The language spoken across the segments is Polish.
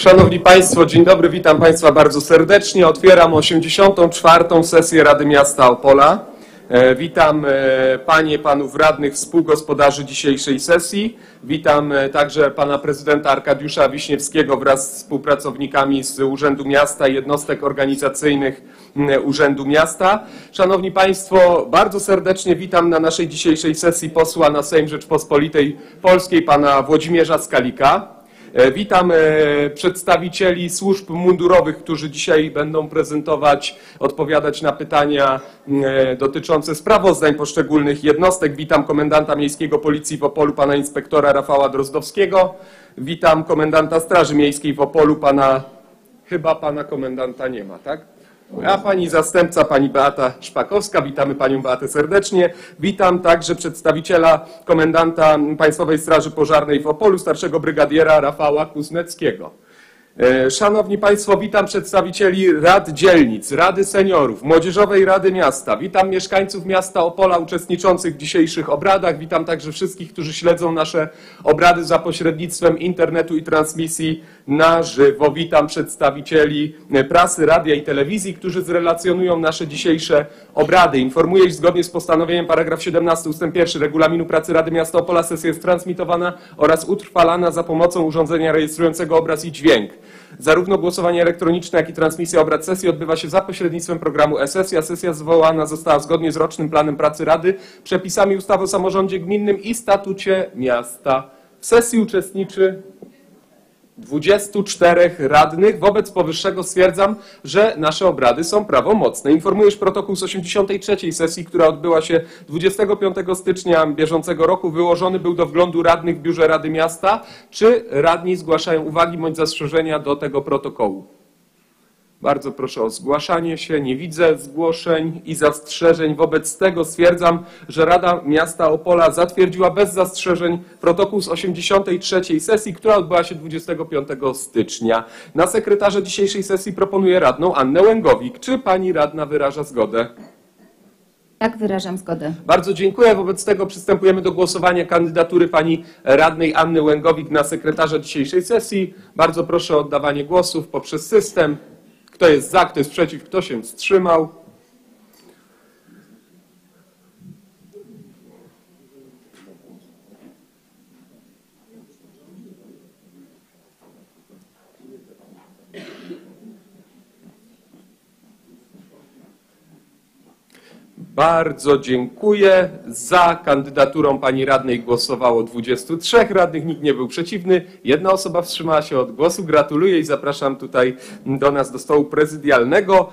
Szanowni Państwo, dzień dobry, witam Państwa bardzo serdecznie. Otwieram 84. sesję Rady Miasta Opola. E, Witam e, Panie, Panów Radnych, współgospodarzy dzisiejszej sesji. Witam e, także Pana Prezydenta Arkadiusza Wiśniewskiego wraz z współpracownikami z Urzędu Miasta i jednostek organizacyjnych Urzędu Miasta. Szanowni Państwo, bardzo serdecznie witam na naszej dzisiejszej sesji posła na Sejm Rzeczpospolitej Polskiej, Pana Włodzimierza Skalika. E, Witam e, przedstawicieli służb mundurowych, którzy dzisiaj będą prezentować, odpowiadać na pytania e, dotyczące sprawozdań poszczególnych jednostek. Witam komendanta miejskiego Policji w Opolu, pana inspektora Rafała Drozdowskiego. Witam komendanta Straży Miejskiej w Opolu, pana, chyba pana komendanta nie ma, tak? A pani zastępca, pani Beata Szpakowska, witamy panią Beatę serdecznie. Witam także przedstawiciela komendanta Państwowej Straży Pożarnej w Opolu, starszego brygadiera Rafała Kuzneckiego. E, Szanowni Państwo, witam przedstawicieli Rad Dzielnic, Rady Seniorów, Młodzieżowej Rady Miasta. Witam mieszkańców miasta Opola uczestniczących w dzisiejszych obradach. Witam także wszystkich, którzy śledzą nasze obrady za pośrednictwem internetu i transmisji na żywo. Witam przedstawicieli e, prasy, radia i telewizji, którzy zrelacjonują nasze dzisiejsze obrady. Informuję, iż zgodnie z postanowieniem paragraf 17 ust. 1 regulaminu pracy Rady Miasta Opola sesja jest transmitowana oraz utrwalana za pomocą urządzenia rejestrującego obraz i dźwięk. Zarówno głosowanie elektroniczne, jak i transmisja obrad sesji odbywa się za pośrednictwem programu e-sesja. Sesja zwołana została zgodnie z rocznym planem pracy Rady, przepisami ustawy o samorządzie gminnym i statucie miasta. W sesji uczestniczy 24 radnych. Wobec powyższego stwierdzam, że nasze obrady są prawomocne. Informuję, iż protokół z 83. sesji, która odbyła się 25 stycznia bieżącego roku, wyłożony był do wglądu radnych w Biurze Rady Miasta. Czy radni zgłaszają uwagi bądź zastrzeżenia do tego protokołu? Bardzo proszę o zgłaszanie się. Nie widzę zgłoszeń i zastrzeżeń. Wobec tego stwierdzam, że Rada Miasta Opola zatwierdziła bez zastrzeżeń protokół z 83. sesji, która odbyła się 25 stycznia. Na sekretarza dzisiejszej sesji proponuję radną Annę Łęgowik. Czy pani radna wyraża zgodę? Tak, wyrażam zgodę. Bardzo dziękuję. Wobec tego przystępujemy do głosowania kandydatury pani radnej Anny Łęgowik na sekretarza dzisiejszej sesji. Bardzo proszę o oddawanie głosów poprzez system. Kto jest za, kto jest przeciw, kto się wstrzymał? Bardzo dziękuję. Za kandydaturą pani radnej głosowało 23 radnych, nikt nie był przeciwny. Jedna osoba wstrzymała się od głosu. Gratuluję i zapraszam tutaj do nas do stołu prezydialnego.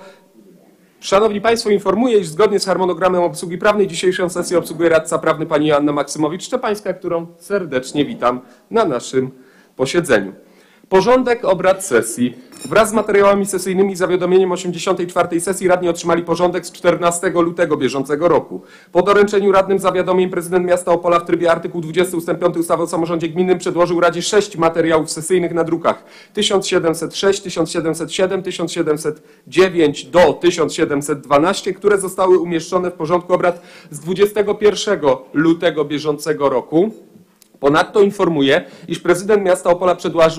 Szanowni Państwo, informuję, iż zgodnie z harmonogramem obsługi prawnej dzisiejszą sesję obsługuje radca prawny pani Joanna Maksymowicz-Szczepańska, którą serdecznie witam na naszym posiedzeniu. Porządek obrad sesji. Wraz z materiałami sesyjnymi i zawiadomieniem 84. sesji radni otrzymali porządek z 14 lutego bieżącego roku. Po doręczeniu radnym zawiadomień prezydent miasta Opola w trybie artykuł 20 ust. 5 ustawy o samorządzie gminnym przedłożył Radzie sześć materiałów sesyjnych na drukach 1706, 1707, 1709 do 1712, które zostały umieszczone w porządku obrad z 21 lutego bieżącego roku. Ponadto informuję, iż prezydent miasta Opola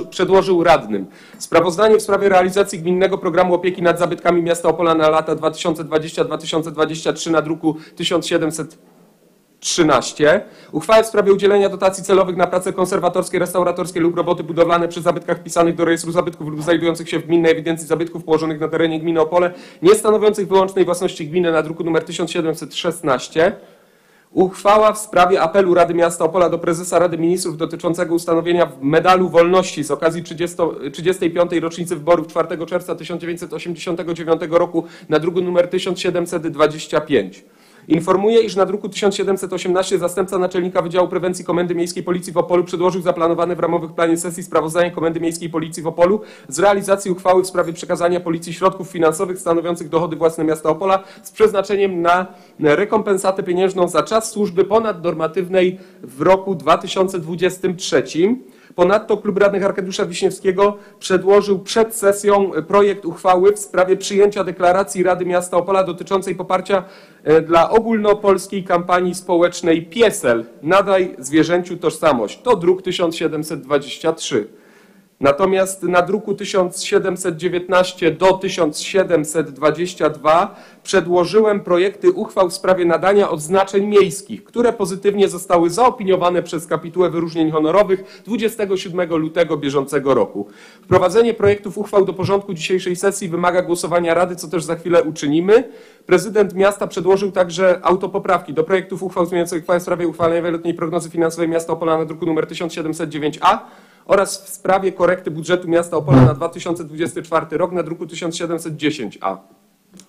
przedłożył, radnym sprawozdanie w sprawie realizacji gminnego programu opieki nad zabytkami miasta Opola na lata 2020-2023 na druku 1713, uchwałę w sprawie udzielenia dotacji celowych na prace konserwatorskie, restauratorskie lub roboty budowlane przy zabytkach wpisanych do rejestru zabytków lub znajdujących się w gminnej ewidencji zabytków położonych na terenie gminy Opole, nie stanowiących wyłącznej własności gminy na druku nr 1716, Uchwała w sprawie apelu Rady Miasta Opola do prezesa Rady Ministrów dotyczącego ustanowienia medalu wolności z okazji 30, 35. rocznicy wyborów 4 czerwca 1989 roku na druku nr 1725. Informuję, iż na druku 1718 zastępca naczelnika Wydziału Prewencji Komendy Miejskiej Policji w Opolu przedłożył zaplanowane w ramowych planie sesji sprawozdanie Komendy Miejskiej Policji w Opolu z realizacji uchwały w sprawie przekazania Policji środków finansowych stanowiących dochody własne miasta Opola z przeznaczeniem na rekompensatę pieniężną za czas służby ponadnormatywnej w roku 2023. Ponadto Klub Radnych Arkadiusza Wiśniewskiego przedłożył przed sesją projekt uchwały w sprawie przyjęcia deklaracji Rady Miasta Opola dotyczącej poparcia e, dla ogólnopolskiej kampanii społecznej PIESEL Nadaj zwierzęciu tożsamość. To druk 1723. Natomiast na druku 1719 do 1722 przedłożyłem projekty uchwał w sprawie nadania odznaczeń miejskich, które pozytywnie zostały zaopiniowane przez kapitułę wyróżnień honorowych 27 lutego bieżącego roku. Wprowadzenie projektów uchwał do porządku dzisiejszej sesji wymaga głosowania Rady, co też za chwilę uczynimy. Prezydent miasta przedłożył także autopoprawki do projektów uchwał zmieniających uchwałę w sprawie uchwalenia wieloletniej prognozy finansowej miasta Opola na druku nr 1709a oraz w sprawie korekty budżetu miasta Opola na 2024 rok na druku 1710a.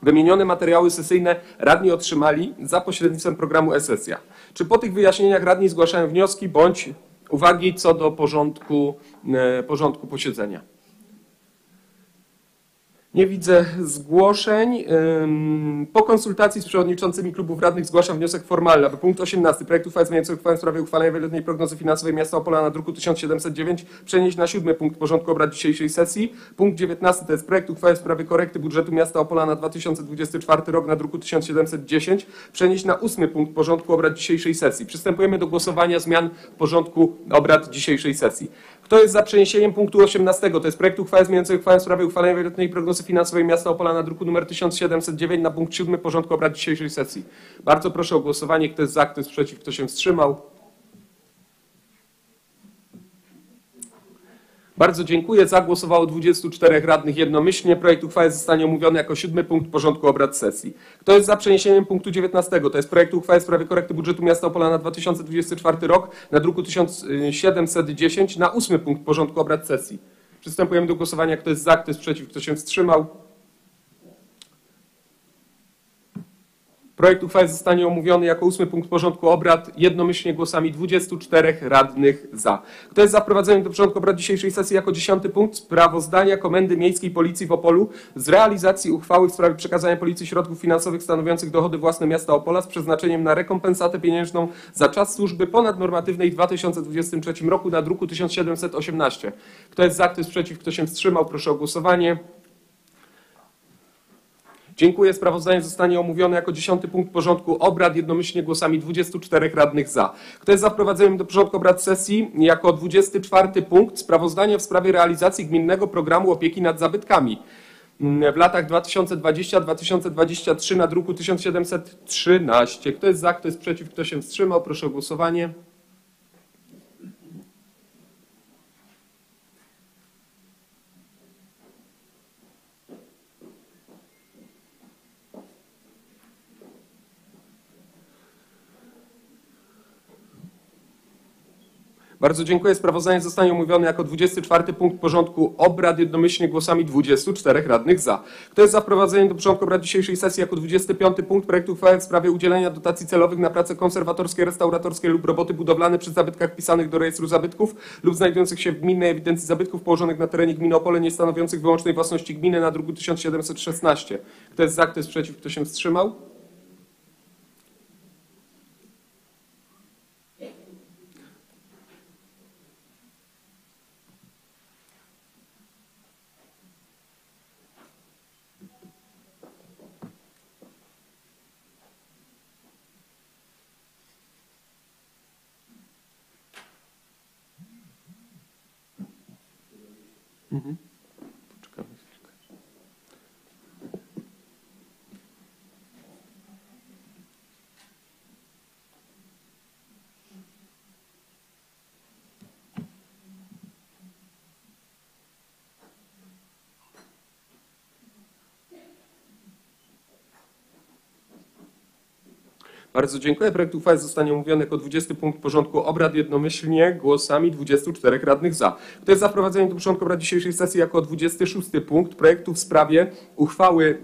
Wymienione materiały sesyjne radni otrzymali za pośrednictwem programu e-sesja. Czy po tych wyjaśnieniach radni zgłaszają wnioski bądź uwagi co do porządku, e, porządku posiedzenia? Nie widzę zgłoszeń. Po konsultacji z przewodniczącymi klubów radnych zgłaszam wniosek formalny, aby punkt 18 projektu uchwały zmieniającej uchwałę w sprawie uchwalenia wieloletniej prognozy finansowej miasta Opola na druku 1709 przenieść na siódmy punkt porządku obrad dzisiejszej sesji. Punkt 19 to jest projekt uchwały w sprawie korekty budżetu miasta Opola na 2024 rok na druku 1710 przenieść na ósmy punkt porządku obrad dzisiejszej sesji. Przystępujemy do głosowania zmian w porządku obrad dzisiejszej sesji. Kto jest za przeniesieniem punktu 18, to jest projekt uchwały zmieniającej uchwałę w sprawie uchwalenia wieloletniej prognozy finansowej miasta Opola na druku nr 1709 na punkt 7 porządku obrad dzisiejszej sesji. Bardzo proszę o głosowanie. Kto jest za, kto jest przeciw, kto się wstrzymał. Bardzo dziękuję. Za głosowało 24 radnych jednomyślnie. Projekt uchwały zostanie omówiony jako siódmy punkt porządku obrad sesji. Kto jest za przeniesieniem punktu 19? To jest projekt uchwały w sprawie korekty budżetu miasta Opola na 2024 rok na druku 1710 na ósmy punkt porządku obrad sesji. Przystępujemy do głosowania. Kto jest za, kto jest przeciw, kto się wstrzymał. Projekt uchwały zostanie omówiony jako ósmy punkt porządku obrad jednomyślnie głosami 24 radnych za. Kto jest za wprowadzeniem do porządku obrad dzisiejszej sesji jako dziesiąty punkt sprawozdania Komendy Miejskiej Policji w Opolu z realizacji uchwały w sprawie przekazania Policji środków finansowych stanowiących dochody własne miasta Opola z przeznaczeniem na rekompensatę pieniężną za czas służby ponadnormatywnej w 2023 roku na druku 1718. Kto jest za, kto jest przeciw, kto się wstrzymał, proszę o głosowanie. Dziękuję. Sprawozdanie zostanie omówione jako dziesiąty punkt porządku obrad jednomyślnie głosami 24 radnych za. Kto jest za wprowadzeniem do porządku obrad sesji jako 24 punkt sprawozdania w sprawie realizacji gminnego programu opieki nad zabytkami mm, w latach 2020-2023 na druku 1713. Kto jest za, kto jest przeciw, kto się wstrzymał? Proszę o głosowanie. Bardzo dziękuję. Sprawozdanie zostanie omówione jako 24 punkt porządku obrad jednomyślnie głosami 24 radnych za. Kto jest za wprowadzeniem do porządku obrad dzisiejszej sesji jako 25 punkt projektu uchwały w sprawie udzielenia dotacji celowych na prace konserwatorskie, restauratorskie lub roboty budowlane przy zabytkach wpisanych do rejestru zabytków lub znajdujących się w gminnej ewidencji zabytków położonych na terenie gminy Opole nie stanowiących wyłącznej własności gminy na druku 1716. Kto jest za, kto jest przeciw, kto się wstrzymał? Mm-hmm. Bardzo dziękuję. Projekt uchwały zostanie omówiony jako 20 punkt porządku obrad jednomyślnie głosami 24 radnych za. Kto jest za wprowadzeniem do porządku obrad dzisiejszej sesji jako 26 punkt projektu w sprawie uchwały,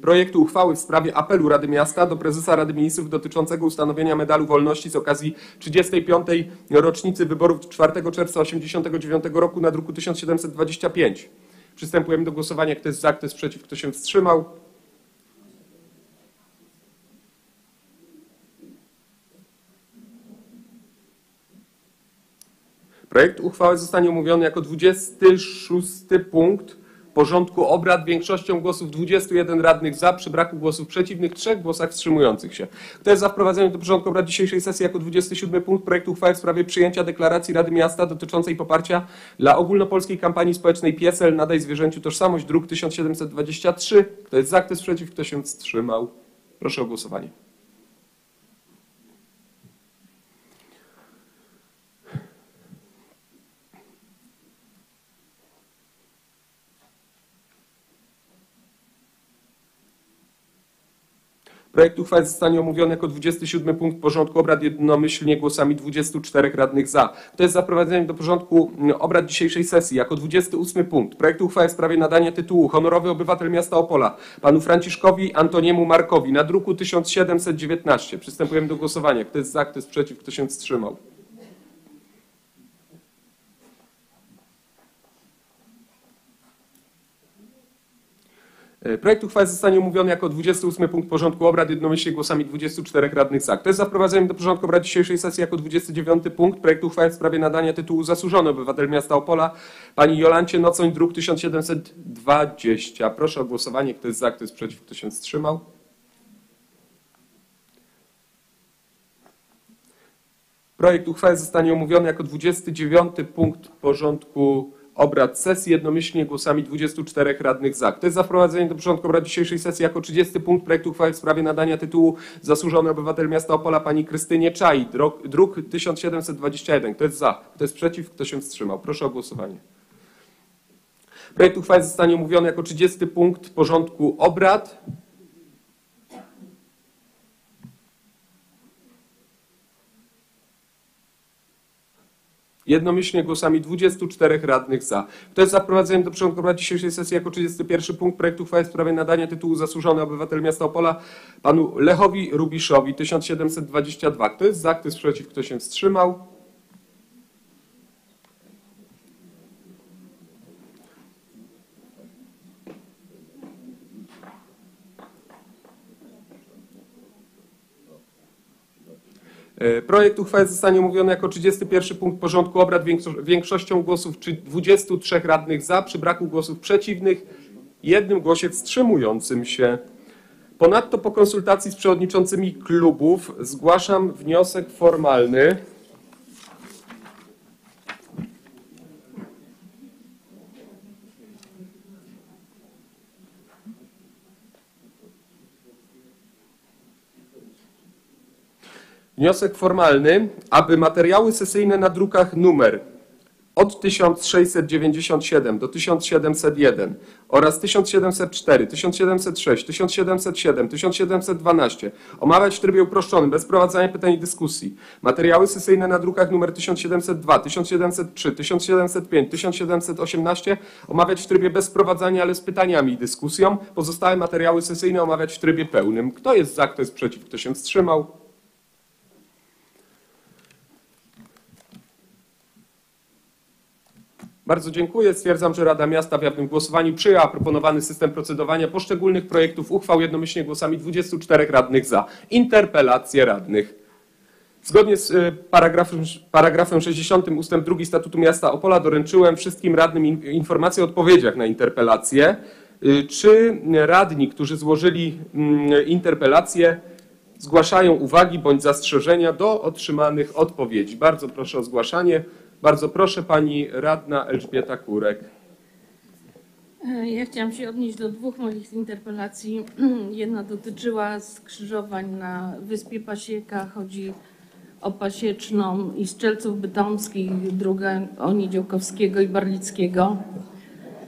projektu uchwały w sprawie apelu Rady Miasta do prezesa Rady Ministrów dotyczącego ustanowienia medalu wolności z okazji 35. rocznicy wyborów 4 czerwca 1989 roku na druku 1725. Przystępujemy do głosowania. Kto jest za, kto jest przeciw, kto się wstrzymał? Projekt uchwały zostanie omówiony jako 26 punkt porządku obrad większością głosów 21 radnych za, przy braku głosów przeciwnych, trzech głosach wstrzymujących się. Kto jest za wprowadzeniem do porządku obrad dzisiejszej sesji jako 27 punkt projektu uchwały w sprawie przyjęcia deklaracji Rady Miasta dotyczącej poparcia dla ogólnopolskiej kampanii społecznej PSL Nadaj Zwierzęciu Tożsamość, druk 1723. Kto jest za, kto jest przeciw, kto się wstrzymał? Proszę o głosowanie. Projekt uchwały zostanie omówiony jako 27 punkt porządku obrad jednomyślnie głosami 24 radnych za. Kto jest za wprowadzeniem do porządku mm, obrad dzisiejszej sesji jako 28 punkt projektu uchwały w sprawie nadania tytułu Honorowy Obywatel Miasta Opola panu Franciszkowi Antoniemu Markowi na druku 1719. Przystępujemy do głosowania. Kto jest za, kto jest przeciw, kto się wstrzymał? Projekt uchwały zostanie omówiony jako 28 punkt porządku obrad jednomyślnie głosami 24 radnych za. Kto jest za wprowadzeniem do porządku obrad dzisiejszej sesji jako 29 punkt projektu uchwały w sprawie nadania tytułu Zasłużony Obywatel Miasta Opola pani Jolancie Nocoń, druk 1720. Proszę o głosowanie. Kto jest za, kto jest przeciw, kto się wstrzymał? Projekt uchwały zostanie omówiony jako 29 punkt porządku obrad sesji jednomyślnie głosami 24 radnych za. Kto jest za wprowadzeniem do porządku obrad dzisiejszej sesji jako 30 punkt projektu uchwały w sprawie nadania tytułu Zasłużony Obywatel Miasta Opola pani Krystynie Czaj, druk, druk 1721. Kto jest za? Kto jest przeciw? Kto się wstrzymał? Proszę o głosowanie. Projekt uchwały zostanie omówiony jako 30 punkt porządku obrad. Jednomyślnie głosami 24 radnych za. Kto jest za wprowadzeniem do porządku dzisiejszej sesji jako 31 punkt projektu uchwały w sprawie nadania tytułu Zasłużony Obywatel Miasta Opola panu Lechowi Rubiszowi 1722. Kto jest za, kto jest przeciw, kto się wstrzymał? Projekt uchwały zostanie omówiony jako 31 punkt porządku obrad większo- większością głosów czy 23 radnych za, przy braku głosów przeciwnych, jednym głosie wstrzymującym się. Ponadto po konsultacji z przewodniczącymi klubów zgłaszam wniosek formalny. Wniosek formalny, aby materiały sesyjne na drukach numer od 1697 do 1701 oraz 1704, 1706, 1707, 1712 omawiać w trybie uproszczonym, bez prowadzenia pytań i dyskusji. Materiały sesyjne na drukach nr 1702, 1703, 1705, 1718 omawiać w trybie bez wprowadzania, ale z pytaniami i dyskusją. Pozostałe materiały sesyjne omawiać w trybie pełnym. Kto jest za, kto jest przeciw, kto się wstrzymał? Bardzo dziękuję. Stwierdzam, że Rada Miasta w jawnym głosowaniu przyjęła proponowany system procedowania poszczególnych projektów uchwał jednomyślnie głosami 24 radnych za. Interpelacje radnych. Zgodnie z y, paragrafem, paragrafem 60 ust. 2 Statutu Miasta Opola doręczyłem wszystkim radnym in, informację o odpowiedziach na interpelacje. Y, Czy radni, którzy złożyli mm, interpelacje, zgłaszają uwagi bądź zastrzeżenia do otrzymanych odpowiedzi? Bardzo proszę o zgłaszanie. Bardzo proszę pani radna Elżbieta Kurek. Ja chciałam się odnieść do dwóch moich interpelacji. Jedna dotyczyła skrzyżowań na Wyspie Pasieka. Chodzi o Pasieczną i Strzelców Bytomskich, druga o Niedziałkowskiego i Barlickiego.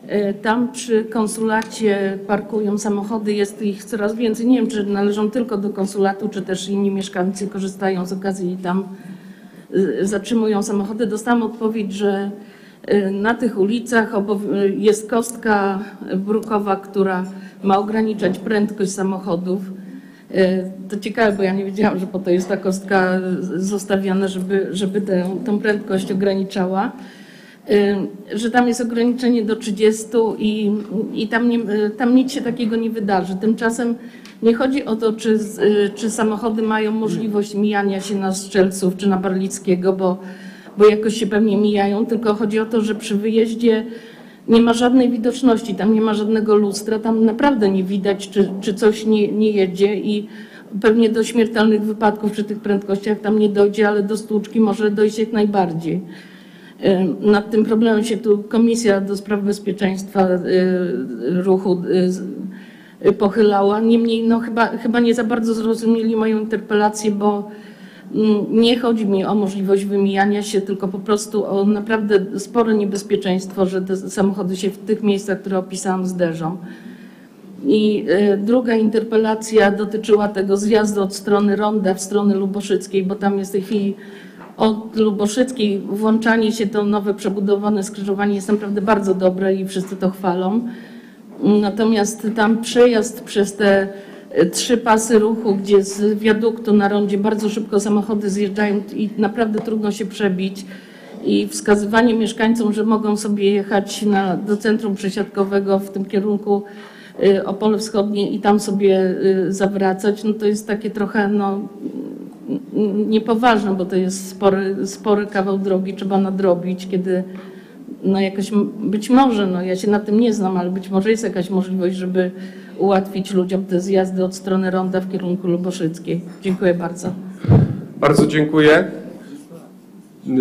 E, Tam przy konsulacie parkują samochody, jest ich coraz więcej. Nie wiem, czy należą tylko do konsulatu, czy też inni mieszkańcy korzystają z okazji i tam zatrzymują samochody. Dostałam odpowiedź, że y, na tych ulicach y, jest kostka brukowa, która ma ograniczać prędkość samochodów. Y, To ciekawe, bo ja nie wiedziałam, że po to jest ta kostka y, zostawiana, żeby, żeby tę, tą prędkość ograniczała. Y, Że tam jest ograniczenie do 30 i, i tam, nie, y, tam nic się takiego nie wydarzy. Tymczasem nie chodzi o to, czy, y, czy samochody mają możliwość mijania się na Strzelców czy na Barlickiego, bo, bo jakoś się pewnie mijają, tylko chodzi o to, że przy wyjeździe nie ma żadnej widoczności, tam nie ma żadnego lustra, tam naprawdę nie widać, czy, czy coś nie, nie jedzie i pewnie do śmiertelnych wypadków przy tych prędkościach tam nie dojdzie, ale do stłuczki może dojść jak najbardziej. Nad tym problemem się tu Komisja do Spraw Bezpieczeństwa y, Ruchu y, pochylała. Niemniej no, chyba, chyba nie za bardzo zrozumieli moją interpelację, bo mm, nie chodzi mi o możliwość wymijania się, tylko po prostu o naprawdę spore niebezpieczeństwo, że te samochody się w tych miejscach, które opisałam, zderzą. I y, druga interpelacja dotyczyła tego zjazdu od strony Ronda w stronę Luboszyckiej, bo tam jest w tej chwili od Luboszyckiej włączanie się to nowe przebudowane skrzyżowanie jest naprawdę bardzo dobre i wszyscy to chwalą. Natomiast tam przejazd przez te y, trzy pasy ruchu, gdzie z wiaduktu na rondzie bardzo szybko samochody zjeżdżają i naprawdę trudno się przebić. I wskazywanie mieszkańcom, że mogą sobie jechać na, do centrum przesiadkowego w tym kierunku y, Opole Wschodnie i tam sobie y, zawracać, no to jest takie trochę no, niepoważne, bo to jest spory, spory kawał drogi, trzeba nadrobić, kiedy no jakoś być może, no ja się na tym nie znam, ale być może jest jakaś możliwość, żeby ułatwić ludziom te zjazdy od strony Ronda w kierunku Luboszyckiej. Dziękuję bardzo. Bardzo dziękuję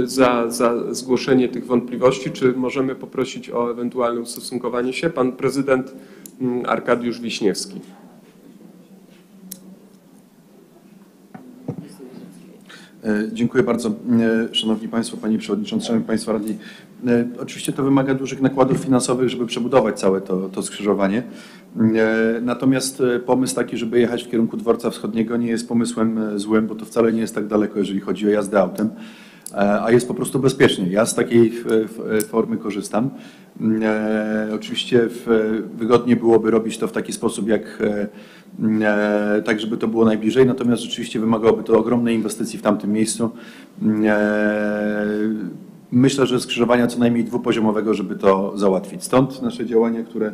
za, za zgłoszenie tych wątpliwości. Czy możemy poprosić o ewentualne ustosunkowanie się? Pan prezydent mm, Arkadiusz Wiśniewski. E, Dziękuję bardzo. E, Szanowni Państwo, Panie Przewodniczący, Szanowni Państwo Radni. E, Oczywiście to wymaga dużych nakładów finansowych, żeby przebudować całe to, to skrzyżowanie. E, Natomiast e, pomysł taki, żeby jechać w kierunku dworca wschodniego nie jest pomysłem złym, bo to wcale nie jest tak daleko, jeżeli chodzi o jazdę autem, a jest po prostu bezpiecznie. Ja z takiej formy korzystam. Oczywiście wygodnie byłoby robić to w taki sposób, jak tak, żeby to było najbliżej, natomiast rzeczywiście wymagałoby to ogromnej inwestycji w tamtym miejscu. Myślę, że skrzyżowania co najmniej dwupoziomowego, żeby to załatwić. Stąd nasze działania, które,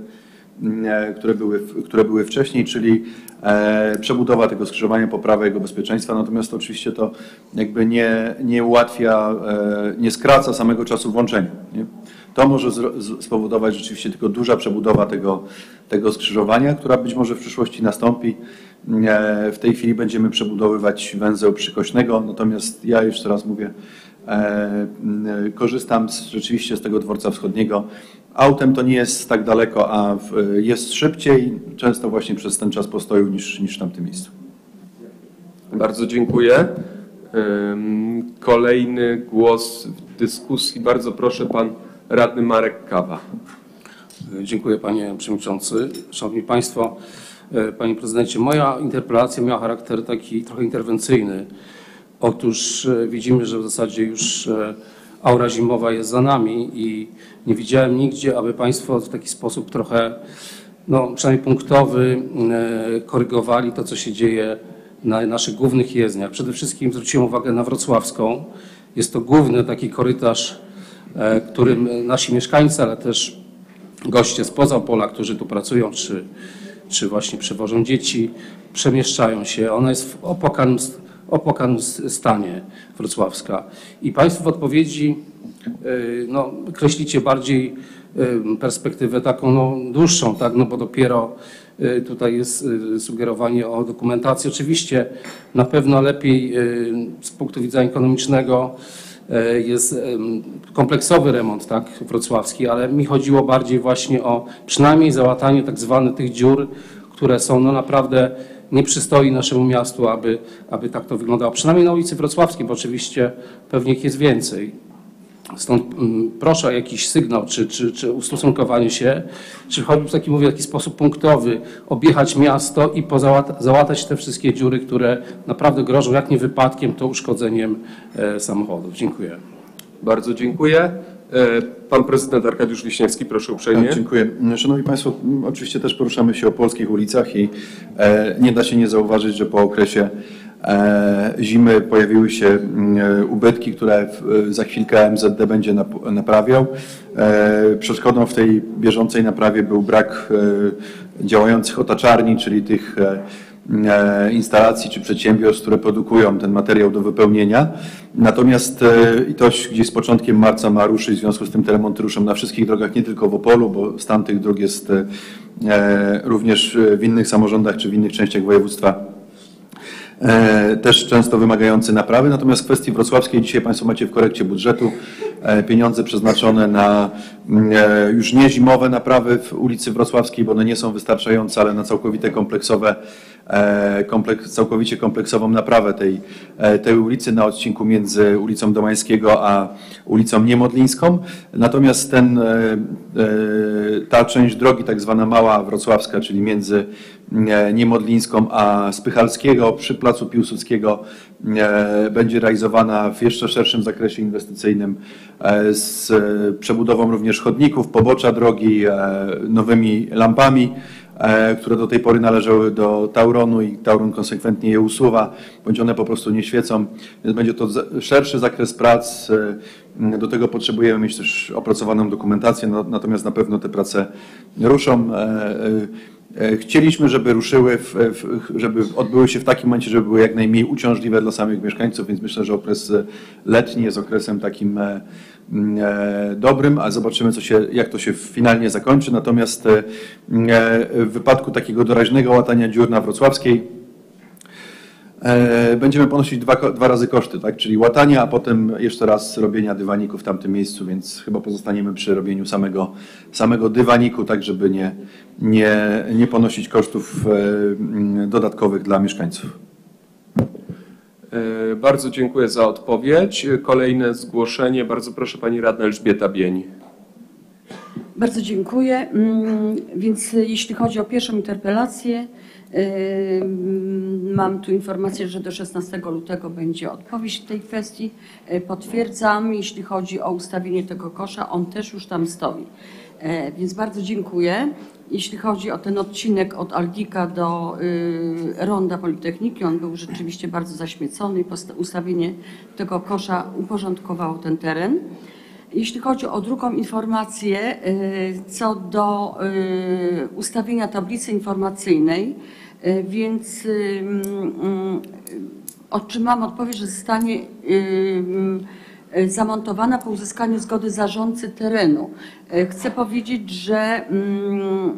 e, które, były, które były wcześniej, czyli e, przebudowa tego skrzyżowania, poprawa jego bezpieczeństwa, natomiast oczywiście to jakby nie, nie ułatwia, e, nie skraca samego czasu włączenia. Nie? To może spowodować rzeczywiście tylko duża przebudowa tego, tego skrzyżowania, która być może w przyszłości nastąpi. E, W tej chwili będziemy przebudowywać węzeł przykośnego, natomiast ja jeszcze raz mówię, korzystam z, rzeczywiście z tego dworca wschodniego. Autem to nie jest tak daleko, a w, jest szybciej, często właśnie przez ten czas postoju niż, niż w tamtym miejscu. Bardzo dziękuję. Kolejny głos w dyskusji. Bardzo proszę, pan radny Marek Kawa. Dziękuję panie przewodniczący. Szanowni państwo, e, panie prezydencie, moja interpelacja miała charakter taki trochę interwencyjny. Otóż e, widzimy, że w zasadzie już e, aura zimowa jest za nami i nie widziałem nigdzie, aby państwo w taki sposób trochę, no przynajmniej punktowy, e, korygowali to, co się dzieje na naszych głównych jezdniach. Przede wszystkim zwróciłem uwagę na Wrocławską. Jest to główny taki korytarz, którym nasi mieszkańcy, ale też goście spoza pola, którzy tu pracują, czy, czy właśnie przewożą dzieci, przemieszczają się. Ona jest w opłakanym, opłakanym stanie wrocławska. I Państwo w odpowiedzi y, no, kreślicie bardziej y, perspektywę taką no, dłuższą, tak? no bo dopiero y, tutaj jest sugerowanie o dokumentacji. Oczywiście na pewno lepiej z punktu widzenia ekonomicznego jest kompleksowy remont tak, wrocławski, ale mi chodziło bardziej właśnie o przynajmniej załatanie tak zwanych tych dziur, które są no naprawdę nie przystoi naszemu miastu, aby, aby tak to wyglądało. Przynajmniej na ulicy Wrocławskiej, bo oczywiście pewnie ich jest więcej. Stąd mm, proszę o jakiś sygnał, czy, czy, czy ustosunkowanie się, czy choćby w taki, mówię, taki sposób punktowy objechać miasto i załatać te wszystkie dziury, które naprawdę grożą, jak nie wypadkiem, to uszkodzeniem e, samochodów. Dziękuję. Bardzo dziękuję. E, Pan prezydent Arkadiusz Wiśniewski, proszę uprzejmie. Tak, dziękuję. Szanowni Państwo, oczywiście też poruszamy się o polskich ulicach i e, nie da się nie zauważyć, że po okresie e, zimy pojawiły się ubytki, które za chwilkę MZD będzie nap, naprawiał. Przeszkodą w tej bieżącej naprawie był brak działających otaczarni, czyli tych instalacji czy przedsiębiorstw, które produkują ten materiał do wypełnienia. Natomiast e, i to gdzieś z początkiem marca ma ruszyć, w związku z tym te remonty ruszą na wszystkich drogach, nie tylko w Opolu, bo stan tych dróg jest e, e, również w innych samorządach czy w innych częściach województwa e, też często wymagający naprawy. Natomiast w kwestii wrocławskiej dzisiaj Państwo macie w korekcie budżetu e, pieniądze przeznaczone na mm, e, już nie zimowe naprawy w ulicy Wrocławskiej, bo one nie są wystarczające, ale na całkowite kompleksowe, e, kompleks, całkowicie kompleksową naprawę tej, e, tej ulicy na odcinku między ulicą Domańskiego a ulicą Niemodlińską. Natomiast ten, e, e, ta część drogi, tak zwana Mała Wrocławska, czyli między e, Niemodlińską a Spychalskiego przy Placu Piłsudskiego e, będzie realizowana w jeszcze szerszym zakresie inwestycyjnym e, z e, przebudową również chodników, pobocza drogi, e, nowymi lampami e, które do tej pory należały do Tauronu i Tauron konsekwentnie je usuwa, bądź one po prostu nie świecą. Więc będzie to szerszy zakres prac. e, Do tego potrzebujemy mieć też opracowaną dokumentację, natomiast na pewno te prace ruszą. E, Chcieliśmy, żeby ruszyły, w, w, żeby odbyły się w takim momencie, żeby były jak najmniej uciążliwe dla samych mieszkańców, więc myślę, że okres letni jest okresem takim e, e, dobrym, a zobaczymy, co się, jak to się finalnie zakończy. Natomiast w wypadku takiego doraźnego łatania dziur na Wrocławskiej będziemy ponosić dwa, dwa razy koszty, tak? czyli łatania, a potem jeszcze raz robienia dywaniku w tamtym miejscu, więc chyba pozostaniemy przy robieniu samego, samego dywaniku, tak żeby nie, nie, nie ponosić kosztów e, m, dodatkowych dla mieszkańców. E, Bardzo dziękuję za odpowiedź. E, Kolejne zgłoszenie. Bardzo proszę pani radna Elżbieta Bień. Bardzo dziękuję. Mm, Więc jeśli chodzi o pierwszą interpelację, mm, mam tu informację, że do 16 lutego będzie odpowiedź w tej kwestii. Y, Potwierdzam, jeśli chodzi o ustawienie tego kosza, on też już tam stoi. E, Więc bardzo dziękuję. Jeśli chodzi o ten odcinek od Aldika do Ronda Politechniki, on był rzeczywiście bardzo zaśmiecony i ustawienie tego kosza uporządkowało ten teren. Jeśli chodzi o drugą informację, y, co do y, ustawienia tablicy informacyjnej, y, więc mm, otrzymałam odpowiedź, że zostanie y, zamontowana po uzyskaniu zgody zarządcy terenu. Chcę powiedzieć, że mm,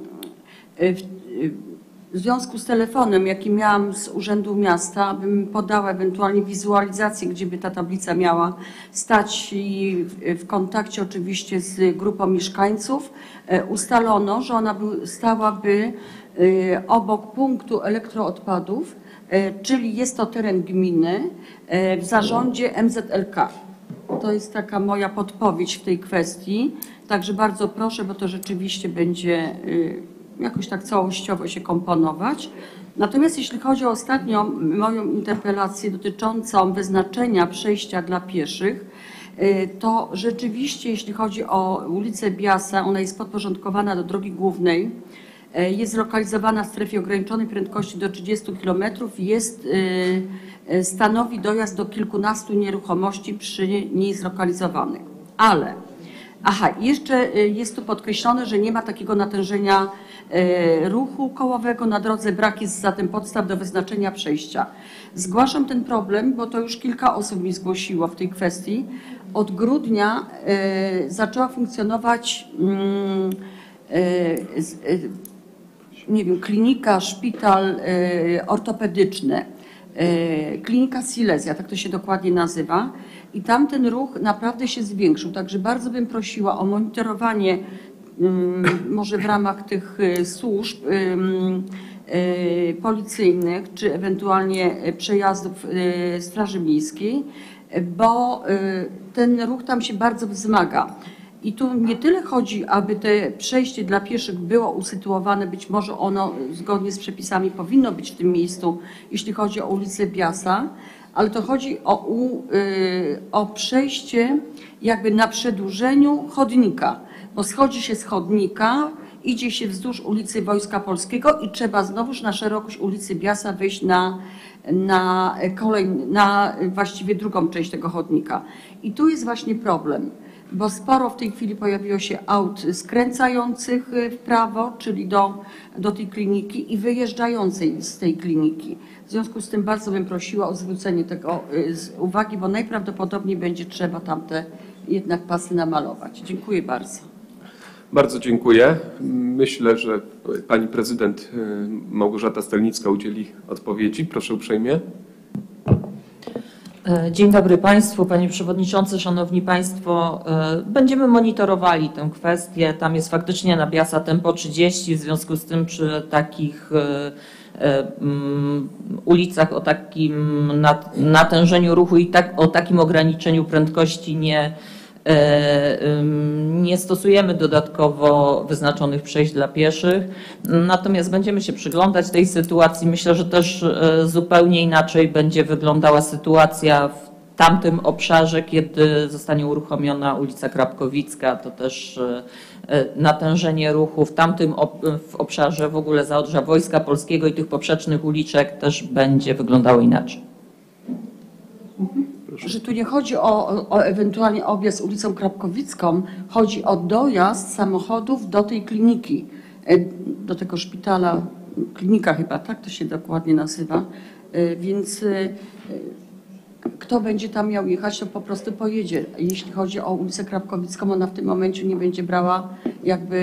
w- w związku z telefonem, jaki miałam z Urzędu Miasta, bym podała ewentualnie wizualizację, gdzie by ta tablica miała stać i w, kontakcie oczywiście z grupą mieszkańców, e, ustalono, że ona by, stałaby e, obok punktu elektroodpadów, e, czyli jest to teren gminy w zarządzie MZLK. To jest taka moja podpowiedź w tej kwestii. Także bardzo proszę, bo to rzeczywiście będzie jakoś tak całościowo się komponować. Natomiast jeśli chodzi o ostatnią moją interpelację dotyczącą wyznaczenia przejścia dla pieszych, y, to rzeczywiście jeśli chodzi o ulicę Biasa, ona jest podporządkowana do drogi głównej. E, Jest zlokalizowana w strefie ograniczonej prędkości do 30 km. Jest, y, y, stanowi dojazd do kilkunastu nieruchomości przy niej zlokalizowanych. Ale, aha, jeszcze y, jest tu podkreślone, że nie ma takiego natężenia y, ruchu kołowego na drodze, brak jest zatem podstaw do wyznaczenia przejścia. Zgłaszam ten problem, bo to już kilka osób mi zgłosiło w tej kwestii. Od grudnia y, zaczęła funkcjonować mm, y, nie wiem, klinika, szpital ortopedyczny, klinika Silesia, tak to się dokładnie nazywa. I tam ten ruch naprawdę się zwiększył. Także bardzo bym prosiła o monitorowanie, może w ramach tych y, służb y, policyjnych, czy ewentualnie przejazdów y, Straży Miejskiej, bo ten ruch tam się bardzo wzmaga. I tu nie tyle chodzi, aby te przejście dla pieszych było usytuowane, być może ono zgodnie z przepisami powinno być w tym miejscu, jeśli chodzi o ulicę Biasa, ale to chodzi o, o przejście jakby na przedłużeniu chodnika, bo schodzi się z chodnika, idzie się wzdłuż ulicy Wojska Polskiego i trzeba znowuż na szerokość ulicy Biasa wyjść na, na kolej, na właściwie drugą część tego chodnika. I tu jest właśnie problem bo sporo w tej chwili pojawiło się aut skręcających y, w prawo, czyli do, do tej kliniki i wyjeżdżającej z tej kliniki. W związku z tym bardzo bym prosiła o zwrócenie tego y, uwagi, bo najprawdopodobniej będzie trzeba tamte jednak pasy namalować. Dziękuję bardzo. Bardzo dziękuję. Myślę, że pani prezydent y, Małgorzata Stelnicka udzieli odpowiedzi. Proszę uprzejmie. E, Dzień dobry Państwu, Panie Przewodniczący, Szanowni Państwo. E, Będziemy monitorowali tę kwestię. Tam jest faktycznie na Biasa tempo 30, w związku z tym przy takich e, mm, ulicach o takim nat- natężeniu ruchu i tak, o takim ograniczeniu prędkości nie, nie stosujemy dodatkowo wyznaczonych przejść dla pieszych. Natomiast będziemy się przyglądać tej sytuacji. Myślę, że też e, zupełnie inaczej będzie wyglądała sytuacja w tamtym obszarze, kiedy zostanie uruchomiona ulica Krapkowicka. To też e, e, natężenie ruchu w tamtym w obszarze w ogóle zaodrza Wojska Polskiego i tych poprzecznych uliczek też będzie wyglądało inaczej. Że tu nie chodzi o, o ewentualnie objazd ulicą Krapkowicką, chodzi o dojazd samochodów do tej kliniki, e, do tego szpitala, klinika chyba, tak to się dokładnie nazywa. E, Więc e, kto będzie tam miał jechać, to po prostu pojedzie. Jeśli chodzi o ulicę Krapkowicką, ona w tym momencie nie będzie brała jakby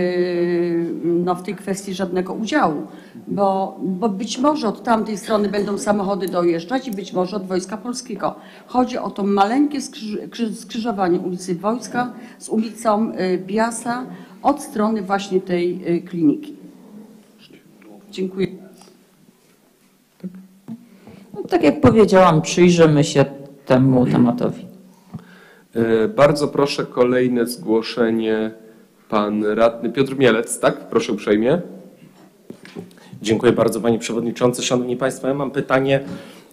no, w tej kwestii żadnego udziału, bo, bo być może od tamtej strony będą samochody dojeżdżać i być może od Wojska Polskiego. Chodzi o to maleńkie skrzyż, krzyż- skrzyżowanie ulicy Wojska z ulicą y, Biasa od strony właśnie tej y, kliniki. Dziękuję. No, tak jak powiedziałam, przyjrzymy się temu tematowi. E, Bardzo proszę kolejne zgłoszenie. Pan radny Piotr Mielec, tak? Proszę uprzejmie. Dziękuję bardzo Panie Przewodniczący. Szanowni Państwo, ja mam pytanie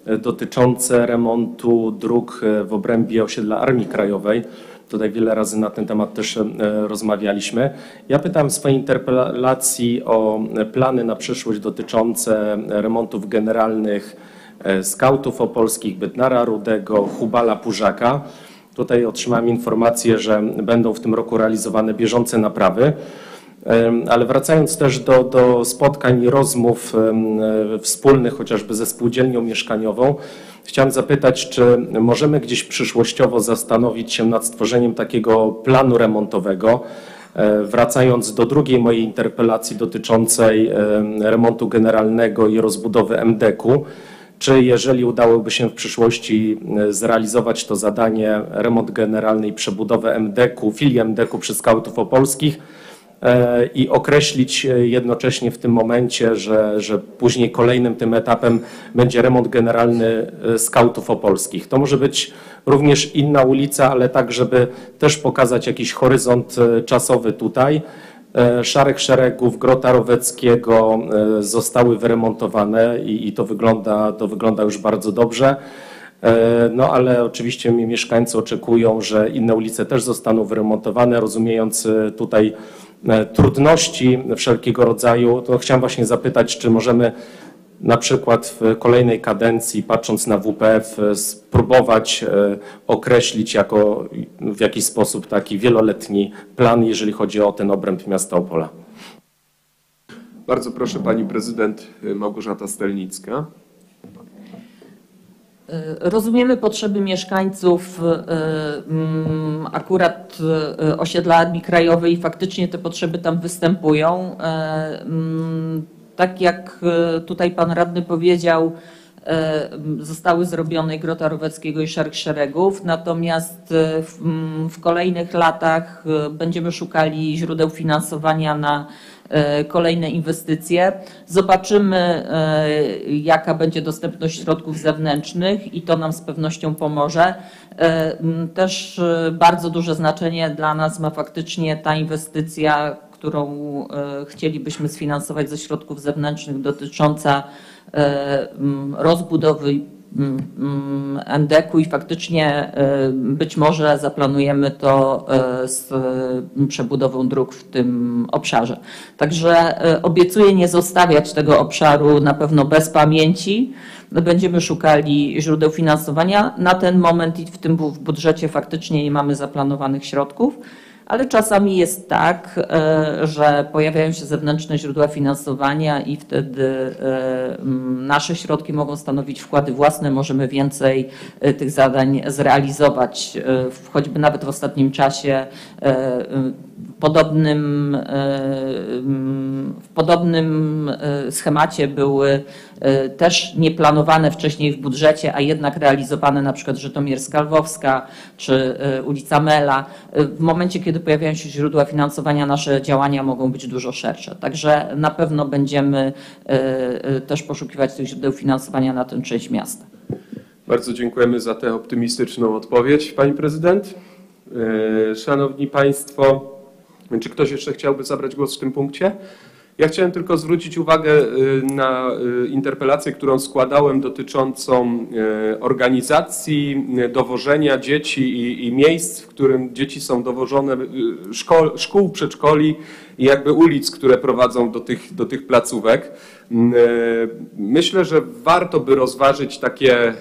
e, dotyczące remontu dróg e, w obrębie osiedla Armii Krajowej. Tutaj wiele razy na ten temat też rozmawialiśmy. Ja pytałem w swojej interpelacji o plany na przyszłość dotyczące remontów generalnych skautów opolskich, Bytnara Rudego, Hubala Pużaka. Tutaj otrzymałem informację, że będą w tym roku realizowane bieżące naprawy. Ale wracając też do, do spotkań i rozmów e, wspólnych, chociażby ze spółdzielnią mieszkaniową, chciałem zapytać, czy możemy gdzieś przyszłościowo zastanowić się nad stworzeniem takiego planu remontowego, E, Wracając do drugiej mojej interpelacji dotyczącej em, remontu generalnego i rozbudowy MDK-u, czy jeżeli udałoby się w przyszłości e, zrealizować to zadanie, remont generalny i przebudowę MDK-u, filii MDK-u przy Skautów Opolskich, e, i określić e, jednocześnie w tym momencie, że, że później kolejnym tym etapem będzie remont generalny skautów opolskich. To może być również inna ulica, ale tak, żeby też pokazać jakiś horyzont czasowy tutaj. E, Szarek szeregów Grota Roweckiego e, zostały wyremontowane i, i to, wygląda, to wygląda już bardzo dobrze. E, No ale oczywiście mi mieszkańcy oczekują, że inne ulice też zostaną wyremontowane, rozumiejąc tutaj trudności wszelkiego rodzaju. To chciałem właśnie zapytać, czy możemy na przykład w kolejnej kadencji, patrząc na WPF, e, spróbować e, określić jako w jakiś sposób taki wieloletni plan, jeżeli chodzi o ten obręb miasta Opola. Bardzo proszę pani prezydent y, Małgorzata Stelnicka. Rozumiemy potrzeby mieszkańców e, akurat e, osiedla Armii Krajowej i faktycznie te potrzeby tam występują. Mm, Tak jak e, tutaj pan radny powiedział, e, zostały zrobione Grota Roweckiego i Szereg Szeregów, natomiast e, w, m, w kolejnych latach będziemy szukali źródeł finansowania na kolejne inwestycje. Zobaczymy, jaka będzie dostępność środków zewnętrznych i to nam z pewnością pomoże. Też bardzo duże znaczenie dla nas ma faktycznie ta inwestycja, którą e, chcielibyśmy sfinansować ze środków zewnętrznych dotycząca e, m, rozbudowy mm, mm, NDK-u i faktycznie e, być może zaplanujemy to z przebudową dróg w tym obszarze. Także obiecuję nie zostawiać tego obszaru na pewno bez pamięci. Będziemy szukali źródeł finansowania. Na ten moment i w tym budżecie faktycznie nie mamy zaplanowanych środków. Ale czasami jest tak, e, że pojawiają się zewnętrzne źródła finansowania i wtedy e, nasze środki mogą stanowić wkłady własne. Możemy więcej e, tych zadań zrealizować. Choćby nawet w ostatnim czasie podobnym, w podobnym schemacie były też nieplanowane wcześniej w budżecie, a jednak realizowane na przykład Żytomierska Lwowska czy e, ulica Mela. E, W momencie, kiedy pojawiają się źródła finansowania, nasze działania mogą być dużo szersze. Także na pewno będziemy e, e, też poszukiwać tych źródeł finansowania na tę część miasta. Bardzo dziękujemy za tę optymistyczną odpowiedź, pani prezydent. E, Szanowni Państwo, czy ktoś jeszcze chciałby zabrać głos w tym punkcie? Ja chciałem tylko zwrócić uwagę y, na y, interpelację, którą składałem dotyczącą y, organizacji dowożenia dzieci i, i miejsc, w którym dzieci są dowożone, szkol, szkół, przedszkoli i jakby ulic, które prowadzą do tych, do tych placówek. Myślę, że warto by rozważyć takie e,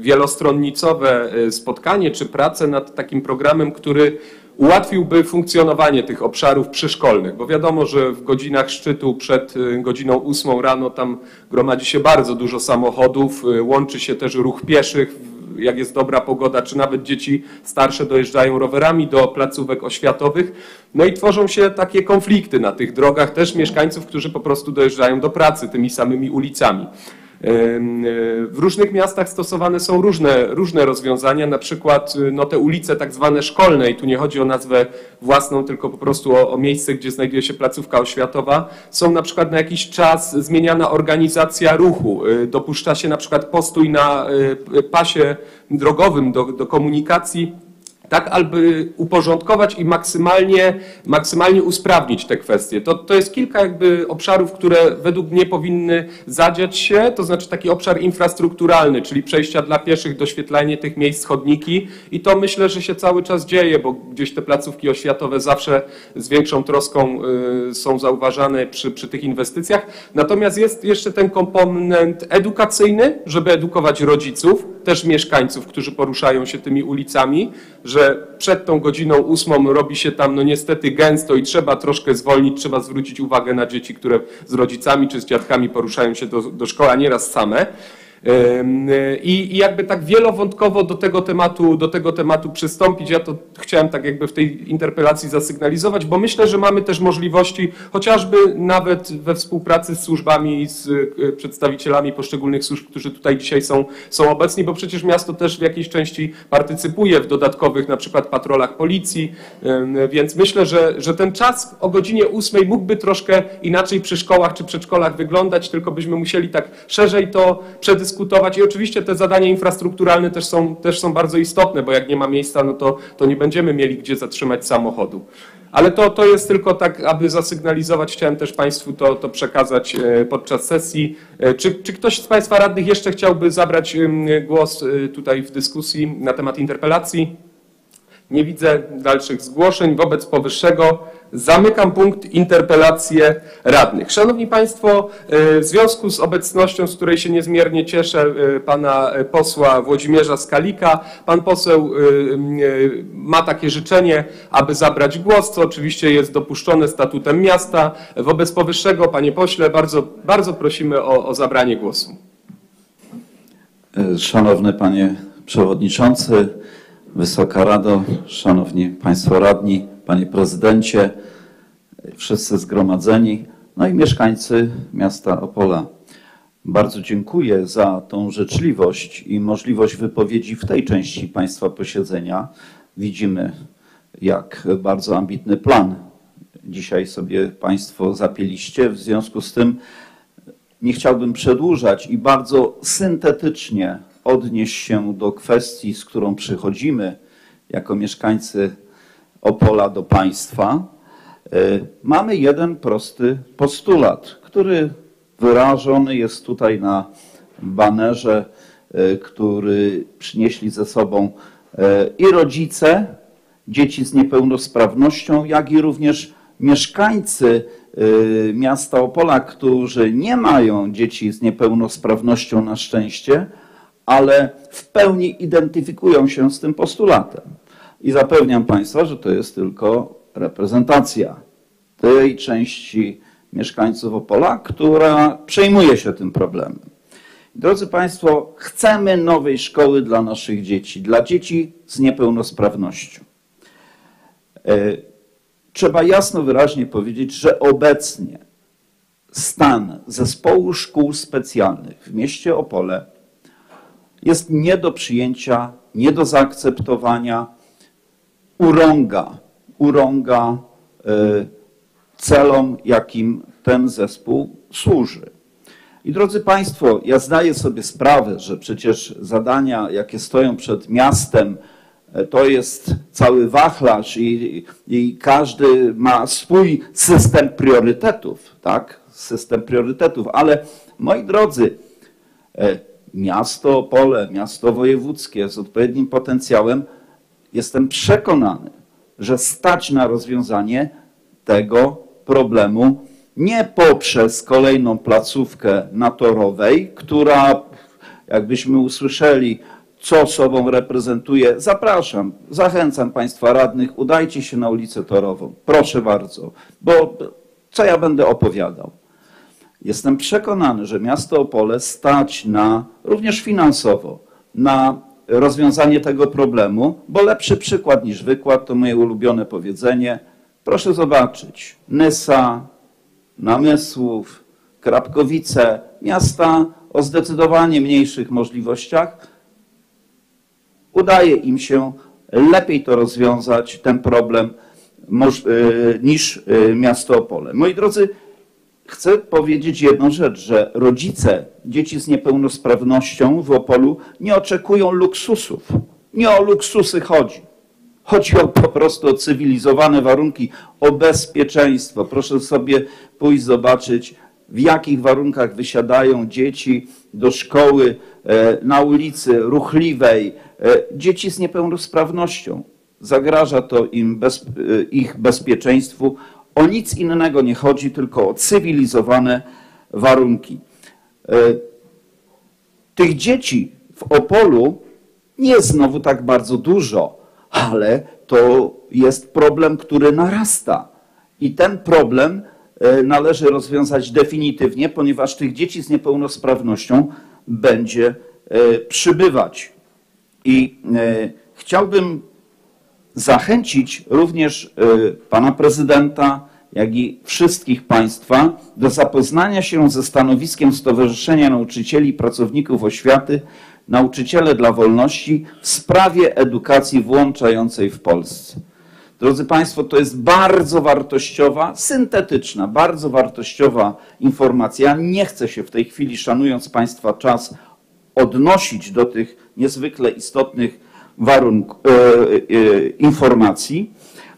wielostronnicowe e, spotkanie czy pracę nad takim programem, który ułatwiłby funkcjonowanie tych obszarów przyszkolnych, bo wiadomo, że w godzinach szczytu przed y, godziną 8 rano tam gromadzi się bardzo dużo samochodów, y, łączy się też ruch pieszych, jak jest dobra pogoda, czy nawet dzieci starsze dojeżdżają rowerami do placówek oświatowych. No i tworzą się takie konflikty na tych drogach też mieszkańców, którzy po prostu dojeżdżają do pracy tymi samymi ulicami. E, W różnych miastach stosowane są różne, różne rozwiązania, na przykład y, no, te ulice tak zwane szkolne, i tu nie chodzi o nazwę własną, tylko po prostu o, o miejsce, gdzie znajduje się placówka oświatowa, są na przykład na jakiś czas zmieniana organizacja ruchu. Y, Dopuszcza się na przykład postój na y, pasie drogowym do, do komunikacji tak aby uporządkować i maksymalnie, maksymalnie usprawnić te kwestie. To, to jest kilka jakby obszarów, które według mnie powinny zadziać się, to znaczy taki obszar infrastrukturalny, czyli przejścia dla pieszych, doświetlenie tych miejsc, chodniki i to myślę, że się cały czas dzieje, bo gdzieś te placówki oświatowe zawsze z większą troską y, są zauważane przy, przy tych inwestycjach. Natomiast jest jeszcze ten komponent edukacyjny, żeby edukować rodziców, też mieszkańców, którzy poruszają się tymi ulicami, przed tą godziną ósmą robi się tam no niestety gęsto i trzeba troszkę zwolnić, trzeba zwrócić uwagę na dzieci, które z rodzicami czy z dziadkami poruszają się do, do szkoły, a nieraz same. I, jakby tak wielowątkowo do tego tematu, do tego tematu przystąpić. Ja to chciałem tak jakby w tej interpelacji zasygnalizować, bo myślę, że mamy też możliwości, chociażby nawet we współpracy z służbami, z y, przedstawicielami poszczególnych służb, którzy tutaj dzisiaj są, są obecni, bo przecież miasto też w jakiejś części partycypuje w dodatkowych na przykład patrolach policji, więc myślę, że, że ten czas o godzinie 8 mógłby troszkę inaczej przy szkołach czy przedszkolach wyglądać, tylko byśmy musieli tak szerzej to przedyskutować i oczywiście te zadania infrastrukturalne też są, też są bardzo istotne, bo jak nie ma miejsca, no to, to nie będziemy mieli gdzie zatrzymać samochodu. Ale to, to jest tylko tak, aby zasygnalizować, chciałem też Państwu to, to przekazać e, podczas sesji. E, Czy, czy ktoś z Państwa radnych jeszcze chciałby zabrać głos e, tutaj w dyskusji na temat interpelacji? Nie widzę dalszych zgłoszeń. Wobec powyższego zamykam punkt interpelacje radnych. Szanowni Państwo, e, w związku z obecnością, z której się niezmiernie cieszę, e, pana posła Włodzimierza Skalika, pan poseł e, ma takie życzenie, aby zabrać głos, co oczywiście jest dopuszczone statutem miasta. Wobec powyższego, panie pośle, bardzo, bardzo prosimy o, o zabranie głosu. Szanowny Panie Przewodniczący, Wysoka Rado, Szanowni Państwo Radni, Panie Prezydencie, wszyscy zgromadzeni, no i mieszkańcy miasta Opola. Bardzo dziękuję za tą życzliwość i możliwość wypowiedzi w tej części Państwa posiedzenia. Widzimy, jak bardzo ambitny plan dzisiaj sobie Państwo zapieliście. W związku z tym nie chciałbym przedłużać i bardzo syntetycznie odnieść się do kwestii, z którą przychodzimy jako mieszkańcy Opola do państwa. E, Mamy jeden prosty postulat, który wyrażony jest tutaj na banerze, e, który przynieśli ze sobą e, i rodzice dzieci z niepełnosprawnością, jak i również mieszkańcy miasta Opola, którzy nie mają dzieci z niepełnosprawnością na szczęście, ale w pełni identyfikują się z tym postulatem. I zapewniam Państwa, że to jest tylko reprezentacja tej części mieszkańców Opola, która przejmuje się tym problemem. Drodzy Państwo, chcemy nowej szkoły dla naszych dzieci, dla dzieci z niepełnosprawnością. E, Trzeba jasno, wyraźnie powiedzieć, że obecnie stan zespołu szkół specjalnych w mieście Opole jest nie do przyjęcia, nie do zaakceptowania, urąga, urąga e, celom, jakim ten zespół służy. I drodzy Państwo, ja zdaję sobie sprawę, że przecież zadania, jakie stoją przed miastem, e, to jest cały wachlarz i, i każdy ma swój system priorytetów, tak? System priorytetów, ale moi drodzy, e, miasto Opole, miasto wojewódzkie z odpowiednim potencjałem, jestem przekonany, że stać na rozwiązanie tego problemu nie poprzez kolejną placówkę na Torowej, która, jakbyśmy usłyszeli, co sobą reprezentuje, zapraszam, zachęcam Państwa radnych, udajcie się na ulicę Torową. Proszę bardzo, bo co ja będę opowiadał? Jestem przekonany, że miasto Opole stać na, również finansowo, na rozwiązanie tego problemu, bo lepszy przykład niż wykład to moje ulubione powiedzenie. Proszę zobaczyć, Nysa, Namysłów, Krapkowice, miasta o zdecydowanie mniejszych możliwościach, udaje im się lepiej to rozwiązać, ten problem, y, niż y, miasto Opole. Moi drodzy, chcę powiedzieć jedną rzecz, że rodzice dzieci z niepełnosprawnością w Opolu nie oczekują luksusów. Nie o luksusy chodzi. Chodzi o po prostu o cywilizowane warunki, o bezpieczeństwo. Proszę sobie pójść zobaczyć, w jakich warunkach wysiadają dzieci do szkoły e, na ulicy ruchliwej, e, dzieci z niepełnosprawnością. Zagraża to im bez, e, ich bezpieczeństwu. O nic innego nie chodzi, tylko o cywilizowane warunki. Tych dzieci w Opolu nie znowu tak bardzo dużo, ale to jest problem, który narasta. I ten problem e, należy rozwiązać definitywnie, ponieważ tych dzieci z niepełnosprawnością będzie e, przybywać. I e, chciałbym zachęcić również e, pana prezydenta, jak i wszystkich państwa do zapoznania się ze stanowiskiem Stowarzyszenia Nauczycieli i Pracowników Oświaty Nauczyciele dla Wolności w sprawie edukacji włączającej w Polsce. Drodzy Państwo, to jest bardzo wartościowa, syntetyczna, bardzo wartościowa informacja. Nie chcę się w tej chwili, szanując Państwa czas, odnosić do tych niezwykle istotnych warunków, e, e, informacji.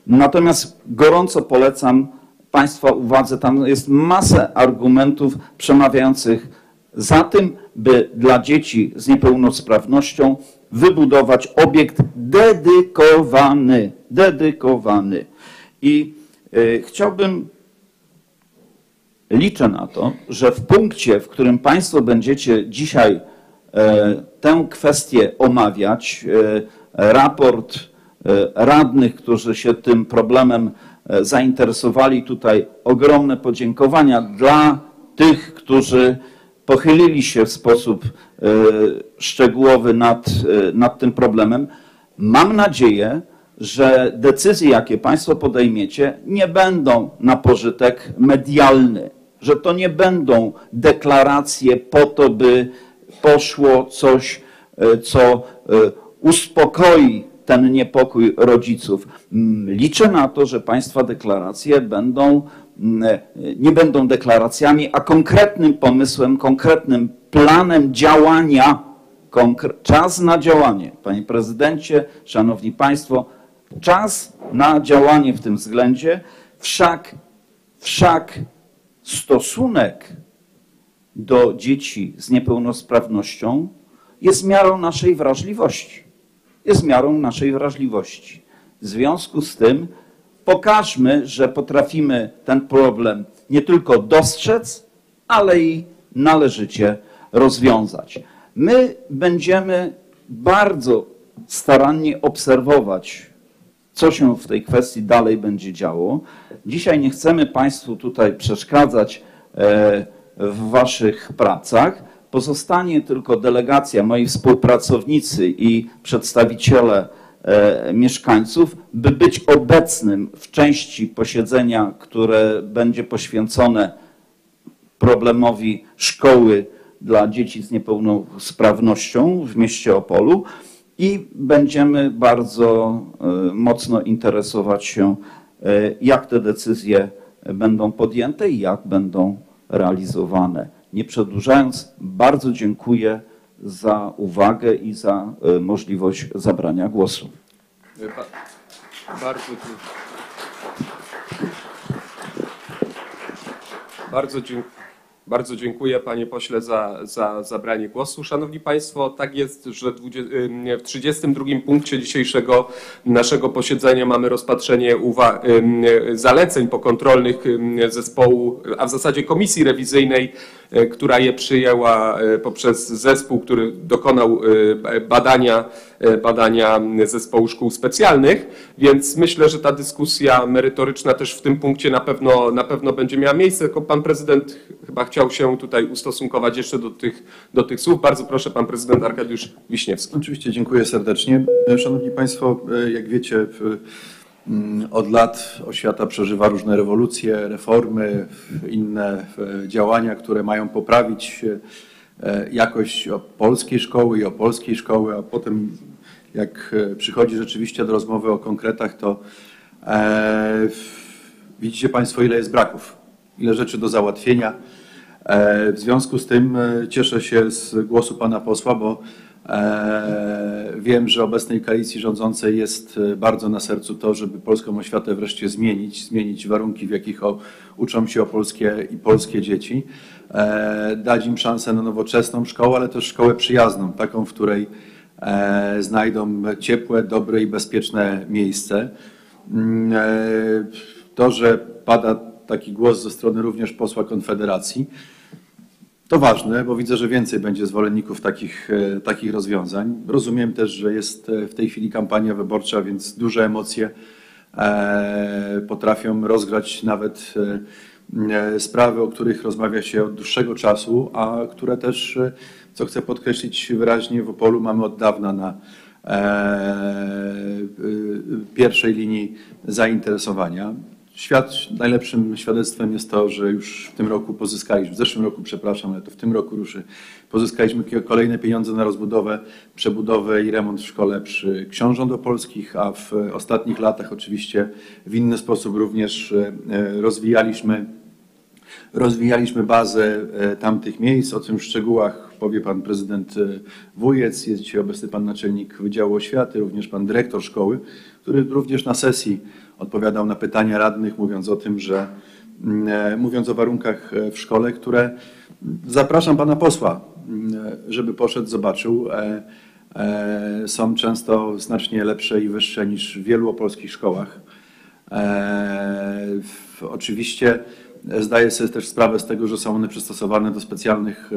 Natomiast gorąco polecam Państwa uwadze, tam jest masę argumentów przemawiających za tym, by dla dzieci z niepełnosprawnością wybudować obiekt dedykowany, dedykowany. I y, chciałbym, liczę na to, że w punkcie, w którym Państwo będziecie dzisiaj e, tę kwestię omawiać, e, raport e, radnych, którzy się tym problemem e, zainteresowali, tutaj ogromne podziękowania dla tych, którzy pochylili się w sposób e, szczegółowy nad, e, nad tym problemem. Mam nadzieję, że decyzje, jakie Państwo podejmiecie, nie będą na pożytek medialny, że to nie będą deklaracje po to, by poszło coś, e, co e, uspokoi ten niepokój rodziców. Mm, Liczę na to, że Państwa deklaracje będą, mm, e, nie będą deklaracjami, a konkretnym pomysłem, konkretnym planem działania. Konkre- Czas na działanie. Panie prezydencie, szanowni państwo, czas na działanie w tym względzie, wszak, wszak stosunek do dzieci z niepełnosprawnością jest miarą naszej wrażliwości. Jest miarą naszej wrażliwości. W związku z tym pokażmy, że potrafimy ten problem nie tylko dostrzec, ale i należycie rozwiązać. My będziemy bardzo starannie obserwować, co się w tej kwestii dalej będzie działo. Dzisiaj nie chcemy Państwu tutaj przeszkadzać e, w Waszych pracach. Pozostanie tylko delegacja, moi współpracownicy i przedstawiciele e, mieszkańców, by być obecnym w części posiedzenia, które będzie poświęcone problemowi szkoły dla dzieci z niepełnosprawnością w mieście Opolu i będziemy bardzo e, mocno interesować się, e, jak te decyzje będą podjęte i jak będą realizowane. Nie przedłużając, bardzo dziękuję za uwagę i za e, możliwość zabrania głosu. Ba- Bardzo, dzie- bardzo, dzie- bardzo dziękuję panie pośle za, za zabranie głosu. Szanowni Państwo, tak jest, że ym, w 32 punkcie dzisiejszego naszego posiedzenia mamy rozpatrzenie uwa- ym, zaleceń pokontrolnych zespołu, a w zasadzie komisji rewizyjnej, która je przyjęła poprzez zespół, który dokonał badania, badania zespołu szkół specjalnych, więc myślę, że ta dyskusja merytoryczna też w tym punkcie na pewno, na pewno będzie miała miejsce, tylko pan prezydent chyba chciał się tutaj ustosunkować jeszcze do tych, do tych słów. Bardzo proszę, pan prezydent Arkadiusz Wiśniewski. Oczywiście dziękuję serdecznie. Szanowni Państwo, jak wiecie, mm, od lat oświata przeżywa różne rewolucje, reformy, inne e, działania, które mają poprawić e, jakość o- polskiej szkoły i o polskiej szkoły, a potem jak e, przychodzi rzeczywiście do rozmowy o konkretach, to e, widzicie Państwo, ile jest braków, ile rzeczy do załatwienia. E, W związku z tym e, cieszę się z głosu pana posła, bo wiem, że obecnej koalicji rządzącej jest e, bardzo na sercu to, żeby polską oświatę wreszcie zmienić, zmienić warunki, w jakich uczą się o polskie i polskie dzieci, e, dać im szansę na nowoczesną szkołę, ale też szkołę przyjazną, taką, w której e, znajdą ciepłe, dobre i bezpieczne miejsce. Mm, e, To, że pada taki głos ze strony również posła Konfederacji, to ważne, bo widzę, że więcej będzie zwolenników takich, e, takich rozwiązań. Rozumiem też, że jest e, w tej chwili kampania wyborcza, więc duże emocje e, potrafią rozgrać nawet sprawy, o których rozmawia się od dłuższego czasu, a które też co chcę podkreślić wyraźnie, w Opolu mamy od dawna na pierwszej linii zainteresowania. Świat, najlepszym świadectwem jest to, że już w tym roku pozyskaliśmy, w zeszłym roku, przepraszam, ale to w tym roku ruszy, pozyskaliśmy kolejne pieniądze na rozbudowę, przebudowę i remont w szkole przy Książąt Opolskich, a w ostatnich latach oczywiście w inny sposób również e, rozwijaliśmy rozwijaliśmy bazę e, tamtych miejsc. O tym w szczegółach powie pan prezydent e, Wujec, jest dzisiaj obecny pan naczelnik Wydziału Oświaty, również pan dyrektor szkoły, który również na sesji odpowiadał na pytania radnych, mówiąc o tym, że mm, e, mówiąc o warunkach e, w szkole, które zapraszam pana posła, mm, e, żeby poszedł, zobaczył. Są często znacznie lepsze i wyższe niż w wielu opolskich szkołach. Oczywiście zdaję sobie też sprawę z tego, że są one przystosowane do specjalnych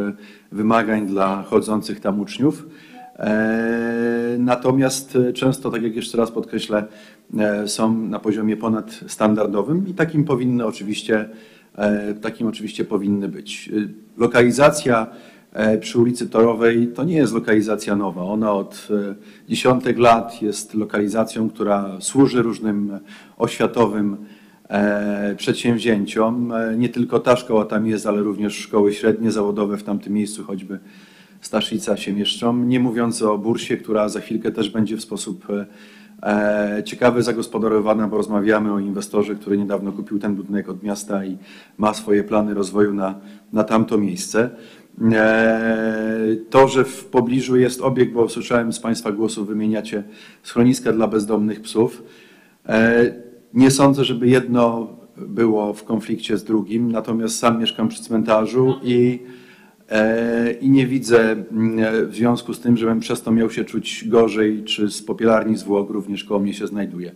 wymagań dla chodzących tam uczniów. E, Natomiast e, często, tak jak jeszcze raz podkreślę, e, są na poziomie ponadstandardowym i takim powinny oczywiście, takim oczywiście powinny być. Lokalizacja przy ulicy Torowej to nie jest lokalizacja nowa. Ona od dziesiątek lat jest lokalizacją, która służy różnym oświatowym przedsięwzięciom. Nie tylko ta szkoła tam jest, ale również szkoły średnie, zawodowe w tamtym miejscu, choćby Staszica się mieszczą. Nie mówiąc o bursie, która za chwilkę też będzie w sposób e, e, ciekawy zagospodarowana, bo rozmawiamy o inwestorze, który niedawno kupił ten budynek od miasta i ma swoje plany rozwoju na, na tamto miejsce. E, To, że w pobliżu jest obiekt, bo słyszałem z Państwa głosów, wymieniacie schroniska dla bezdomnych psów. Nie sądzę, żeby jedno było w konflikcie z drugim, natomiast sam mieszkam przy cmentarzu i, i nie widzę mm, w związku z tym, żebym przez to miał się czuć gorzej, czy z popielarni zwłok również koło mnie się znajduje.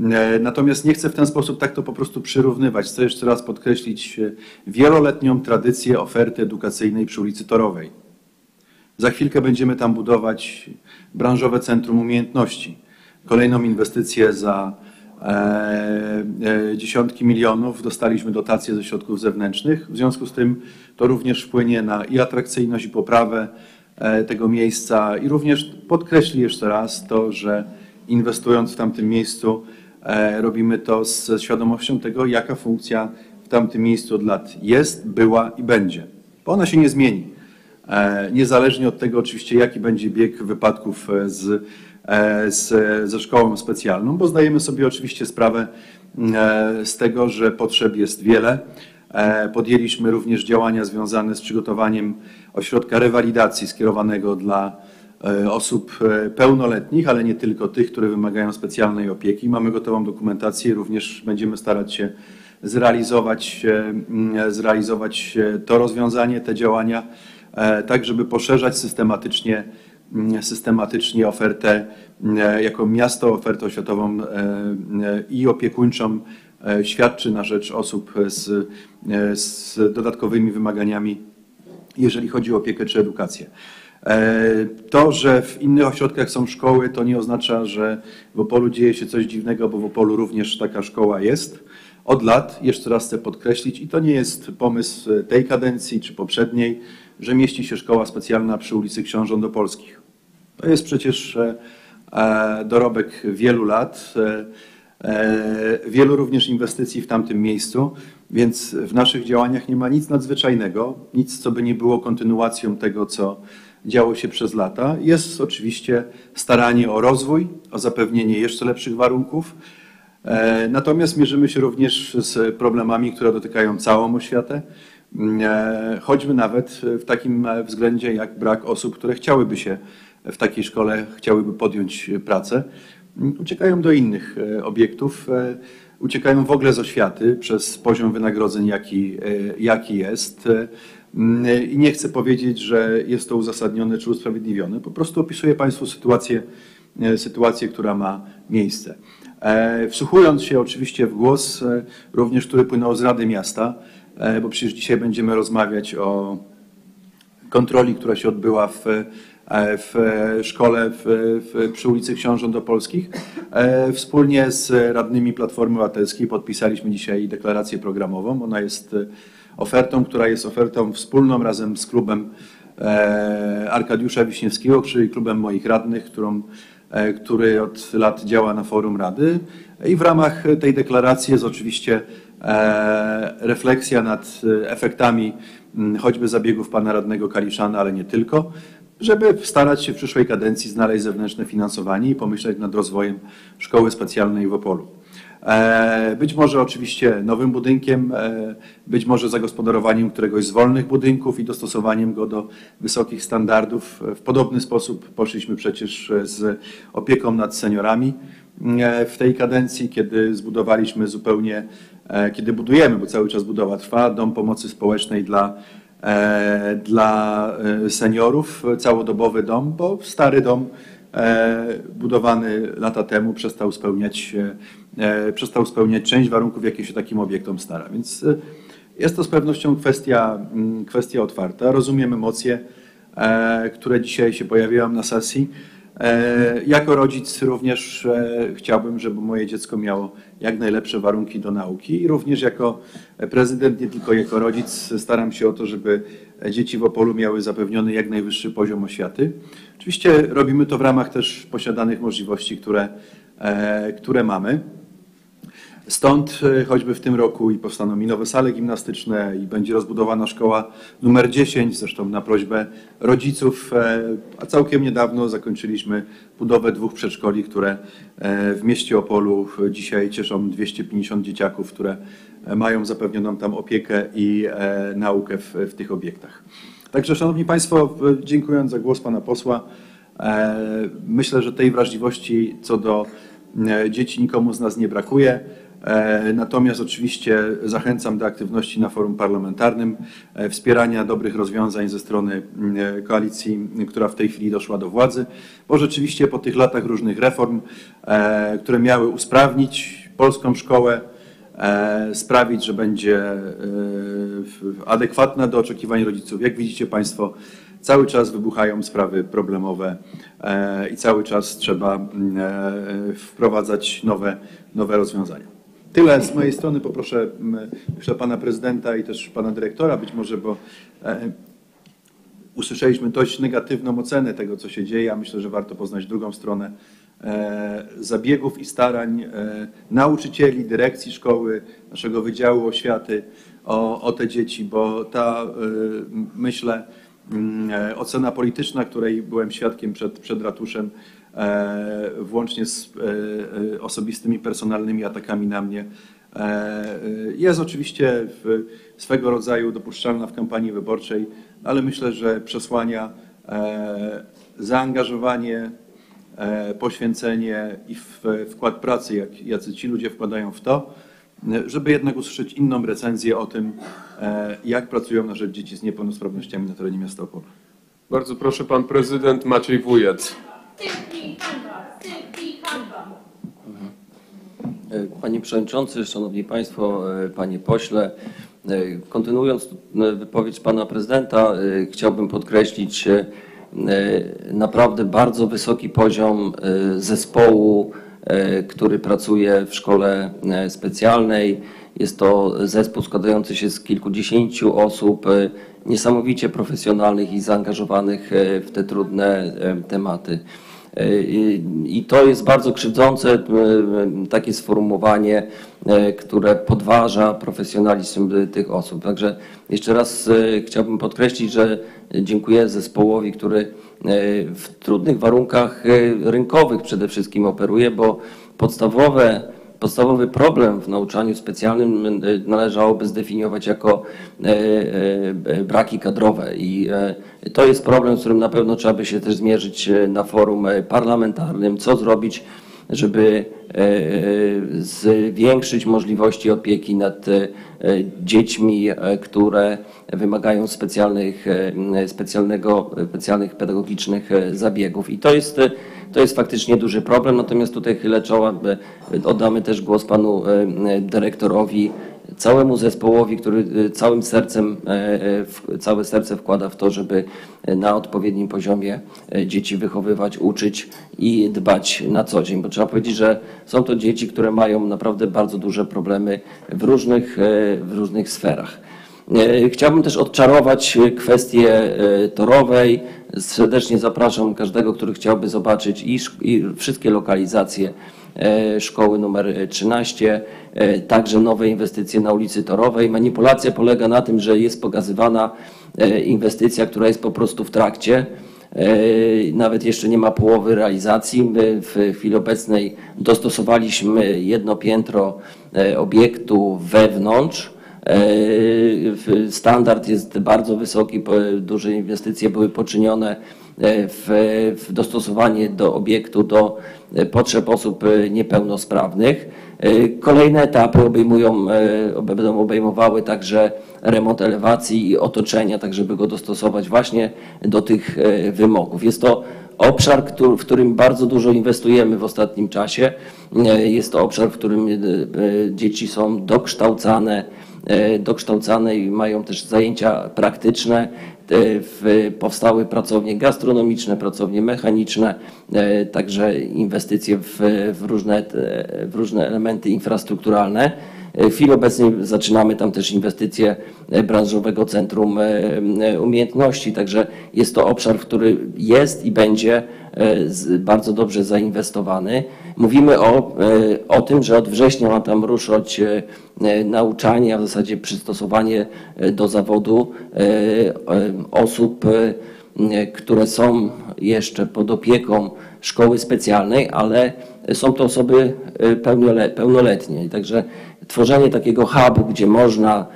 E, Natomiast nie chcę w ten sposób tak to po prostu przyrównywać. Chcę jeszcze raz podkreślić e, wieloletnią tradycję oferty edukacyjnej przy ulicy Torowej. Za chwilkę będziemy tam budować branżowe centrum umiejętności. Kolejną inwestycję za e, e, dziesiątki milionów. Dostaliśmy dotacje ze środków zewnętrznych. W związku z tym to również wpłynie na i atrakcyjność, i poprawę e, tego miejsca. I również podkreśli jeszcze raz to, że inwestując w tamtym miejscu, e, robimy to ze świadomością tego, jaka funkcja w tamtym miejscu od lat jest, była i będzie. Bo ona się nie zmieni. E, Niezależnie od tego oczywiście, jaki będzie bieg wypadków z, z, ze szkołą specjalną, bo zdajemy sobie oczywiście sprawę e, z tego, że potrzeb jest wiele. E, Podjęliśmy również działania związane z przygotowaniem ośrodka rewalidacji skierowanego dla e, osób e, pełnoletnich, ale nie tylko tych, które wymagają specjalnej opieki. Mamy gotową dokumentację, również będziemy starać się zrealizować, zrealizować to rozwiązanie, te działania, tak żeby poszerzać systematycznie, systematycznie ofertę, jako miasto ofertę oświatową i opiekuńczą świadczy na rzecz osób z, e, z dodatkowymi wymaganiami, jeżeli chodzi o opiekę czy edukację. E, To, że w innych ośrodkach są szkoły, to nie oznacza, że w Opolu dzieje się coś dziwnego, bo w Opolu również taka szkoła jest od lat. Jeszcze raz chcę podkreślić, i to nie jest pomysł tej kadencji czy poprzedniej, że mieści się szkoła specjalna przy ulicy Książąt Opolskich. To jest przecież e, e, dorobek wielu lat, e, e, wielu również inwestycji w tamtym miejscu, więc w naszych działaniach nie ma nic nadzwyczajnego, nic, co by nie było kontynuacją tego, co działo się przez lata. Jest oczywiście staranie o rozwój, o zapewnienie jeszcze lepszych warunków, E, Natomiast mierzymy się również z problemami, które dotykają całą oświatę, e, choćby nawet w takim e, względzie jak brak osób, które chciałyby się w takiej szkole, chciałyby podjąć pracę. Uciekają do innych e, obiektów, e, uciekają w ogóle z oświaty przez poziom wynagrodzeń, jaki, e, jaki jest. I nie chcę powiedzieć, że jest to uzasadnione czy usprawiedliwione. Po prostu opisuję Państwu sytuację, sytuację która ma miejsce. Wsłuchując się oczywiście w głos, również który płynął z Rady Miasta, bo przecież dzisiaj będziemy rozmawiać o kontroli, która się odbyła w, w szkole w, w, przy ulicy Książąt Opolskich. E, Wspólnie z radnymi Platformy Obywatelskiej podpisaliśmy dzisiaj deklarację programową. Ona jest e, ofertą, która jest ofertą wspólną razem z klubem e, Arkadiusza Wiśniewskiego, czyli klubem moich radnych, którą, e, który od lat działa na forum Rady. I w ramach tej deklaracji jest oczywiście e, refleksja nad e, efektami choćby zabiegów pana radnego Kaliszana, ale nie tylko, żeby starać się w przyszłej kadencji znaleźć zewnętrzne finansowanie i pomyśleć nad rozwojem szkoły specjalnej w Opolu. E, Być może oczywiście nowym budynkiem, e, być może zagospodarowaniem któregoś z wolnych budynków i dostosowaniem go do wysokich standardów. W podobny sposób poszliśmy przecież z opieką nad seniorami e, w tej kadencji, kiedy zbudowaliśmy zupełnie, e, kiedy budujemy, bo cały czas budowa trwa, dom pomocy społecznej dla e, dla e, seniorów, całodobowy dom, bo stary dom e, budowany lata temu przestał spełniać, e, przestał spełniać część warunków, jakie się takim obiektom stara. Więc e, jest to z pewnością kwestia, mm, kwestia otwarta. Rozumiem emocje, e, które dzisiaj się pojawiły na sesji. E, Jako rodzic również e, chciałbym, żeby moje dziecko miało jak najlepsze warunki do nauki i również jako prezydent, nie tylko jako rodzic, staram się o to, żeby dzieci w Opolu miały zapewniony jak najwyższy poziom oświaty. Oczywiście robimy to w ramach też posiadanych możliwości, które, e, które mamy. Stąd e, choćby w tym roku i powstaną mi nowe sale gimnastyczne i będzie rozbudowana szkoła numer 10, zresztą na prośbę rodziców, e, a całkiem niedawno zakończyliśmy budowę dwóch przedszkoli, które e, w mieście Opolu dzisiaj cieszą 250 dzieciaków, które mają zapewnioną tam opiekę i naukę w, w tych obiektach. Także Szanowni Państwo, dziękując za głos Pana Posła, myślę, że tej wrażliwości co do dzieci nikomu z nas nie brakuje. E, Natomiast oczywiście zachęcam do aktywności na forum parlamentarnym, e, wspierania dobrych rozwiązań ze strony e, koalicji, która w tej chwili doszła do władzy, bo rzeczywiście po tych latach różnych reform, które miały usprawnić polską szkołę, sprawić, że będzie adekwatna do oczekiwań rodziców. Jak widzicie Państwo, cały czas wybuchają sprawy problemowe i cały czas trzeba mm, wprowadzać nowe, nowe rozwiązania. Tyle z mojej strony. Poproszę mm, myślę pana prezydenta i też pana dyrektora, być może, bo e, usłyszeliśmy dość negatywną ocenę tego, co się dzieje, a myślę, że warto poznać drugą stronę e, zabiegów i starań e, nauczycieli, dyrekcji szkoły, naszego Wydziału Oświaty o, o te dzieci, bo ta, myślę, mm, ocena polityczna, której byłem świadkiem przed, przed ratuszem, włącznie z e, e, osobistymi, personalnymi atakami na mnie, e, e, jest oczywiście swego rodzaju dopuszczalna w kampanii wyborczej, ale myślę, że przesłania e, zaangażowanie, e, poświęcenie i wkład pracy, jak, jacy ci ludzie wkładają w to, e, żeby jednak usłyszeć inną recenzję o tym, e, jak pracują na rzecz dzieci z niepełnosprawnościami na terenie miasta Opola. Bardzo proszę, pan prezydent Maciej Wujec. E, Panie Przewodniczący, Szanowni Państwo, e, Panie Pośle, e, kontynuując wypowiedź Pana Prezydenta, chciałbym podkreślić naprawdę bardzo wysoki poziom zespołu, który pracuje w szkole specjalnej. Jest to zespół składający się z kilkudziesięciu osób, niesamowicie profesjonalnych i zaangażowanych w te trudne tematy. I i to jest bardzo krzywdzące e, takie sformułowanie, e, które podważa profesjonalizm tych osób. Także jeszcze raz e, chciałbym podkreślić, że dziękuję zespołowi, który e, w trudnych warunkach e, rynkowych przede wszystkim operuje, bo podstawowe Podstawowy problem w nauczaniu specjalnym e, należałoby zdefiniować jako e, e, braki kadrowe i e, to jest problem, z którym na pewno trzeba by się też zmierzyć e, na forum e, parlamentarnym, co zrobić, żeby e, e, zwiększyć możliwości opieki nad e, dziećmi, e, które wymagają specjalnych, e, specjalnego, specjalnych pedagogicznych e, zabiegów. I to jest, e, to jest faktycznie duży problem, natomiast tutaj chylę czoła, oddamy też głos panu e, e, dyrektorowi, całemu zespołowi, który e, całym sercem, całe serce wkłada w to, żeby na odpowiednim poziomie dzieci wychowywać, uczyć i dbać na co dzień, bo trzeba powiedzieć, że są to dzieci, które mają naprawdę bardzo duże problemy w różnych, w różnych sferach. E, Chciałbym też odczarować kwestię e, torowej. Serdecznie zapraszam każdego, który chciałby zobaczyć i, i wszystkie lokalizacje e, szkoły numer 13, e, także nowe inwestycje na ulicy Torowej. Manipulacja polega na tym, że jest pokazywana e, inwestycja, która jest po prostu w trakcie. E, Nawet jeszcze nie ma połowy realizacji. My w chwili obecnej dostosowaliśmy jedno piętro e, obiektu wewnątrz. E, Standard jest bardzo wysoki, duże inwestycje były poczynione e, w, dostosowanie do obiektu do e, potrzeb osób niepełnosprawnych. Kolejne etapy obejmują, ob- będą obejmowały także remont elewacji i otoczenia, tak żeby go dostosować właśnie do tych wymogów. Jest to obszar, w którym bardzo dużo inwestujemy w ostatnim czasie. Jest to obszar, w którym dzieci są dokształcane, dokształcane i mają też zajęcia praktyczne. E, Powstały pracownie gastronomiczne, pracownie mechaniczne, e, także inwestycje w, w, różne, e, w różne elementy infrastrukturalne. E, W chwili obecnej zaczynamy tam też inwestycje e, branżowego centrum e, e, umiejętności, także jest to obszar, w który jest i będzie e, bardzo dobrze zainwestowany. Mówimy o, e, o tym, że od września ma tam ruszać e, e, nauczanie, a w zasadzie przystosowanie e, do zawodu e, e, osób, e, które są jeszcze pod opieką szkoły specjalnej, ale są to osoby e, pełnoletnie. Także tworzenie takiego hubu, gdzie można,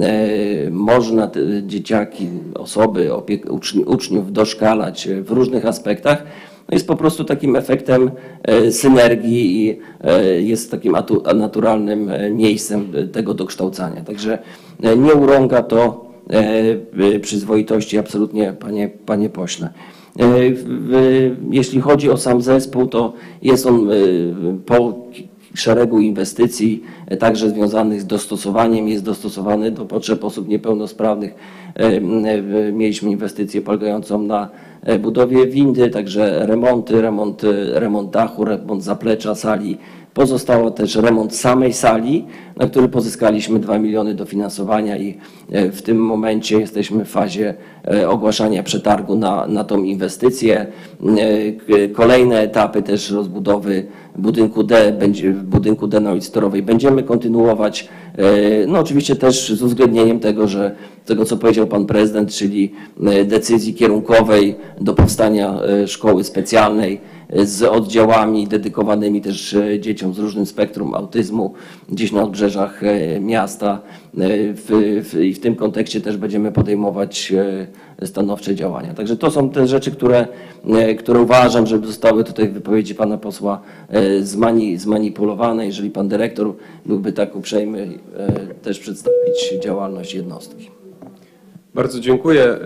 e, można dzieciaki, osoby, uczni- uczniów doszkalać w różnych aspektach, no jest po prostu takim efektem e, synergii i e, jest takim atu- naturalnym miejscem tego dokształcania. Także nie urąga to przyzwoitości absolutnie, panie, panie pośle. Jeśli chodzi o sam zespół, to jest on po szeregu inwestycji, e, także związanych z dostosowaniem, jest dostosowany do potrzeb osób niepełnosprawnych. E, e, Mieliśmy inwestycję polegającą na budowie windy, także remonty, remont, remont dachu, remont zaplecza sali. Pozostało też remont samej sali, na który pozyskaliśmy 2 miliony dofinansowania i e, w tym momencie jesteśmy w fazie e, ogłaszania przetargu na, na tą inwestycję. E, Kolejne etapy też rozbudowy budynku D, będzie, budynku D na ulicy Torowej będziemy kontynuować. No oczywiście też z uwzględnieniem tego, że tego co powiedział pan prezydent, czyli decyzji kierunkowej do powstania szkoły specjalnej z oddziałami dedykowanymi też e, dzieciom z różnym spektrum autyzmu gdzieś na odbrzeżach e, miasta. E, W, w, I w tym kontekście też będziemy podejmować stanowcze działania. Także to są te rzeczy, które, które uważam, że zostały tutaj w wypowiedzi pana posła zmani, zmanipulowane. Jeżeli pan dyrektor byłby tak uprzejmy też przedstawić działalność jednostki. Bardzo dziękuję.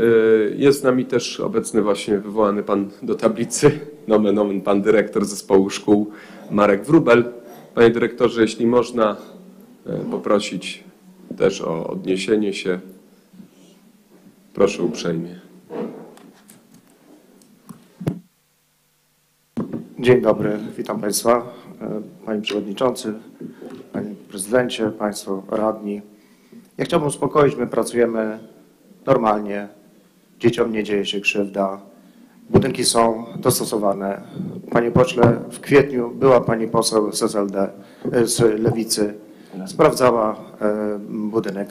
Jest z nami też obecny właśnie wywołany pan do tablicy, nomen omen pan dyrektor zespołu szkół Marek Wrubel. Panie dyrektorze, jeśli można y, poprosić też o odniesienie się. Proszę uprzejmie. Dzień dobry, witam Państwa. E, Panie Przewodniczący, Panie Prezydencie, Państwo radni. Ja chciałbym uspokoić, my pracujemy normalnie, dzieciom nie dzieje się krzywda, budynki są dostosowane. Panie pośle, w kwietniu była Pani poseł z SLD, e, z Lewicy, sprawdzała e, budynek.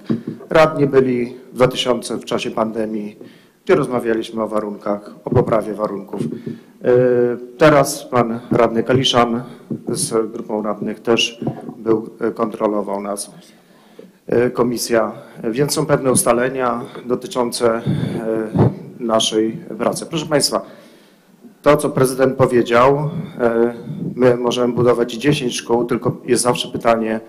Radni byli w 2000 w czasie pandemii, gdzie rozmawialiśmy o warunkach, o poprawie warunków. E, Teraz pan radny Kaliszan z grupą radnych też był, kontrolował nas komisja, więc są pewne ustalenia dotyczące naszej pracy. Proszę Państwa, to co prezydent powiedział, e, my możemy budować 10 szkół, tylko jest zawsze pytanie,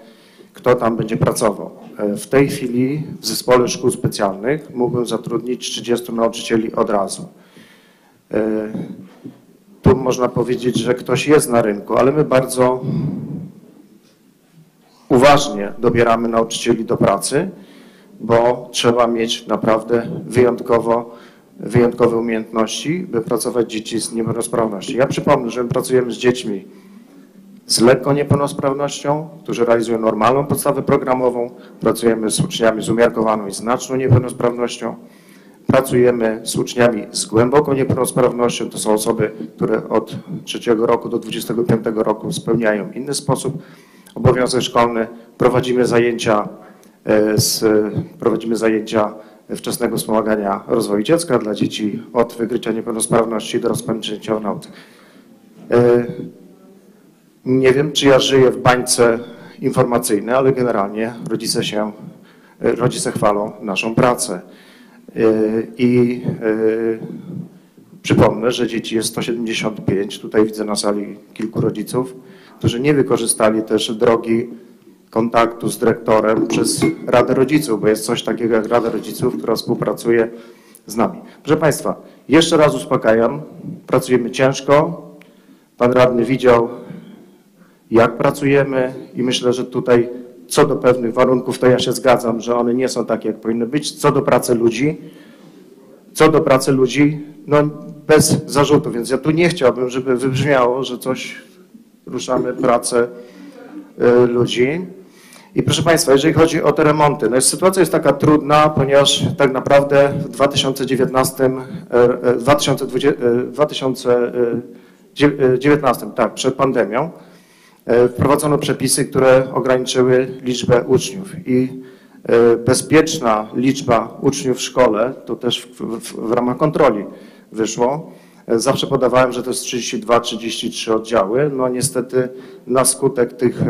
kto tam będzie pracował. E, W tej chwili w zespole szkół specjalnych mógłbym zatrudnić 30 nauczycieli od razu. E, Tu można powiedzieć, że ktoś jest na rynku, ale my bardzo uważnie dobieramy nauczycieli do pracy, bo trzeba mieć naprawdę wyjątkowo, wyjątkowe umiejętności, by pracować dzieci z niepełnosprawnością. Ja przypomnę, że my pracujemy z dziećmi z lekką niepełnosprawnością, którzy realizują normalną podstawę programową. Pracujemy z uczniami z umiarkowaną i znaczną niepełnosprawnością. Pracujemy z uczniami z głęboką niepełnosprawnością. To są osoby, które od trzeciego roku do 25 roku spełniają inny sposób obowiązek szkolny. Prowadzimy zajęcia, e, z, prowadzimy zajęcia wczesnego wspomagania rozwoju dziecka dla dzieci od wykrycia niepełnosprawności do rozpoczęcia nauki. E, Nie wiem, czy ja żyję w bańce informacyjnej, ale generalnie rodzice się, e, rodzice chwalą naszą pracę. E, I przypomnę, że dzieci jest 175. Tutaj widzę na sali kilku rodziców, którzy nie wykorzystali też drogi kontaktu z dyrektorem przez Radę Rodziców, bo jest coś takiego jak Rada Rodziców, która współpracuje z nami. Proszę Państwa, jeszcze raz uspokajam, pracujemy ciężko. Pan radny widział, jak pracujemy i myślę, że tutaj co do pewnych warunków, to ja się zgadzam, że one nie są takie, jak powinny być. Co do pracy ludzi, co do pracy ludzi, no bez zarzutu, więc ja tu nie chciałbym, żeby wybrzmiało, że coś ruszamy pracę y, ludzi. I proszę Państwa, jeżeli chodzi o te remonty, no sytuacja jest taka trudna, ponieważ tak naprawdę w 2019, e, e, 2020, e, 2019 tak, przed pandemią, e, wprowadzono przepisy, które ograniczyły liczbę uczniów i e, bezpieczna liczba uczniów w szkole, to też w, w, w ramach kontroli wyszło. E, Zawsze podawałem, że to jest 32-33 oddziały. No niestety na skutek tych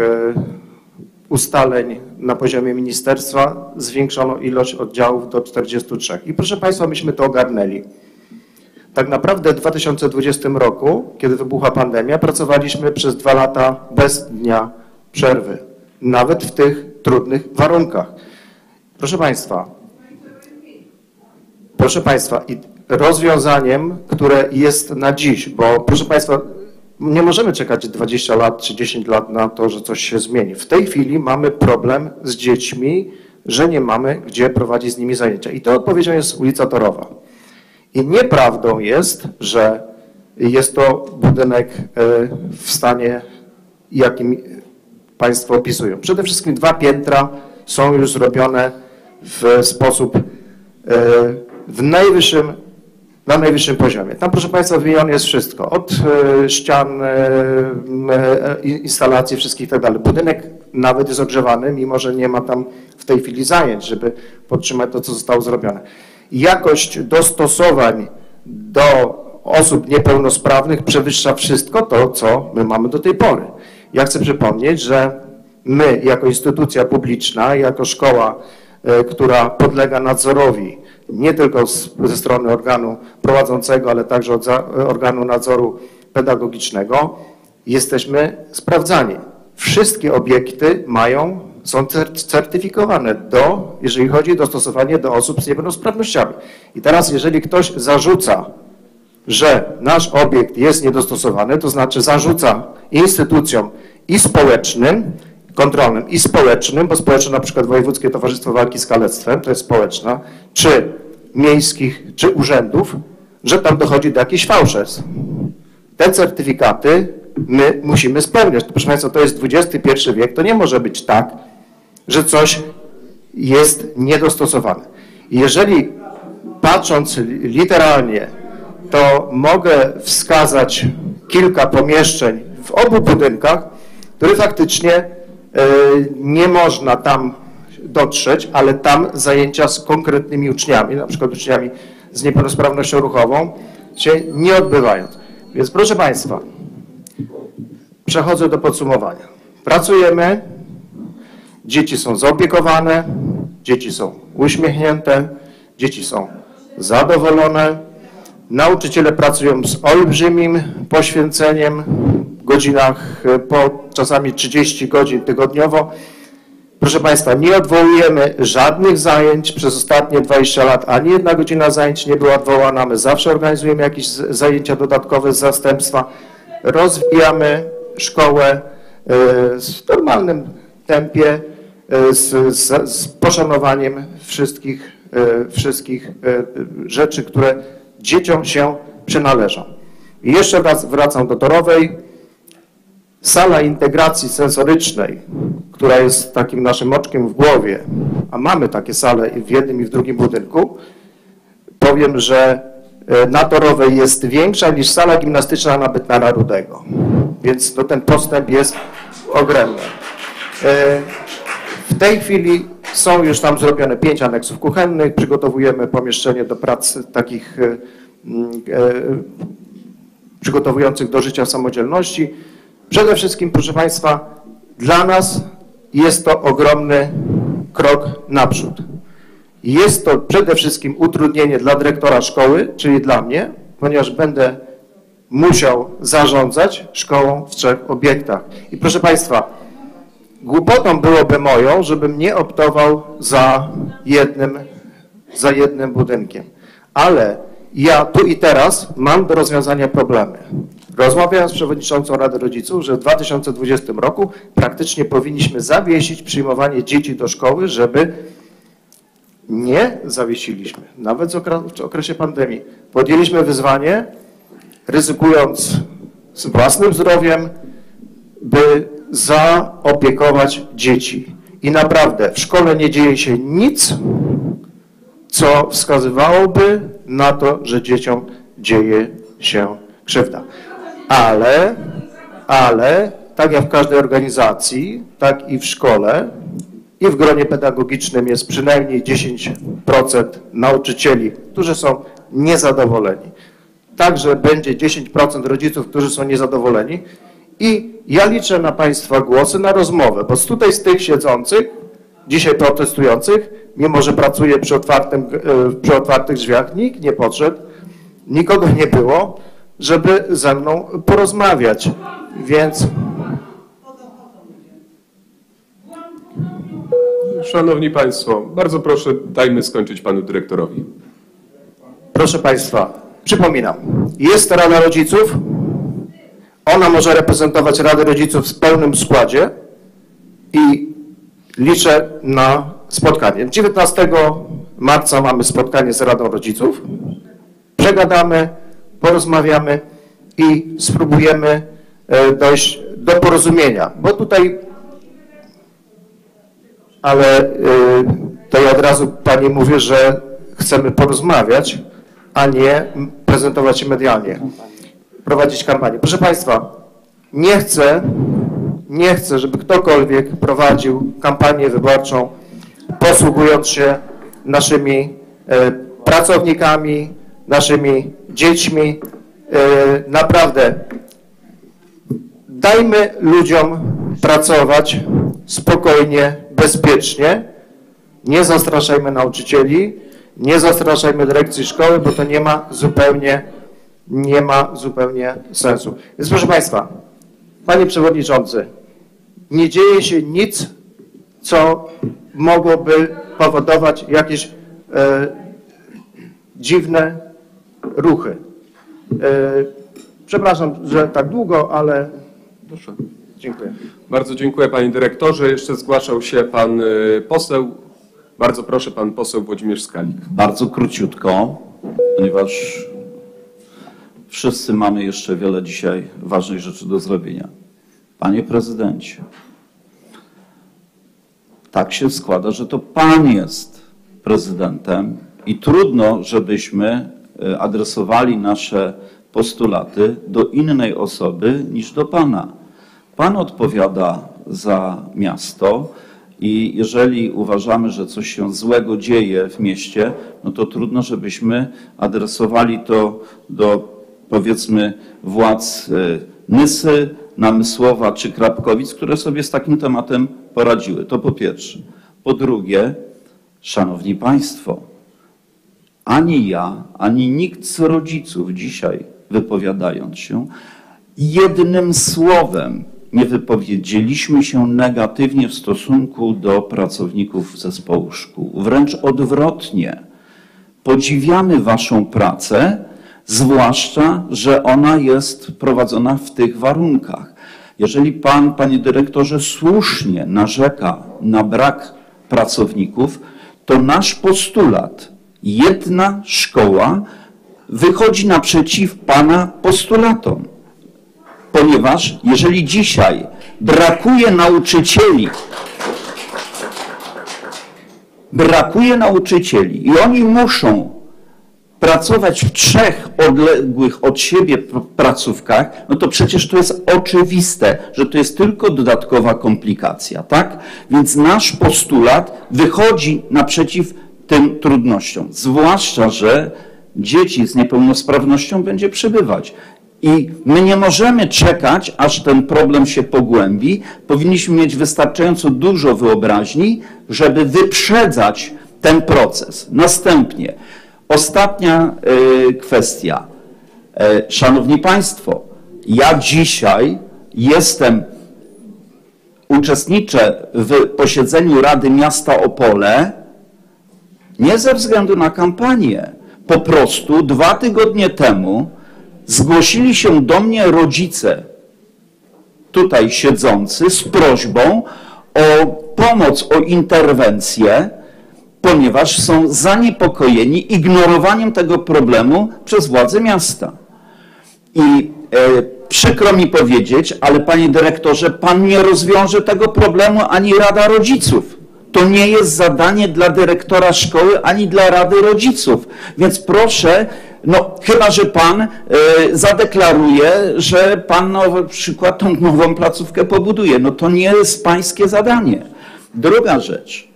ustaleń na poziomie ministerstwa zwiększono ilość oddziałów do 43. I proszę Państwa, myśmy to ogarnęli. Tak naprawdę w 2020 roku, kiedy wybuchła pandemia, pracowaliśmy przez dwa lata bez dnia przerwy. Nawet w tych trudnych warunkach. Proszę Państwa, proszę Państwa, i rozwiązaniem, które jest na dziś, bo proszę Państwa, nie możemy czekać 20 lat czy 10 lat na to, że coś się zmieni. W tej chwili mamy problem z dziećmi, że nie mamy gdzie prowadzić z nimi zajęcia. I to odpowiedzią jest ulica Torowa. I nieprawdą jest, że jest to budynek e, w stanie, jakim Państwo opisują. Przede wszystkim dwa piętra są już zrobione w sposób e, w najwyższym, na najwyższym poziomie. Tam, proszę Państwa, wymienione jest wszystko. Od e, ścian, e, e, instalacji, wszystkich tak dalej. Budynek nawet jest ogrzewany, mimo że nie ma tam w tej chwili zajęć, żeby podtrzymać to, co zostało zrobione. Jakość dostosowań do osób niepełnosprawnych przewyższa wszystko to, co my mamy do tej pory. Ja chcę przypomnieć, że my jako instytucja publiczna, jako szkoła, która podlega nadzorowi nie tylko z, ze strony organu prowadzącego, ale także od za, organu nadzoru pedagogicznego, jesteśmy sprawdzani. Wszystkie obiekty mają, są cer- certyfikowane do, jeżeli chodzi o dostosowanie do osób z niepełnosprawnościami. I teraz, jeżeli ktoś zarzuca, że nasz obiekt jest niedostosowany, to znaczy zarzuca instytucjom i społecznym, kontrolnym i społecznym, bo społeczne na przykład Wojewódzkie Towarzystwo Walki z Kalectwem, to jest społeczna, czy miejskich, czy urzędów, że tam dochodzi do jakichś fałszerstw. Te certyfikaty my musimy spełniać. Proszę Państwa, to jest XXI wiek, to nie może być tak, że coś jest niedostosowane. Jeżeli patrząc literalnie, to mogę wskazać kilka pomieszczeń w obu budynkach, które faktycznie nie można tam dotrzeć, ale tam zajęcia z konkretnymi uczniami, na przykład uczniami z niepełnosprawnością ruchową, się nie odbywają. Więc proszę Państwa, przechodzę do podsumowania. Pracujemy, dzieci są zaopiekowane, dzieci są uśmiechnięte, dzieci są zadowolone, nauczyciele pracują z olbrzymim poświęceniem, godzinach e, po czasami 30 godzin tygodniowo. Proszę Państwa, nie odwołujemy żadnych zajęć przez ostatnie 20 lat, ani jedna godzina zajęć nie była odwołana. My zawsze organizujemy jakieś zajęcia dodatkowe z zastępstwa. Rozwijamy szkołę e, w normalnym tempie, e, z, z, z poszanowaniem wszystkich, wszystkich rzeczy, które dzieciom się przynależą. I jeszcze raz wracam do Torowej. Sala integracji sensorycznej, która jest takim naszym oczkiem w głowie, a mamy takie sale w jednym i w drugim budynku, powiem, że e, na Torowej jest większa niż sala gimnastyczna na Bytnara Rudego. Więc no, ten postęp jest ogromny. E, W tej chwili są już tam zrobione pięć aneksów kuchennych. Przygotowujemy pomieszczenie do prac takich e, przygotowujących do życia samodzielności. Przede wszystkim, proszę Państwa, dla nas jest to ogromny krok naprzód. Jest to przede wszystkim utrudnienie dla dyrektora szkoły, czyli dla mnie, ponieważ będę musiał zarządzać szkołą w trzech obiektach. I proszę Państwa, głupotą byłoby moją, żebym nie optował za jednym, za jednym budynkiem. Ale ja tu i teraz mam do rozwiązania problemy. Rozmawiałem z przewodniczącą Rady Rodziców, że w 2020 roku praktycznie powinniśmy zawiesić przyjmowanie dzieci do szkoły, żeby nie zawiesiliśmy, nawet w okresie pandemii. Podjęliśmy wyzwanie, ryzykując z własnym zdrowiem, by zaopiekować dzieci. I naprawdę w szkole nie dzieje się nic, co wskazywałoby na to, że dzieciom dzieje się krzywda. Ale, ale, tak jak w każdej organizacji, tak i w szkole i w gronie pedagogicznym jest przynajmniej 10% nauczycieli, którzy są niezadowoleni. Także będzie 10% rodziców, którzy są niezadowoleni. I ja liczę na Państwa głosy, na rozmowę, bo tutaj z tych siedzących, dzisiaj protestujących, mimo że pracuję przy, otwartym, e, przy otwartych drzwiach, nikt nie podszedł, nikogo nie było, żeby ze mną porozmawiać. Więc Szanowni Państwo, bardzo proszę, dajmy skończyć Panu Dyrektorowi. Proszę Państwa, przypominam, jest Rada Rodziców, ona może reprezentować Radę Rodziców w pełnym składzie i liczę na spotkanie. 19 marca mamy spotkanie z Radą Rodziców, przegadamy, porozmawiamy i spróbujemy e, dojść do porozumienia, bo tutaj ale y, to ja od razu Pani mówię, że chcemy porozmawiać, a nie prezentować się medialnie, prowadzić kampanię. Proszę Państwa, nie chcę, nie chcę, żeby ktokolwiek prowadził kampanię wyborczą, posługując się naszymi e, pracownikami, naszymi dziećmi. E, Naprawdę, dajmy ludziom pracować spokojnie, bezpiecznie. Nie zastraszajmy nauczycieli, nie zastraszajmy dyrekcji szkoły, bo to nie ma zupełnie, nie ma zupełnie sensu. Więc proszę Państwa, Panie Przewodniczący, nie dzieje się nic, co mogłoby powodować jakieś e, dziwne ruchy. E, przepraszam, że tak długo, ale Proszę. dziękuję. Bardzo dziękuję Panie Dyrektorze. Jeszcze zgłaszał się Pan y, poseł. Bardzo proszę, Pan poseł Włodzimierz Skalik. Bardzo króciutko, ponieważ wszyscy mamy jeszcze wiele dzisiaj ważnych rzeczy do zrobienia. Panie prezydencie, tak się składa, że to pan jest prezydentem i trudno, żebyśmy e, adresowali nasze postulaty do innej osoby niż do pana. Pan odpowiada za miasto i jeżeli uważamy, że coś się złego dzieje w mieście, no to trudno, żebyśmy adresowali to do powiedzmy władz e, Nysy, Namysłowa czy Krapkowic, które sobie z takim tematem poradziły. To po pierwsze. Po drugie, szanowni państwo, ani ja, ani nikt z rodziców dzisiaj wypowiadając się, jednym słowem nie wypowiedzieliśmy się negatywnie w stosunku do pracowników zespołu szkół. Wręcz odwrotnie. Podziwiamy Waszą pracę, zwłaszcza, że ona jest prowadzona w tych warunkach. Jeżeli Pan, Panie Dyrektorze, słusznie narzeka na brak pracowników, to nasz postulat, jedna szkoła, wychodzi naprzeciw Pana postulatom. ponieważ jeżeli dzisiaj brakuje nauczycieli, brakuje nauczycieli i oni muszą pracować w trzech odległych od siebie placówkach, no to przecież to jest oczywiste, że to jest tylko dodatkowa komplikacja, tak? Więc nasz postulat wychodzi naprzeciw tym trudnościom, zwłaszcza, że dzieci z niepełnosprawnością będzie przybywać. I my nie możemy czekać, aż ten problem się pogłębi. Powinniśmy mieć wystarczająco dużo wyobraźni, żeby wyprzedzać ten proces. Następnie, ostatnia y, kwestia. E, Szanowni Państwo, ja dzisiaj jestem, uczestniczę w posiedzeniu Rady Miasta Opole nie ze względu na kampanię. Po prostu dwa tygodnie temu zgłosili się do mnie rodzice tutaj siedzący z prośbą o pomoc, o interwencję, ponieważ są zaniepokojeni ignorowaniem tego problemu przez władze miasta. I e, przykro mi powiedzieć, ale panie dyrektorze, pan nie rozwiąże tego problemu ani Rada Rodziców. To nie jest zadanie dla dyrektora szkoły ani dla Rady Rodziców. Więc proszę, no chyba, że pan e, zadeklaruje, że pan no, na przykład tą nową placówkę pobuduje. No to nie jest pańskie zadanie. Druga rzecz.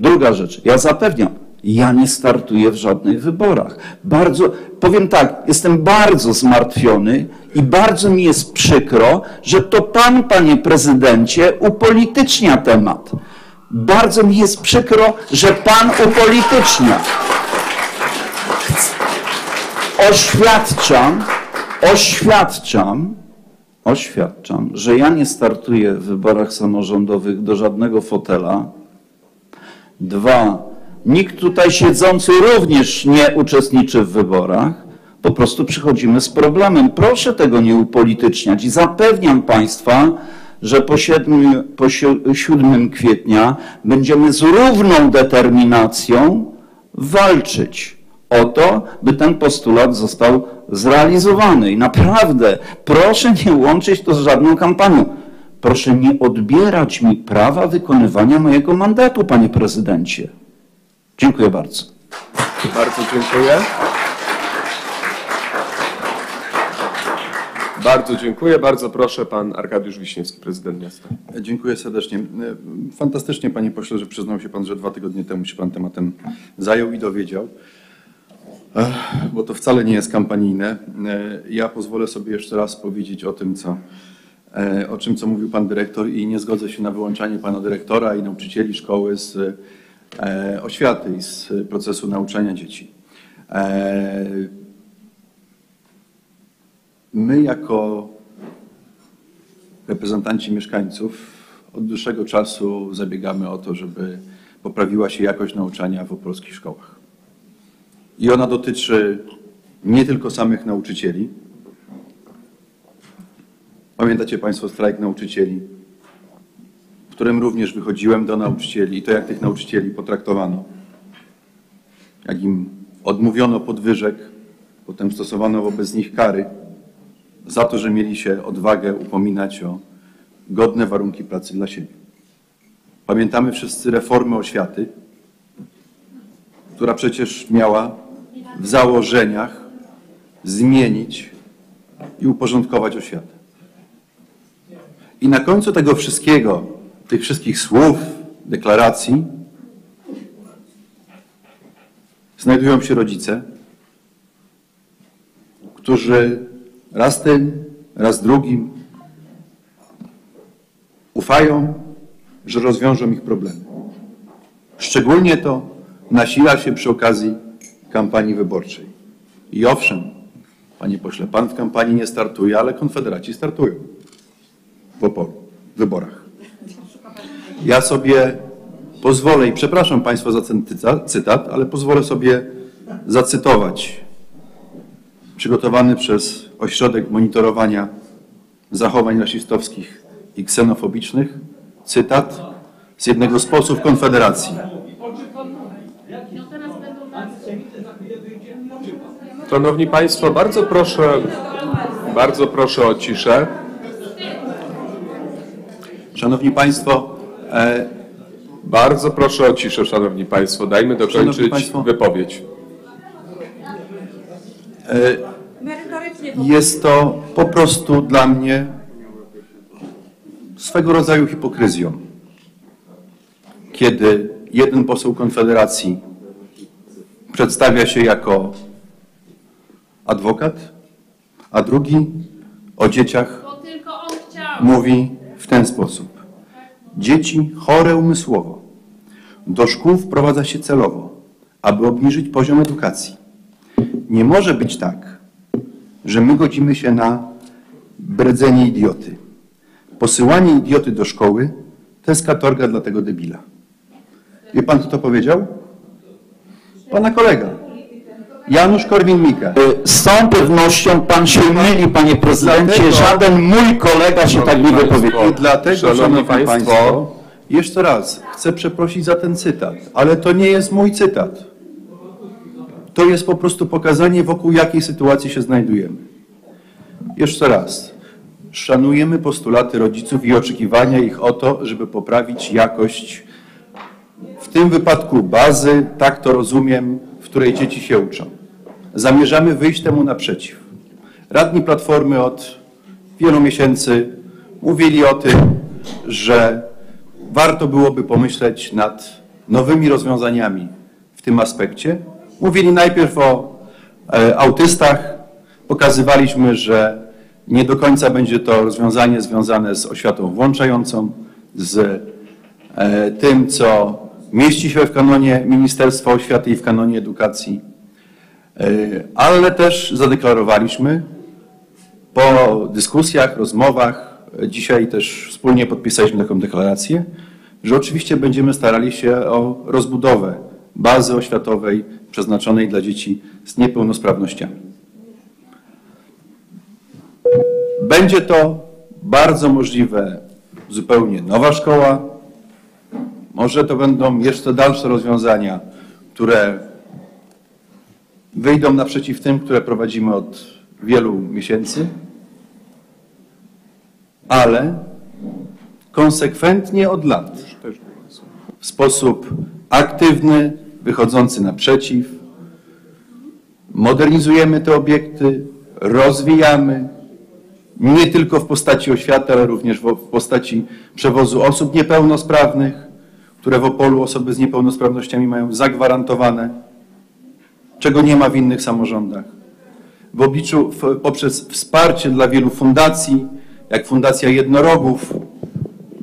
Druga rzecz, ja zapewniam, ja nie startuję w żadnych wyborach. Bardzo, powiem tak, jestem bardzo zmartwiony i bardzo mi jest przykro, że to pan, panie prezydencie, upolitycznia temat. Bardzo mi jest przykro, że pan upolitycznia. Oświadczam, oświadczam, oświadczam, że ja nie startuję w wyborach samorządowych do żadnego fotela. Dwa, nikt tutaj siedzący również nie uczestniczy w wyborach. Po prostu przychodzimy z problemem. Proszę tego nie upolityczniać i zapewniam Państwa, że po 7, po si- 7 kwietnia będziemy z równą determinacją walczyć o to, by ten postulat został zrealizowany. I naprawdę proszę nie łączyć to z żadną kampanią. Proszę nie odbierać mi prawa wykonywania mojego mandatu, panie prezydencie. Dziękuję bardzo. Bardzo dziękuję. Bardzo dziękuję. Bardzo proszę pan Arkadiusz Wiśniewski, prezydent miasta. Dziękuję serdecznie. Fantastycznie, panie pośle, że przyznał się pan, że dwa tygodnie temu się pan tematem zajął i dowiedział, bo to wcale nie jest kampanijne. Ja pozwolę sobie jeszcze raz powiedzieć o tym, co, o czym co mówił pan dyrektor i nie zgodzę się na wyłączanie pana dyrektora i nauczycieli szkoły z oświaty i z procesu nauczania dzieci. My jako reprezentanci mieszkańców od dłuższego czasu zabiegamy o to, żeby poprawiła się jakość nauczania w opolskich szkołach. I ona dotyczy nie tylko samych nauczycieli. Pamiętacie Państwo strajk nauczycieli, w którym również wychodziłem do nauczycieli i to, jak tych nauczycieli potraktowano. Jak im odmówiono podwyżek, potem stosowano wobec nich kary za to, że mieli się odwagę upominać o godne warunki pracy dla siebie. Pamiętamy wszyscy reformę oświaty, która przecież miała w założeniach zmienić i uporządkować oświatę. I na końcu tego wszystkiego, tych wszystkich słów, deklaracji, znajdują się rodzice, którzy raz tym, raz drugim ufają, że rozwiążą ich problemy. Szczególnie to nasila się przy okazji kampanii wyborczej. I owszem, panie pośle, pan w kampanii nie startuje, ale konfederaci startują w Opolu, w wyborach. Ja sobie pozwolę, i przepraszam państwa za ten cyta- cytat, ale pozwolę sobie zacytować przygotowany przez Ośrodek Monitorowania Zachowań Rasistowskich i Ksenofobicznych cytat z jednego z posłów Konfederacji. Szanowni Państwo, bardzo proszę, bardzo proszę o ciszę. Szanowni Państwo, e, Bardzo proszę o ciszę, szanowni państwo. Dajmy dokończyć państwo. wypowiedź. Jest to po prostu dla mnie swego rodzaju hipokryzją, kiedy jeden poseł Konfederacji przedstawia się jako adwokat, a drugi o dzieciach mówi w ten sposób. Dzieci chore umysłowo do szkół wprowadza się celowo, aby obniżyć poziom edukacji. Nie może być tak, że my godzimy się na bredzenie idioty. Posyłanie idioty do szkoły to jest katorga dla tego debila. Wie pan, kto to powiedział? Pana kolega. Janusz Korwin-Mikke. Z całą pewnością pan się myli, panie prezydencie. Dlatego- Żaden mój kolega się tak nie wypowiedział. I dlatego, Szanowni szanowni, państwo, państwo, jeszcze raz chcę przeprosić za ten cytat, ale to nie jest mój cytat. To jest po prostu pokazanie, wokół jakiej sytuacji się znajdujemy. Jeszcze raz. Szanujemy postulaty rodziców i oczekiwania ich o to, żeby poprawić jakość, w tym wypadku bazy, tak to rozumiem, w której dzieci się uczą. Zamierzamy wyjść temu naprzeciw. Radni Platformy od wielu miesięcy mówili o tym, że warto byłoby pomyśleć nad nowymi rozwiązaniami w tym aspekcie. Mówili najpierw o e, autystach, pokazywaliśmy, że nie do końca będzie to rozwiązanie związane z oświatą włączającą, z e, tym, co mieści się w kanonie Ministerstwa Oświaty i w kanonie edukacji. E, ale też zadeklarowaliśmy po dyskusjach, rozmowach, dzisiaj też wspólnie podpisaliśmy taką deklarację, że oczywiście będziemy starali się o rozbudowę bazy oświatowej przeznaczonej dla dzieci z niepełnosprawnościami. Będzie to bardzo możliwe zupełnie nowa szkoła. Może to będą jeszcze dalsze rozwiązania, które wyjdą naprzeciw tym, które prowadzimy od wielu miesięcy, ale konsekwentnie od lat, w sposób aktywny, wychodzący naprzeciw, modernizujemy te obiekty, rozwijamy, nie tylko w postaci oświaty, ale również w postaci przewozu osób niepełnosprawnych, które w Opolu osoby z niepełnosprawnościami mają zagwarantowane, czego nie ma w innych samorządach. W obliczu, w, poprzez wsparcie dla wielu fundacji, jak Fundacja Jednorogów,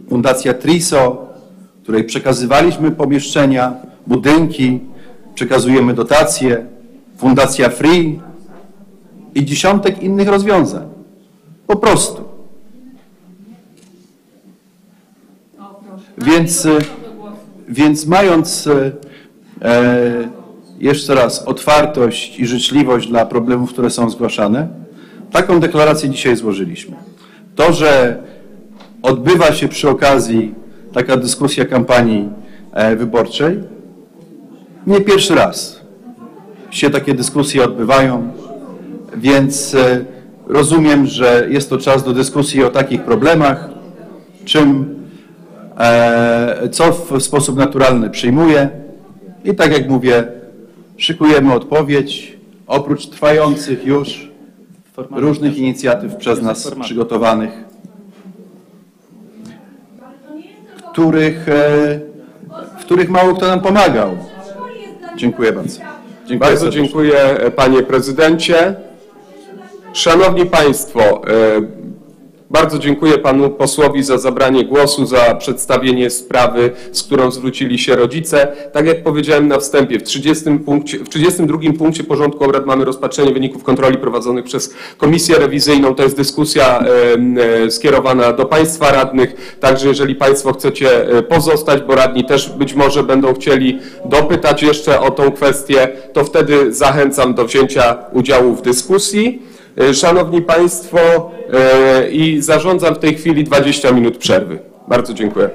Fundacja Triso, której przekazywaliśmy pomieszczenia, budynki, przekazujemy dotacje, Fundacja Free i dziesiątek innych rozwiązań. Po prostu. Więc, więc mając e, jeszcze raz otwartość i życzliwość dla problemów, które są zgłaszane, taką deklarację dzisiaj złożyliśmy. To, że odbywa się przy okazji taka dyskusja kampanii e, wyborczej, nie pierwszy raz się takie dyskusje odbywają, więc e, rozumiem, że jest to czas do dyskusji o takich problemach, czym e, co w sposób naturalny przyjmuję. I tak jak mówię, szykujemy odpowiedź, oprócz trwających już różnych inicjatyw przez nas przygotowanych, których, e, w których mało kto nam pomagał. Dziękuję bardzo. Dziękuję Bardzo serdecznie. dziękuję e, panie prezydencie. Szanowni Państwo, e, bardzo dziękuję panu posłowi za zabranie głosu, za przedstawienie sprawy, z którą zwrócili się rodzice. Tak jak powiedziałem na wstępie, w, 30 punkcie, w 32 punkcie porządku obrad mamy rozpatrzenie wyników kontroli prowadzonych przez Komisję Rewizyjną. To jest dyskusja e, skierowana do Państwa radnych, także jeżeli Państwo chcecie e, pozostać, bo radni też być może będą chcieli dopytać jeszcze o tą kwestię, to wtedy zachęcam do wzięcia udziału w dyskusji. E, Szanowni Państwo, e, i zarządzam w tej chwili 20 minut przerwy. Bardzo dziękuję.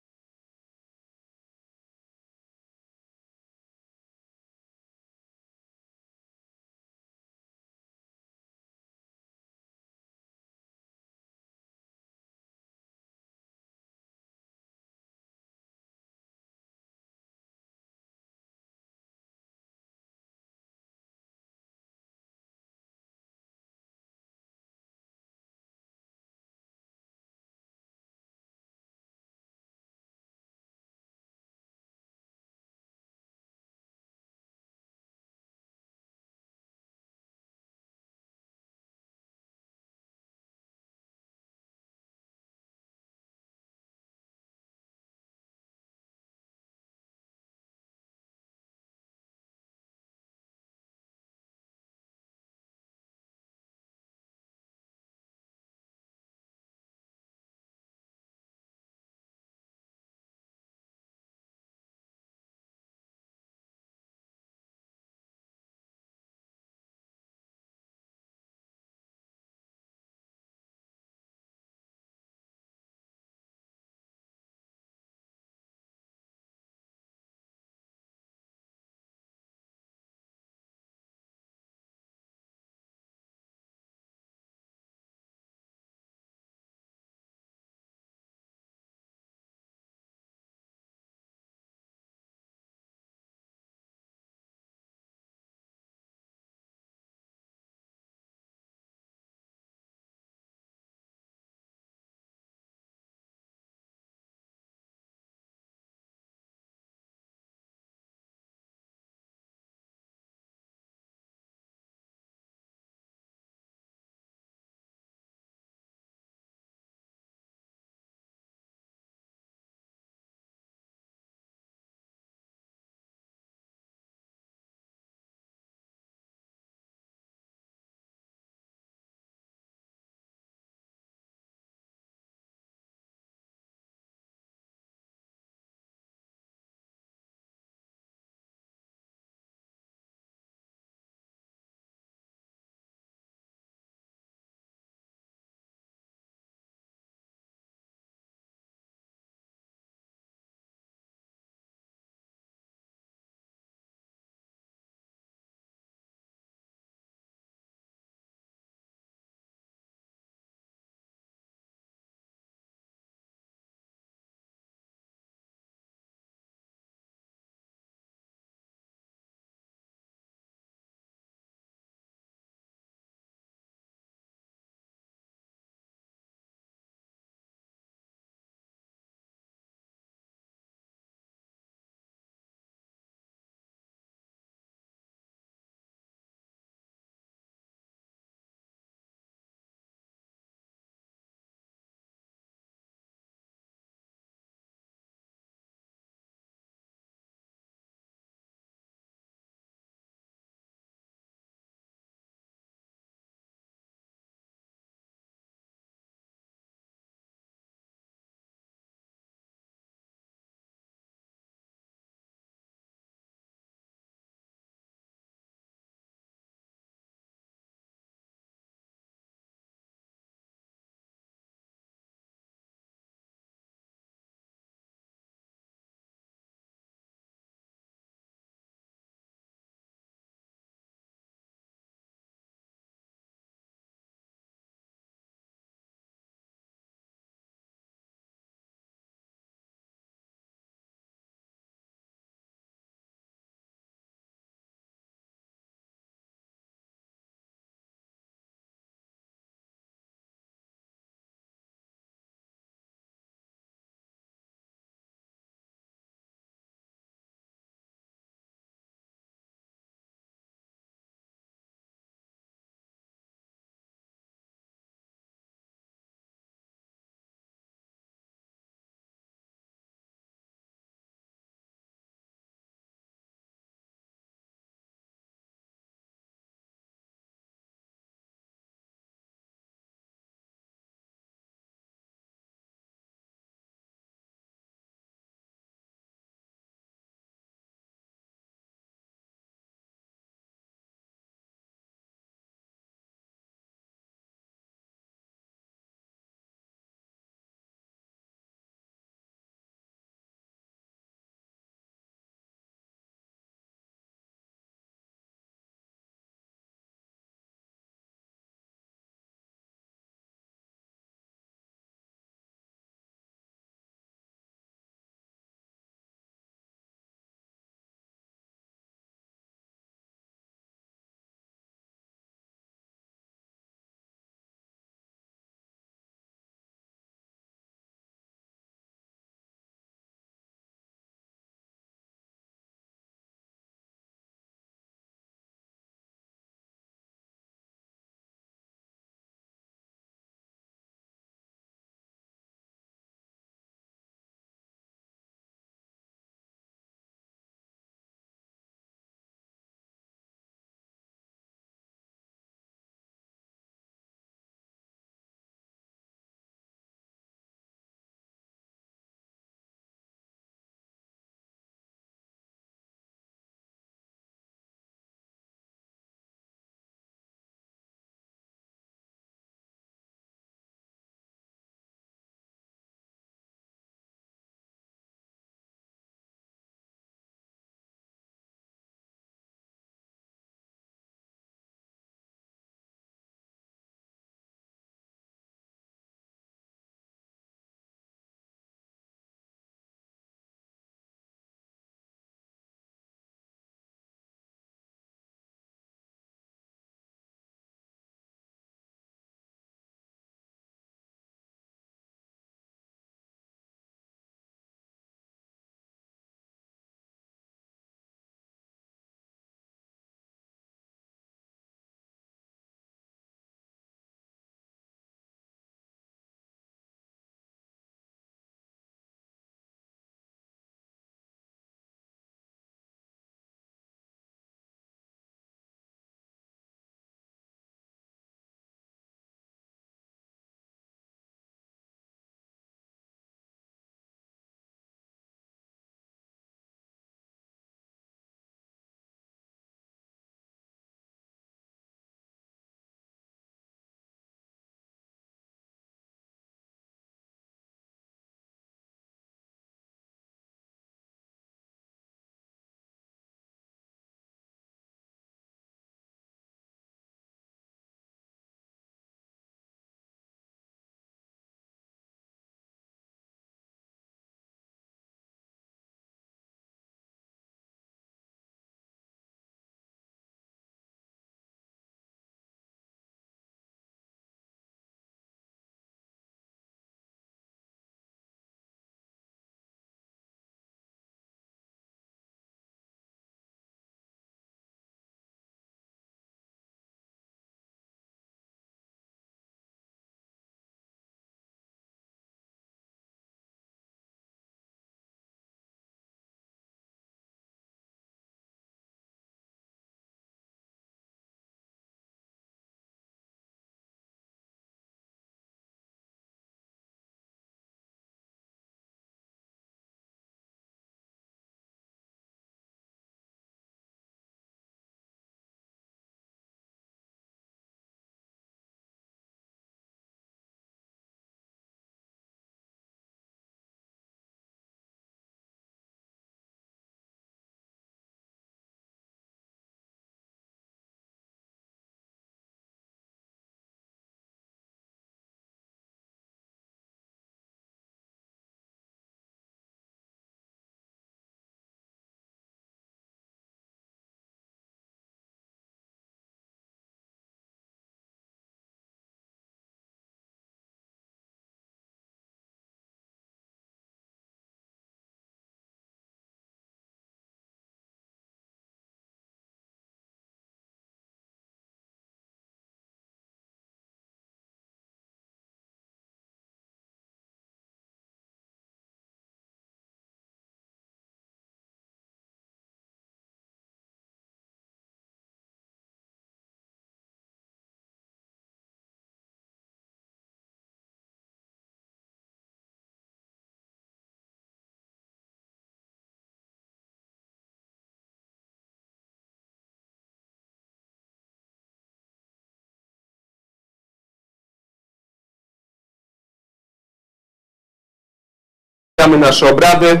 Wznawiamy nasze obrady.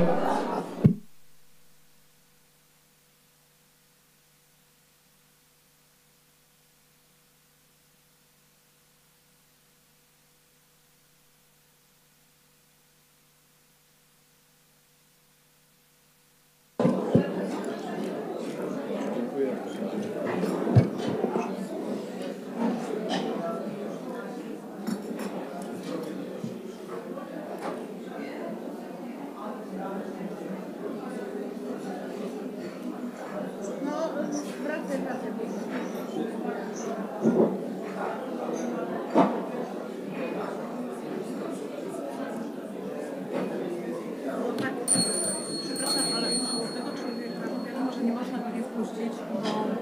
Przepraszam, ale tego człowieka wiadomo, że nie można go nie wpuścić,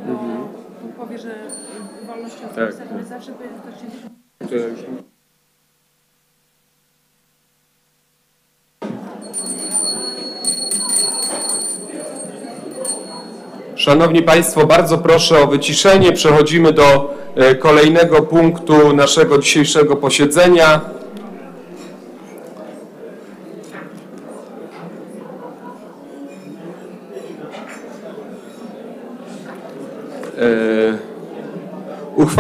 bo bo powie, że wolność osobista, to my zawsze chcieliśmy Szanowni Państwo, bardzo proszę o wyciszenie. Przechodzimy do e, kolejnego punktu naszego dzisiejszego posiedzenia.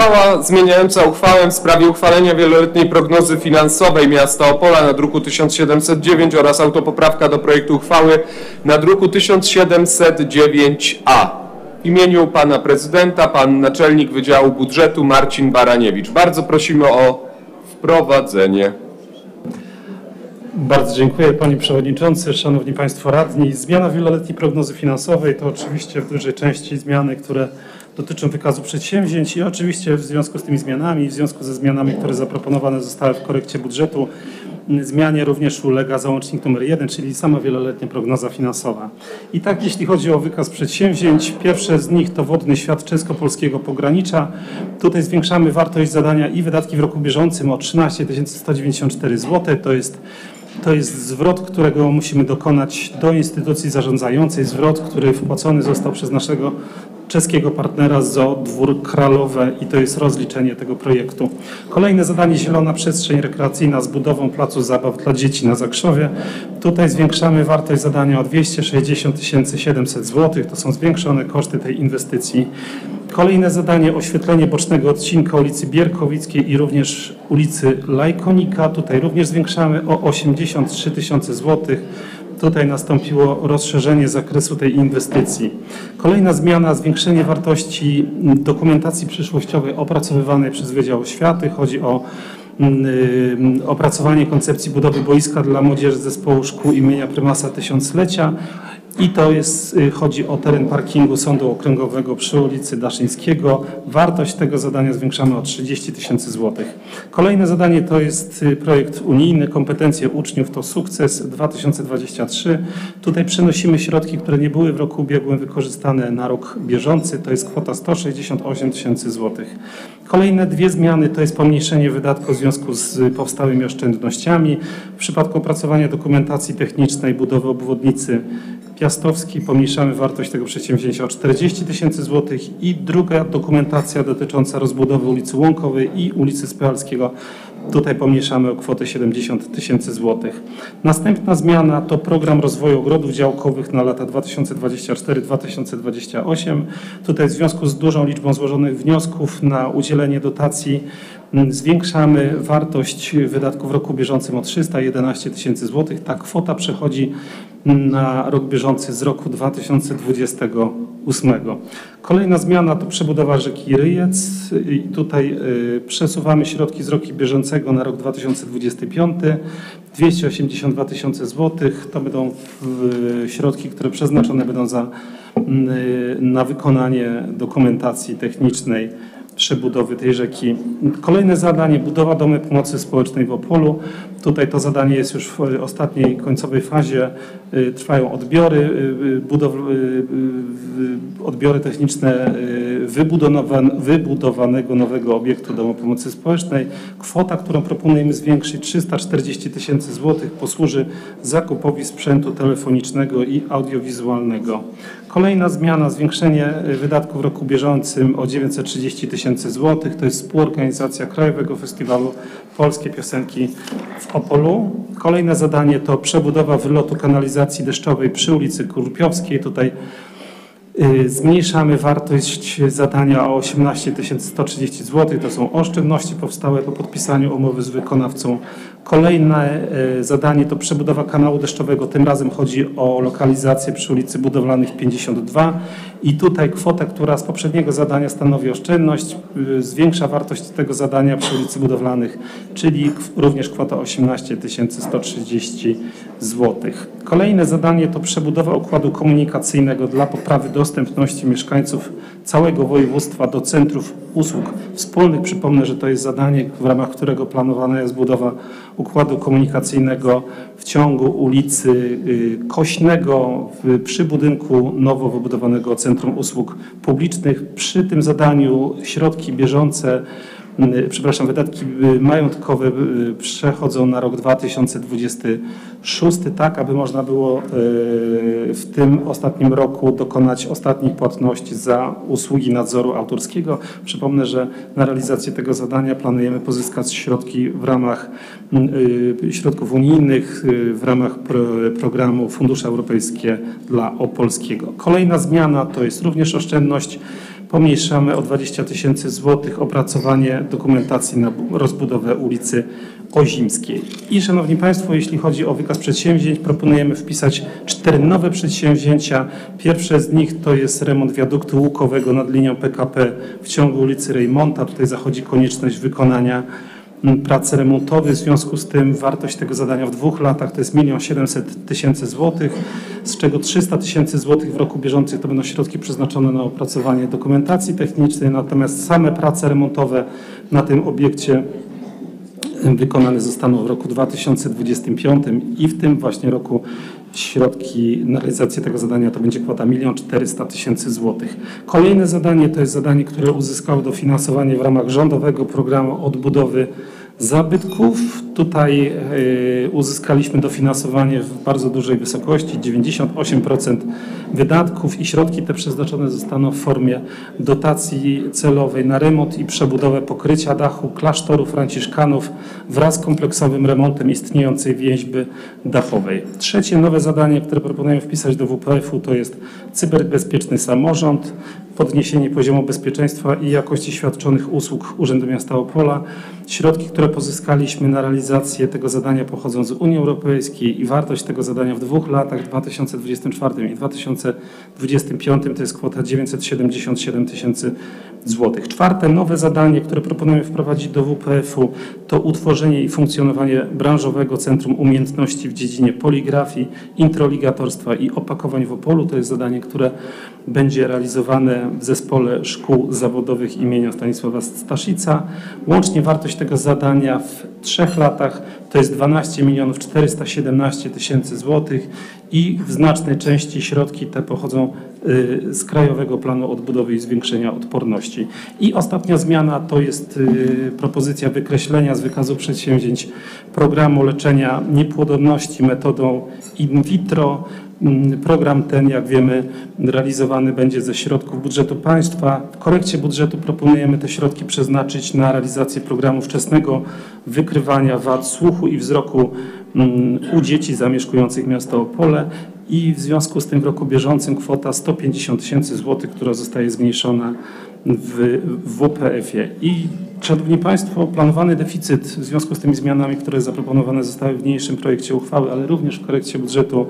Uchwała zmieniająca uchwałę w sprawie uchwalenia wieloletniej prognozy finansowej miasta Opola na druku 1709 oraz autopoprawka do projektu uchwały na druku 1709a. W imieniu pana prezydenta, pan naczelnik Wydziału Budżetu Marcin Baraniewicz. Bardzo prosimy o wprowadzenie. Bardzo dziękuję Panie Przewodniczący, Szanowni Państwo Radni. Zmiana wieloletniej prognozy finansowej to oczywiście w dużej części zmiany, które dotyczą wykazu przedsięwzięć i oczywiście w związku z tymi zmianami, w związku ze zmianami, które zaproponowane zostały w korekcie budżetu, zmianie również ulega załącznik numer 1, czyli sama wieloletnia prognoza finansowa. I tak jeśli chodzi o wykaz przedsięwzięć, pierwsze z nich to wodny świat czesko-polskiego pogranicza. Tutaj zwiększamy wartość zadania i wydatki w roku bieżącym o 13 194 zł. To jest to jest zwrot, którego musimy dokonać do instytucji zarządzającej, zwrot, który wpłacony został przez naszego czeskiego partnera ZO Dwór Kralowe i to jest rozliczenie tego projektu. Kolejne zadanie Zielona Przestrzeń Rekreacyjna z budową placu zabaw dla dzieci na Zakrzowie. Tutaj zwiększamy wartość zadania o 260 700 zł. To są zwiększone koszty tej inwestycji. Kolejne zadanie oświetlenie bocznego odcinka ulicy Bierkowickiej i również ulicy Lajkonika. Tutaj również zwiększamy o 83 tysiące złotych. Tutaj nastąpiło rozszerzenie zakresu tej inwestycji. Kolejna zmiana, zwiększenie wartości dokumentacji przyszłościowej opracowywanej przez Wydział Oświaty. Chodzi o mm, y, opracowanie koncepcji budowy boiska dla młodzieży zespołu szkół imienia prymasa tysiąclecia. I to jest, y, chodzi o teren parkingu Sądu Okręgowego przy ulicy Daszyńskiego. Wartość tego zadania zwiększamy o 30 tysięcy złotych. Kolejne zadanie to jest y, projekt unijny Kompetencje uczniów to sukces 2023. Tutaj przenosimy środki, które nie były w roku ubiegłym wykorzystane na rok bieżący. To jest kwota 168 tysięcy złotych. Kolejne dwie zmiany to jest pomniejszenie wydatków w związku z powstałymi oszczędnościami. W przypadku opracowania dokumentacji technicznej budowy obwodnicy Piastowskiej pomniejszamy wartość tego przedsięwzięcia o 40 tysięcy złotych i druga dokumentacja dotycząca rozbudowy ulicy Łąkowej i ulicy Spychalskiego. Tutaj pomniejszamy o kwotę 70 tysięcy złotych. Następna zmiana to program rozwoju ogrodów działkowych na lata 2024-2028. Tutaj w związku z dużą liczbą złożonych wniosków na udzielenie dotacji zwiększamy wartość wydatków w roku bieżącym o 311 tysięcy złotych. Ta kwota przechodzi na rok bieżący z roku 2028. Kolejna zmiana to przebudowa rzeki Ryjec. I tutaj y, przesuwamy środki z roku bieżącego na rok 2025. 282 tysiące złotych to będą środki, które przeznaczone będą za, y, na wykonanie dokumentacji technicznej przebudowy tej rzeki. Kolejne zadanie, budowa domy pomocy społecznej w Opolu. Tutaj to zadanie jest już w ostatniej, końcowej fazie. Y, Trwają odbiory, y, y, odbiory techniczne wybudowa- wybudowanego nowego obiektu domu pomocy społecznej. Kwota, którą proponujemy zwiększyć 340 tysięcy złotych posłuży zakupowi sprzętu telefonicznego i audiowizualnego. Kolejna zmiana, zwiększenie y, wydatków w roku bieżącym o 930 tysięcy złotych. To jest współorganizacja Krajowego Festiwalu Polskie Piosenki w Opolu. Kolejne zadanie to przebudowa wylotu kanalizacji deszczowej przy ulicy Kurpiowskiej. Tutaj y, zmniejszamy wartość zadania o 18 130 zł. To są oszczędności powstałe po podpisaniu umowy z wykonawcą. Kolejne y, zadanie to przebudowa kanału deszczowego. Tym razem chodzi o lokalizację przy ulicy Budowlanych 52 i tutaj kwota, która z poprzedniego zadania stanowi oszczędność, y, zwiększa wartość tego zadania przy ulicy Budowlanych, czyli również kwota 18 130 zł. Kolejne zadanie to przebudowa układu komunikacyjnego dla poprawy dostępności mieszkańców całego województwa do centrów usług wspólnych. Przypomnę, że to jest zadanie, w ramach którego planowana jest budowa układu komunikacyjnego w ciągu ulicy y, Kośnego przy budynku nowo wybudowanego Centrum Usług Publicznych. Przy tym zadaniu środki bieżące przepraszam, wydatki y, majątkowe y, przechodzą na rok 2026, tak aby można było y, w tym ostatnim roku dokonać ostatnich płatności za usługi nadzoru autorskiego. Przypomnę, że na realizację tego zadania planujemy pozyskać środki w ramach y, środków unijnych, y, w ramach pro, programu Fundusze Europejskie dla Opolskiego. Kolejna zmiana to jest również oszczędność pomniejszamy o 20 tysięcy złotych opracowanie dokumentacji na bu- rozbudowę ulicy Ozimskiej. I Szanowni Państwo, jeśli chodzi o wykaz przedsięwzięć, proponujemy wpisać cztery nowe przedsięwzięcia. Pierwsze z nich to jest remont wiaduktu łukowego nad linią PKP w ciągu ulicy Rejmonta. Tutaj zachodzi konieczność wykonania prac remontowych. W związku z tym wartość tego zadania w dwóch latach to jest 1 700 tysięcy złotych, z czego 300 tysięcy złotych w roku bieżącym to będą środki przeznaczone na opracowanie dokumentacji technicznej, natomiast same prace remontowe na tym obiekcie wykonane zostaną w roku 2025 i w tym właśnie roku środki na realizację tego zadania to będzie kwota 1 400 tysięcy złotych. Kolejne zadanie to jest zadanie, które uzyskało dofinansowanie w ramach rządowego programu odbudowy zabytków. Tutaj e, uzyskaliśmy dofinansowanie w bardzo dużej wysokości, 98% wydatków i środki te przeznaczone zostaną w formie dotacji celowej na remont i przebudowę pokrycia dachu klasztoru franciszkanów wraz z kompleksowym remontem istniejącej więźby dachowej. Trzecie nowe zadanie, które proponujemy wpisać do WPF-u to jest cyberbezpieczny samorząd, podniesienie poziomu bezpieczeństwa i jakości świadczonych usług Urzędu Miasta Opola. Środki, które pozyskaliśmy na realizację tego zadania pochodzą z Unii Europejskiej i wartość tego zadania w dwóch latach, w 2024 i 2025 to jest kwota 977 tysięcy złotych. Czwarte nowe zadanie, które proponujemy wprowadzić do WPF-u to utworzenie i funkcjonowanie branżowego Centrum Umiejętności w dziedzinie poligrafii, introligatorstwa i opakowań w Opolu. To jest zadanie, które będzie realizowane w zespole szkół zawodowych imienia Stanisława Staszica. Łącznie wartość tego zadania w trzech latach to jest 12 milionów 417 tysięcy złotych i w znacznej części środki te pochodzą y, z Krajowego Planu Odbudowy i Zwiększenia Odporności. I ostatnia zmiana to jest y, propozycja wykreślenia z wykazu przedsięwzięć programu leczenia niepłodności metodą in vitro. Mm, Program ten, jak wiemy, realizowany będzie ze środków budżetu państwa. W korekcie budżetu proponujemy te środki przeznaczyć na realizację programu wczesnego wykrywania wad słuchu i wzroku mm, u dzieci zamieszkujących miasto Opole i w związku z tym w roku bieżącym kwota 150 tysięcy złotych, która zostaje zmniejszona w, WPF-ie. I Szanowni Państwo, planowany deficyt w związku z tymi zmianami, które zaproponowane zostały w niniejszym projekcie uchwały, ale również w korekcie budżetu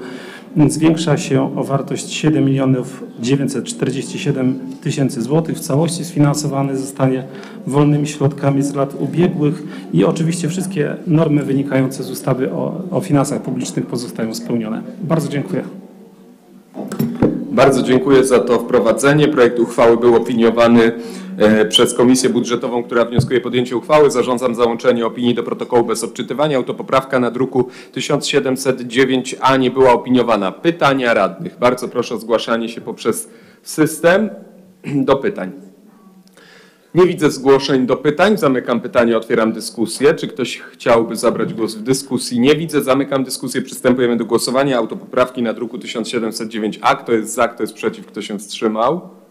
zwiększa się o wartość 7 milionów 947 tysięcy złotych. W całości sfinansowany zostanie wolnymi środkami z lat ubiegłych i oczywiście wszystkie normy wynikające z ustawy o, o finansach publicznych pozostają spełnione. Bardzo dziękuję. Bardzo dziękuję za to wprowadzenie. Projekt uchwały był opiniowany przez Komisję Budżetową, która wnioskuje podjęcie uchwały. Zarządzam załączenie opinii do protokołu bez odczytywania. Autopoprawka na druku 1709a nie była opiniowana. Pytania radnych. Bardzo proszę o zgłaszanie się poprzez system do pytań. Nie widzę zgłoszeń do pytań. Zamykam pytanie, otwieram dyskusję. Czy ktoś chciałby zabrać głos w dyskusji? Nie widzę. Zamykam dyskusję. Przystępujemy do głosowania. Autopoprawki na druku 1709a. Kto jest za, kto jest przeciw, kto się wstrzymał?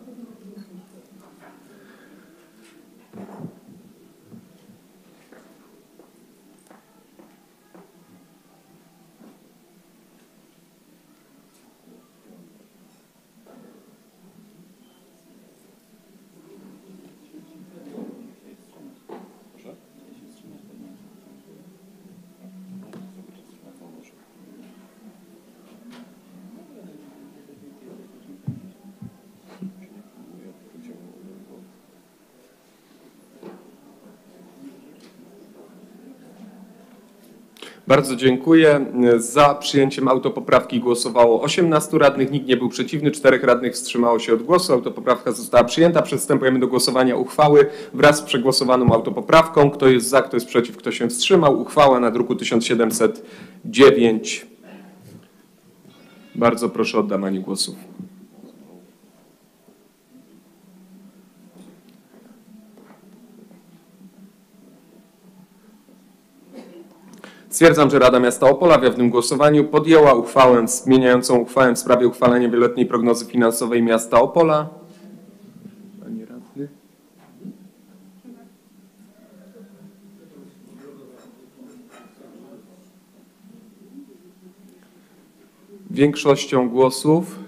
Bardzo dziękuję. Za przyjęciem autopoprawki głosowało 18 radnych, nikt nie był przeciwny, czterech radnych wstrzymało się od głosu. Autopoprawka została przyjęta. Przystępujemy do głosowania uchwały wraz z przegłosowaną autopoprawką. Kto jest za, kto jest przeciw, kto się wstrzymał? Uchwała na druku 1709. Bardzo proszę o oddawanie głosów. Stwierdzam, że Rada Miasta Opola w jawnym głosowaniu podjęła uchwałę zmieniającą uchwałę w sprawie uchwalenia wieloletniej prognozy finansowej miasta Opola. Panie radny. Większością głosów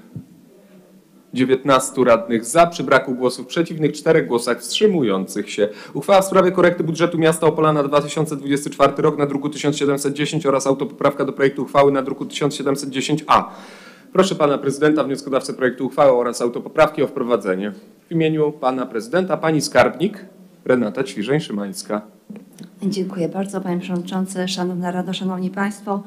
19 radnych za, przy braku głosów przeciwnych, 4 głosach wstrzymujących się. Uchwała w sprawie korekty budżetu miasta Opola na 2024 rok na druku 1710 oraz autopoprawka do projektu uchwały na druku 1710a. Proszę pana prezydenta, wnioskodawcę projektu uchwały oraz autopoprawki o wprowadzenie. W imieniu pana prezydenta pani skarbnik Renata Ćwiżeń-Szymańska. Dziękuję bardzo Panie Przewodniczący, Szanowna Rado, Szanowni Państwo.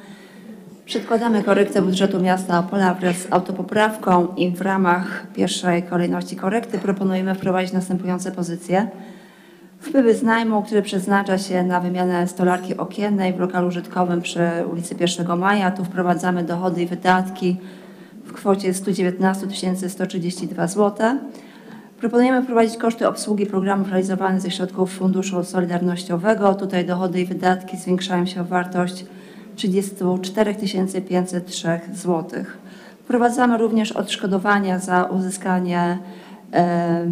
Przedkładamy korektę budżetu miasta Opola wraz z autopoprawką i w ramach pierwszej kolejności korekty proponujemy wprowadzić następujące pozycje. Wpływy z najmu, które przeznacza się na wymianę stolarki okiennej w lokalu użytkowym przy ulicy 1 Maja. Tu wprowadzamy dochody i wydatki w kwocie 119 132 zł. Proponujemy wprowadzić koszty obsługi programów realizowanych ze środków Funduszu Solidarnościowego. Tutaj dochody i wydatki zwiększają się o wartość 34 503 zł. Wprowadzamy również odszkodowania za uzyskanie, e,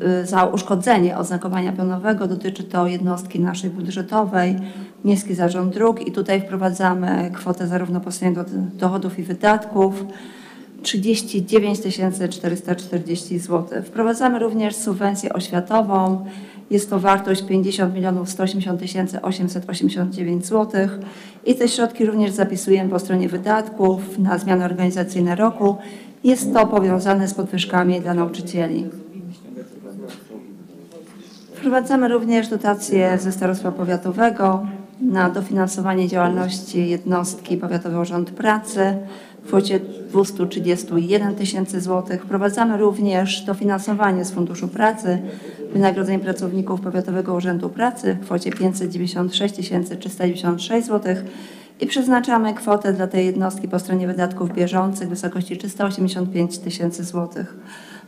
e, za uszkodzenie oznakowania pionowego. Dotyczy to jednostki naszej budżetowej, Miejski Zarząd Dróg i tutaj wprowadzamy kwotę zarówno po stronie do, dochodów i wydatków 39 440 zł. Wprowadzamy również subwencję oświatową. Jest to wartość 50 180 889 zł. I te środki również zapisujemy po stronie wydatków na zmiany organizacyjne roku. Jest to powiązane z podwyżkami dla nauczycieli. Wprowadzamy również dotacje ze Starostwa Powiatowego na dofinansowanie działalności jednostki Powiatowy Urząd Pracy kwocie 231 tysięcy złotych. Wprowadzamy również dofinansowanie z Funduszu Pracy wynagrodzeń pracowników Powiatowego Urzędu Pracy w kwocie 596 396 zł i przeznaczamy kwotę dla tej jednostki po stronie wydatków bieżących w wysokości 385 tysięcy złotych.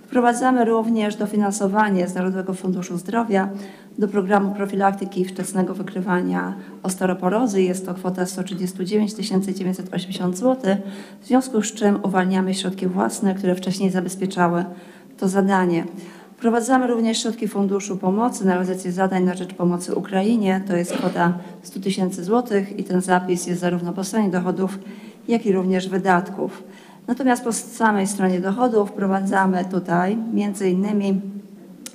Wprowadzamy również dofinansowanie z Narodowego Funduszu Zdrowia do programu profilaktyki i wczesnego wykrywania osteoporozy. Jest to kwota 139 980 zł, w związku z czym uwalniamy środki własne, które wcześniej zabezpieczały to zadanie. Wprowadzamy również środki Funduszu Pomocy na realizację zadań na rzecz pomocy Ukrainie. To jest kwota 100 tysięcy złotych i ten zapis jest zarówno po stronie dochodów, jak i również wydatków. Natomiast po samej stronie dochodów wprowadzamy tutaj między innymi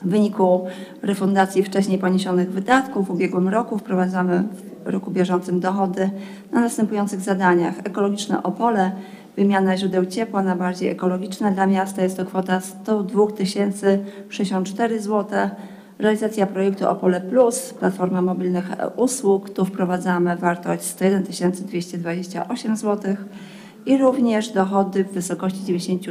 w wyniku refundacji wcześniej poniesionych wydatków w ubiegłym roku wprowadzamy w roku bieżącym dochody na następujących zadaniach. Ekologiczne Opole, wymiana źródeł ciepła na bardziej ekologiczne dla miasta jest to kwota 102 064 zł. Realizacja projektu Opole Plus, platforma mobilnych usług, tu wprowadzamy wartość 101 228 zł i również dochody w wysokości 90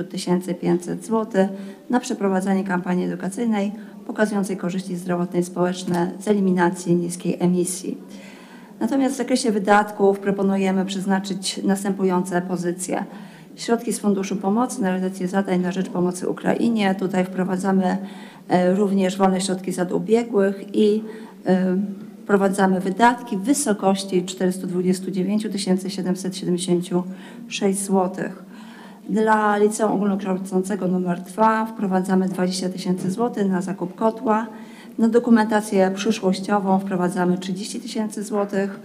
500 zł na przeprowadzanie kampanii edukacyjnej pokazującej korzyści zdrowotne i społeczne z eliminacji niskiej emisji. Natomiast w zakresie wydatków proponujemy przeznaczyć następujące pozycje. Środki z Funduszu Pomocy na realizację zadań na rzecz pomocy Ukrainie. Tutaj wprowadzamy e, również wolne środki z lat ubiegłych i e, wprowadzamy wydatki w wysokości 429 776 zł. Dla liceum ogólnokształcącego nr 2 wprowadzamy 20 tysięcy złotych na zakup kotła. Na dokumentację przyszłościową wprowadzamy 30 tysięcy złotych.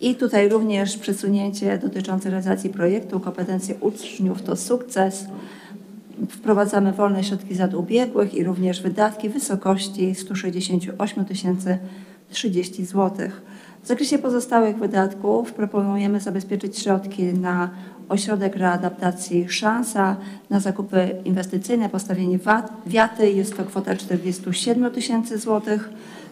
I tutaj również przesunięcie dotyczące realizacji projektu kompetencje uczniów to sukces. Wprowadzamy wolne środki z lat ubiegłych i również wydatki w wysokości 168 tysięcy 30 zł. W zakresie pozostałych wydatków proponujemy zabezpieczyć środki na ośrodek readaptacji Szansa, na zakupy inwestycyjne, postawienie wiaty. Jest to kwota 47 tysięcy złotych.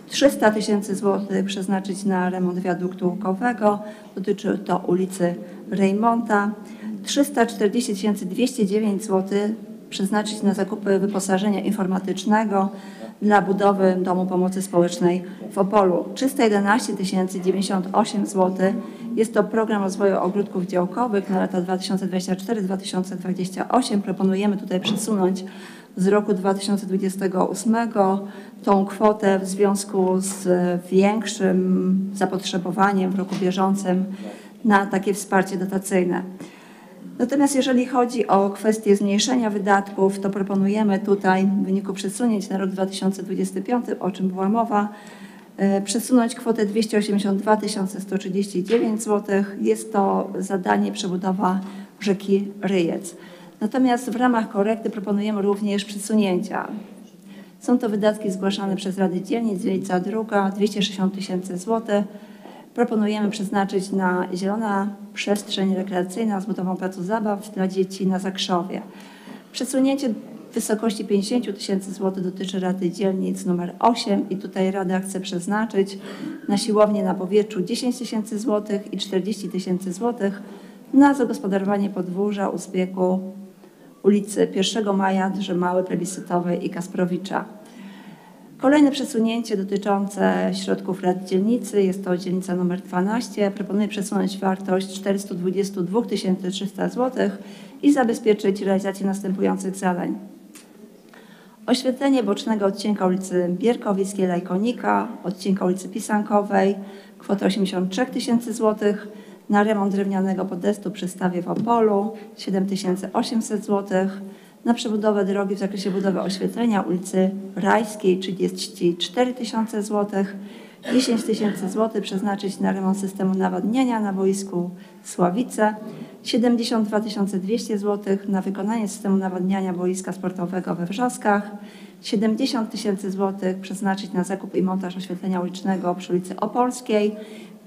300 tysięcy złotych przeznaczyć na remont wiaduktu łukowego, dotyczy to ulicy Rejmonta. 340 209 zł przeznaczyć na zakupy wyposażenia informatycznego dla budowy Domu Pomocy Społecznej w Opolu. 311 098 zł jest to program rozwoju ogródków działkowych na lata 2024-2028. Proponujemy tutaj przesunąć z roku 2028 tą kwotę w związku z większym zapotrzebowaniem w roku bieżącym na takie wsparcie dotacyjne. Natomiast jeżeli chodzi o kwestię zmniejszenia wydatków, to proponujemy tutaj w wyniku przesunięć na rok 2025, o czym była mowa, e, przesunąć kwotę 282 139 zł. Jest to zadanie przebudowa rzeki Ryjec. Natomiast w ramach korekty proponujemy również przesunięcia. Są to wydatki zgłaszane przez Rady Dzielnic, dzielnica druga, 260 tysięcy złotych. Proponujemy przeznaczyć na zielona przestrzeń rekreacyjna z budową placu zabaw dla dzieci na Zakrzowie. Przesunięcie wysokości 50 tysięcy złotych dotyczy Rady Dzielnic numer 8 i tutaj Rada chce przeznaczyć na siłownię na powietrzu 10 tysięcy złotych i 40 tysięcy złotych na zagospodarowanie podwórza u zbiegu ulicy 1 Maja, Drzymały, Plebiscytowej i Kasprowicza. Kolejne przesunięcie dotyczące środków rad dzielnicy, jest to dzielnica numer 12. Proponuję przesunąć wartość 422 300 zł i zabezpieczyć realizację następujących zadań. Oświetlenie bocznego odcinka ulicy Bierkowickiej Lajkonika, odcinka ulicy Pisankowej, kwota 83 tysięcy złotych. Na remont drewnianego podestu przy stawie w Opolu 7800 złotych na przebudowę drogi w zakresie budowy oświetlenia ulicy Rajskiej 34 tysiące złotych, 10 tysięcy złotych przeznaczyć na remont systemu nawadniania na boisku Sławice, 72 200 złotych na wykonanie systemu nawadniania boiska sportowego we Wrzoskach, 70 tysięcy złotych przeznaczyć na zakup i montaż oświetlenia ulicznego przy ulicy Opolskiej,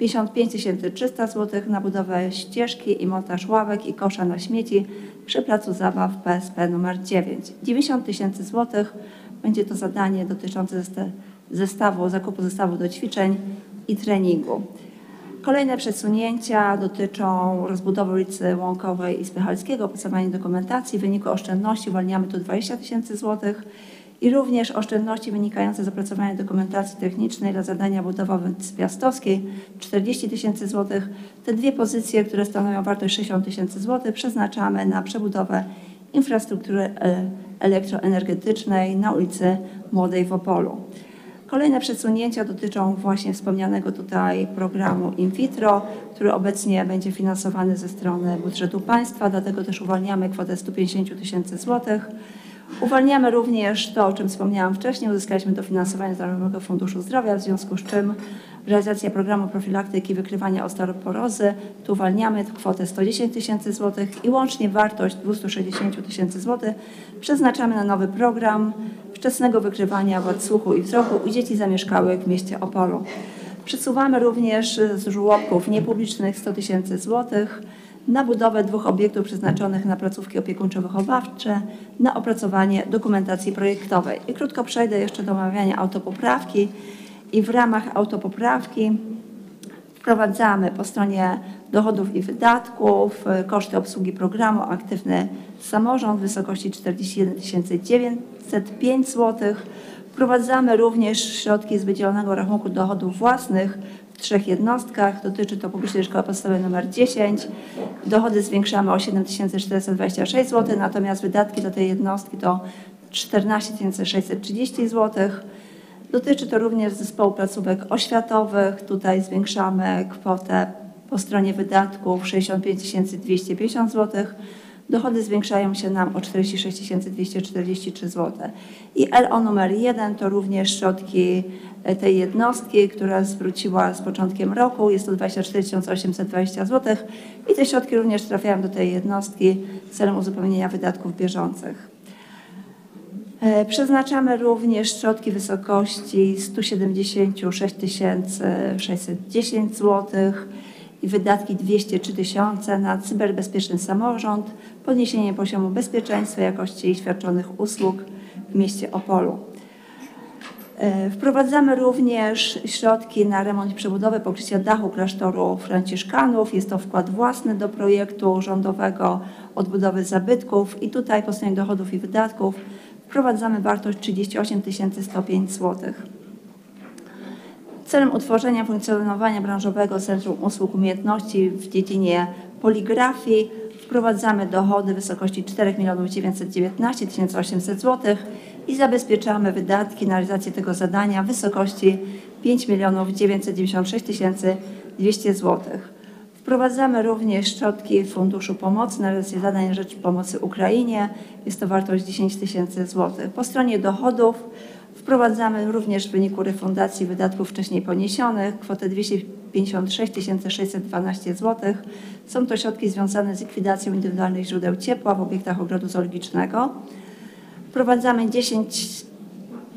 55 300 zł na budowę ścieżki i montaż ławek i kosza na śmieci przy placu zabaw PSP numer 9. 90 tysięcy złotych będzie to zadanie dotyczące zesta- zestawu, zakupu zestawu do ćwiczeń i treningu. Kolejne przesunięcia dotyczą rozbudowy ulicy Łąkowej i Spychalskiego, opracowanie dokumentacji. W wyniku oszczędności uwalniamy tu 20 tysięcy złotych i również oszczędności wynikające z opracowania dokumentacji technicznej dla zadania budowy Piastowskiej 40 tysięcy złotych. Te dwie pozycje, które stanowią wartość 60 tysięcy złotych przeznaczamy na przebudowę infrastruktury e, elektroenergetycznej na ulicy Młodej w Opolu. Kolejne przesunięcia dotyczą właśnie wspomnianego tutaj programu in vitro, który obecnie będzie finansowany ze strony budżetu państwa, dlatego też uwalniamy kwotę 150 tysięcy złotych. Uwalniamy również to, o czym wspomniałam wcześniej, uzyskaliśmy dofinansowanie z Narodowego Funduszu Zdrowia, w związku z czym realizacja programu profilaktyki wykrywania osteoporozy, tu uwalniamy kwotę 110 tysięcy złotych i łącznie wartość 260 tysięcy złotych przeznaczamy na nowy program wczesnego wykrywania wad słuchu i wzroku u dzieci zamieszkałych w mieście Opolu. Przesuwamy również z żłobków niepublicznych 100 tysięcy złotych na budowę dwóch obiektów przeznaczonych na placówki opiekuńczo-wychowawcze, na opracowanie dokumentacji projektowej. I krótko przejdę jeszcze do omawiania autopoprawki. I w ramach autopoprawki wprowadzamy po stronie dochodów i wydatków y, koszty obsługi programu Aktywny Samorząd w wysokości 41 905 zł. Wprowadzamy również środki z wydzielonego rachunku dochodów własnych w trzech jednostkach. Dotyczy to Publicznej Szkoły Podstawowej nr 10. Dochody zwiększamy o 7 426 zł, natomiast wydatki do tej jednostki to 14 630 zł. Dotyczy to również zespołu placówek oświatowych. Tutaj zwiększamy kwotę po stronie wydatków 65 250 zł. Dochody zwiększają się nam o 46 243 zł. I LO numer 1 to również środki e, tej jednostki, która zwróciła z początkiem roku. Jest to 24 820 zł. I te środki również trafiają do tej jednostki celem uzupełnienia wydatków bieżących. E, Przeznaczamy również środki wysokości 176 610 zł i wydatki 203 tysiące na cyberbezpieczny samorząd, podniesienie poziomu bezpieczeństwa jakości świadczonych usług w mieście Opolu. E, Wprowadzamy również środki na remont i przebudowę pokrycia dachu klasztoru Franciszkanów. Jest to wkład własny do projektu rządowego odbudowy zabytków i tutaj po stronie dochodów i wydatków wprowadzamy wartość 38 105 zł. Celem utworzenia funkcjonowania branżowego Centrum Usług Umiejętności w dziedzinie poligrafii wprowadzamy dochody w wysokości 4 919 800 zł i zabezpieczamy wydatki na realizację tego zadania w wysokości 5 996 200 zł. Wprowadzamy również środki Funduszu Pomocy na realizację zadań rzecz pomocy Ukrainie. Jest to wartość 10 tysięcy złotych. Po stronie dochodów wprowadzamy również w wyniku refundacji wydatków wcześniej poniesionych kwotę 256 612 zł. Są to środki związane z likwidacją indywidualnych źródeł ciepła w obiektach ogrodu zoologicznego. Wprowadzamy 10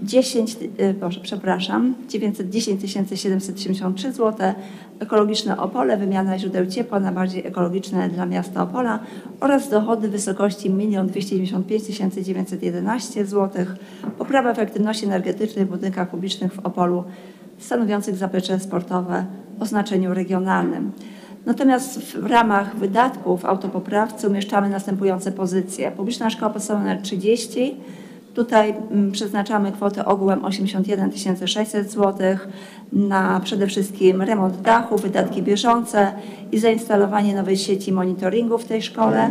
10, y, Boże, przepraszam, 910 773 zł, ekologiczne Opole, wymiana źródeł ciepła na bardziej ekologiczne dla miasta Opola oraz dochody w wysokości 1 295 911 zł, poprawa efektywności energetycznej w budynkach publicznych w Opolu stanowiących zaplecze sportowe o znaczeniu regionalnym. Natomiast w ramach wydatków w autopoprawce umieszczamy następujące pozycje. Publiczna Szkoła Podstawowa nr 30, Tutaj mm, przeznaczamy kwotę ogółem 81 600 zł na przede wszystkim remont dachu, wydatki bieżące i zainstalowanie nowej sieci monitoringu w tej szkole.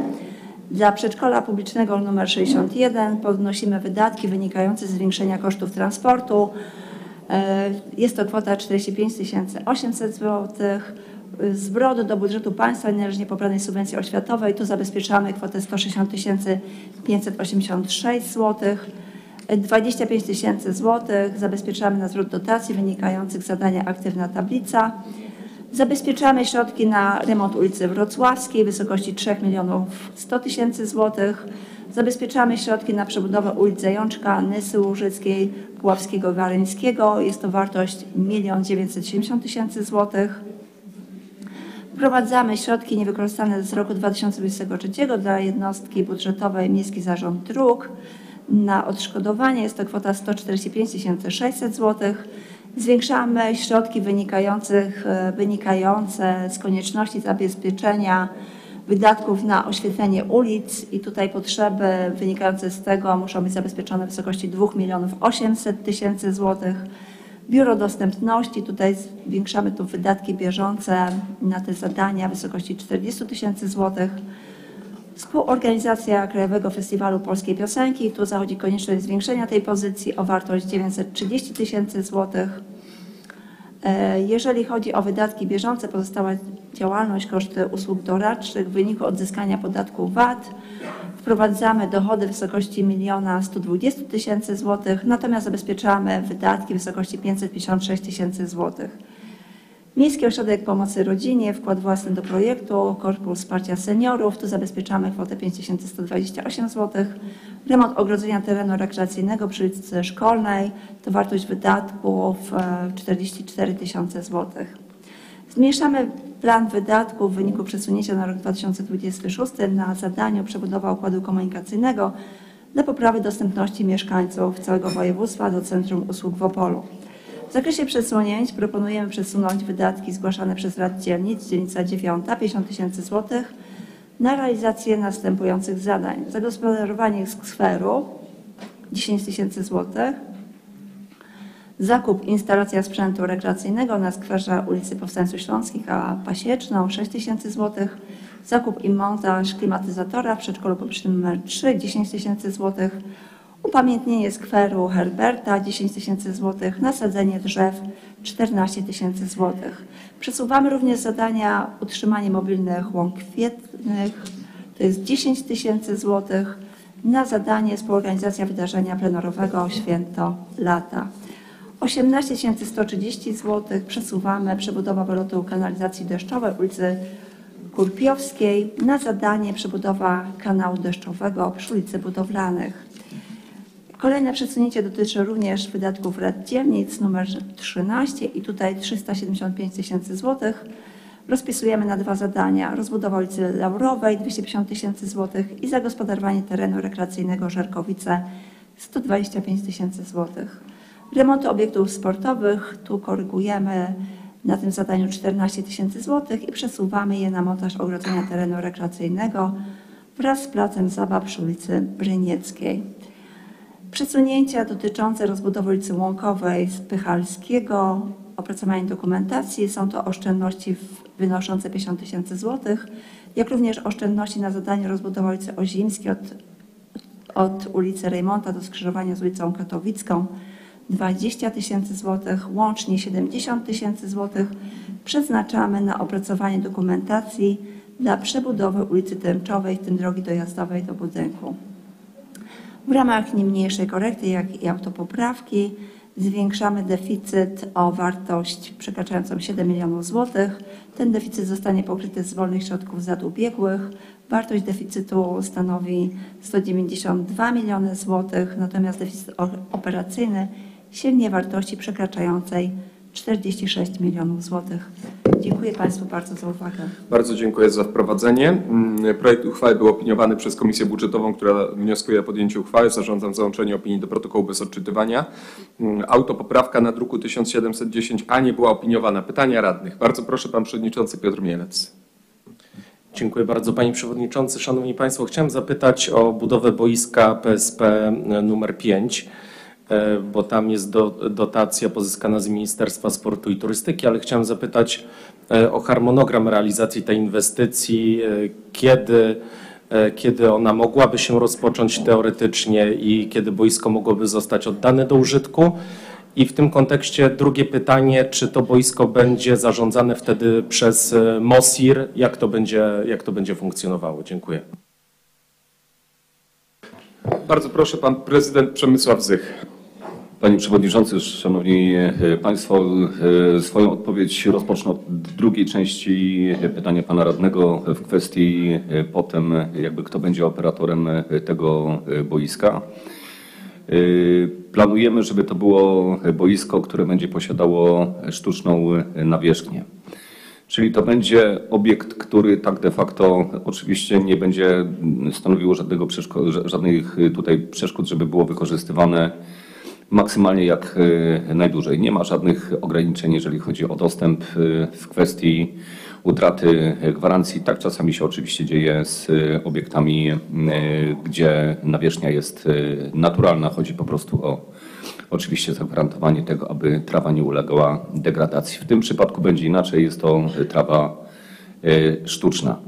Dla przedszkola publicznego nr 61 podnosimy wydatki wynikające z zwiększenia kosztów transportu. E, Jest to kwota 45 800 zł. Zwrot do budżetu państwa nieleżnie pobranej subwencji oświatowej. Tu zabezpieczamy kwotę 160 586 zł. 25 tysięcy złotych zabezpieczamy na zwrot dotacji wynikających z zadania aktywna tablica. Zabezpieczamy środki na remont ulicy Wrocławskiej w wysokości 3 milionów 100 tysięcy złotych. Zabezpieczamy środki na przebudowę ulic Zajączka, Nysy Łużyckiej, Puławskiego i. Jest to wartość 1 970 tysięcy złotych. Wprowadzamy środki niewykorzystane z roku 2023 dla jednostki budżetowej Miejski Zarząd Dróg na odszkodowanie. Jest to kwota 145 600 zł. Zwiększamy środki e, wynikające z konieczności zabezpieczenia wydatków na oświetlenie ulic i tutaj potrzeby wynikające z tego muszą być zabezpieczone w wysokości 2 milionów 800 tysięcy złotych. Biuro Dostępności, tutaj zwiększamy tu wydatki bieżące na te zadania w wysokości 40 tysięcy złotych. Współorganizacja Krajowego Festiwalu Polskiej Piosenki, tu zachodzi konieczność zwiększenia tej pozycji o wartość 930 tysięcy złotych. E, Jeżeli chodzi o wydatki bieżące, pozostała działalność, koszty usług doradczych w wyniku odzyskania podatku VAT. Wprowadzamy dochody w wysokości 1 120 tysięcy złotych, natomiast zabezpieczamy wydatki w wysokości 556 tysięcy złotych. Miejski Ośrodek Pomocy Rodzinie, wkład własny do projektu, Korpus Wsparcia Seniorów, tu zabezpieczamy kwotę 5128 zł. Remont ogrodzenia terenu rekreacyjnego przy ulicy Szkolnej, to wartość wydatków e, 44 tysiące złotych. Zmniejszamy plan wydatków w wyniku przesunięcia na rok 2026 na zadaniu przebudowa układu komunikacyjnego dla poprawy dostępności mieszkańców całego województwa do Centrum Usług w Opolu. W zakresie przesunięć proponujemy przesunąć wydatki zgłaszane przez Rad Dzielnic, dzielnica 9, 50 tysięcy złotych, na realizację następujących zadań. Zagospodarowanie skweru 10 tysięcy złotych, zakup instalacja sprzętu rekreacyjnego na skwerze ulicy Powstańców Śląskich a Pasieczną 6 tysięcy złotych, zakup i montaż klimatyzatora w przedszkolu publicznym nr 3 10 tysięcy złotych, upamiętnienie skweru Herberta 10 tysięcy złotych, nasadzenie drzew 14 tysięcy złotych. Przesuwamy również zadania utrzymanie mobilnych łąk kwietnych, to jest 10 tysięcy złotych, na zadanie współorganizacja wydarzenia plenerowego Święto Lata. 18 130 zł przesuwamy przebudowa wylotu kanalizacji deszczowej ulicy Kurpiowskiej na zadanie przebudowa kanału deszczowego przy ulicy Budowlanych. Kolejne przesunięcie dotyczy również wydatków rad dzielnic numer 13 i tutaj 375 tysięcy złotych. Rozpisujemy na dwa zadania. Rozbudowa ulicy Laurowej 250 tysięcy złotych i zagospodarowanie terenu rekreacyjnego Żerkowice 125 tysięcy złotych. Remontu obiektów sportowych, tu korygujemy na tym zadaniu 14 tysięcy złotych i przesuwamy je na montaż ogrodzenia terenu rekreacyjnego wraz z placem zabaw przy ulicy Brynieckiej. Przesunięcia dotyczące rozbudowy ulicy Łąkowej z Pychalskiego, opracowanie dokumentacji, są to oszczędności wynoszące 50 tysięcy złotych, jak również oszczędności na zadaniu rozbudowy ulicy Ozimskiej od, od ulicy Rejmonta do skrzyżowania z ulicą Katowicką 20 tysięcy złotych, łącznie 70 tysięcy złotych przeznaczamy na opracowanie dokumentacji dla przebudowy ulicy Tęczowej, w tym drogi dojazdowej do budynku. W ramach nie mniejszej korekty, jak i autopoprawki, zwiększamy deficyt o wartość przekraczającą 7 milionów złotych. Ten deficyt zostanie pokryty z wolnych środków z lat ubiegłych. Wartość deficytu stanowi 192 miliony złotych, natomiast deficyt operacyjny sięgnie wartości przekraczającej 46 milionów złotych. Dziękuję Państwu bardzo za uwagę. Bardzo dziękuję za wprowadzenie. Mm, Projekt uchwały był opiniowany przez Komisję Budżetową, która wnioskuje o podjęcie uchwały. Zarządzam załączenie opinii do protokołu bez odczytywania. Mm, Autopoprawka na druku 1710a nie była opiniowana. Pytania radnych. Bardzo proszę, pan przewodniczący Piotr Mielec. Dziękuję bardzo Panie Przewodniczący. Szanowni Państwo, chciałem zapytać o budowę boiska PSP numer 5, e, bo tam jest do, dotacja pozyskana z Ministerstwa Sportu i Turystyki, ale chciałem zapytać e, o harmonogram realizacji tej inwestycji, e, kiedy, e, kiedy ona mogłaby się rozpocząć teoretycznie i kiedy boisko mogłoby zostać oddane do użytku. I w tym kontekście drugie pytanie, czy to boisko będzie zarządzane wtedy przez e, MOSIR? Jak to będzie, jak to będzie funkcjonowało? Dziękuję. Bardzo proszę, pan prezydent Przemysław Zych. Panie Przewodniczący, Szanowni e, Państwo, e, swoją odpowiedź rozpocznę od drugiej części pytania Pana Radnego w kwestii e, potem, jakby kto będzie operatorem e, tego e, boiska. E, Planujemy, żeby to było boisko, które będzie posiadało sztuczną e, nawierzchnię. Czyli to będzie obiekt, który tak de facto oczywiście nie będzie stanowiło żadnego żadnych tutaj przeszkód, żeby było wykorzystywane maksymalnie jak y, najdłużej. Nie ma żadnych ograniczeń, jeżeli chodzi o dostęp y, w kwestii utraty y, gwarancji. Tak czasami się oczywiście dzieje z obiektami, gdzie nawierzchnia jest naturalna. Chodzi po prostu o oczywiście zagwarantowanie tego, aby trawa nie uległa degradacji. W tym przypadku będzie inaczej, jest to trawa sztuczna.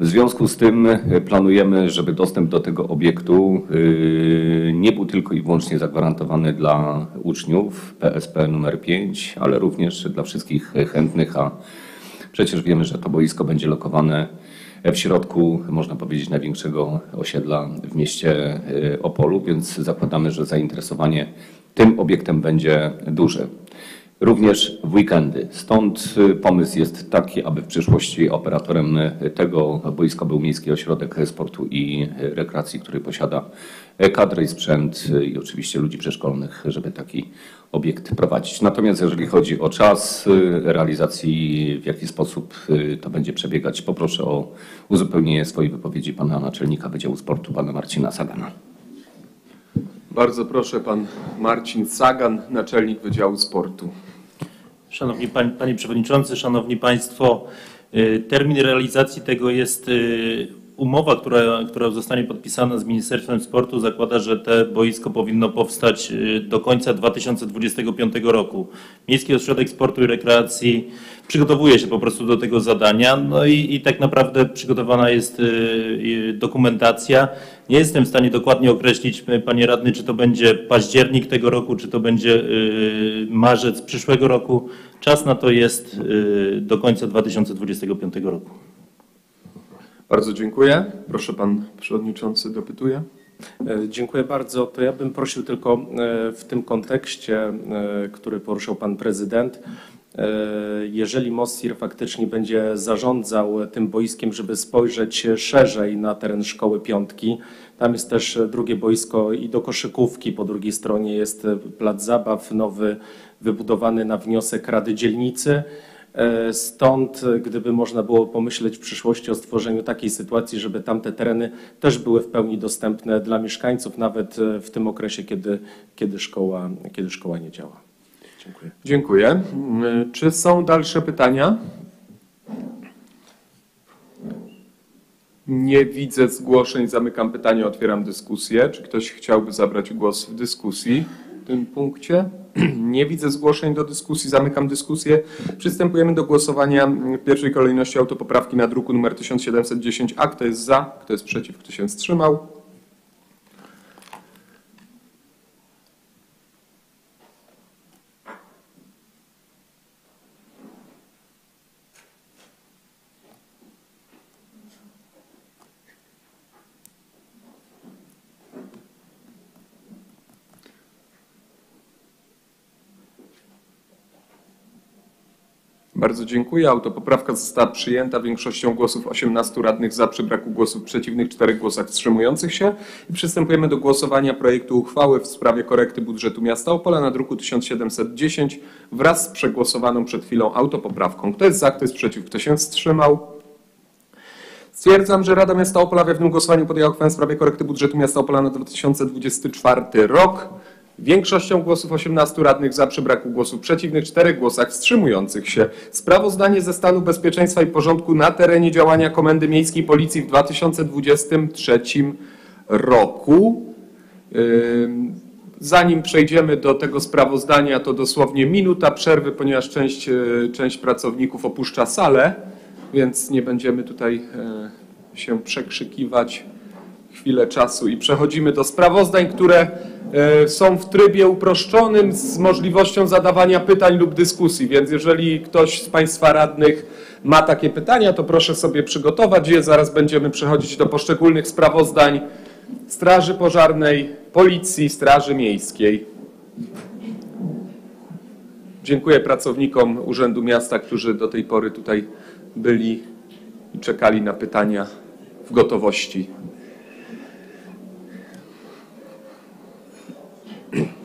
W związku z tym y, planujemy, żeby dostęp do tego obiektu y, nie był tylko i wyłącznie zagwarantowany dla uczniów PSP numer 5, ale również dla wszystkich chętnych, a przecież wiemy, że to boisko będzie lokowane w środku, można powiedzieć, największego osiedla w mieście y, Opolu, więc zakładamy, że zainteresowanie tym obiektem będzie duże. Również w weekendy. Stąd y, pomysł jest taki, aby w przyszłości operatorem y, tego boiska był Miejski Ośrodek Sportu i y, Rekreacji, który posiada kadrę i sprzęt i oczywiście ludzi przeszkolnych, żeby taki obiekt prowadzić. Natomiast jeżeli chodzi o czas realizacji, w jaki sposób to będzie przebiegać, poproszę o uzupełnienie swojej wypowiedzi pana naczelnika Wydziału Sportu, pana Marcina Sagana. Bardzo proszę, pan Marcin Sagan, naczelnik Wydziału Sportu. Szanowni Panie, Panie Przewodniczący, Szanowni Państwo, y, termin realizacji tego jest y, umowa, która, która zostanie podpisana z Ministerstwem Sportu zakłada, że te boisko powinno powstać y, do końca 2025 roku. Miejski Ośrodek Sportu i Rekreacji przygotowuje się po prostu do tego zadania, no i, i tak naprawdę przygotowana jest y, y, dokumentacja. Nie jestem w stanie dokładnie określić, y, panie radny, czy to będzie październik tego roku, czy to będzie marzec przyszłego roku. Czas na to jest do końca 2025 roku. Bardzo dziękuję. Proszę, pan przewodniczący dopytuje. E, Dziękuję bardzo. To ja bym prosił tylko e, w tym kontekście, e, który poruszał pan prezydent, jeżeli Mossir faktycznie będzie zarządzał tym boiskiem, żeby spojrzeć szerzej na teren szkoły piątki. Tam jest też drugie boisko i do koszykówki, po drugiej stronie jest plac zabaw nowy, wybudowany na wniosek Rady Dzielnicy. E, Stąd, e, gdyby można było pomyśleć w przyszłości o stworzeniu takiej sytuacji, żeby tamte tereny też były w pełni dostępne dla mieszkańców, nawet e, w tym okresie, kiedy, kiedy, szkoła, kiedy szkoła nie działa. Dziękuję. Dziękuję. Mm, Czy są dalsze pytania? Nie widzę zgłoszeń. Zamykam pytanie, otwieram dyskusję. Czy ktoś chciałby zabrać głos w dyskusji w tym punkcie? Nie widzę zgłoszeń do dyskusji. Zamykam dyskusję. Przystępujemy do głosowania w pierwszej kolejności autopoprawki na druku nr 1710a. Kto jest za? Kto jest przeciw? Kto się wstrzymał? Bardzo dziękuję. Autopoprawka została przyjęta większością głosów 18 radnych za przy braku głosów przeciwnych, 4 głosach wstrzymujących się. I przystępujemy do głosowania projektu uchwały w sprawie korekty budżetu miasta Opola na druku 1710 wraz z przegłosowaną przed chwilą autopoprawką. Kto jest za, kto jest przeciw, kto się wstrzymał? Stwierdzam, że Rada Miasta Opola w jednym głosowaniu podjęła uchwałę w sprawie korekty budżetu miasta Opola na 2024 rok. Większością głosów 18 radnych za przy braku głosów przeciwnych, 4 głosach wstrzymujących się. Sprawozdanie ze stanu bezpieczeństwa i porządku na terenie działania Komendy Miejskiej Policji w 2023 roku. Zanim przejdziemy do tego sprawozdania, to dosłownie minuta przerwy, ponieważ część, e, część pracowników opuszcza salę, więc nie będziemy tutaj e, się przekrzykiwać chwilę czasu i przechodzimy do sprawozdań, które są w trybie uproszczonym z możliwością zadawania pytań lub dyskusji, więc jeżeli ktoś z Państwa radnych ma takie pytania, to proszę sobie przygotować je. Zaraz będziemy przechodzić do poszczególnych sprawozdań Straży Pożarnej, Policji, Straży Miejskiej. Dziękuję pracownikom Urzędu Miasta, którzy do tej pory tutaj byli i czekali na pytania w gotowości. Yeah.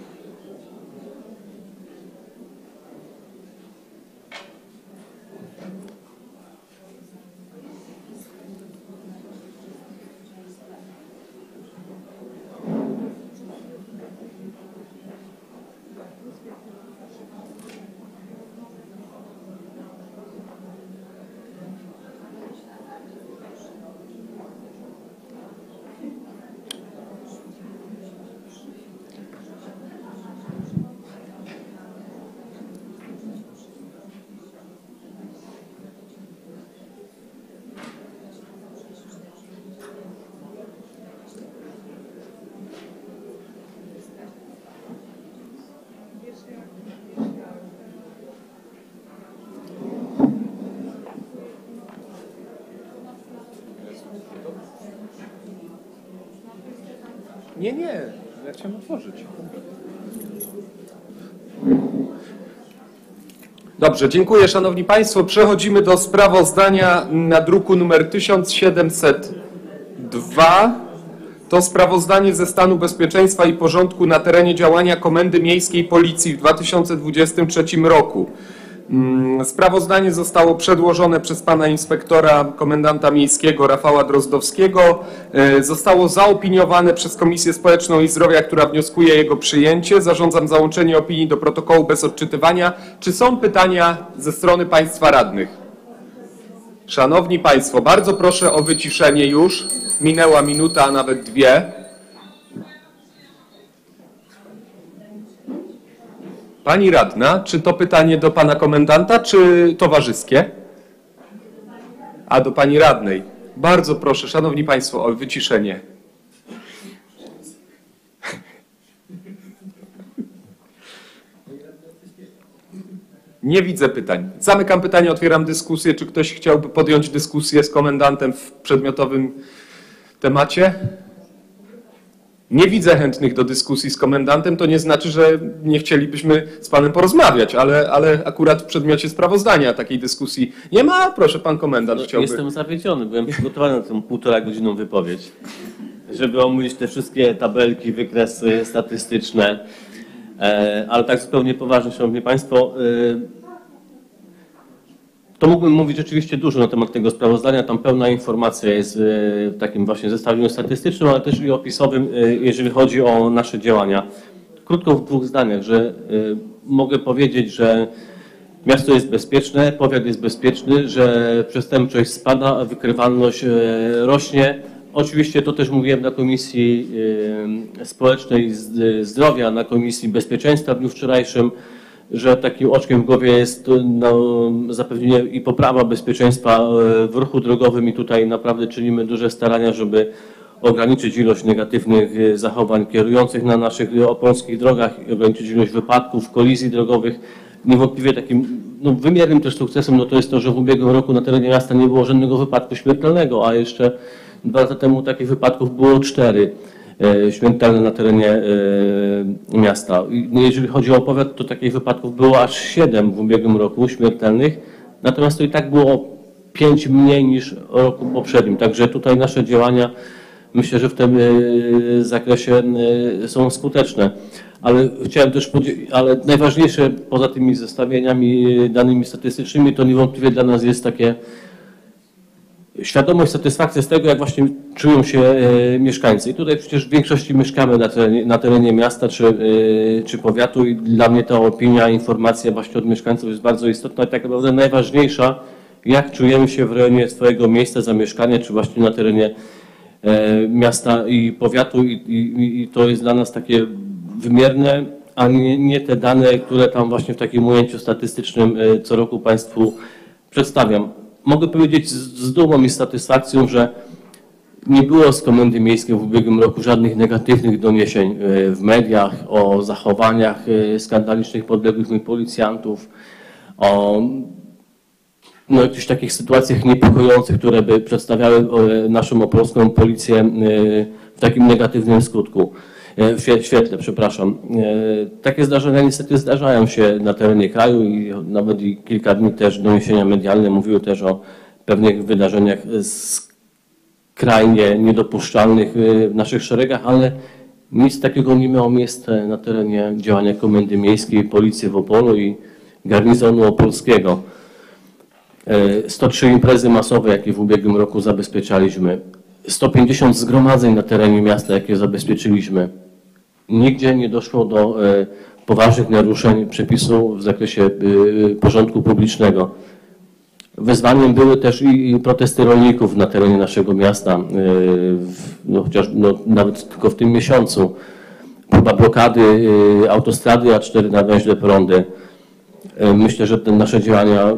Dobrze, dziękuję Szanowni Państwo. Przechodzimy do sprawozdania na druku nr 1702. To sprawozdanie ze stanu bezpieczeństwa i porządku na terenie działania Komendy Miejskiej Policji w 2023 roku. Mm, Sprawozdanie zostało przedłożone przez pana inspektora komendanta miejskiego Rafała Drozdowskiego. E, Zostało zaopiniowane przez Komisję Społeczną i Zdrowia, która wnioskuje jego przyjęcie. Zarządzam załączenie opinii do protokołu bez odczytywania. Czy są pytania ze strony państwa radnych? Szanowni Państwo, bardzo proszę o wyciszenie już. Minęła minuta, a nawet dwie. Pani radna, czy to pytanie do pana komendanta, czy towarzyskie? A do pani radnej. Bardzo proszę, szanowni państwo, o wyciszenie. Nie widzę pytań. Zamykam pytanie, otwieram dyskusję. Czy ktoś chciałby podjąć dyskusję z komendantem w przedmiotowym temacie? Nie widzę chętnych do dyskusji z komendantem, to nie znaczy, że nie chcielibyśmy z panem porozmawiać, ale, ale akurat w przedmiocie sprawozdania takiej dyskusji nie ma. Proszę, pan komendant chciałby. Jestem zawiedziony, byłem przygotowany na tę półtora godzinną wypowiedź, żeby omówić te wszystkie tabelki, wykresy statystyczne, E, ale tak zupełnie poważnie, Szanowni Państwo, e, to mógłbym mówić rzeczywiście dużo na temat tego sprawozdania. Tam pełna informacja jest e, w takim właśnie zestawieniu statystycznym, ale też i opisowym, e, jeżeli chodzi o nasze działania. Krótko w dwóch zdaniach, że e, mogę powiedzieć, że miasto jest bezpieczne, powiat jest bezpieczny, że przestępczość spada, a wykrywalność rośnie. Oczywiście to też mówiłem na Komisji Społecznej Zdrowia, na Komisji Bezpieczeństwa w dniu wczorajszym, że takim oczkiem w głowie jest no, zapewnienie i poprawa bezpieczeństwa e, w ruchu drogowym i tutaj naprawdę czynimy duże starania, żeby ograniczyć ilość negatywnych e, zachowań kierujących na naszych e, polskich drogach, ograniczyć ilość wypadków, kolizji drogowych. Niewątpliwie takim no, wymiernym też sukcesem no, to jest to, że w ubiegłym roku na terenie miasta nie było żadnego wypadku śmiertelnego, a jeszcze dwa lata temu takich wypadków było cztery śmiertelne na terenie e, miasta. Jeżeli chodzi o powiat, to takich wypadków było aż siedem w ubiegłym roku śmiertelnych, natomiast to i tak było pięć mniej niż roku poprzednim. Także tutaj nasze działania myślę, że w tym e, zakresie e, są skuteczne. Ale chciałem też ale najważniejsze poza tymi zestawieniami e, danymi statystycznymi, to niewątpliwie dla nas jest takie świadomość, satysfakcja z tego, jak właśnie czują się e, mieszkańcy. I tutaj przecież w większości mieszkamy na terenie, na terenie miasta czy, e, czy powiatu i dla mnie ta opinia, informacja właśnie od mieszkańców jest bardzo istotna i tak naprawdę najważniejsza, jak czujemy się w rejonie swojego miejsca zamieszkania, czy właśnie na terenie e, miasta i powiatu i, i, i to jest dla nas takie wymierne, a nie, nie te dane, które tam właśnie w takim ujęciu statystycznym co roku Państwu przedstawiam. Mogę powiedzieć z, dumą i satysfakcją, że nie było z Komendy Miejskiej w ubiegłym roku żadnych negatywnych doniesień e, w mediach o zachowaniach e, skandalicznych podległych mi policjantów, o no, jakichś takich sytuacjach niepokojących, które by przedstawiały e, naszą opolską policję w takim negatywnym skutku. E, świetle, przepraszam. E, Takie zdarzenia niestety zdarzają się na terenie kraju i nawet i kilka dni też doniesienia medialne mówiły też o pewnych wydarzeniach skrajnie niedopuszczalnych e, w naszych szeregach, ale nic takiego nie miało miejsca na terenie działania Komendy Miejskiej, Policji w Opolu i garnizonu opolskiego. E, 103 imprezy masowe, jakie w ubiegłym roku zabezpieczaliśmy. 150 zgromadzeń na terenie miasta, jakie zabezpieczyliśmy. Nigdzie nie doszło do e, poważnych naruszeń przepisów w zakresie e, porządku publicznego. Wyzwaniem były też i protesty rolników na terenie naszego miasta, e, no, chociaż no, nawet tylko w tym miesiącu. Próba blokady autostrady A4 na węźle prądy. Myślę, że te nasze działania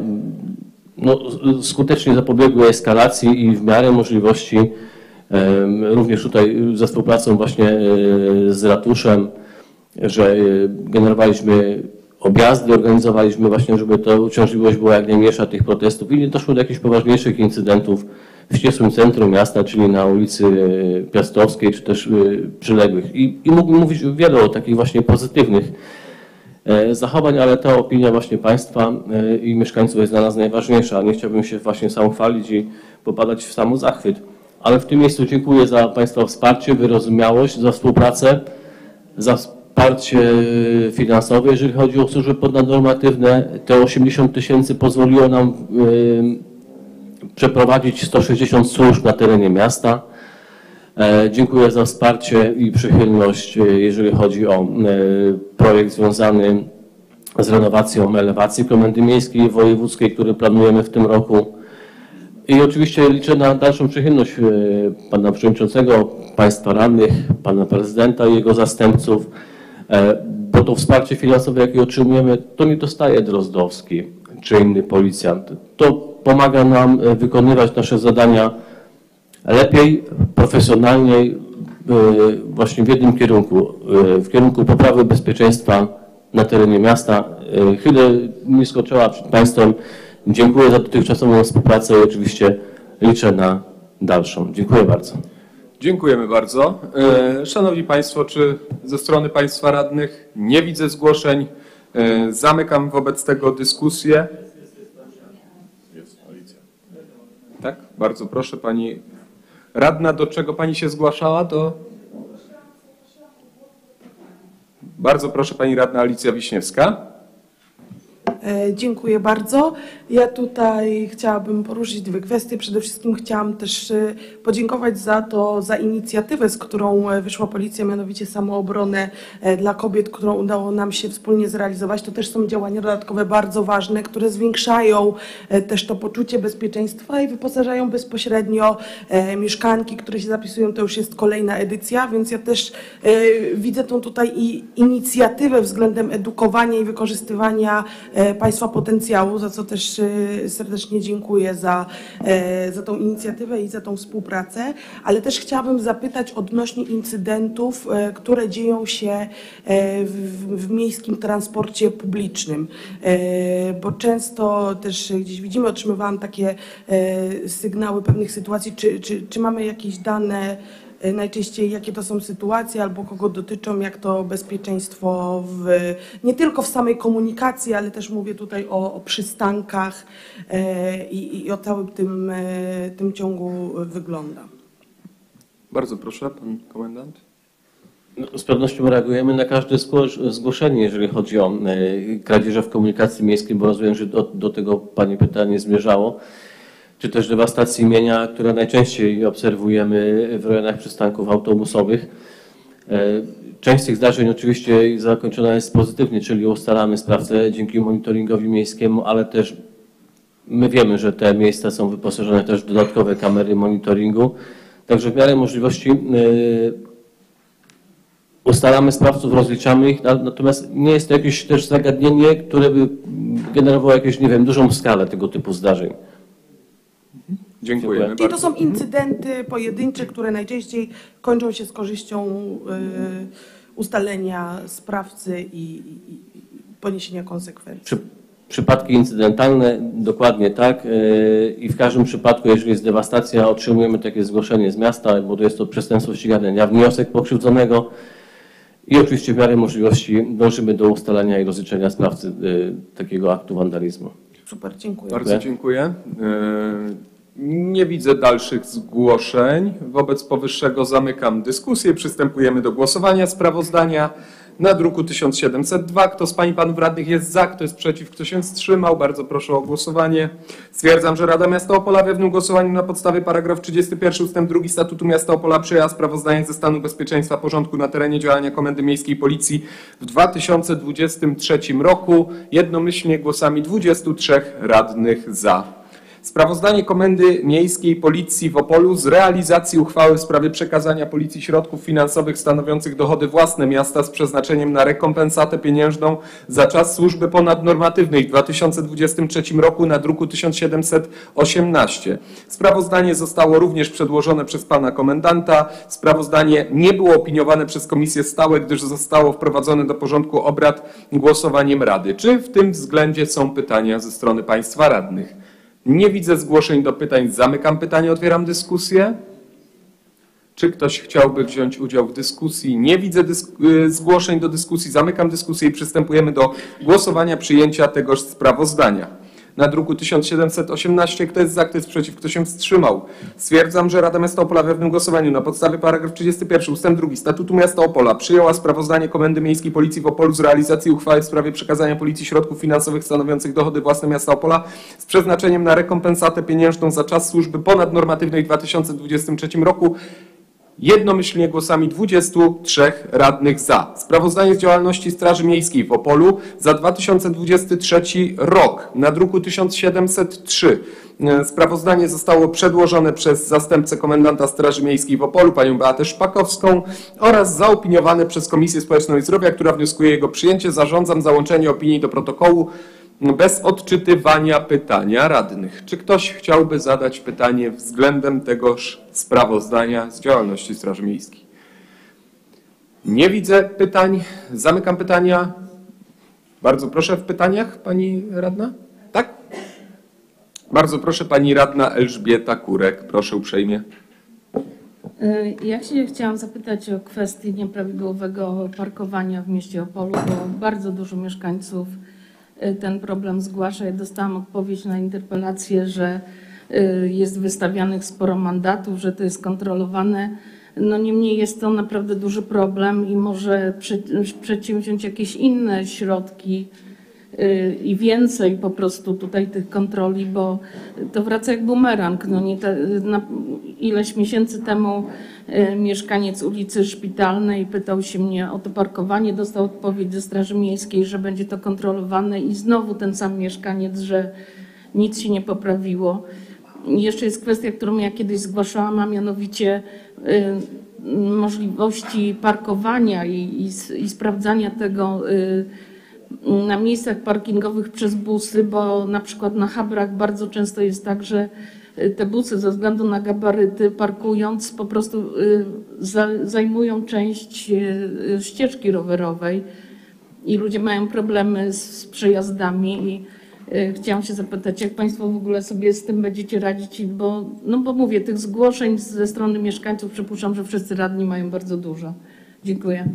no, skutecznie zapobiegły eskalacji i w miarę możliwości również tutaj za współpracą właśnie e, z ratuszem, że e, generowaliśmy objazdy, organizowaliśmy właśnie, żeby ta uciążliwość była jak najmniejsza tych protestów i nie doszło do jakichś poważniejszych incydentów w ścisłym centrum miasta, czyli na ulicy Piastowskiej, czy też przyległych. I, i mógłbym mówić wiele o takich właśnie pozytywnych e, zachowań, ale ta opinia właśnie państwa e, i mieszkańców jest dla nas najważniejsza. Nie chciałbym się właśnie sam chwalić i popadać w sam zachwyt. Ale w tym miejscu dziękuję za Państwa wsparcie, wyrozumiałość, za współpracę, za wsparcie finansowe, jeżeli chodzi o służby ponadnormatywne. Te 80 tysięcy pozwoliło nam przeprowadzić 160 służb na terenie miasta. E, Dziękuję za wsparcie i przychylność, e, jeżeli chodzi o e, projekt związany z renowacją elewacji Komendy Miejskiej Wojewódzkiej, który planujemy w tym roku. I oczywiście liczę na dalszą przychylność e, pana przewodniczącego, państwa radnych, pana prezydenta i jego zastępców, e, bo to wsparcie finansowe, jakie otrzymujemy, to nie dostaje Drozdowski czy inny policjant. To pomaga nam e, wykonywać nasze zadania lepiej, profesjonalniej, właśnie w jednym kierunku, w kierunku poprawy bezpieczeństwa na terenie miasta. Chylę nisko czoła przed Państwem. Dziękuję za dotychczasową współpracę i oczywiście liczę na dalszą. Dziękuję bardzo. Dziękujemy bardzo. E, Szanowni Państwo, czy ze strony Państwa radnych nie widzę zgłoszeń? E, Zamykam wobec tego dyskusję. Tak, bardzo proszę Pani radna, do czego Pani się zgłaszała? Do... Bardzo proszę Pani radna Alicja Wiśniewska. E, Dziękuję bardzo. Ja tutaj chciałabym poruszyć dwie kwestie. Przede wszystkim chciałam też e, podziękować za to, za inicjatywę, z którą e, wyszła policja, mianowicie samoobronę dla kobiet, którą udało nam się wspólnie zrealizować. To też są działania dodatkowe bardzo ważne, które zwiększają też to poczucie bezpieczeństwa i wyposażają bezpośrednio mieszkanki, które się zapisują. To już jest kolejna edycja, więc ja też widzę tą tutaj inicjatywę względem edukowania i wykorzystywania państwa potencjału, za co też e, serdecznie dziękuję za, e, za tą inicjatywę i za tą współpracę, ale też chciałabym zapytać odnośnie incydentów, e, które dzieją się w, w miejskim transporcie publicznym, bo często też gdzieś widzimy, otrzymywałam takie sygnały pewnych sytuacji, czy, czy, czy mamy jakieś dane, najczęściej jakie to są sytuacje albo kogo dotyczą, jak to bezpieczeństwo w, nie tylko w samej komunikacji, ale też mówię tutaj o, o przystankach e, i, i o całym tym, e, tym ciągu wygląda. Bardzo proszę, pan komendant. No, Z pewnością reagujemy na każde zgło- zgłoszenie, jeżeli chodzi o kradzieże w komunikacji miejskiej, bo rozumiem, że do, do tego Pani pytanie zmierzało. Czy też dewastacji mienia, które najczęściej obserwujemy w rejonach przystanków autobusowych. E, Część z tych zdarzeń oczywiście zakończona jest pozytywnie, czyli ustalamy sprawcę dzięki monitoringowi miejskiemu, ale też my wiemy, że te miejsca są wyposażone też w dodatkowe kamery monitoringu. Także w miarę możliwości e, ustalamy sprawców, rozliczamy ich, na- natomiast nie jest to jakieś też zagadnienie, które by generowało jakąś, nie wiem, dużą skalę tego typu zdarzeń. Dziękujemy I to są incydenty pojedyncze, które najczęściej kończą się z korzyścią y, ustalenia sprawcy i, i, poniesienia konsekwencji. Przy, przypadki incydentalne, dokładnie tak. yy, I w każdym przypadku, jeżeli jest dewastacja, otrzymujemy takie zgłoszenie z miasta, bo to jest to przestępstwo ścigane na wniosek pokrzywdzonego. I oczywiście w miarę możliwości dążymy do ustalenia i rozliczenia sprawcy yy, takiego aktu wandalizmu. Super, dziękuję. Bardzo dziękuję. E, Nie widzę dalszych zgłoszeń. Wobec powyższego zamykam dyskusję. Przystępujemy do głosowania sprawozdania na druku 1702. Kto z Pań i Panów Radnych jest za, kto jest przeciw, kto się wstrzymał? Bardzo proszę o głosowanie. Stwierdzam, że Rada Miasta Opola w jednym głosowaniu na podstawie paragraf 31 ust. 2 Statutu Miasta Opola przyjęła sprawozdanie ze stanu bezpieczeństwa porządku na terenie działania Komendy Miejskiej Policji w 2023 roku. Jednomyślnie głosami 23 radnych za. Sprawozdanie Komendy Miejskiej Policji w Opolu z realizacji uchwały w sprawie przekazania Policji środków finansowych stanowiących dochody własne miasta z przeznaczeniem na rekompensatę pieniężną za czas służby ponadnormatywnej w 2023 roku na druku 1718. Sprawozdanie zostało również przedłożone przez pana komendanta. Sprawozdanie nie było opiniowane przez komisje stałe, gdyż zostało wprowadzone do porządku obrad głosowaniem Rady. Czy w tym względzie są pytania ze strony państwa radnych? Nie widzę zgłoszeń do pytań. Zamykam pytanie, otwieram dyskusję. Czy ktoś chciałby wziąć udział w dyskusji? Nie widzę y, zgłoszeń do dyskusji. Zamykam dyskusję i przystępujemy do głosowania przyjęcia tegoż sprawozdania. Na druku 1718 kto jest za, kto jest przeciw, kto się wstrzymał. Stwierdzam, że Rada Miasta Opola w jednym głosowaniu na podstawie paragraf 31 ust. 2 Statutu Miasta Opola przyjęła sprawozdanie Komendy Miejskiej Policji w Opolu z realizacji uchwały w sprawie przekazania Policji środków finansowych stanowiących dochody własne Miasta Opola z przeznaczeniem na rekompensatę pieniężną za czas służby ponadnormatywnej w 2023 roku jednomyślnie głosami 23 radnych za. Sprawozdanie z działalności Straży Miejskiej w Opolu za 2023 rok na druku 1703. E, Sprawozdanie zostało przedłożone przez zastępcę komendanta Straży Miejskiej w Opolu, panią Beatę Szpakowską oraz zaopiniowane przez Komisję Społeczną i Zdrowia, która wnioskuje jego przyjęcie. Zarządzam załączenie opinii do protokołu bez odczytywania pytania radnych. Czy ktoś chciałby zadać pytanie względem tegoż sprawozdania z działalności Straży Miejskiej? Nie widzę pytań. Zamykam pytania. Bardzo proszę w pytaniach, pani radna? Tak? Bardzo proszę, pani radna Elżbieta Kurek. Proszę uprzejmie. Y, Ja się chciałam zapytać o kwestię nieprawidłowego parkowania w mieście Opolu, bo bardzo dużo mieszkańców ten problem zgłasza. Ja dostałam odpowiedź na interpelację, że y, jest wystawianych sporo mandatów, że to jest kontrolowane. No niemniej jest to naprawdę duży problem i może prze- przedsięwziąć jakieś inne środki y, i więcej po prostu tutaj tych kontroli, bo to wraca jak bumerang. No nie te, ileś miesięcy temu y, mieszkaniec ulicy Szpitalnej pytał się mnie o to parkowanie, dostał odpowiedź ze Straży Miejskiej, że będzie to kontrolowane i znowu ten sam mieszkaniec, że nic się nie poprawiło. Jeszcze jest kwestia, którą ja kiedyś zgłaszałam, a mianowicie y, możliwości parkowania i, i, i sprawdzania tego y, na miejscach parkingowych przez busy, bo na przykład na Habrach bardzo często jest tak, że y, te busy ze względu na gabaryty parkując po prostu za, zajmują część y, ścieżki rowerowej i ludzie mają problemy z, przejazdami i chciałam się zapytać, jak Państwo w ogóle sobie z tym będziecie radzić, bo, no bo mówię, tych zgłoszeń ze strony mieszkańców przypuszczam, że wszyscy radni mają bardzo dużo. Dziękuję.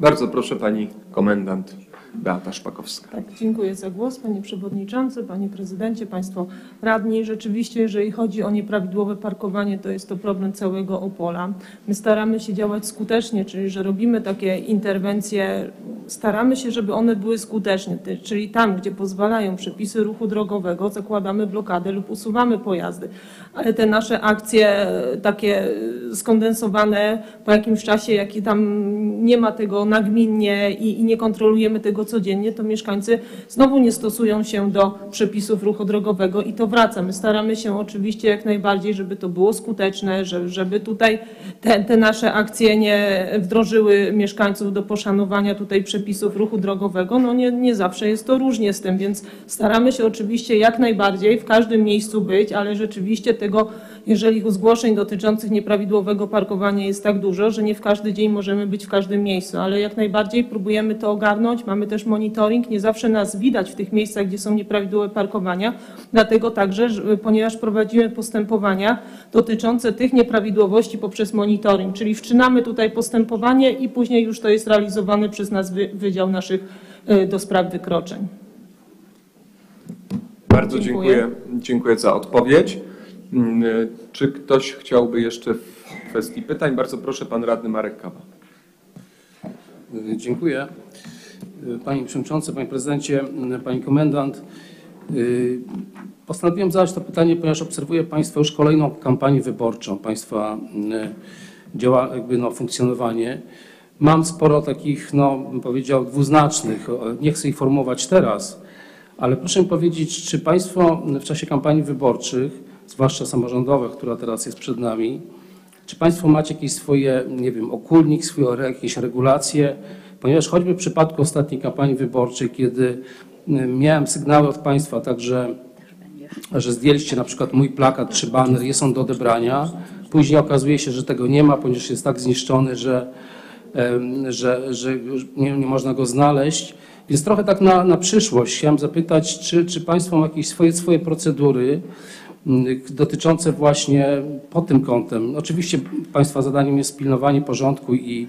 Bardzo proszę pani komendant Beata Szpakowska. Tak, dziękuję za głos, panie przewodniczący, panie prezydencie, państwo radni. Rzeczywiście, jeżeli chodzi o nieprawidłowe parkowanie, to jest to problem całego Opola. My staramy się działać skutecznie, czyli że robimy takie interwencje, staramy się, żeby one były skuteczne, czyli tam, gdzie pozwalają przepisy ruchu drogowego, zakładamy blokadę lub usuwamy pojazdy. Ale te nasze akcje takie skondensowane po jakimś czasie, jaki tam nie ma tego nagminnie i, i nie kontrolujemy tego codziennie, to mieszkańcy znowu nie stosują się do przepisów ruchu drogowego i to wraca. My staramy się oczywiście jak najbardziej, żeby to było skuteczne, że- żeby tutaj te, te nasze akcje nie wdrożyły mieszkańców do poszanowania tutaj przepisów ruchu drogowego. No nie, nie zawsze jest to różnie z tym, więc staramy się oczywiście jak najbardziej w każdym miejscu być, ale rzeczywiście tego, jeżeli zgłoszeń dotyczących nieprawidłowego parkowania jest tak dużo, że nie w każdy dzień możemy być w każdym miejscu, ale jak najbardziej próbujemy to ogarnąć. Mamy też monitoring. Nie zawsze nas widać w tych miejscach, gdzie są nieprawidłowe parkowania, dlatego także, że- ponieważ prowadzimy postępowania dotyczące tych nieprawidłowości poprzez monitoring, czyli wszczynamy tutaj postępowanie i później już to jest realizowane przez nas wy- Wydział naszych y, do spraw wykroczeń. Bardzo Dziękuję. dziękuję. dziękuję za odpowiedź. Mm, Czy ktoś chciałby jeszcze w kwestii pytań? Bardzo proszę, pan radny Marek Kawa. Y, Dziękuję. Y, Panie Przewodniczący, Panie Prezydencie, Pani Komendant. Postanowiłem zadać to pytanie, ponieważ obserwuję Państwa już kolejną kampanię wyborczą, Państwa działa, jakby no, funkcjonowanie. Mam sporo takich, no, powiedział, dwuznacznych. Nie chcę ich formułować teraz, ale proszę mi powiedzieć, czy Państwo w czasie kampanii wyborczych, zwłaszcza samorządowych, która teraz jest przed nami, czy Państwo macie jakieś swoje, nie wiem, okulnik, swoje jakieś regulacje? Ponieważ choćby w przypadku ostatniej kampanii wyborczej, kiedy y, miałem sygnały od Państwa, także, że zdjęliście na przykład mój plakat czy baner, jest on do odebrania. Później okazuje się, że tego nie ma, ponieważ jest tak zniszczony, że, że, że nie, nie można go znaleźć. Więc trochę tak na, na przyszłość chciałem zapytać, czy, czy Państwo mają jakieś swoje, swoje procedury, mm, dotyczące właśnie pod tym kątem. Oczywiście Państwa zadaniem jest pilnowanie porządku i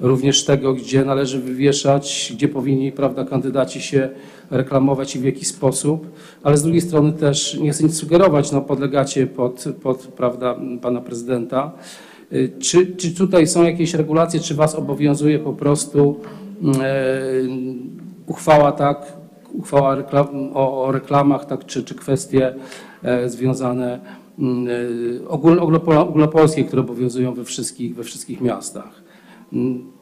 również tego, gdzie należy wywieszać, gdzie powinni prawda, kandydaci się reklamować i w jaki sposób, ale z drugiej strony też nie chcę nic sugerować, no, podlegacie pod, pod prawda, pana prezydenta. Y, Czy, czy tutaj są jakieś regulacje, czy Was obowiązuje po prostu e, uchwała tak, uchwała reklam, o, o reklamach, tak, czy, czy kwestie związane mm, e, ogól, ogólnopo- ogólnopolskie, które obowiązują we wszystkich, we wszystkich miastach. Mm,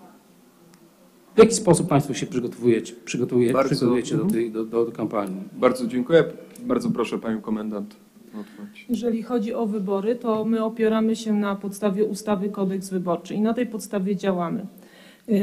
W jaki sposób Państwo się przygotowujecie, przygotowuje, Bardzo- przygotujecie do, mhm. tej, do, do, do kampanii? Bardzo dziękuję. Bardzo proszę panią komendant. Jeżeli chodzi o wybory, to my opieramy się na podstawie ustawy Kodeks Wyborczy i na tej podstawie działamy. Yy,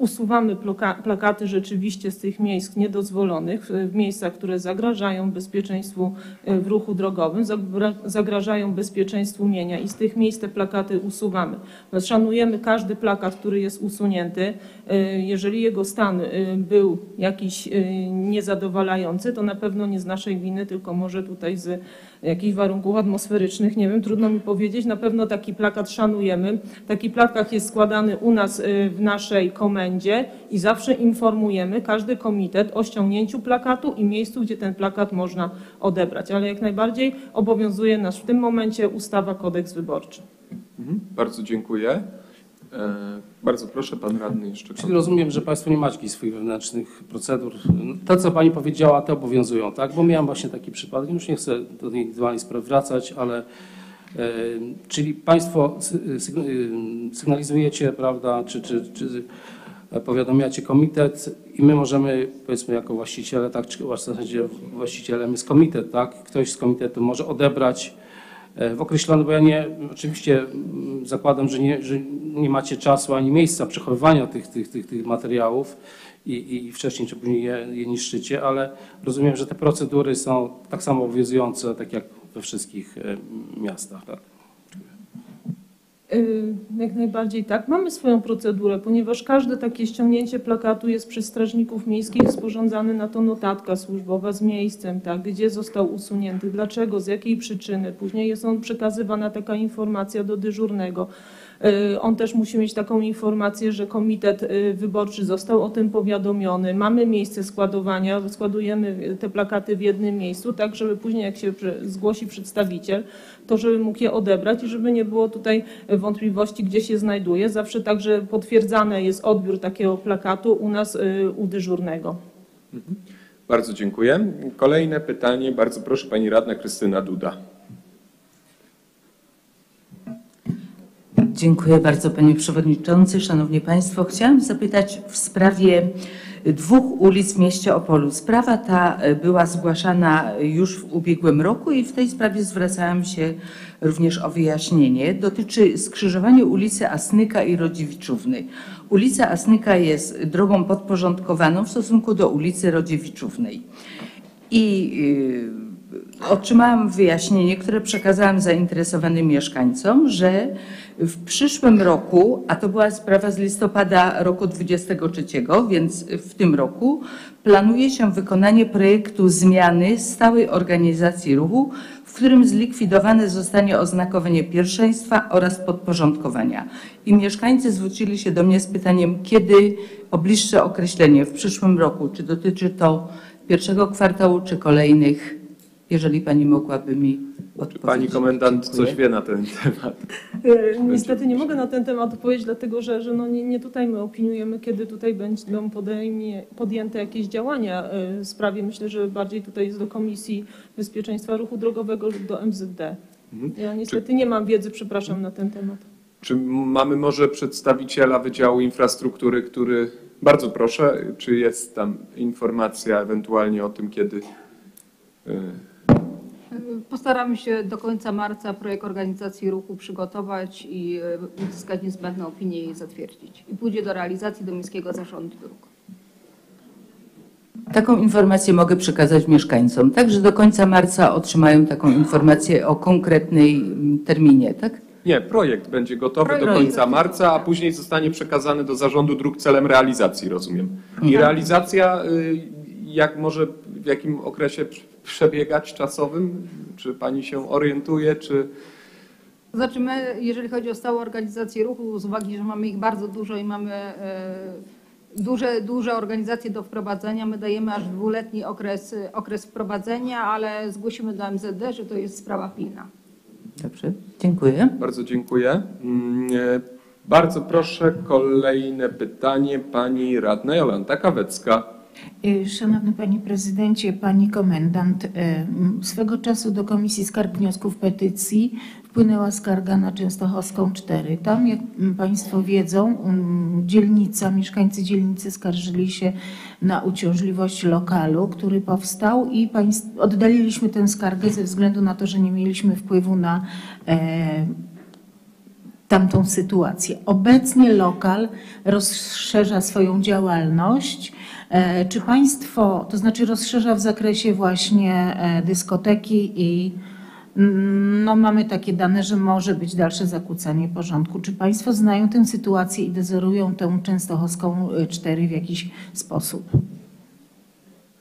Usuwamy plakaty rzeczywiście z tych miejsc niedozwolonych, w- miejscach, które zagrażają bezpieczeństwu yy, w ruchu drogowym, zagra- zagrażają bezpieczeństwu mienia i z tych miejsc te plakaty usuwamy. Szanujemy każdy plakat, który jest usunięty. Yy, Jeżeli jego stan yy, był jakiś niezadowalający, to na pewno nie z naszej winy, tylko może tutaj z jakichś warunków atmosferycznych, nie wiem, trudno mi powiedzieć. Na pewno taki plakat szanujemy. Taki plakat jest składany u nas y, w naszej komendzie i zawsze informujemy każdy komitet o ściągnięciu plakatu i miejscu, gdzie ten plakat można odebrać. Ale jak najbardziej obowiązuje nas w tym momencie ustawa Kodeks Wyborczy. Mhm. Bardzo dziękuję. E, Bardzo proszę, pan radny jeszcze. Czyli rozumiem, że Państwo nie macie swoich wewnętrznych procedur. To, co Pani powiedziała, te obowiązują, tak? Bo miałem właśnie taki przypadek, już nie chcę do tej indywidualnej sprawy wracać, ale e, czyli Państwo y, sygnalizujecie, prawda, czy, czy, czy powiadamiacie komitet i my możemy, powiedzmy, jako właściciele, tak, czy w zasadzie właścicielem jest komitet, tak? Ktoś z komitetu może odebrać w określonym, bo ja nie, oczywiście zakładam, że nie, że nie macie czasu ani miejsca przechowywania tych, tych, tych, tych materiałów i, i wcześniej czy później je, je niszczycie, ale rozumiem, że te procedury są tak samo obowiązujące, tak jak we wszystkich e, miastach, tak? Y, Jak najbardziej tak. Mamy swoją procedurę, ponieważ każde takie ściągnięcie plakatu jest przez strażników miejskich sporządzane na to notatka służbowa z miejscem, tak, gdzie został usunięty, dlaczego, z jakiej przyczyny. Później jest on przekazywana taka informacja do dyżurnego. Y, On też musi mieć taką informację, że komitet y, wyborczy został o tym powiadomiony. Mamy miejsce składowania, składujemy te plakaty w jednym miejscu, tak żeby później jak się zgłosi przedstawiciel, to żeby mógł je odebrać i żeby nie było tutaj wątpliwości, gdzie się znajduje. Zawsze także potwierdzany jest odbiór takiego plakatu u nas, y, u dyżurnego. Bardzo dziękuję. Kolejne pytanie, bardzo proszę, pani radna Krystyna Duda. Dziękuję bardzo Panie Przewodniczący. Szanowni Państwo, chciałam zapytać w sprawie dwóch ulic w mieście Opolu. Sprawa ta była zgłaszana już w ubiegłym roku i w tej sprawie zwracałam się również o wyjaśnienie. Dotyczy skrzyżowania ulicy Asnyka i Rodziewiczówny. Ulica Asnyka jest drogą podporządkowaną w stosunku do ulicy Rodziewiczównej. I y, otrzymałam wyjaśnienie, które przekazałam zainteresowanym mieszkańcom, że w przyszłym roku, a to była sprawa z listopada roku 23, więc w tym roku planuje się wykonanie projektu zmiany stałej organizacji ruchu, w którym zlikwidowane zostanie oznakowanie pierwszeństwa oraz podporządkowania. I mieszkańcy zwrócili się do mnie z pytaniem, kiedy o bliższe określenie w przyszłym roku, czy dotyczy to pierwszego kwartału, czy kolejnych, jeżeli Pani mogłaby mi odpowiedzieć. Pani komendant Dziękuję. coś wie na ten temat. E, Niestety nie mogę na ten temat odpowiedzieć, dlatego że, że no nie, nie tutaj my opiniujemy, kiedy tutaj będą podejmie, podjęte jakieś działania e, w sprawie. Myślę, że bardziej tutaj jest do Komisji Bezpieczeństwa Ruchu Drogowego lub do MZD. Mhm. Ja niestety nie mam wiedzy, przepraszam, na ten temat. Czy mamy może przedstawiciela Wydziału Infrastruktury, który... Bardzo proszę, czy jest tam informacja ewentualnie o tym, kiedy... y, Postaramy się do końca marca projekt organizacji ruchu przygotować i e, uzyskać niezbędne opinie i zatwierdzić. I pójdzie do realizacji do Miejskiego Zarządu Dróg. Taką informację mogę przekazać mieszkańcom. Także do końca marca otrzymają taką informację o konkretnej mm, terminie, tak? Nie, projekt będzie gotowy do Projekt. końca marca, a później zostanie przekazany do Zarządu Dróg celem realizacji, rozumiem. I Mhm. realizacja, y, jak może, w jakim okresie przebiegać czasowym? Czy pani się orientuje, czy... Znaczy my, jeżeli chodzi o stałą organizację ruchu, z uwagi, że mamy ich bardzo dużo i mamy e, duże, duże organizacje do wprowadzenia, my dajemy aż dwuletni okres, okres wprowadzenia, ale zgłosimy do MZD, że to jest sprawa pilna. Dobrze, dziękuję. Bardzo dziękuję. Mm, e, Bardzo proszę, kolejne pytanie pani radna Jolanta Kawecka. Y, Szanowny Panie Prezydencie, Pani Komendant, y, swego czasu do Komisji Skarg Wniosków Petycji wpłynęła skarga na Częstochowską 4. Tam, jak Państwo wiedzą, m, dzielnica, mieszkańcy dzielnicy skarżyli się na uciążliwość lokalu, który powstał i oddaliliśmy tę skargę ze względu na to, że nie mieliśmy wpływu na e, tamtą sytuację. Obecnie lokal rozszerza swoją działalność. E, Czy państwo, to znaczy rozszerza w zakresie właśnie e, dyskoteki i mm, no mamy takie dane, że może być dalsze zakłócanie porządku. Czy państwo znają tę sytuację i dezorują tę Częstochowską 4 w jakiś sposób?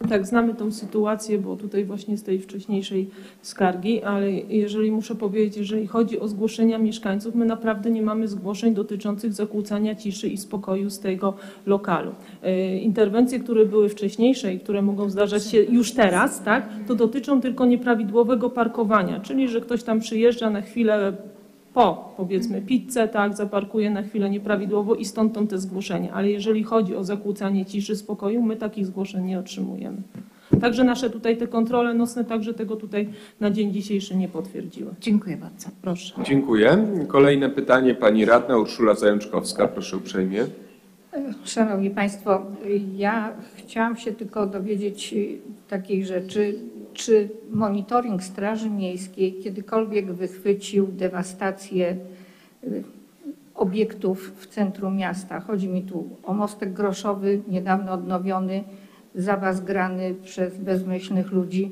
Tak, znamy tą sytuację, bo tutaj właśnie z tej wcześniejszej skargi, ale jeżeli muszę powiedzieć, jeżeli chodzi o zgłoszenia mieszkańców, my naprawdę nie mamy zgłoszeń dotyczących zakłócania ciszy i spokoju z tego lokalu. E, Interwencje, które były wcześniejsze i które mogą zdarzać się już teraz, tak, to dotyczą tylko nieprawidłowego parkowania, czyli że ktoś tam przyjeżdża na chwilę po, powiedzmy, pizzę, tak, zaparkuje na chwilę nieprawidłowo i stąd tą te zgłoszenia. Ale jeżeli chodzi o zakłócanie ciszy, spokoju, my takich zgłoszeń nie otrzymujemy. Także nasze tutaj te kontrole nocne także tego tutaj na dzień dzisiejszy nie potwierdziły. Dziękuję bardzo. Proszę. Dziękuję. Kolejne pytanie pani radna Urszula Zajączkowska. Proszę uprzejmie. Szanowni Państwo, ja chciałam się tylko dowiedzieć takiej rzeczy, czy monitoring Straży Miejskiej kiedykolwiek wychwycił dewastację y, obiektów w centrum miasta. Chodzi mi tu o mostek groszowy, niedawno odnowiony, zawas grany przez bezmyślnych ludzi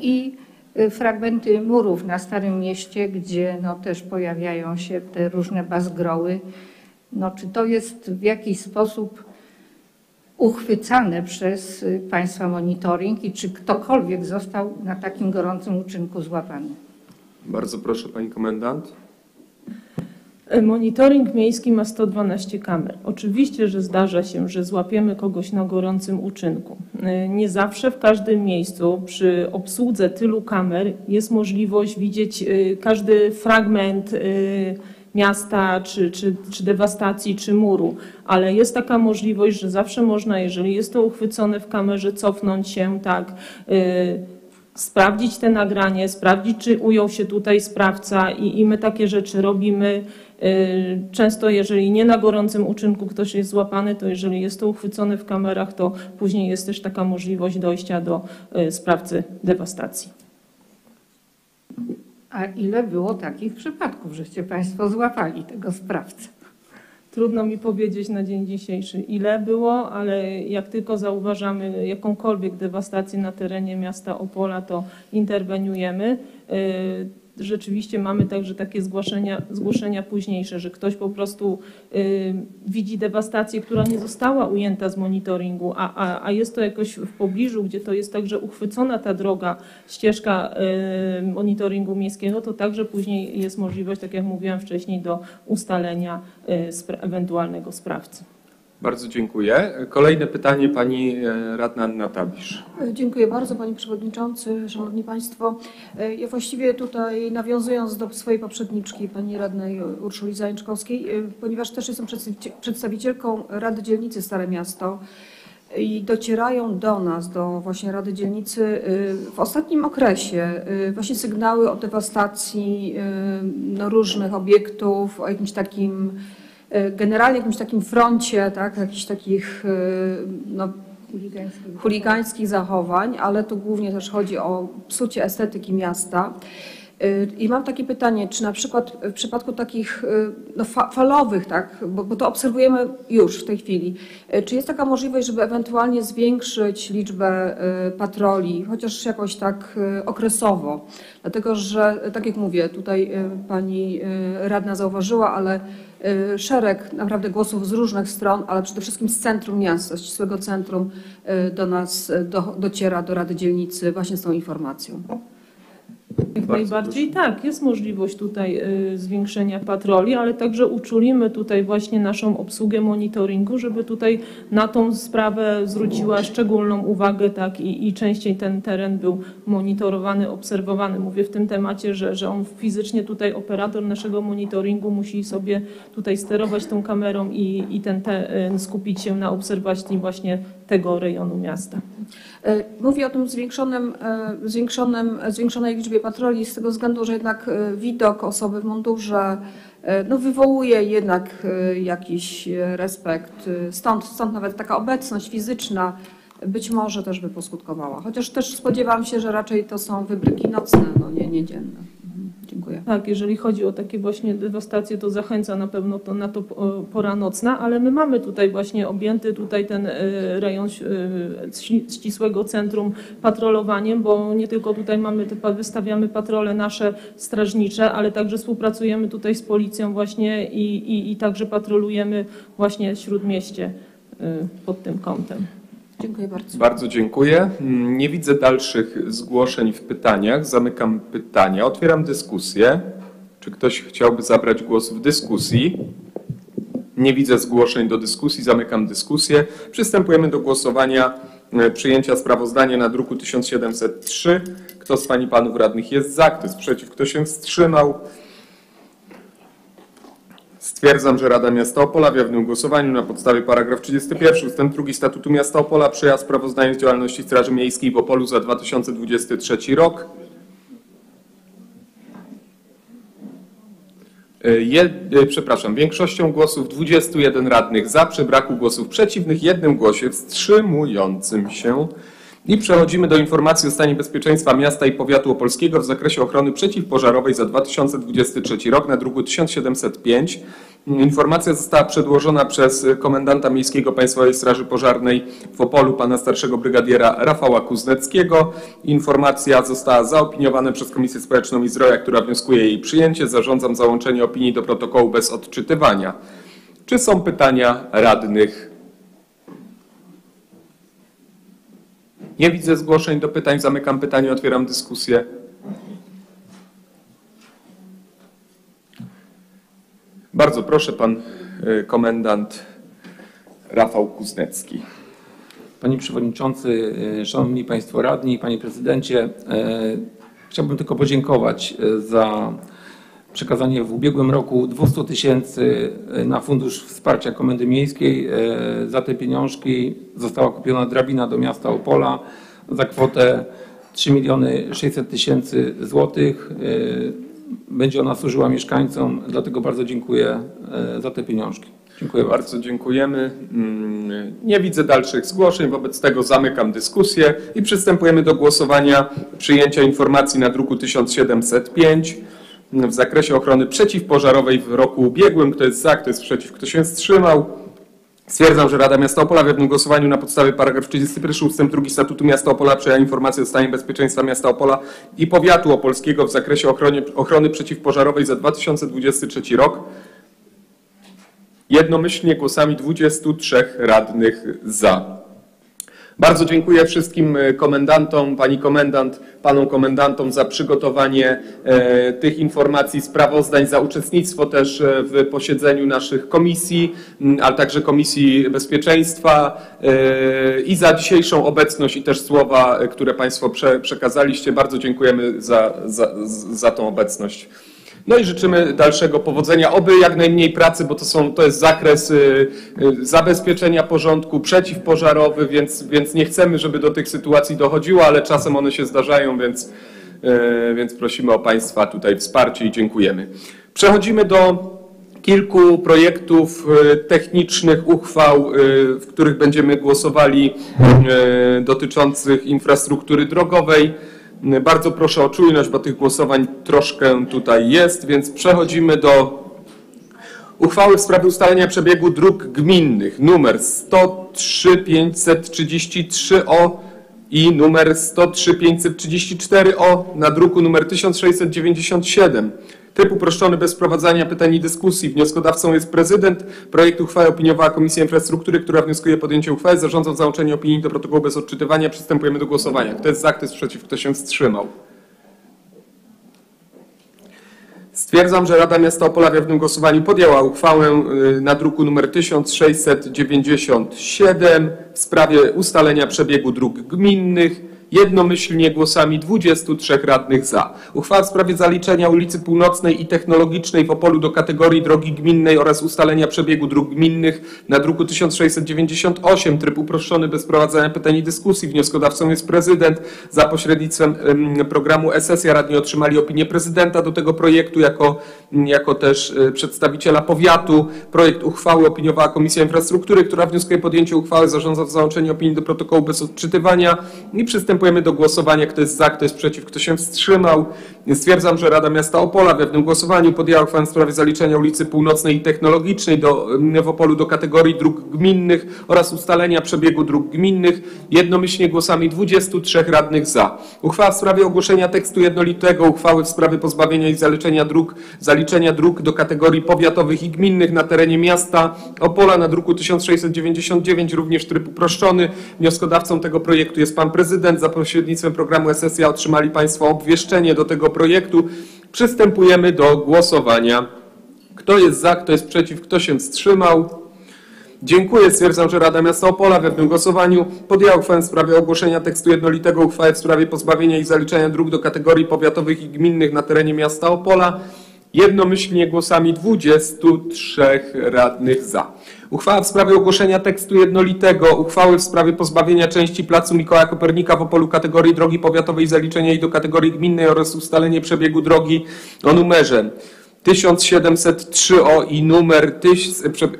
i y, fragmenty murów na Starym Mieście, gdzie no też pojawiają się te różne bazgroły. No, czy to jest w jakiś sposób uchwycane przez Państwa monitoring i czy ktokolwiek został na takim gorącym uczynku złapany? Bardzo proszę pani komendant. Monitoring miejski ma 112 kamer. Oczywiście, że zdarza się, że złapiemy kogoś na gorącym uczynku. E, Nie zawsze w każdym miejscu przy obsłudze tylu kamer jest możliwość widzieć e, każdy fragment e, miasta, czy, czy, czy dewastacji, czy muru, ale jest taka możliwość, że zawsze można, jeżeli jest to uchwycone w kamerze, cofnąć się, tak, sprawdzić te nagranie, sprawdzić, czy ujął się tutaj sprawca i, i my takie rzeczy robimy. Y, Często, jeżeli nie na gorącym uczynku ktoś jest złapany, to jeżeli jest to uchwycone w kamerach, to później jest też taka możliwość dojścia do y, sprawcy dewastacji. A ile było takich przypadków, żeście Państwo złapali tego sprawcę? Trudno mi powiedzieć na dzień dzisiejszy, ile było, ale jak tylko zauważamy jakąkolwiek dewastację na terenie miasta Opola, to interweniujemy. Rzeczywiście mamy także takie zgłoszenia, zgłoszenia późniejsze, że ktoś po prostu y, widzi dewastację, która nie została ujęta z monitoringu, a, a, a jest to jakoś w pobliżu, gdzie to jest także uchwycona ta droga, ścieżka y, monitoringu miejskiego, to także później jest możliwość, tak jak mówiłam wcześniej, do ustalenia y, spra- ewentualnego sprawcy. Bardzo dziękuję. Kolejne pytanie pani e, radna Anna Tabisz. Dziękuję bardzo Panie Przewodniczący, Szanowni Państwo. E, Ja właściwie tutaj nawiązując do swojej poprzedniczki, Pani Radnej Urszuli Zajączkowskiej, e, ponieważ też jestem przedstawicie- przedstawicielką Rady Dzielnicy Stare Miasto i docierają do nas, do właśnie Rady Dzielnicy e, w ostatnim okresie e, właśnie sygnały o dewastacji e, no, różnych obiektów, o jakimś takim e, generalnie jakimś takim froncie, tak, jakichś takich e, no, chuligańskich zachowań, ale tu głównie też chodzi o psucie estetyki miasta. Y, I mam takie pytanie, czy na przykład w przypadku takich y, no, fa- falowych, tak, bo, bo to obserwujemy już w tej chwili, y, czy jest taka możliwość, żeby ewentualnie zwiększyć liczbę y, patroli, chociaż jakoś tak y, okresowo? Dlatego, że y, tak jak mówię, tutaj y, pani y, radna zauważyła, ale y, szereg naprawdę głosów z różnych stron, ale przede wszystkim z centrum miasta, z ścisłego centrum y, do nas y, do, dociera do Rady Dzielnicy właśnie z tą informacją. Jak najbardziej tak, jest możliwość tutaj y, zwiększenia patroli, ale także uczulimy tutaj właśnie naszą obsługę monitoringu, żeby tutaj na tą sprawę zwróciła szczególną uwagę tak i, i częściej ten teren był monitorowany, obserwowany. Mówię w tym temacie, że, że on fizycznie tutaj operator naszego monitoringu musi sobie tutaj sterować tą kamerą i, i ten teren skupić się na obserwacji właśnie tego rejonu miasta. E, Mówię o tym zwiększonym, e, zwiększonym, zwiększonej liczbie patroli z tego względu, że jednak e, widok osoby w mundurze no, wywołuje jednak jakiś respekt. Stąd, stąd nawet taka obecność fizyczna być może też by poskutkowała. Chociaż też spodziewam się, że raczej to są wybryki nocne, no nie niedzienne. Dziękuję. Tak, jeżeli chodzi o takie właśnie dewastacje, to zachęca na pewno to, na to pora nocna, ale my mamy tutaj właśnie objęty tutaj ten e, rejon e, ści- ścisłego centrum patrolowaniem, bo nie tylko tutaj mamy, te, wystawiamy patrole nasze strażnicze, ale także współpracujemy tutaj z policją właśnie i, i, i także patrolujemy właśnie śródmieście e, pod tym kątem. Dziękuję bardzo. Bardzo dziękuję. Nie widzę dalszych zgłoszeń w pytaniach. Zamykam pytania. Otwieram dyskusję. Czy ktoś chciałby zabrać głos w dyskusji? Nie widzę zgłoszeń do dyskusji. Zamykam dyskusję. Przystępujemy do głosowania e, przyjęcia sprawozdania na druku 1703. Kto z Pani Panów Radnych jest za? Kto jest przeciw? Kto się wstrzymał? Stwierdzam, że Rada Miasta Opola w jawnym głosowaniu na podstawie paragraf 31 ust. 2 Statutu Miasta Opola przyjęła sprawozdanie z działalności Straży Miejskiej w Opolu za 2023 rok. E, Je, e, przepraszam, większością głosów 21 radnych za, przy braku głosów przeciwnych, jednym głosie wstrzymującym się. I przechodzimy do informacji o stanie bezpieczeństwa miasta i powiatu opolskiego w zakresie ochrony przeciwpożarowej za 2023 rok na druku 1705. Informacja została przedłożona przez komendanta Miejskiego Państwowej Straży Pożarnej w Opolu, pana starszego brygadiera Rafała Kuzneckiego. Informacja została zaopiniowana przez Komisję Społeczną i Zdrowia, która wnioskuje jej przyjęcie. Zarządzam załączenie opinii do protokołu bez odczytywania. Czy są pytania radnych? Nie widzę zgłoszeń do pytań. Zamykam pytanie, otwieram dyskusję. Bardzo proszę, pan y, komendant Rafał Kuznecki. Panie Przewodniczący, e, Szanowni Państwo Radni, Panie Prezydencie, e, chciałbym tylko podziękować za przekazanie w ubiegłym roku 200 tysięcy na Fundusz Wsparcia Komendy Miejskiej. Za te pieniążki została kupiona drabina do miasta Opola za kwotę 3 miliony 600 tysięcy złotych. Będzie ona służyła mieszkańcom, dlatego bardzo dziękuję za te pieniążki. Dziękuję bardzo. Bardzo dziękujemy. Mm, Nie widzę dalszych zgłoszeń, wobec tego zamykam dyskusję i przystępujemy do głosowania przyjęcia informacji na druku 1705 w zakresie ochrony przeciwpożarowej w roku ubiegłym. Kto jest za, kto jest przeciw, kto się wstrzymał? Stwierdzam, że Rada Miasta Opola w jednym głosowaniu na podstawie paragraf 31 ust. 2 Statutu Miasta Opola przyjęła informację o stanie bezpieczeństwa Miasta Opola i powiatu opolskiego w zakresie ochrony, ochrony przeciwpożarowej za 2023 rok. Jednomyślnie głosami 23 radnych za. Bardzo dziękuję wszystkim e, komendantom, pani komendant, panom komendantom za przygotowanie e, tych informacji, sprawozdań, za uczestnictwo też e, w posiedzeniu naszych komisji, ale także Komisji Bezpieczeństwa i za dzisiejszą obecność i też słowa, które Państwo prze, przekazaliście. Bardzo dziękujemy za, za, za tą obecność. No i życzymy dalszego powodzenia, oby jak najmniej pracy, bo to, są, to jest zakres y, y, zabezpieczenia porządku przeciwpożarowy, więc, więc nie chcemy, żeby do tych sytuacji dochodziło, ale czasem one się zdarzają, więc, y, więc prosimy o Państwa tutaj wsparcie i dziękujemy. Przechodzimy do kilku projektów technicznych, uchwał, w których będziemy głosowali dotyczących infrastruktury drogowej. Bardzo proszę o czujność, bo tych głosowań troszkę tutaj jest, więc przechodzimy do uchwały w sprawie ustalenia przebiegu dróg gminnych numer 103 533 o i numer 103 534 o na druku numer 1697. Tryb uproszczony bez wprowadzania pytań i dyskusji. Wnioskodawcą jest prezydent. Projekt uchwały opiniowała Komisja Infrastruktury, która wnioskuje o podjęcie uchwały. Zarządzam załączenie opinii do protokołu bez odczytywania. Przystępujemy do głosowania. Kto jest za, kto jest przeciw, kto się wstrzymał? Stwierdzam, że Rada Miasta Opola w jawnym głosowaniu podjęła uchwałę y, na druku nr 1697 w sprawie ustalenia przebiegu dróg gminnych jednomyślnie głosami 23 radnych za. Uchwała w sprawie zaliczenia ulicy Północnej i Technologicznej w Opolu do kategorii drogi gminnej oraz ustalenia przebiegu dróg gminnych na druku 1698. Tryb uproszczony bez prowadzenia pytań i dyskusji. Wnioskodawcą jest prezydent. Za pośrednictwem em, programu SSja radni otrzymali opinię prezydenta do tego projektu jako, jako też e, przedstawiciela powiatu. Projekt uchwały opiniowała Komisja Infrastruktury, która wnioskuje podjęcie uchwały. Zarządza załączenie opinii do protokołu bez odczytywania i przystępujemy do głosowania. Kto jest za, kto jest przeciw, kto się wstrzymał. Stwierdzam, że Rada Miasta Opola w jawnym głosowaniu podjęła uchwałę w sprawie zaliczenia ulicy Północnej i Technologicznej do, w Opolu do kategorii dróg gminnych oraz ustalenia przebiegu dróg gminnych jednomyślnie głosami 23 radnych za. Uchwała w sprawie ogłoszenia tekstu jednolitego uchwały w sprawie pozbawienia i zaliczenia dróg, zaliczenia dróg do kategorii powiatowych i gminnych na terenie miasta Opola na druku 1699, również tryb uproszczony. Wnioskodawcą tego projektu jest pan prezydent. Za pośrednictwem programu SSja otrzymali państwo obwieszczenie do tego projektu. Przystępujemy do głosowania. Kto jest za, kto jest przeciw, kto się wstrzymał? Dziękuję. Stwierdzam, że Rada Miasta Opola w jednym głosowaniu podjęła uchwałę w sprawie ogłoszenia tekstu jednolitego uchwały w sprawie pozbawienia i zaliczenia dróg do kategorii powiatowych i gminnych na terenie miasta Opola. Jednomyślnie głosami 23 radnych za. Uchwała w sprawie ogłoszenia tekstu jednolitego uchwały w sprawie pozbawienia części placu Mikołaja Kopernika w Opolu kategorii drogi powiatowej zaliczenia jej do kategorii gminnej oraz ustalenie przebiegu drogi o numerze 1703 o i numer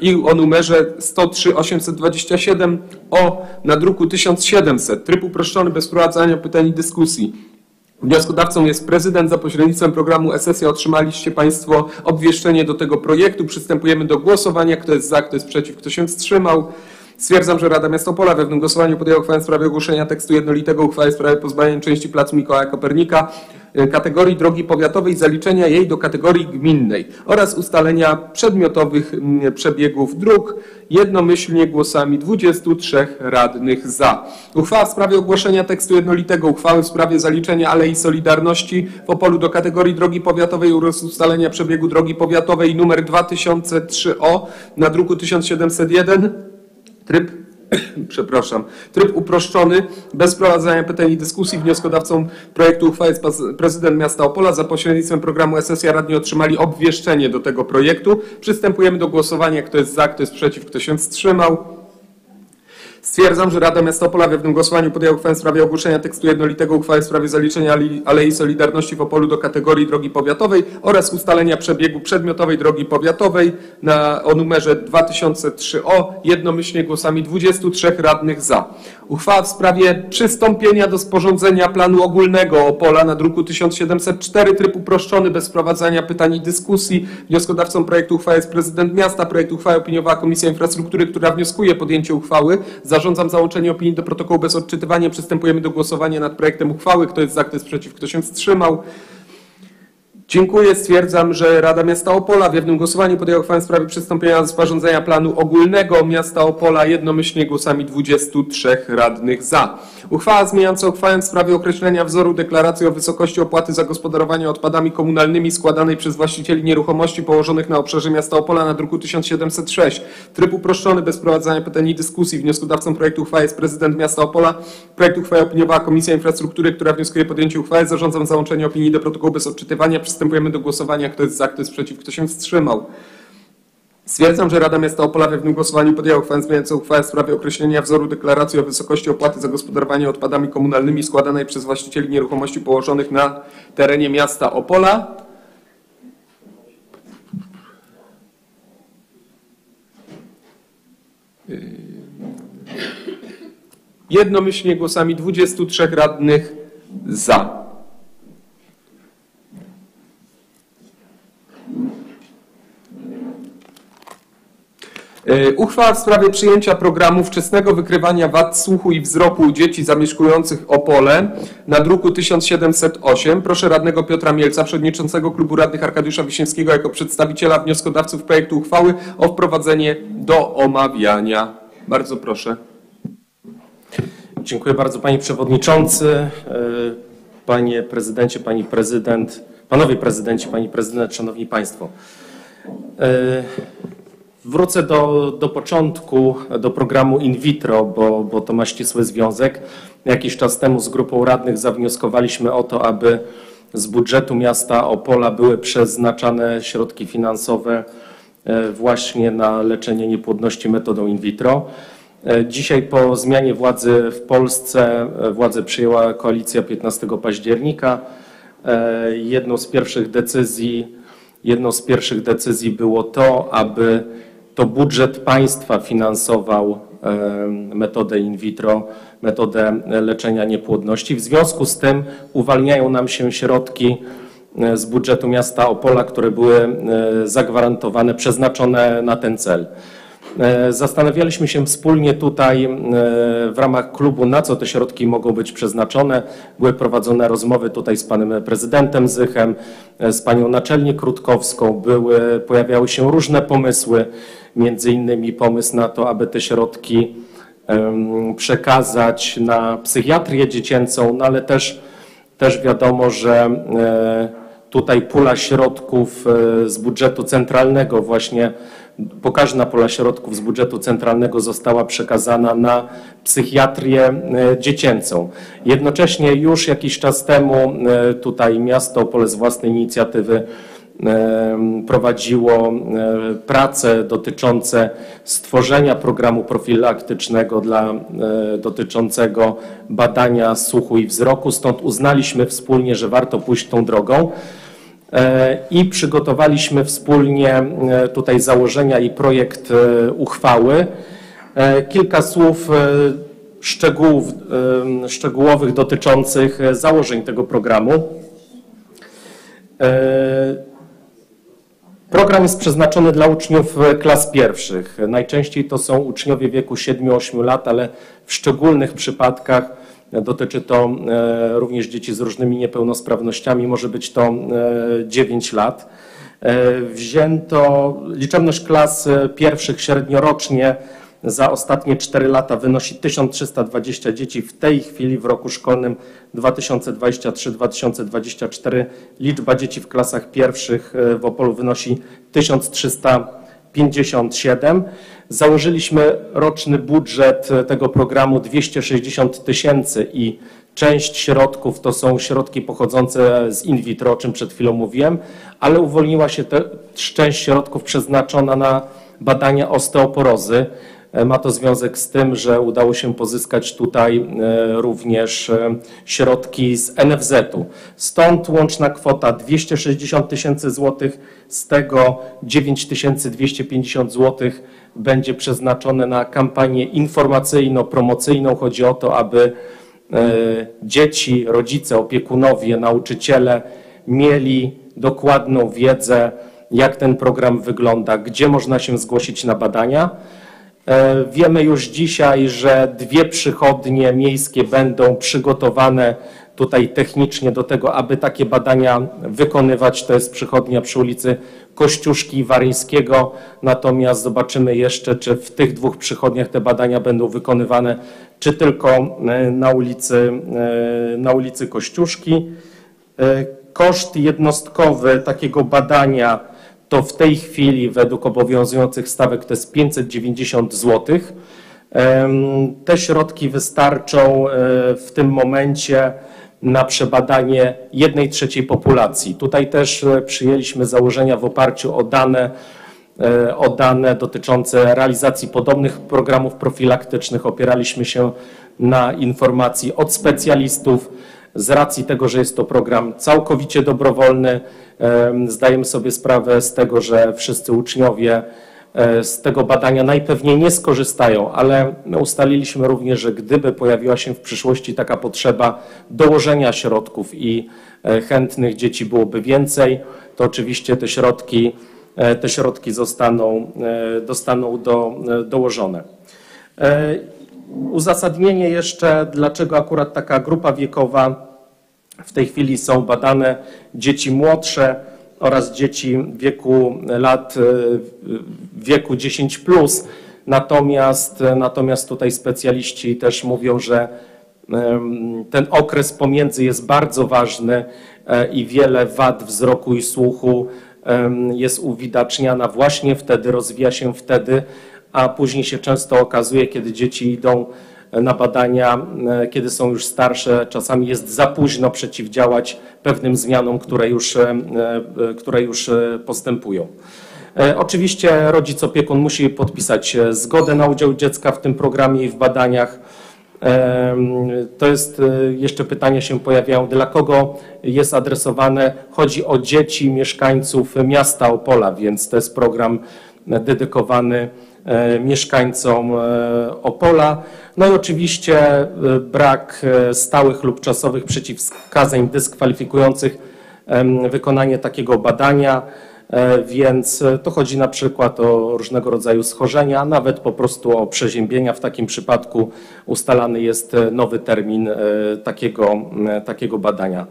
i o numerze 103 827 o na druku 1700. Tryb uproszczony bez wprowadzania pytań i dyskusji. Wnioskodawcą jest prezydent. Za pośrednictwem programu e-sesja otrzymaliście Państwo obwieszczenie do tego projektu. Przystępujemy do głosowania. Kto jest za, kto jest przeciw, kto się wstrzymał. Stwierdzam, że Rada Miasta Opola w jednym głosowaniu podjęła uchwałę w sprawie ogłoszenia tekstu jednolitego uchwały w sprawie pozbawienia części placu Mikołaja Kopernika e, kategorii drogi powiatowej zaliczenia jej do kategorii gminnej oraz ustalenia przedmiotowych przebiegów dróg jednomyślnie głosami 23 radnych za. Uchwała w sprawie ogłoszenia tekstu jednolitego uchwały w sprawie zaliczenia Alei Solidarności w Opolu do kategorii drogi powiatowej oraz ustalenia przebiegu drogi powiatowej numer 2003O na druku 1701 Tryb, przepraszam, tryb uproszczony, bez prowadzenia pytań i dyskusji. Wnioskodawcą projektu uchwały jest prezydent miasta Opola. Za pośrednictwem programu e-sesja radni otrzymali obwieszczenie do tego projektu. Przystępujemy do głosowania. Kto jest za, kto jest przeciw, kto się wstrzymał. Stwierdzam, że Rada Miasta Opola w jednym głosowaniu podjęła uchwałę w sprawie ogłoszenia tekstu jednolitego uchwały w sprawie zaliczenia Ali- Alei Solidarności w Opolu do kategorii drogi powiatowej oraz ustalenia przebiegu przedmiotowej drogi powiatowej na, o numerze 2003O jednomyślnie głosami 23 radnych za. Uchwała w sprawie przystąpienia do sporządzenia planu ogólnego Opola na druku 1704 tryb uproszczony bez wprowadzania pytań i dyskusji. Wnioskodawcą projektu uchwały jest prezydent miasta. Projekt uchwały opiniowała Komisja Infrastruktury, która wnioskuje podjęcie uchwały. Zarządzam załączenie opinii do protokołu bez odczytywania. Przystępujemy do głosowania nad projektem uchwały. Kto jest za, kto jest przeciw, kto się wstrzymał. Dziękuję. Stwierdzam, że Rada Miasta Opola w jednym głosowaniu podjęła uchwałę w sprawie przystąpienia do sporządzenia planu ogólnego miasta Opola jednomyślnie głosami 23 radnych za. Uchwała zmieniająca uchwałę w sprawie określenia wzoru deklaracji o wysokości opłaty za gospodarowanie odpadami komunalnymi składanej przez właścicieli nieruchomości położonych na obszarze miasta Opola na druku 1706. Tryb uproszczony bez prowadzenia pytań i dyskusji. Wnioskodawcą projektu uchwały jest prezydent miasta Opola. Projekt uchwały opiniowała Komisja Infrastruktury, która wnioskuje podjęcie uchwały. Zarządzam załączenie opinii do protokołu bez odczytywania. Przystępujemy do głosowania. Kto jest za, kto jest przeciw, kto się wstrzymał. Stwierdzam, że Rada Miasta Opola w jednym głosowaniu podjęła uchwałę zmieniającą uchwałę w sprawie określenia wzoru deklaracji o wysokości opłaty za gospodarowanie odpadami komunalnymi składanej przez właścicieli nieruchomości położonych na terenie miasta Opola. Yy, Jednomyślnie głosami 23 radnych za. Uchwała w sprawie przyjęcia programu wczesnego wykrywania wad słuchu i wzroku u dzieci zamieszkujących Opole na druku 1708. Proszę radnego Piotra Mielca, przewodniczącego klubu radnych Arkadiusza Wiśniewskiego jako przedstawiciela wnioskodawców projektu uchwały o wprowadzenie do omawiania. Bardzo proszę. Dziękuję bardzo Panie Przewodniczący, e, Panie Prezydencie, Pani Prezydent, Panowie Prezydenci, Pani Prezydent, Szanowni Państwo. Wrócę do, do początku, do programu in vitro, bo, bo to ma ścisły związek. Jakiś czas temu z grupą radnych zawnioskowaliśmy o to, aby z budżetu miasta Opola były przeznaczane środki finansowe e, właśnie na leczenie niepłodności metodą in vitro. E, Dzisiaj po zmianie władzy w Polsce e, władzę przyjęła koalicja 15 października. Jedną z pierwszych decyzji, jedną z pierwszych decyzji było to, aby to budżet państwa finansował metodę in vitro, metodę leczenia niepłodności. W związku z tym uwalniają nam się środki e, z budżetu miasta Opola, które były e, zagwarantowane, przeznaczone na ten cel. E, Zastanawialiśmy się wspólnie tutaj w ramach klubu, na co te środki mogą być przeznaczone. Były prowadzone rozmowy tutaj z panem prezydentem Zychem, z panią naczelnik Rutkowską. Były, pojawiały się różne pomysły, między innymi pomysł na to, aby te środki przekazać na psychiatrię dziecięcą, no ale też, też wiadomo, że e, tutaj pula środków e, z budżetu centralnego właśnie pokaźna pula środków z budżetu centralnego została przekazana na psychiatrię e, dziecięcą. Jednocześnie już jakiś czas temu tutaj miasto Opole z własnej inicjatywy prowadziło e, prace dotyczące stworzenia programu profilaktycznego dla, e, dotyczącego badania słuchu i wzroku. Stąd uznaliśmy wspólnie, że warto pójść tą drogą e, i przygotowaliśmy wspólnie tutaj założenia i projekt uchwały. Kilka słów szczegółów, szczegółowych dotyczących założeń tego programu. Program jest przeznaczony dla uczniów e, klas pierwszych. Najczęściej to są uczniowie wieku 7-8 lat, ale w szczególnych przypadkach dotyczy to e, również dzieci z różnymi niepełnosprawnościami, może być to 9 e, lat. Wzięto liczebność klas pierwszych średniorocznie za ostatnie 4 lata wynosi 1320 dzieci. W tej chwili w roku szkolnym 2023-2024 liczba dzieci w klasach pierwszych e, w Opolu wynosi 1357. Założyliśmy roczny budżet tego programu 260 tysięcy i część środków to są środki pochodzące z in vitro, o czym przed chwilą mówiłem, ale uwolniła się też część środków przeznaczona na badania osteoporozy. E, ma to związek z tym, że udało się pozyskać tutaj e, również e, środki z NFZ-u. Stąd łączna kwota 260 tysięcy złotych, z tego 9250 złotych będzie przeznaczone na kampanię informacyjno-promocyjną. Chodzi o to, aby dzieci, rodzice, opiekunowie, nauczyciele mieli dokładną wiedzę, jak ten program wygląda, gdzie można się zgłosić na badania. E, wiemy już dzisiaj, że dwie przychodnie miejskie będą przygotowane tutaj technicznie do tego, aby takie badania wykonywać. To jest przychodnia przy ulicy Kościuszki Waryńskiego. Natomiast zobaczymy jeszcze, czy w tych dwóch przychodniach te badania będą wykonywane, czy tylko e, na ulicy, e, na ulicy Kościuszki. Koszt jednostkowy takiego badania to w tej chwili według obowiązujących stawek to jest 590 zł. Te środki wystarczą e, w tym momencie na przebadanie jednej trzeciej populacji. Tutaj też e, przyjęliśmy założenia w oparciu o dane, e, o dane dotyczące realizacji podobnych programów profilaktycznych. Opieraliśmy się na informacji od specjalistów, z racji tego, że jest to program całkowicie dobrowolny, zdajemy sobie sprawę z tego, że wszyscy uczniowie e, z tego badania najpewniej nie skorzystają, ale ustaliliśmy również, że gdyby pojawiła się w przyszłości taka potrzeba dołożenia środków i e, chętnych dzieci byłoby więcej, to oczywiście te środki, e, te środki zostaną, dostaną do, dołożone. Uzasadnienie jeszcze, dlaczego akurat taka grupa wiekowa. W tej chwili są badane dzieci młodsze oraz dzieci wieku lat w wieku 10 plus. Natomiast, natomiast tutaj specjaliści też mówią, że ten okres pomiędzy jest bardzo ważny e, i wiele wad wzroku i słuchu jest uwidaczniana właśnie wtedy, rozwija się wtedy, a później się często okazuje, kiedy dzieci idą na badania, e, kiedy są już starsze, czasami jest za późno przeciwdziałać pewnym zmianom, które już, e, e, które już postępują. Oczywiście rodzic opiekun musi podpisać zgodę na udział dziecka w tym programie i w badaniach. To jest jeszcze pytania się pojawiają, dla kogo jest adresowane. Chodzi o dzieci mieszkańców miasta Opola, więc to jest program dedykowany mieszkańcom e, Opola. No i oczywiście e, brak stałych lub czasowych przeciwwskazań dyskwalifikujących wykonanie takiego badania, więc to chodzi na przykład o różnego rodzaju schorzenia, a nawet po prostu o przeziębienia. W takim przypadku ustalany jest nowy termin takiego, takiego badania.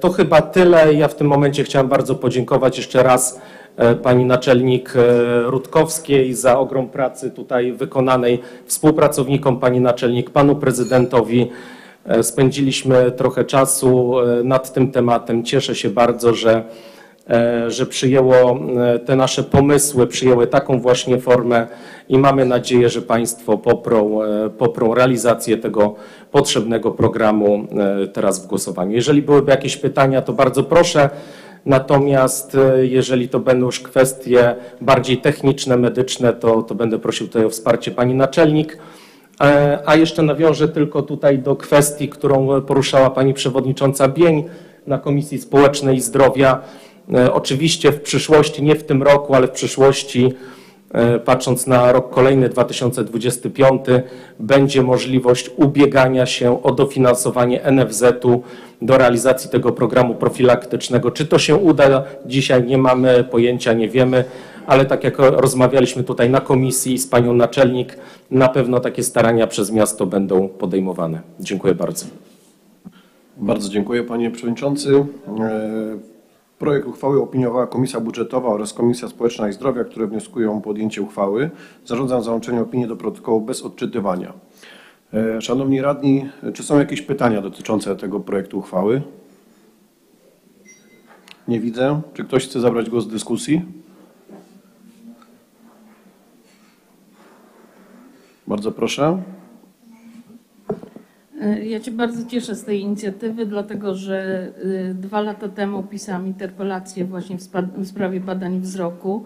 To chyba tyle. Ja w tym momencie chciałem bardzo podziękować jeszcze raz E, pani naczelnik e, Rutkowskiej za ogrom pracy tutaj wykonanej, współpracownikom pani naczelnik, panu prezydentowi. E, spędziliśmy trochę czasu nad tym tematem. Cieszę się bardzo, że, że przyjęło te nasze pomysły, przyjęły taką właśnie formę i mamy nadzieję, że Państwo poprą, poprą realizację tego potrzebnego programu teraz w głosowaniu. Jeżeli byłyby jakieś pytania, to bardzo proszę. Natomiast e, jeżeli to będą już kwestie bardziej techniczne, medyczne, to, to będę prosił tutaj o wsparcie pani naczelnik. E, A jeszcze nawiążę tylko tutaj do kwestii, którą poruszała pani przewodnicząca Bień na Komisji Społecznej i Zdrowia. E, Oczywiście w przyszłości, nie w tym roku, ale w przyszłości, patrząc na rok kolejny 2025, będzie możliwość ubiegania się o dofinansowanie NFZ-u do realizacji tego programu profilaktycznego. Czy to się uda? Dzisiaj nie mamy pojęcia, nie wiemy, ale tak jak rozmawialiśmy tutaj na komisji z panią naczelnik, na pewno takie starania przez miasto będą podejmowane. Dziękuję bardzo. Bardzo dziękuję panie przewodniczący. E, Projekt uchwały opiniowała Komisja Budżetowa oraz Komisja Społeczna i Zdrowia, które wnioskują o podjęcie uchwały. Zarządzam załączenie opinii do protokołu bez odczytywania. E, Szanowni radni, czy są jakieś pytania dotyczące tego projektu uchwały? Nie widzę. Czy ktoś chce zabrać głos w dyskusji? Bardzo proszę. E, Ja się bardzo cieszę z tej inicjatywy, dlatego że y, dwa lata temu pisałam interpelację właśnie w, sprawie badań wzroku.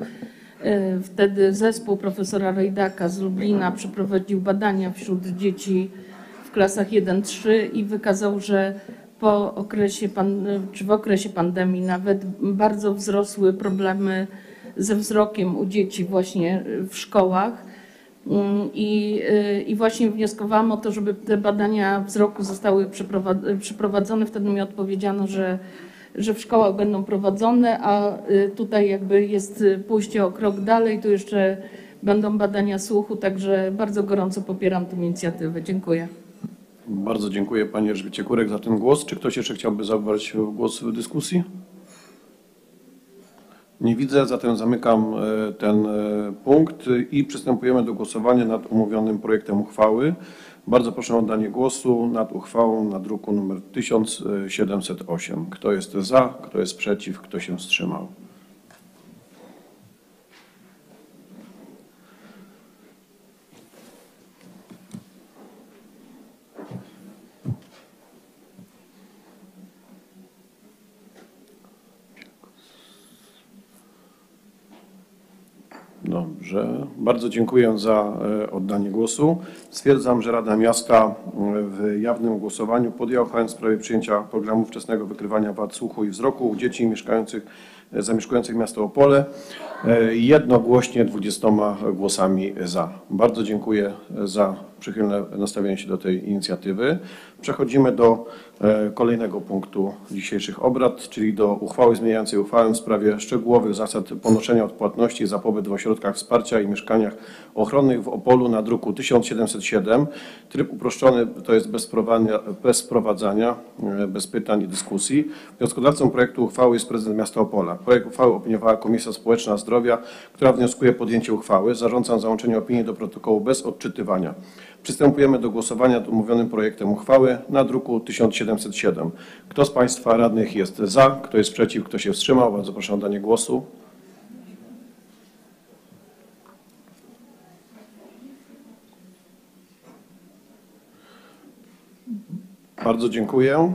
E, Wtedy zespół profesora Rejdaka z Lublina przeprowadził badania wśród dzieci w klasach 1-3 i wykazał, że po okresie, pan, czy w okresie pandemii nawet bardzo wzrosły problemy ze wzrokiem u dzieci właśnie w szkołach. Mm, I, y, I właśnie wnioskowałam o to, żeby te badania wzroku zostały przeprowa- przeprowadzone. Wtedy mi odpowiedziano, że, że w szkołach będą prowadzone, a y, tutaj jakby jest y, pójście o krok dalej, tu jeszcze będą badania słuchu, także bardzo gorąco popieram tę inicjatywę. Dziękuję. Bardzo dziękuję Pani Elżbiecie Kurek za ten głos. Czy ktoś jeszcze chciałby zabrać głos w dyskusji? Nie widzę, zatem zamykam e, ten e, punkt i przystępujemy do głosowania nad omówionym projektem uchwały. Bardzo proszę o oddanie głosu nad uchwałą na druku nr 1708. Kto jest za, kto jest przeciw, kto się wstrzymał? Dobrze, bardzo dziękuję za e, oddanie głosu. Stwierdzam, że Rada Miasta e, w jawnym głosowaniu podjęła uchwałę w sprawie przyjęcia programu wczesnego wykrywania wad słuchu i wzroku u dzieci mieszkających, e, zamieszkujących miasto Opole jednogłośnie 20 głosami za. Bardzo dziękuję za przychylne nastawienie się do tej inicjatywy. Przechodzimy do e, kolejnego punktu dzisiejszych obrad, czyli do uchwały zmieniającej uchwałę w sprawie szczegółowych zasad ponoszenia odpłatności za pobyt w ośrodkach wsparcia i mieszkaniach ochronnych w Opolu na druku 1707. Tryb uproszczony to jest bez wprowadzania, bez, wprowadzania, e, bez pytań i dyskusji. Wnioskodawcą projektu uchwały jest prezydent miasta Opola. Projekt uchwały opiniowała Komisja Społeczna Zdrowia, która wnioskuje podjęcie uchwały. Zarządzam załączenie opinii do protokołu bez odczytywania. Przystępujemy do głosowania nad omówionym projektem uchwały na druku 1707. Kto z Państwa radnych jest za, kto jest przeciw, kto się wstrzymał? Bardzo proszę o oddanie głosu. Bardzo dziękuję.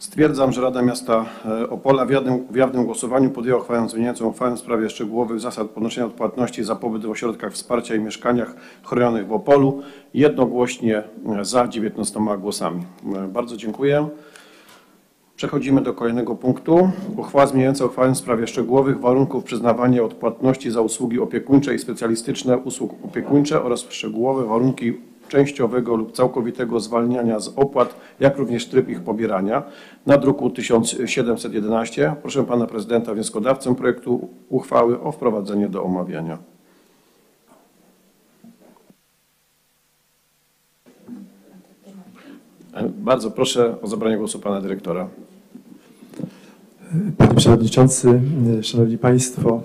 Stwierdzam, że Rada Miasta e, Opola w jawnym, w jawnym głosowaniu podjęła uchwałę zmieniającą uchwałę w sprawie szczegółowych zasad ponoszenia odpłatności za pobyt w ośrodkach wsparcia i mieszkaniach chronionych w Opolu jednogłośnie e, za 19 głosami. E, Bardzo dziękuję. Przechodzimy do kolejnego punktu. Uchwała zmieniająca uchwałę w sprawie szczegółowych warunków przyznawania odpłatności za usługi opiekuńcze i specjalistyczne usług opiekuńcze oraz szczegółowe warunki częściowego lub całkowitego zwalniania z opłat, jak również tryb ich pobierania na druku 1711. Proszę pana prezydenta wnioskodawcę projektu uchwały o wprowadzenie do omawiania. Bardzo proszę o zabranie głosu pana dyrektora. Panie Przewodniczący, Szanowni Państwo,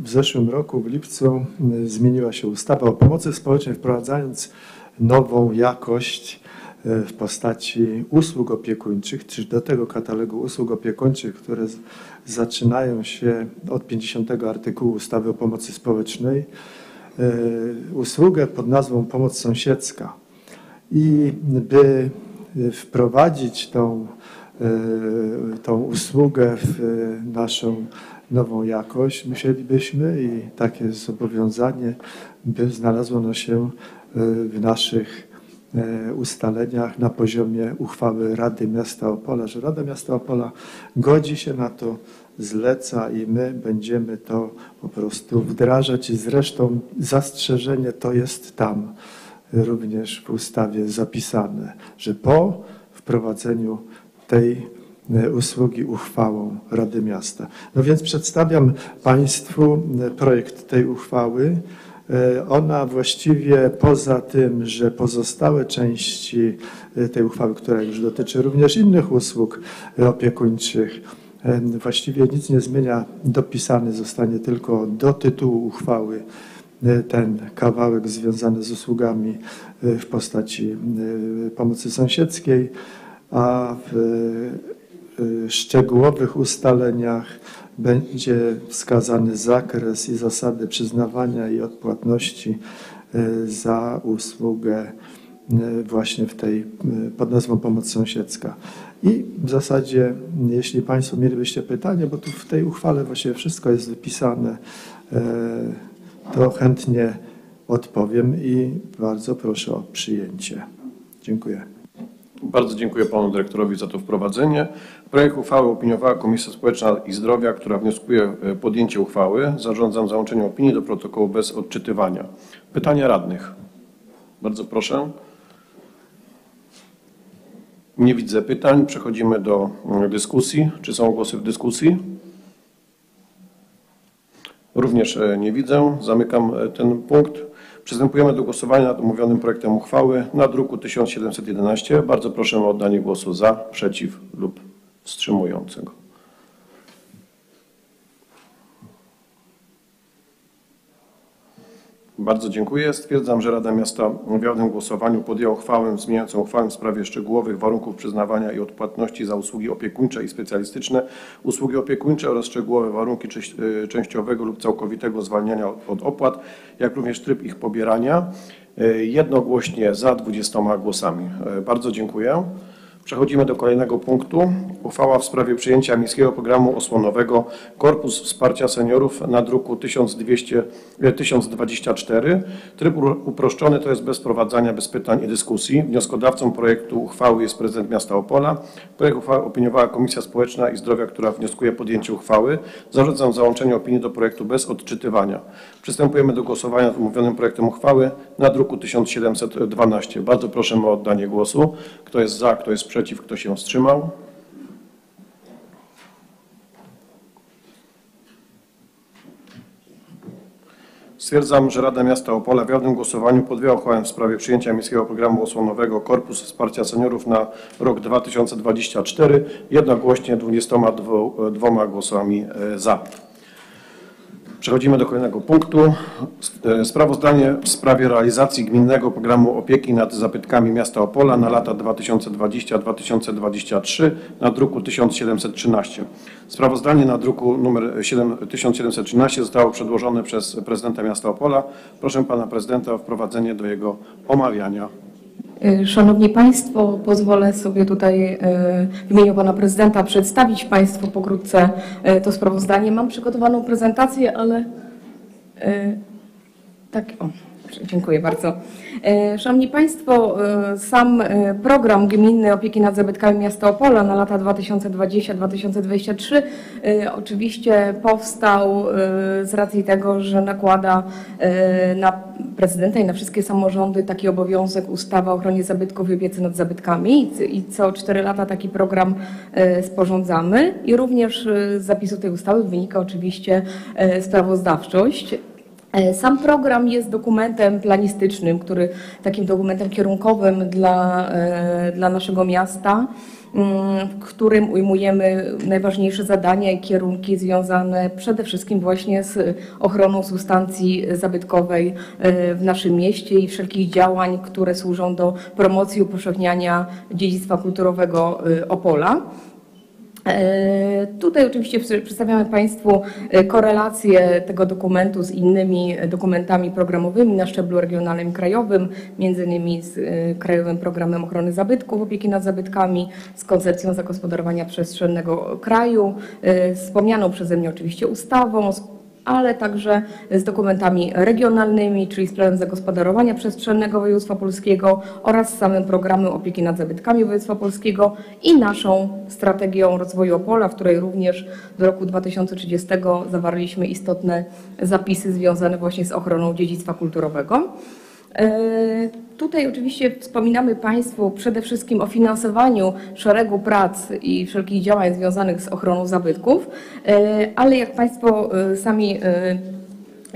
w zeszłym roku, w lipcu, zmieniła się ustawa o pomocy społecznej, wprowadzając nową jakość w postaci usług opiekuńczych, czy do tego katalogu usług opiekuńczych, które zaczynają się od 50 artykułu ustawy o pomocy społecznej, usługę pod nazwą pomoc sąsiedzka. I by wprowadzić tą tą usługę w naszą nową jakość, musielibyśmy i takie zobowiązanie by znalazło się w naszych ustaleniach na poziomie uchwały Rady Miasta Opola, że Rada Miasta Opola godzi się na to, zleca i my będziemy to po prostu wdrażać. I zresztą zastrzeżenie to jest tam również w ustawie zapisane, że po wprowadzeniu tej e, usługi uchwałą Rady Miasta. No więc przedstawiam Państwu e, projekt tej uchwały. E, Ona właściwie poza tym, że pozostałe części tej uchwały, która już dotyczy również innych usług opiekuńczych, właściwie nic nie zmienia. Dopisany zostanie tylko do tytułu uchwały ten kawałek związany z usługami w postaci pomocy sąsiedzkiej, a w szczegółowych ustaleniach będzie wskazany zakres i zasady przyznawania i odpłatności za usługę właśnie w tej pod nazwą pomoc sąsiedzka. I w zasadzie, jeśli Państwo mielibyście pytanie, bo tu w tej uchwale właściwie wszystko jest wypisane, to chętnie odpowiem i bardzo proszę o przyjęcie. Dziękuję. Bardzo dziękuję panu dyrektorowi za to wprowadzenie. Projekt uchwały opiniowała Komisja Społeczna i Zdrowia, która wnioskuje e, podjęcie uchwały. Zarządzam załączenie opinii do protokołu bez odczytywania. Pytania radnych. Bardzo proszę. Nie widzę pytań. Przechodzimy do mm, dyskusji. Czy są głosy w dyskusji? Również e, nie widzę. Zamykam e, ten punkt. Przystępujemy do głosowania nad omówionym projektem uchwały na druku 1711. Bardzo proszę o oddanie głosu za, przeciw lub wstrzymującego. Bardzo dziękuję. Stwierdzam, że Rada Miasta w jawnym głosowaniu podjęła uchwałę zmieniającą uchwałę w sprawie szczegółowych warunków przyznawania i odpłatności za usługi opiekuńcze i specjalistyczne, usługi opiekuńcze oraz szczegółowe warunki y, częściowego lub całkowitego zwalniania od- od opłat, jak również tryb ich pobierania. Y, Jednogłośnie za 20 głosami. Y, Bardzo dziękuję. Przechodzimy do kolejnego punktu. Uchwała w sprawie przyjęcia miejskiego programu osłonowego Korpus Wsparcia Seniorów na druku 1200, e, 1024. Tryb u- uproszczony to jest bez prowadzenia, bez pytań i dyskusji. Wnioskodawcą projektu uchwały jest prezydent miasta Opola. Projekt uchwały opiniowała Komisja Społeczna i Zdrowia, która wnioskuje podjęcie uchwały. Zarządzam załączenie opinii do projektu bez odczytywania. Przystępujemy do głosowania nad omówionym projektem uchwały na druku 1712. Bardzo proszę o oddanie głosu. Kto jest za, kto jest przeciw, kto się wstrzymał? Stwierdzam, że Rada Miasta Opola w jawnym głosowaniu podjęła uchwałę w sprawie przyjęcia miejskiego programu osłonowego Korpus Wsparcia Seniorów na rok 2024 jednogłośnie 22 głosami e, za. Przechodzimy do kolejnego punktu. E, Sprawozdanie w sprawie realizacji gminnego programu opieki nad zabytkami miasta Opola na lata 2020-2023 na druku 1713. Sprawozdanie na druku nr 7 1713 zostało przedłożone przez prezydenta miasta Opola. Proszę pana prezydenta o wprowadzenie do jego omawiania. Y, Szanowni Państwo, pozwolę sobie tutaj y, w imieniu Pana Prezydenta przedstawić Państwu pokrótce y, to sprawozdanie. Mam przygotowaną prezentację, ale tak, o, dziękuję bardzo. Y, Szanowni Państwo, y, sam y, program gminny opieki nad zabytkami miasta Opola na lata 2020-2023 y, oczywiście powstał z racji tego, że nakłada na prezydenta i na wszystkie samorządy taki obowiązek ustawa o ochronie zabytków i opiece nad zabytkami I co cztery lata taki program sporządzamy i również z zapisu tej ustawy wynika oczywiście sprawozdawczość. E, Sam program jest dokumentem planistycznym, który takim dokumentem kierunkowym dla, e, dla naszego miasta, mm, w którym ujmujemy najważniejsze zadania i kierunki związane przede wszystkim właśnie z ochroną substancji zabytkowej e, w naszym mieście i wszelkich działań, które służą do promocji i upowszechniania dziedzictwa kulturowego Opola. E, Tutaj oczywiście przedstawiamy Państwu e, korelację tego dokumentu z innymi e, dokumentami programowymi na szczeblu regionalnym i krajowym, między innymi z Krajowym Programem Ochrony Zabytków, opieki nad zabytkami, z Koncepcją Zagospodarowania Przestrzennego Kraju, wspomnianą przeze mnie oczywiście ustawą, z ale także z dokumentami regionalnymi, czyli z planem zagospodarowania przestrzennego województwa polskiego oraz z samym programem opieki nad zabytkami województwa polskiego i naszą strategią rozwoju Opola, w której również do roku 2030 zawarliśmy istotne zapisy związane właśnie z ochroną dziedzictwa kulturowego. Tutaj oczywiście wspominamy Państwu przede wszystkim o finansowaniu szeregu prac i wszelkich działań związanych z ochroną zabytków, e, ale jak Państwo e, sami e,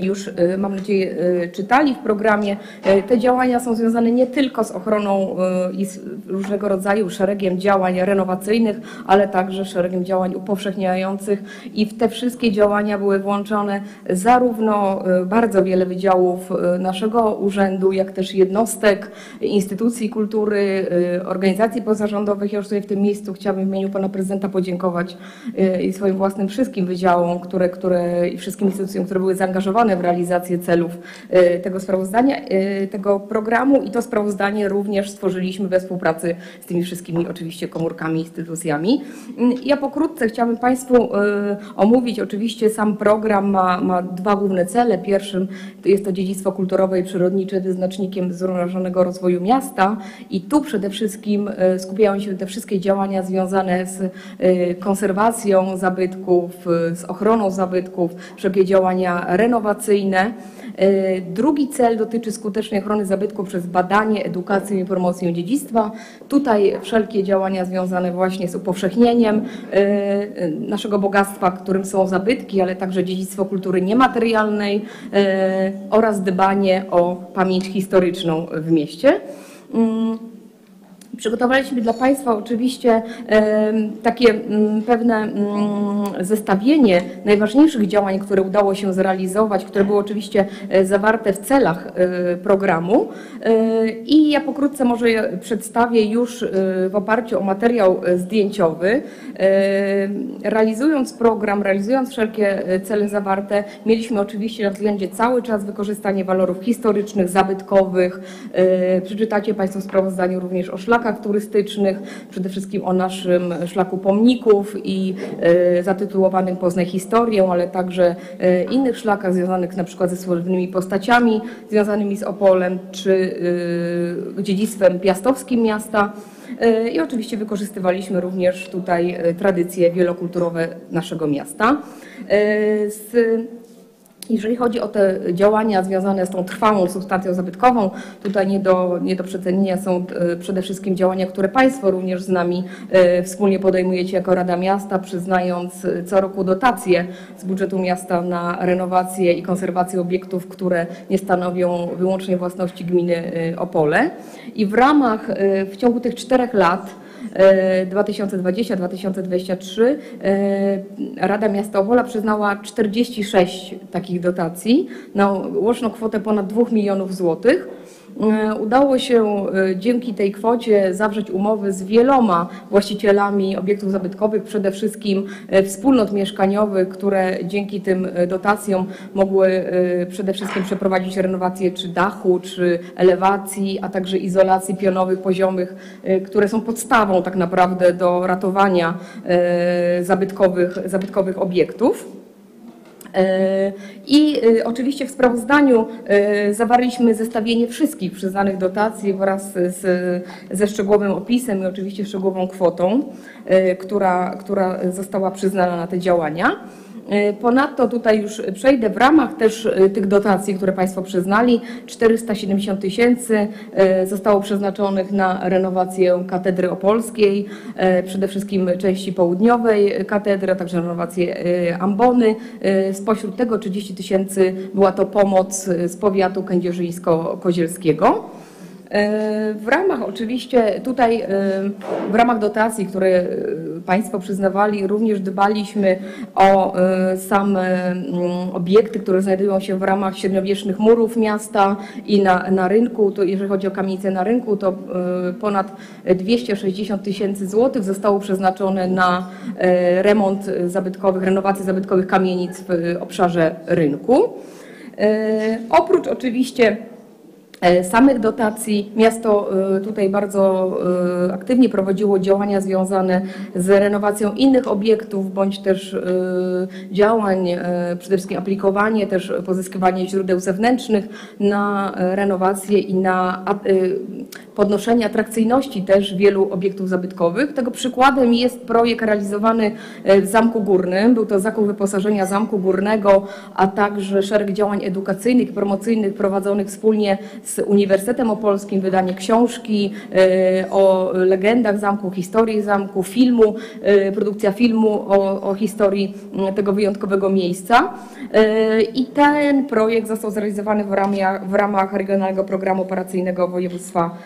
już e, mam nadzieję e, czytali w programie, e, te działania są związane nie tylko z ochroną i z różnego rodzaju szeregiem działań renowacyjnych, ale także szeregiem działań upowszechniających i w te wszystkie działania były włączone zarówno bardzo wiele wydziałów naszego urzędu, jak też jednostek, instytucji kultury, organizacji pozarządowych. Ja już tutaj w tym miejscu chciałabym w imieniu pana prezydenta podziękować i swoim własnym wszystkim wydziałom, które, które i wszystkim instytucjom, które były zaangażowane w realizację celów e, tego sprawozdania, e, tego programu i to sprawozdanie również stworzyliśmy we współpracy z tymi wszystkimi oczywiście komórkami, instytucjami. Mm, Ja pokrótce chciałabym Państwu e, omówić, oczywiście sam program ma, ma dwa główne cele. Pierwszym jest to dziedzictwo kulturowe i przyrodnicze wyznacznikiem zrównoważonego rozwoju miasta i tu przede wszystkim skupiają się te wszystkie działania związane z konserwacją zabytków, z ochroną zabytków, wszelkie działania renowacyjne. E, Drugi cel dotyczy skutecznej ochrony zabytków przez badanie, edukację i promocję dziedzictwa. Tutaj wszelkie działania związane właśnie z upowszechnieniem e, naszego bogactwa, którym są zabytki, ale także dziedzictwo kultury niematerialnej e, oraz dbanie o pamięć historyczną w mieście. Przygotowaliśmy dla Państwa oczywiście takie mm, pewne mm, zestawienie najważniejszych działań, które udało się zrealizować, które były oczywiście e, zawarte w celach e, programu. E, I ja pokrótce może je przedstawię już w oparciu o materiał zdjęciowy. Realizując program, realizując wszelkie cele zawarte, mieliśmy oczywiście na względzie cały czas wykorzystanie walorów historycznych, zabytkowych. Przeczytacie Państwo w sprawozdaniu również o szlakach turystycznych, przede wszystkim o naszym szlaku pomników i e, zatytułowanym Poznaj historię, ale także e, innych szlakach związanych na przykład ze sławnymi postaciami związanymi z Opolem czy e, dziedzictwem piastowskim miasta. I oczywiście wykorzystywaliśmy również tutaj tradycje wielokulturowe naszego miasta. Z jeżeli chodzi o te działania związane z tą trwałą substancją zabytkową, tutaj nie do, nie do przecenienia są e, przede wszystkim działania, które Państwo również z nami e, wspólnie podejmujecie jako Rada Miasta, przyznając e, co roku dotacje z budżetu miasta na renowację i konserwację obiektów, które nie stanowią wyłącznie własności gminy Opole. I w ramach, w ciągu tych czterech lat, 2020-2023 Rada Miasta Opola przyznała 46 takich dotacji na łączną kwotę ponad 2 milionów złotych. E, Udało się e, dzięki tej kwocie zawrzeć umowy z wieloma właścicielami obiektów zabytkowych, przede wszystkim e, wspólnot mieszkaniowych, które dzięki tym dotacjom mogły przede wszystkim przeprowadzić renowację czy dachu, czy elewacji, a także izolacji pionowych, poziomych, które są podstawą tak naprawdę do ratowania zabytkowych, zabytkowych obiektów. I e, oczywiście w sprawozdaniu e, zawarliśmy zestawienie wszystkich przyznanych dotacji wraz z, ze szczegółowym opisem i oczywiście szczegółową kwotą, e, która, która została przyznana na te działania. E, Ponadto tutaj już przejdę w ramach też e, tych dotacji, które Państwo przyznali. 470 tysięcy e, zostało przeznaczonych na renowację katedry opolskiej, przede wszystkim części południowej katedry, a także renowację ambony. Spośród tego 30 tysięcy była to pomoc z powiatu kędzierzyńsko-kozielskiego. E, W ramach oczywiście tutaj, e, w ramach dotacji, które e, Państwo przyznawali, również dbaliśmy o same mm, obiekty, które znajdują się w ramach średniowiecznych murów miasta i na, na rynku. To jeżeli chodzi o kamienice na rynku, to ponad 260 tysięcy złotych zostało przeznaczone na remont zabytkowych, renowację zabytkowych kamienic w obszarze rynku. Oprócz oczywiście samych dotacji miasto e, tutaj bardzo e, aktywnie prowadziło działania związane z renowacją innych obiektów, bądź też e, działań, e, przede wszystkim aplikowanie, też pozyskiwanie źródeł zewnętrznych na e, renowację i na e, podnoszenie atrakcyjności też wielu obiektów zabytkowych. Tego przykładem jest projekt realizowany e, w Zamku Górnym. Był to zakup wyposażenia Zamku Górnego, a także szereg działań edukacyjnych promocyjnych prowadzonych wspólnie z Uniwersytetem Opolskim, wydanie książki e, o legendach zamku, historii zamku, filmu, e, produkcja filmu o, o historii m, tego wyjątkowego miejsca. I ten projekt został zrealizowany w ramach, w ramach Regionalnego Programu Operacyjnego Województwa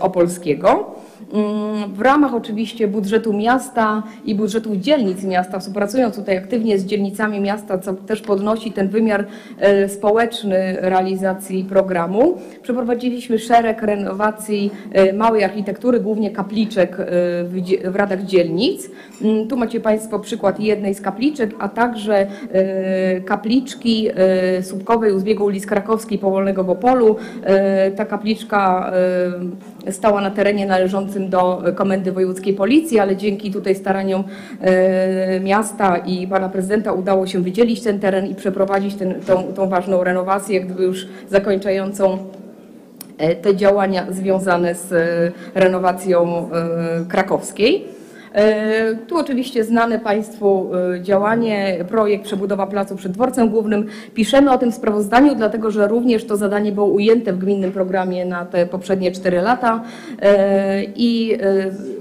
Opolskiego. Mm, W ramach oczywiście budżetu miasta i budżetów dzielnic miasta, współpracując tutaj aktywnie z dzielnicami miasta, co też podnosi ten wymiar e, społeczny realizacji programu, przeprowadziliśmy szereg renowacji e, małej architektury, głównie kapliczek e, w, radach dzielnic. Mm, Tu macie Państwo przykład jednej z kapliczek, a także kapliczki słupkowej u zbiegu ulic Krakowskiej Powolnego w Opolu. Ta kapliczka stała na terenie należącym do Komendy Wojewódzkiej Policji, ale dzięki tutaj staraniom e, miasta i pana prezydenta udało się wydzielić ten teren i przeprowadzić ten, tą, tą ważną renowację, jak gdyby już zakończającą e, te działania związane z e, renowacją krakowskiej. E, Tu oczywiście znane Państwu e, działanie, projekt przebudowa placu przed dworcem głównym. Piszemy o tym w sprawozdaniu, dlatego że również to zadanie było ujęte w gminnym programie na te poprzednie 4 lata e, i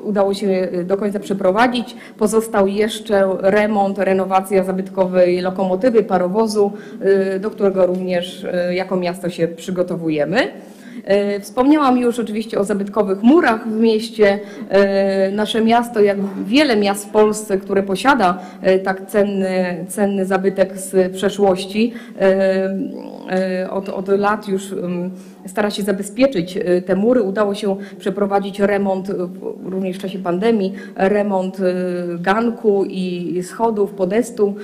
udało się do końca przeprowadzić. Pozostał jeszcze remont, renowacja zabytkowej lokomotywy, parowozu, do którego również jako miasto się przygotowujemy. E, Wspomniałam już oczywiście o zabytkowych murach w mieście. E, Nasze miasto, jak wiele miast w Polsce, które posiada e, tak cenny, cenny zabytek z przeszłości, od, od lat już em, stara się zabezpieczyć e, te mury. Udało się przeprowadzić remont, w- również w czasie pandemii, remont e, ganku i schodów, podestu,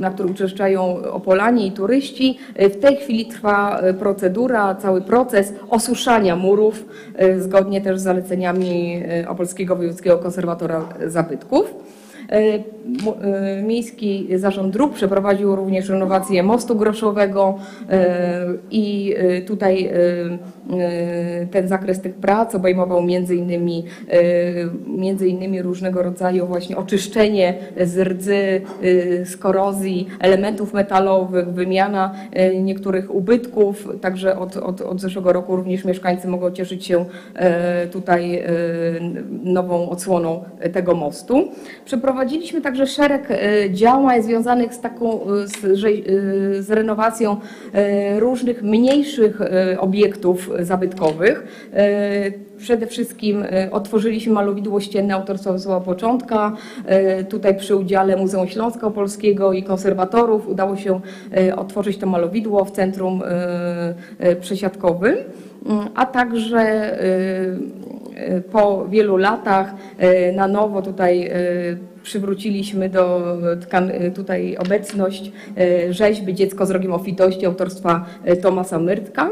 na który uczęszczają Opolanie i turyści. W tej chwili trwa procedura, cały proces osuszania murów, zgodnie też z zaleceniami Opolskiego Wojewódzkiego Konserwatora Zabytków. E, e, Miejski Zarząd Dróg przeprowadził również renowację mostu groszowego e, i tutaj ten zakres tych prac obejmował między innymi, między innymi różnego rodzaju właśnie oczyszczenie z rdzy, z korozji, elementów metalowych, wymiana niektórych ubytków, także od, od, od zeszłego roku również mieszkańcy mogą cieszyć się tutaj nową odsłoną tego mostu. Przeprowadziliśmy także szereg e, działań związanych z taką e, z, e, z renowacją różnych mniejszych obiektów zabytkowych. Przede wszystkim otworzyliśmy malowidło ścienne autorstwa Wysława Początka. Tutaj przy udziale Muzeum Śląska Opolskiego i konserwatorów udało się otworzyć to malowidło w centrum przesiadkowym, Mm, a także po wielu latach na nowo tutaj przywróciliśmy do tkan- e, tutaj obecność e, rzeźby Dziecko z rogiem ofitości autorstwa e, Tomasa Myrtka.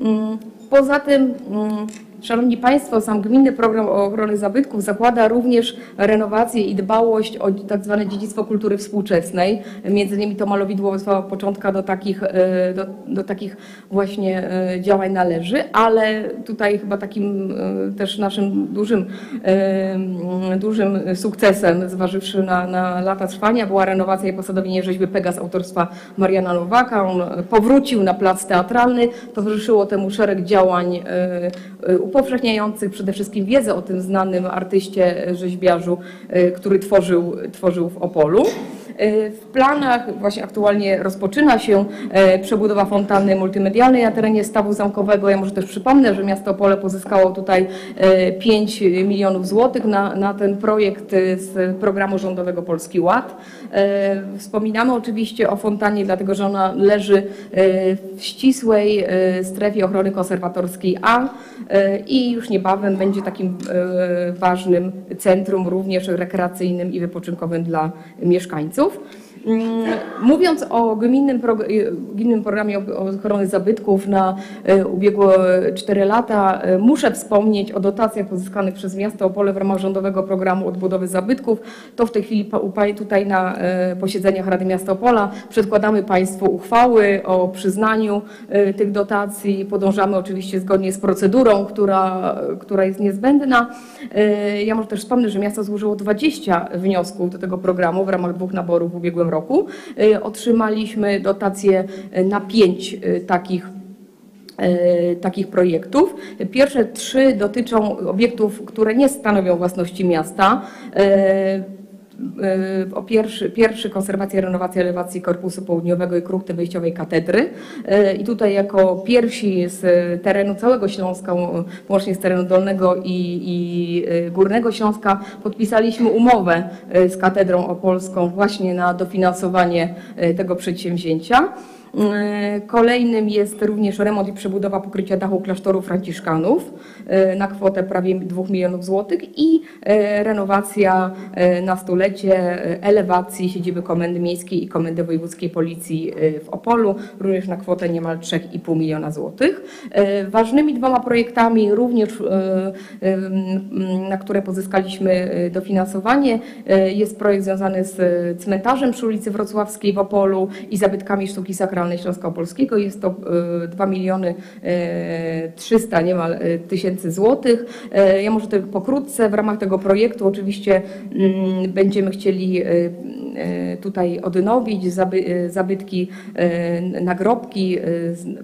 Mm, Poza tym, mm, Szanowni Państwo, sam Gminny Program Ochrony Zabytków zakłada również renowację i dbałość o tak zwane dziedzictwo kultury współczesnej. Między innymi to malowidło Wysława Początka do takich, e, do, do takich właśnie e, działań należy, ale tutaj chyba takim e, też naszym dużym, dużym sukcesem, zważywszy na, na lata trwania, była renowacja i posadowienie rzeźby Pegas autorstwa Mariana Nowaka. On powrócił na plac teatralny, towarzyszyło temu szereg działań upowszechniających przede wszystkim wiedzę o tym znanym artyście, rzeźbiarzu, e, który tworzył, tworzył w Opolu. E, W planach właśnie aktualnie rozpoczyna się e, przebudowa fontanny multimedialnej na terenie Stawu Zamkowego. Ja może też przypomnę, że miasto Opole pozyskało tutaj e, 5 milionów złotych na, na ten projekt z programu rządowego Polski Ład. E, Wspominamy oczywiście o fontannie, dlatego że ona leży e, w ścisłej e, strefie ochrony konserwatorskiej A i już niebawem będzie takim ważnym centrum również rekreacyjnym i wypoczynkowym dla mieszkańców. Mm, Mówiąc o gminnym, prog- gminnym programie ochrony zabytków na e, ubiegłe 4 lata, e, muszę wspomnieć o dotacjach pozyskanych przez miasto Opole w ramach rządowego programu odbudowy zabytków. To w tej chwili tutaj na posiedzeniach Rady Miasta Opola przedkładamy Państwu uchwały o przyznaniu tych dotacji. Podążamy oczywiście zgodnie z procedurą, która, która jest niezbędna. Ja może też wspomnę, że miasto złożyło 20 wniosków do tego programu w ramach dwóch naborów w ubiegłym roku. E, Otrzymaliśmy dotacje e, na pięć e, takich takich projektów. Pierwsze trzy dotyczą obiektów, które nie stanowią własności miasta. E, O pierwszy, pierwszy konserwacja, renowacja elewacji Korpusu Południowego i kruchty wejściowej katedry. E, I tutaj jako pierwsi z terenu całego Śląska, łącznie z terenu Dolnego i, i e, Górnego Śląska, podpisaliśmy umowę z Katedrą Opolską właśnie na dofinansowanie tego przedsięwzięcia. E, Kolejnym jest również remont i przebudowa pokrycia dachu klasztoru Franciszkanów e, na kwotę prawie 2 milionów złotych i e, renowacja na stulecie elewacji siedziby Komendy Miejskiej i Komendy Wojewódzkiej Policji w Opolu, również na kwotę niemal 3,5 miliona złotych. Ważnymi dwoma projektami również, na które pozyskaliśmy dofinansowanie, jest projekt związany z cmentarzem przy ulicy Wrocławskiej w Opolu i zabytkami sztuki sakralnej Śląska Opolskiego. Jest to e, 2 miliony e, 300 niemal e, tysięcy złotych. Ja może tylko pokrótce w ramach tego projektu oczywiście mm, będziemy chcieli tutaj odnowić zaby, zabytki, nagrobki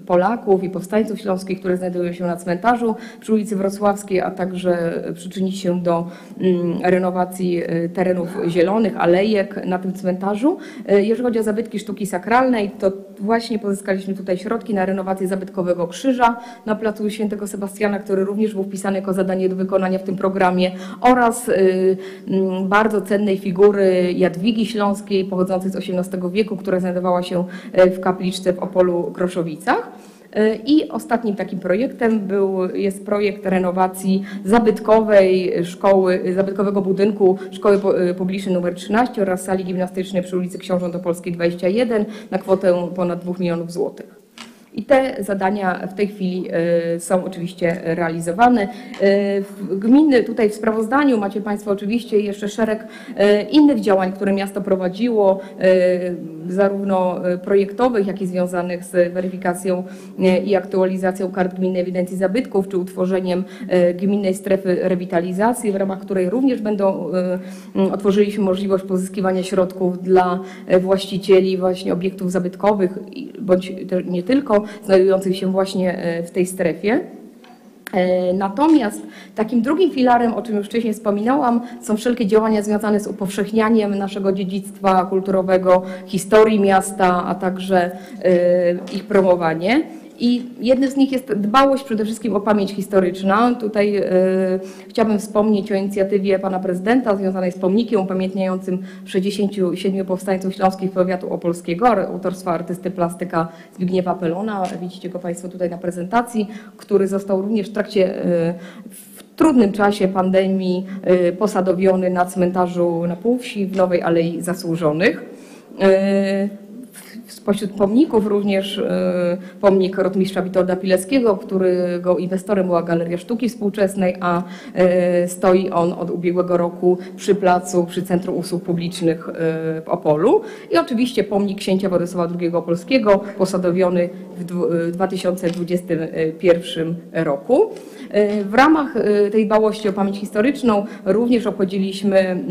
Polaków i powstańców śląskich, które znajdują się na cmentarzu przy ulicy Wrocławskiej, a także przyczynić się do mm, renowacji terenów zielonych, alejek na tym cmentarzu. Jeżeli chodzi o zabytki sztuki sakralnej, to właśnie pozyskaliśmy tutaj środki na renowację zabytkowego krzyża na placu Świętego Sebastiana, który również był wpisany jako zadanie do wykonania w tym programie oraz y, mm, bardzo cennej figury Jadwigi Śląskiej pochodzącej z XVIII wieku, która znajdowała się e, w kapliczce w Opolu Groszowicach. E, I ostatnim takim projektem był, jest projekt renowacji zabytkowej szkoły, zabytkowego budynku Szkoły e, Publicznej nr 13 oraz sali gimnastycznej przy ulicy Książąt Opolskiej 21 na kwotę ponad 2 milionów złotych. I te zadania w tej chwili e, są oczywiście realizowane. W- Gminy tutaj w sprawozdaniu macie Państwo oczywiście jeszcze szereg e, innych działań, które miasto prowadziło, zarówno projektowych, jak i związanych z weryfikacją i aktualizacją kart gminnej ewidencji zabytków, czy utworzeniem gminnej strefy rewitalizacji, w ramach której również będą, e, m, otworzyliśmy możliwość pozyskiwania środków dla właścicieli właśnie obiektów zabytkowych, bądź nie tylko, znajdujących się właśnie e, w tej strefie. E, Natomiast takim drugim filarem, o czym już wcześniej wspominałam, są wszelkie działania związane z upowszechnianiem naszego dziedzictwa kulturowego, historii miasta, a także e, ich promowanie. I jednym z nich jest dbałość przede wszystkim o pamięć historyczną. Tutaj e, chciałabym wspomnieć o inicjatywie pana prezydenta związanej z pomnikiem upamiętniającym 67 powstańców śląskich powiatu opolskiego, autorstwa artysty plastyka Zbigniewa Pelona. Widzicie go Państwo tutaj na prezentacji, który został również w trakcie e, w trudnym czasie pandemii e, posadowiony na cmentarzu na Półwsi w Nowej Alei Zasłużonych. Spośród pomników również e, pomnik rotmistrza Witolda Pileckiego, którego inwestorem była Galeria Sztuki Współczesnej, a e, stoi on od ubiegłego roku przy placu, przy Centrum Usług Publicznych e, w Opolu. I oczywiście pomnik księcia Władysława II Opolskiego, posadowiony w dwu- e, 2021 roku. E, W ramach e, tej dbałości o pamięć historyczną również obchodziliśmy mm,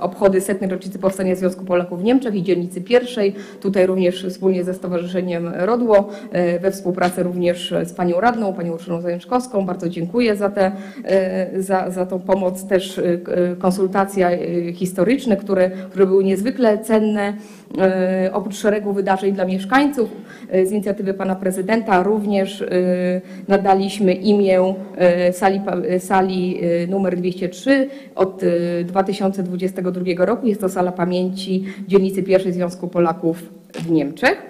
obchody setnej rocznicy powstania Związku Polaków w Niemczech i dzielnicy pierwszej. Tutaj również wspólnie ze Stowarzyszeniem Rodło, e, we współpracy również z Panią Radną, Panią Urszulą Zajączkowską. Bardzo dziękuję za, te, za, za tą pomoc, też konsultacje historyczne, które, które były niezwykle cenne. E, Oprócz szeregu wydarzeń dla mieszkańców e, z inicjatywy Pana Prezydenta również e, nadaliśmy imię sali, sali numer 203 od e, 2022 roku. Jest to sala pamięci dzielnicy pierwszej Związku Polaków w Niemczech.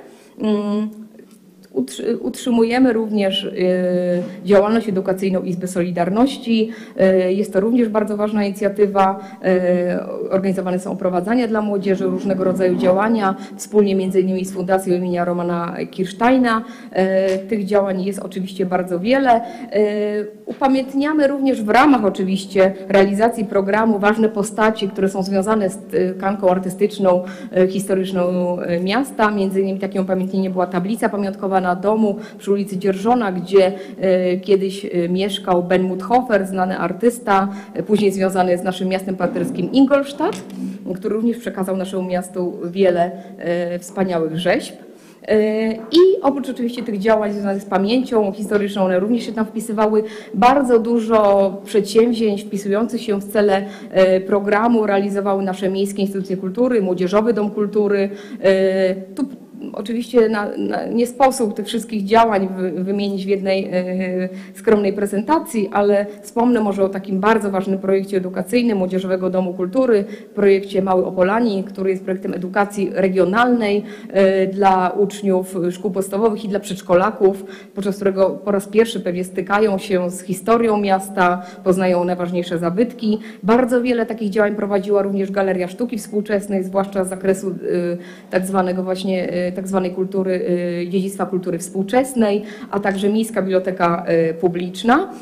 Utrzy- Utrzymujemy również y, działalność edukacyjną Izby Solidarności. Y, Jest to również bardzo ważna inicjatywa. Y, Organizowane są oprowadzania dla młodzieży, różnego rodzaju działania, wspólnie między innymi z Fundacją imienia Romana Kirsteina. Tych działań jest oczywiście bardzo wiele. Upamiętniamy również w ramach oczywiście realizacji programu ważne postaci, które są związane z tkanką artystyczną, historyczną miasta. Między innymi takim upamiętnieniem była tablica pamiątkowa na domu przy ulicy Dzierżona, gdzie y, kiedyś y, mieszkał Ben Muthofer, znany artysta, y, później związany z naszym miastem partnerskim Ingolstadt, który również przekazał naszemu miastu wiele wspaniałych rzeźb. E, I oprócz oczywiście tych działań związanych z pamięcią historyczną, one również się tam wpisywały bardzo dużo przedsięwzięć wpisujących się w cele e, programu realizowały nasze miejskie instytucje kultury, Młodzieżowy Dom Kultury. E, Tu Oczywiście na, na, nie sposób tych wszystkich działań wy, wymienić w jednej e, skromnej prezentacji, ale wspomnę może o takim bardzo ważnym projekcie edukacyjnym Młodzieżowego Domu Kultury, projekcie Mały Opolani, który jest projektem edukacji regionalnej e, dla uczniów szkół podstawowych i dla przedszkolaków, podczas którego po raz pierwszy pewnie stykają się z historią miasta, poznają najważniejsze zabytki. Bardzo wiele takich działań prowadziła również Galeria Sztuki Współczesnej, zwłaszcza z zakresu e, tak zwanego właśnie e, tak kultury, e, dziedzictwa kultury współczesnej, a także Miejska Biblioteka e, Publiczna.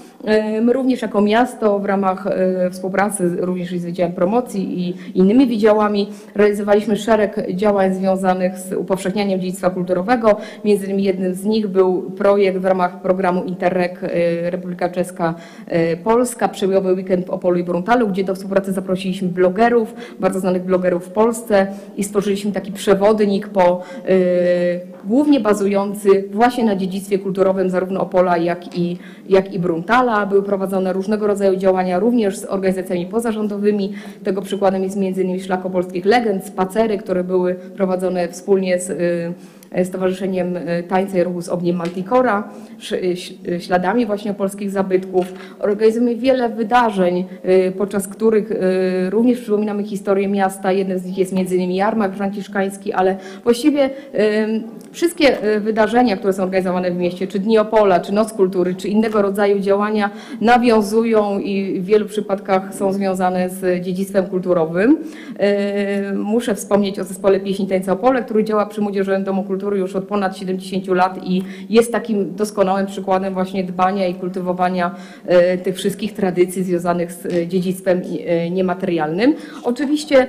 My również jako miasto w ramach e, współpracy również z Wydziałem Promocji i innymi wydziałami realizowaliśmy szereg działań związanych z upowszechnianiem dziedzictwa kulturowego. Między innymi jednym z nich był projekt w ramach programu Interreg e, Republika Czeska e, Polska, przełomowy weekend w Opolu i Bruntalu, gdzie do współpracy zaprosiliśmy blogerów, bardzo znanych blogerów w Polsce i stworzyliśmy taki przewodnik po głównie bazujący właśnie na dziedzictwie kulturowym zarówno Opola, jak i, jak i Bruntala. Były prowadzone różnego rodzaju działania również z organizacjami pozarządowymi. Tego przykładem jest m.in. Szlak Opolskich Legend, spacery, które były prowadzone wspólnie z y, Stowarzyszeniem y, Tańca i Ruchu z Ogniem Manticora, ś- śladami właśnie polskich zabytków. Organizujemy wiele wydarzeń, podczas których również przypominamy historię miasta. Jednym z nich jest m.in. Jarmark Franciszkański, ale właściwie wszystkie wydarzenia, które są organizowane w mieście, czy Dni Opola, czy Noc Kultury, czy innego rodzaju działania nawiązują i w wielu przypadkach są związane z dziedzictwem kulturowym. Muszę wspomnieć o zespole Pieśni Tańca Opole, który działa przy Młodzieżowym Domu Kultury już od ponad 70 lat i jest takim doskonałym przykładem właśnie dbania i kultywowania y, tych wszystkich tradycji związanych z y, dziedzictwem y, niematerialnym. Oczywiście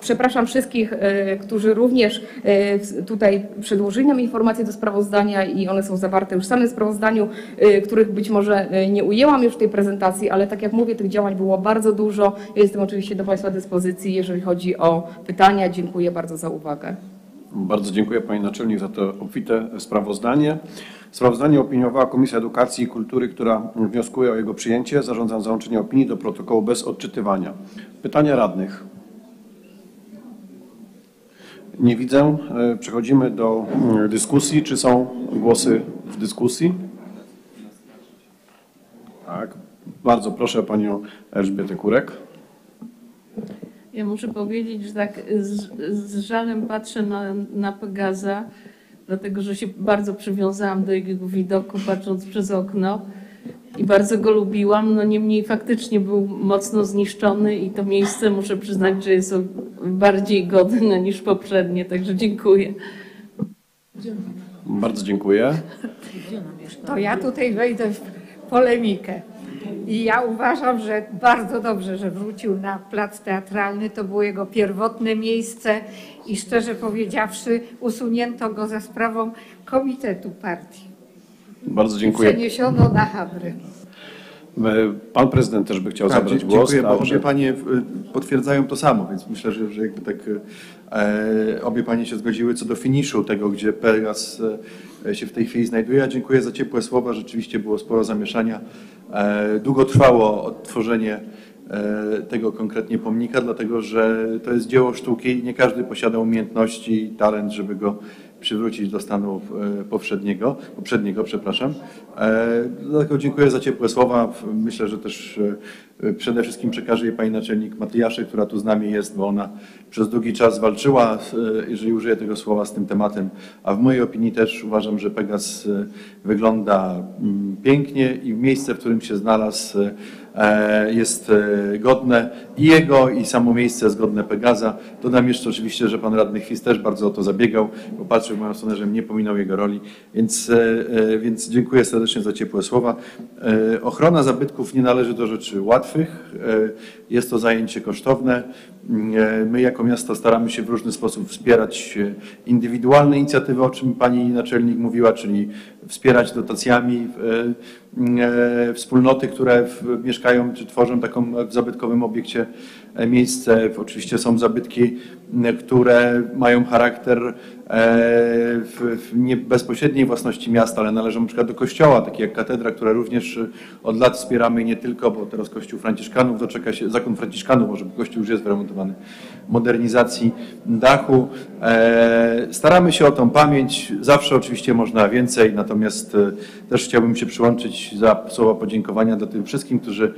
Przepraszam wszystkich, którzy również tutaj przedłożyli nam informacje do sprawozdania i one są zawarte już w samym sprawozdaniu, których być może nie ujęłam już w tej prezentacji, ale tak jak mówię, tych działań było bardzo dużo. Jestem oczywiście do Państwa dyspozycji, jeżeli chodzi o pytania. Dziękuję bardzo za uwagę. Bardzo dziękuję Pani Naczelnik za to obfite sprawozdanie. Sprawozdanie opiniowała Komisja Edukacji i Kultury, która wnioskuje o jego przyjęcie. Zarządzam załączenie opinii do protokołu bez odczytywania. Pytania radnych. Nie widzę. E, Przechodzimy do mm, dyskusji. Czy są głosy w dyskusji? Tak. Bardzo proszę Panią Elżbietę Kurek. Ja muszę powiedzieć, że tak z, z żalem patrzę na, na Pegaza, dlatego że się bardzo przywiązałam do jego widoku, patrząc przez okno i bardzo go lubiłam. No niemniej faktycznie był mocno zniszczony i to miejsce muszę przyznać, że jest bardziej godne niż poprzednie, także dziękuję. Bardzo dziękuję. To ja tutaj wejdę w polemikę. I ja uważam, że bardzo dobrze, że wrócił na plac teatralny. To było jego pierwotne miejsce i szczerze powiedziawszy, usunięto go za sprawą komitetu partii. Bardzo dziękuję. Przeniesiono na Habry. E, Pan prezydent też by chciał Tak, zabrać dzie- głos. Dziękuję, bo Dobrze. obie panie y, potwierdzają to samo, więc myślę, że, że jakby tak e, obie panie się zgodziły co do finiszu tego, gdzie Pegas e, się w tej chwili znajduje. Ja dziękuję za ciepłe słowa, rzeczywiście było sporo zamieszania. E, długo trwało odtworzenie e, tego konkretnie pomnika, dlatego że to jest dzieło sztuki i nie każdy posiada umiejętności i talent, żeby go przywrócić do stanu e, poprzedniego, poprzedniego, przepraszam. E, Dlatego dziękuję za ciepłe słowa. Myślę, że też e, przede wszystkim przekaże je pani naczelnik Matyjaszek, która tu z nami jest, bo ona przez długi czas walczyła, jeżeli użyję tego słowa, z tym tematem. A w mojej opinii też uważam, że Pegas wygląda mm, pięknie i miejsce, w którym się znalazł, jest e, godne i jego, i samo miejsce jest godne Pegaza. Dodam jeszcze oczywiście, że pan radny Chwist też bardzo o to zabiegał, bo patrzył w moją stronę, że nie pominął jego roli, więc, e, e, więc dziękuję serdecznie za ciepłe słowa. E, Ochrona zabytków nie należy do rzeczy łatwych. Jest to zajęcie kosztowne. My jako miasto staramy się w różny sposób wspierać e, indywidualne inicjatywy, o czym pani naczelnik mówiła, czyli wspierać dotacjami e, e, wspólnoty, które mieszkają czy tworzą taką w zabytkowym obiekcie miejsce. Oczywiście są zabytki, które mają charakter e, w, nie bezpośredniej własności miasta, ale należą na przykład do kościoła, takie jak katedra, które również e, od lat wspieramy nie tylko, bo teraz kościół franciszkanów doczeka się, zakon franciszkanów, może kościół już jest wyremontowany, modernizacji dachu. E, Staramy się o tą pamięć, zawsze oczywiście można więcej, natomiast e, też chciałbym się przyłączyć za słowa podziękowania dla tym wszystkim, którzy e,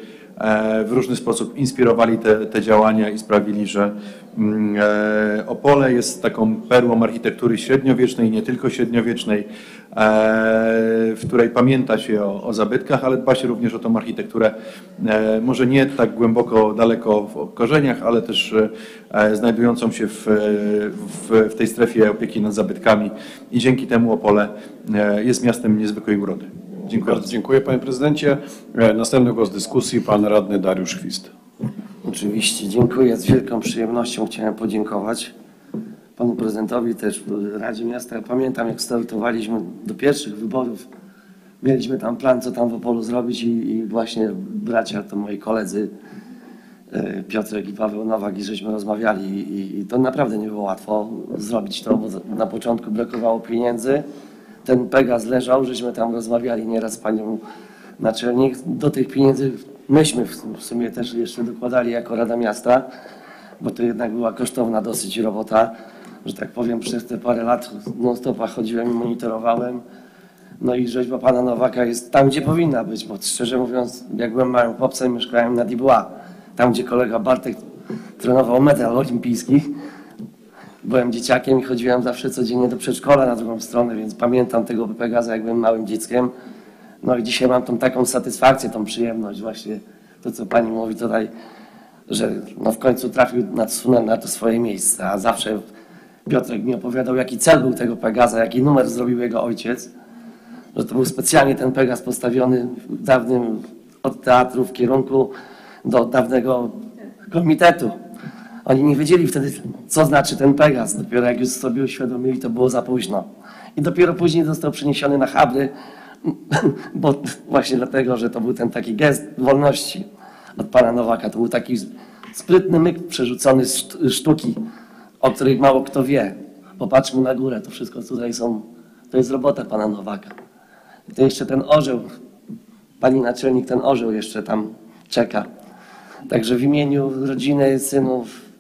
w różny sposób inspirowali te, te działania i sprawili, że mm, e, Opole jest taką perłą architektury średniowiecznej, nie tylko średniowiecznej, e, w której pamięta się o, o zabytkach, ale dba się również o tą architekturę, e, może nie tak głęboko, daleko w korzeniach, ale też e, znajdującą się w, w, w tej strefie opieki nad zabytkami i dzięki temu Opole e, jest miastem niezwykłej urody. Dziękuję. Bardzo dziękuję panie prezydencie. E, Następny głos dyskusji pan radny Dariusz Chwist. Oczywiście, dziękuję. Z wielką przyjemnością chciałem podziękować panu prezydentowi, też Radzie Miasta. Pamiętam, jak startowaliśmy do pierwszych wyborów. Mieliśmy tam plan, co tam w Opolu zrobić i, i właśnie bracia, to moi koledzy e, Piotrek i Paweł Nowak i żeśmy rozmawiali i, i to naprawdę nie było łatwo zrobić to, bo na początku brakowało pieniędzy. Ten Pegas leżał, żeśmy tam rozmawiali nieraz z panią naczelnik. Do tych pieniędzy myśmy w sumie też jeszcze dokładali jako Rada Miasta, bo to jednak była kosztowna dosyć robota, że tak powiem przez te parę lat non stopa chodziłem i monitorowałem. No i rzeźba pana Nowaka jest tam, gdzie powinna być, bo szczerze mówiąc, jak byłem małym chłopcem, mieszkałem na Dibuła, tam gdzie kolega Bartek trenował medal olimpijski. Byłem dzieciakiem i chodziłem zawsze codziennie do przedszkola na drugą stronę, więc pamiętam tego Pegaza, jak byłem małym dzieckiem. No i dzisiaj mam tą taką satysfakcję, tą przyjemność właśnie, to co pani mówi tutaj, że no w końcu trafił na, na, to swoje miejsce, a zawsze Piotrek mi opowiadał, jaki cel był tego Pegaza, jaki numer zrobił jego ojciec, że to był specjalnie ten Pegaz postawiony w dawnym od teatru w kierunku do dawnego komitetu. Oni nie wiedzieli wtedy, co znaczy ten Pegaz. Dopiero jak już sobie uświadomili, to było za późno. I dopiero później został przeniesiony na Habry, bo właśnie dlatego, że to był ten taki gest wolności od pana Nowaka. To był taki sprytny myk przerzucony z szt- sztuki, o której mało kto wie. Popatrzmy na górę, to wszystko tutaj są, to jest robota pana Nowaka. I to jeszcze ten orzeł, pani naczelnik, ten orzeł jeszcze tam czeka. Także w imieniu rodziny, synów,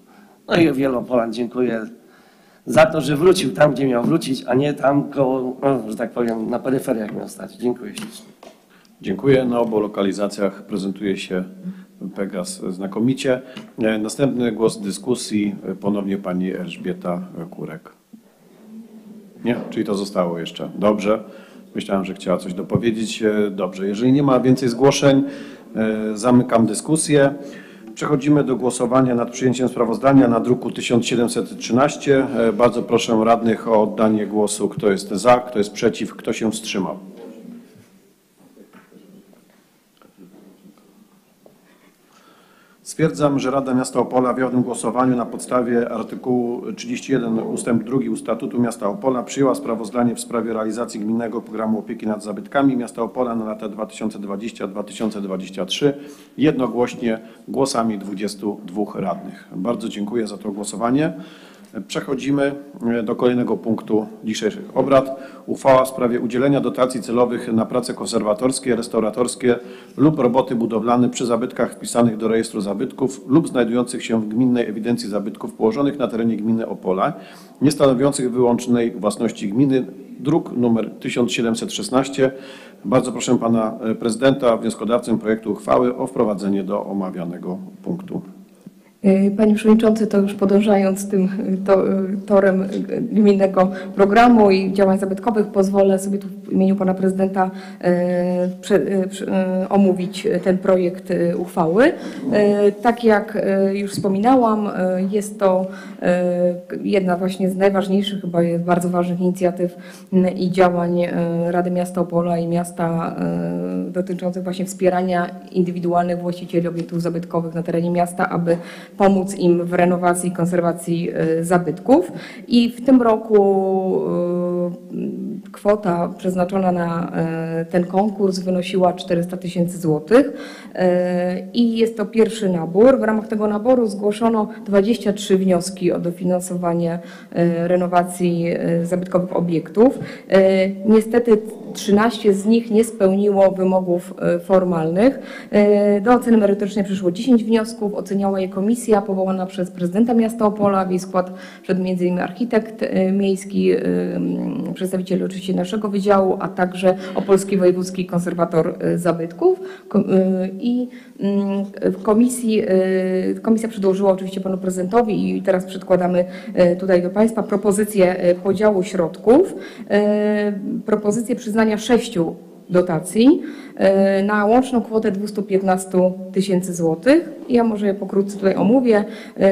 no i wielu Opolan dziękuję za to, że wrócił tam, gdzie miał wrócić, a nie tam koło, no, że tak powiem, na peryferiach miał stać. Dziękuję ślicznie. Dziękuję. Na obu lokalizacjach prezentuje się Pegas znakomicie. Następny głos dyskusji ponownie pani Elżbieta Kurek. Nie? Czyli to zostało jeszcze. Dobrze. Myślałem, że chciała coś dopowiedzieć. Dobrze. Jeżeli nie ma więcej zgłoszeń, e, zamykam dyskusję. Przechodzimy do głosowania nad przyjęciem sprawozdania na druku 1713. E, Bardzo proszę radnych o oddanie głosu. Kto jest za, kto jest przeciw, kto się wstrzymał. Stwierdzam, że Rada Miasta Opola w jawnym głosowaniu na podstawie artykułu 31 ust. 2 Statutu Miasta Opola przyjęła sprawozdanie w sprawie realizacji Gminnego Programu Opieki nad Zabytkami Miasta Opola na lata 2020-2023 jednogłośnie głosami 22 radnych. Bardzo dziękuję za to głosowanie. Przechodzimy e, do kolejnego punktu dzisiejszych obrad. Uchwała w sprawie udzielenia dotacji celowych na prace konserwatorskie, restauratorskie lub roboty budowlane przy zabytkach wpisanych do rejestru zabytków lub znajdujących się w gminnej ewidencji zabytków położonych na terenie gminy Opola, nie stanowiących wyłącznej własności gminy, druk nr 1716. Bardzo proszę pana e, prezydenta, wnioskodawcę projektu uchwały o wprowadzenie do omawianego punktu. Y, Panie Przewodniczący, to już podążając tym y, to, y, torem gminnego programu i działań zabytkowych, pozwolę sobie tu w imieniu Pana Prezydenta prze, omówić ten projekt uchwały. Tak jak już wspominałam, jest to jedna właśnie z najważniejszych, chyba bardzo ważnych inicjatyw y, i działań Rady Miasta Opola i miasta dotyczących właśnie wspierania indywidualnych właścicieli obiektów zabytkowych na terenie miasta, aby pomóc im w renowacji i konserwacji y, zabytków. I w tym roku y, kwota przeznaczona na y, ten konkurs wynosiła 400 tysięcy złotych i jest to pierwszy nabór. W ramach tego naboru zgłoszono 23 wnioski o dofinansowanie renowacji zabytkowych obiektów. Niestety 13 z nich nie spełniło wymogów formalnych. Do oceny merytorycznej przyszło 10 wniosków. Oceniała je komisja powołana przez prezydenta miasta Opola. W jej skład wszedł m.in. architekt y, miejski, mm, przedstawiciele oczywiście naszego wydziału, a także Opolski Wojewódzki Konserwator y, Zabytków. I mm, w komisji, komisja przedłożyła oczywiście panu prezydentowi i teraz przedkładamy tutaj do państwa propozycję podziału środków, propozycję przyznania sześciu dotacji y, na łączną kwotę 215 tysięcy złotych. Ja może je pokrótce tutaj omówię.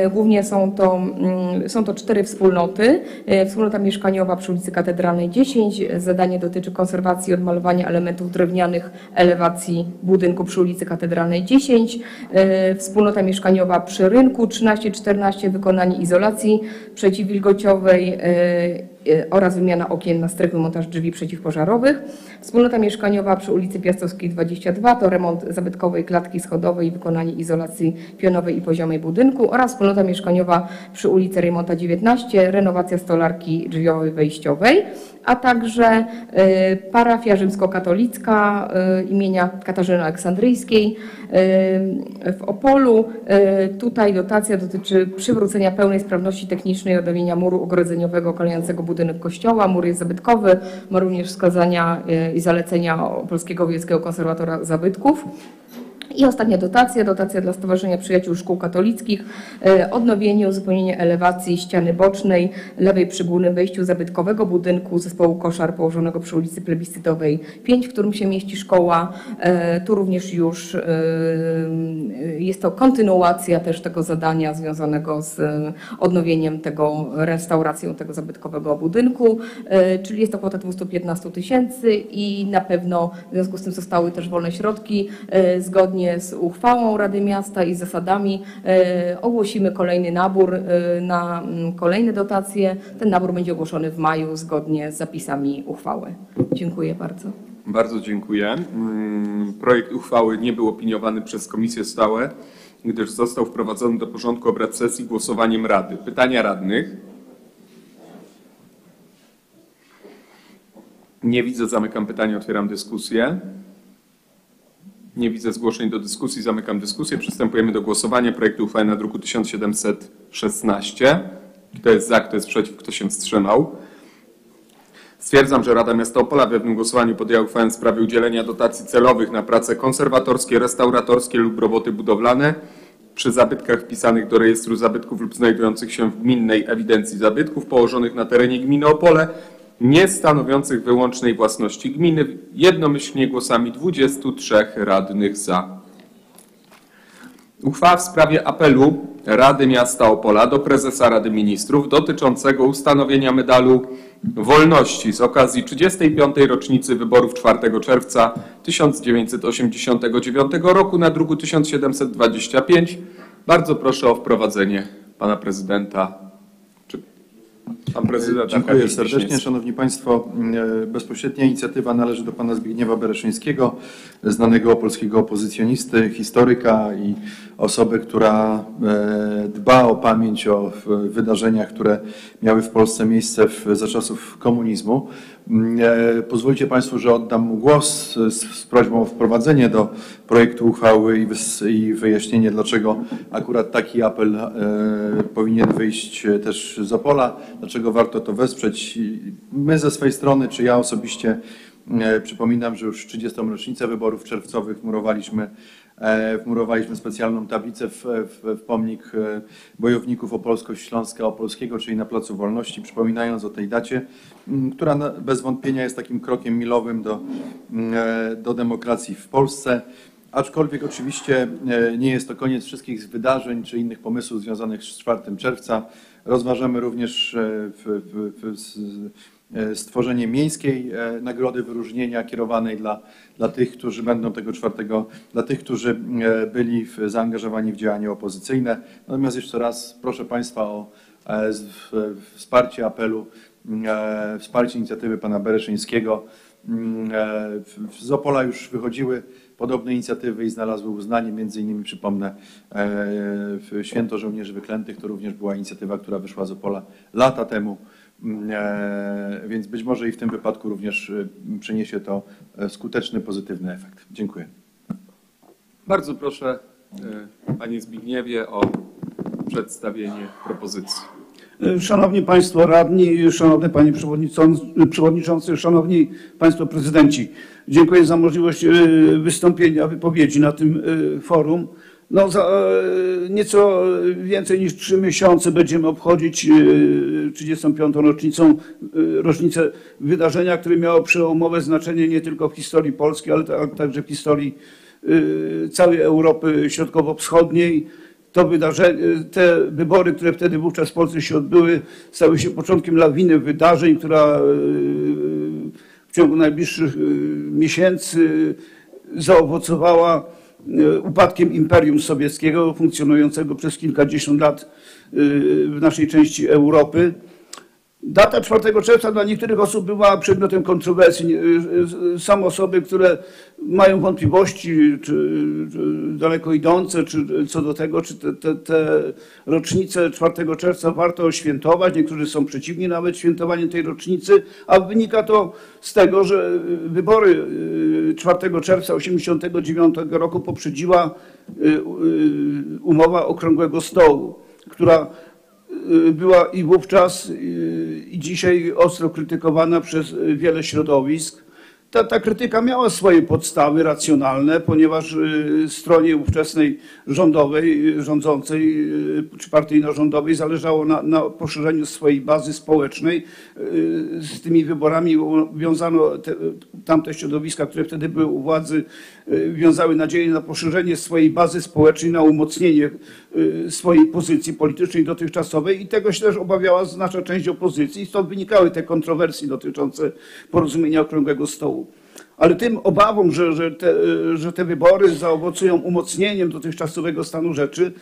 Y, Głównie są to, mm, są to cztery wspólnoty. Y, Wspólnota mieszkaniowa przy ulicy Katedralnej 10. Zadanie dotyczy konserwacji i odmalowania elementów drewnianych elewacji budynku przy ulicy Katedralnej 10. Y, Wspólnota mieszkaniowa przy rynku 13-14. Wykonanie izolacji przeciwwilgociowej oraz wymiana okien na strych, montaż drzwi przeciwpożarowych. Wspólnota mieszkaniowa przy ulicy Piastowskiej 22 to remont zabytkowej klatki schodowej i wykonanie izolacji pionowej i poziomej budynku oraz wspólnota mieszkaniowa przy ulicy Rejmonta 19 renowacja stolarki drzwiowej wejściowej, a także y, parafia rzymskokatolicka y, imienia Katarzyny Aleksandryjskiej y, w Opolu. Y, Tutaj dotacja dotyczy przywrócenia pełnej sprawności technicznej odnowienia muru ogrodzeniowego okalającego budynek kościoła. Mur jest zabytkowy, ma również wskazania y, i zalecenia Polskiego Wojewódzkiego Konserwatora Zabytków. I ostatnia dotacja, dotacja dla Stowarzyszenia Przyjaciół Szkół Katolickich, e, odnowienie, uzupełnienie elewacji ściany bocznej lewej przy głównym wejściu zabytkowego budynku zespołu koszar położonego przy ulicy Plebiscytowej 5, w którym się mieści szkoła. E, Tu również już e, jest to kontynuacja też tego zadania związanego z odnowieniem tego, restauracją tego zabytkowego budynku, czyli jest to kwota 215 tysięcy i na pewno w związku z tym zostały też wolne środki e, zgodnie z uchwałą Rady Miasta i zasadami e, ogłosimy kolejny nabór e, na mm, kolejne dotacje. Ten nabór będzie ogłoszony w maju zgodnie z zapisami uchwały. Dziękuję bardzo. Bardzo dziękuję. Mm, Projekt uchwały nie był opiniowany przez Komisję Stałe, gdyż został wprowadzony do porządku obrad sesji głosowaniem Rady. Pytania radnych? Nie widzę, zamykam pytania, otwieram dyskusję. Nie widzę zgłoszeń do dyskusji, zamykam dyskusję. Przystępujemy do głosowania projektu uchwały na druku 1716. Kto jest za, kto jest przeciw, kto się wstrzymał? Stwierdzam, że Rada Miasta Opola w jednym głosowaniu podjęła uchwałę w sprawie udzielenia dotacji celowych na prace konserwatorskie, restauratorskie lub roboty budowlane przy zabytkach wpisanych do rejestru zabytków lub znajdujących się w gminnej ewidencji zabytków położonych na terenie gminy Opole, nie stanowiących wyłącznej własności gminy, jednomyślnie głosami 23 radnych za. Uchwała w sprawie apelu Rady Miasta Opola do prezesa Rady Ministrów dotyczącego ustanowienia medalu wolności z okazji 35. rocznicy wyborów 4 czerwca 1989 roku na druku 1725 Bardzo proszę o wprowadzenie pana prezydenta. Pan prezydent Dziękuję serdecznie. Szanowni Państwo, e, bezpośrednia inicjatywa należy do pana Zbigniewa Bereszyńskiego, znanego polskiego opozycjonisty, historyka i osoby, która e, dba o pamięć o wydarzeniach, które miały w Polsce miejsce w, za czasów komunizmu. Mm, e, Pozwolicie Państwo, że oddam głos z, z prośbą o wprowadzenie do projektu uchwały i, i wyjaśnienie, dlaczego akurat taki apel e, powinien wyjść e, też z Opola, dlaczego warto to wesprzeć. My ze swojej strony, czy ja osobiście, e, przypominam, że już 30. rocznicę wyborów czerwcowych murowaliśmy E, Wmurowaliśmy specjalną tablicę w, w, w pomnik e, bojowników Opolsko-Śląska Opolskiego, czyli na Placu Wolności, przypominając o tej dacie, która bez wątpienia jest takim krokiem milowym do, e, do demokracji w Polsce. Aczkolwiek oczywiście e, nie jest to koniec wszystkich wydarzeń czy innych pomysłów związanych z 4 czerwca. Rozważamy również e, w, w, w, e, stworzenie miejskiej e, nagrody wyróżnienia kierowanej dla, dla tych, którzy będą tego czwartego, dla tych, którzy e, byli w, zaangażowani w działania opozycyjne. Natomiast jeszcze raz proszę Państwa o e, wsparcie apelu, e, wsparcie inicjatywy pana Bereszyńskiego. Mm, e, Z Opola już wychodziły podobne inicjatywy i znalazły uznanie. Między innymi przypomnę e, Święto Żołnierzy Wyklętych. To również była inicjatywa, która wyszła z Opola lata temu. Mm, e, Więc być może i w tym wypadku również e, przyniesie to e, skuteczny, pozytywny efekt. Dziękuję. Bardzo proszę, panie Zbigniewie, o przedstawienie propozycji. Szanowni Państwo Radni, Szanowny Panie Przewodniczący, Przewodniczący, Szanowni Państwo Prezydenci. Dziękuję za możliwość wystąpienia, wypowiedzi na tym forum. No, za e, nieco więcej niż trzy miesiące będziemy obchodzić e, 35. rocznicą, e, rocznicę wydarzenia, które miało przełomowe znaczenie nie tylko w historii Polski, ale ta- także w historii e, całej Europy Środkowo-Wschodniej. To wydarzenie, te wybory, które wtedy wówczas w Polsce się odbyły, stały się początkiem lawiny wydarzeń, która e, w ciągu najbliższych e, miesięcy zaowocowała e, upadkiem Imperium Sowieckiego, funkcjonującego przez kilkadziesiąt lat e, w naszej części Europy. Data 4 czerwca dla niektórych osób była przedmiotem kontrowersji. Y, y, Są osoby, które mają wątpliwości, czy, czy daleko idące, czy co do tego, czy te, te, te rocznice 4 czerwca warto świętować. Niektórzy są przeciwni nawet świętowaniu tej rocznicy, a wynika to z tego, że wybory y, 4 czerwca 1989 roku poprzedziła y, y, umowa Okrągłego Stołu, która y, była i wówczas, y, i dzisiaj ostro krytykowana przez y, wiele środowisk. Ta, ta krytyka miała swoje podstawy racjonalne, ponieważ y, stronie ówczesnej rządowej, y, rządzącej y, czy partyjno-rządowej zależało na, na poszerzeniu swojej bazy społecznej. Y, Z tymi wyborami wiązano te, tamte środowiska, które wtedy były u władzy, y, wiązały nadzieję na poszerzenie swojej bazy społecznej, na umocnienie y, swojej pozycji politycznej dotychczasowej i tego się też obawiała znaczna część opozycji. Stąd wynikały te kontrowersje dotyczące porozumienia Okrągłego Stołu. Ale tym obawom, że, że, te, że te wybory zaowocują umocnieniem dotychczasowego stanu rzeczy,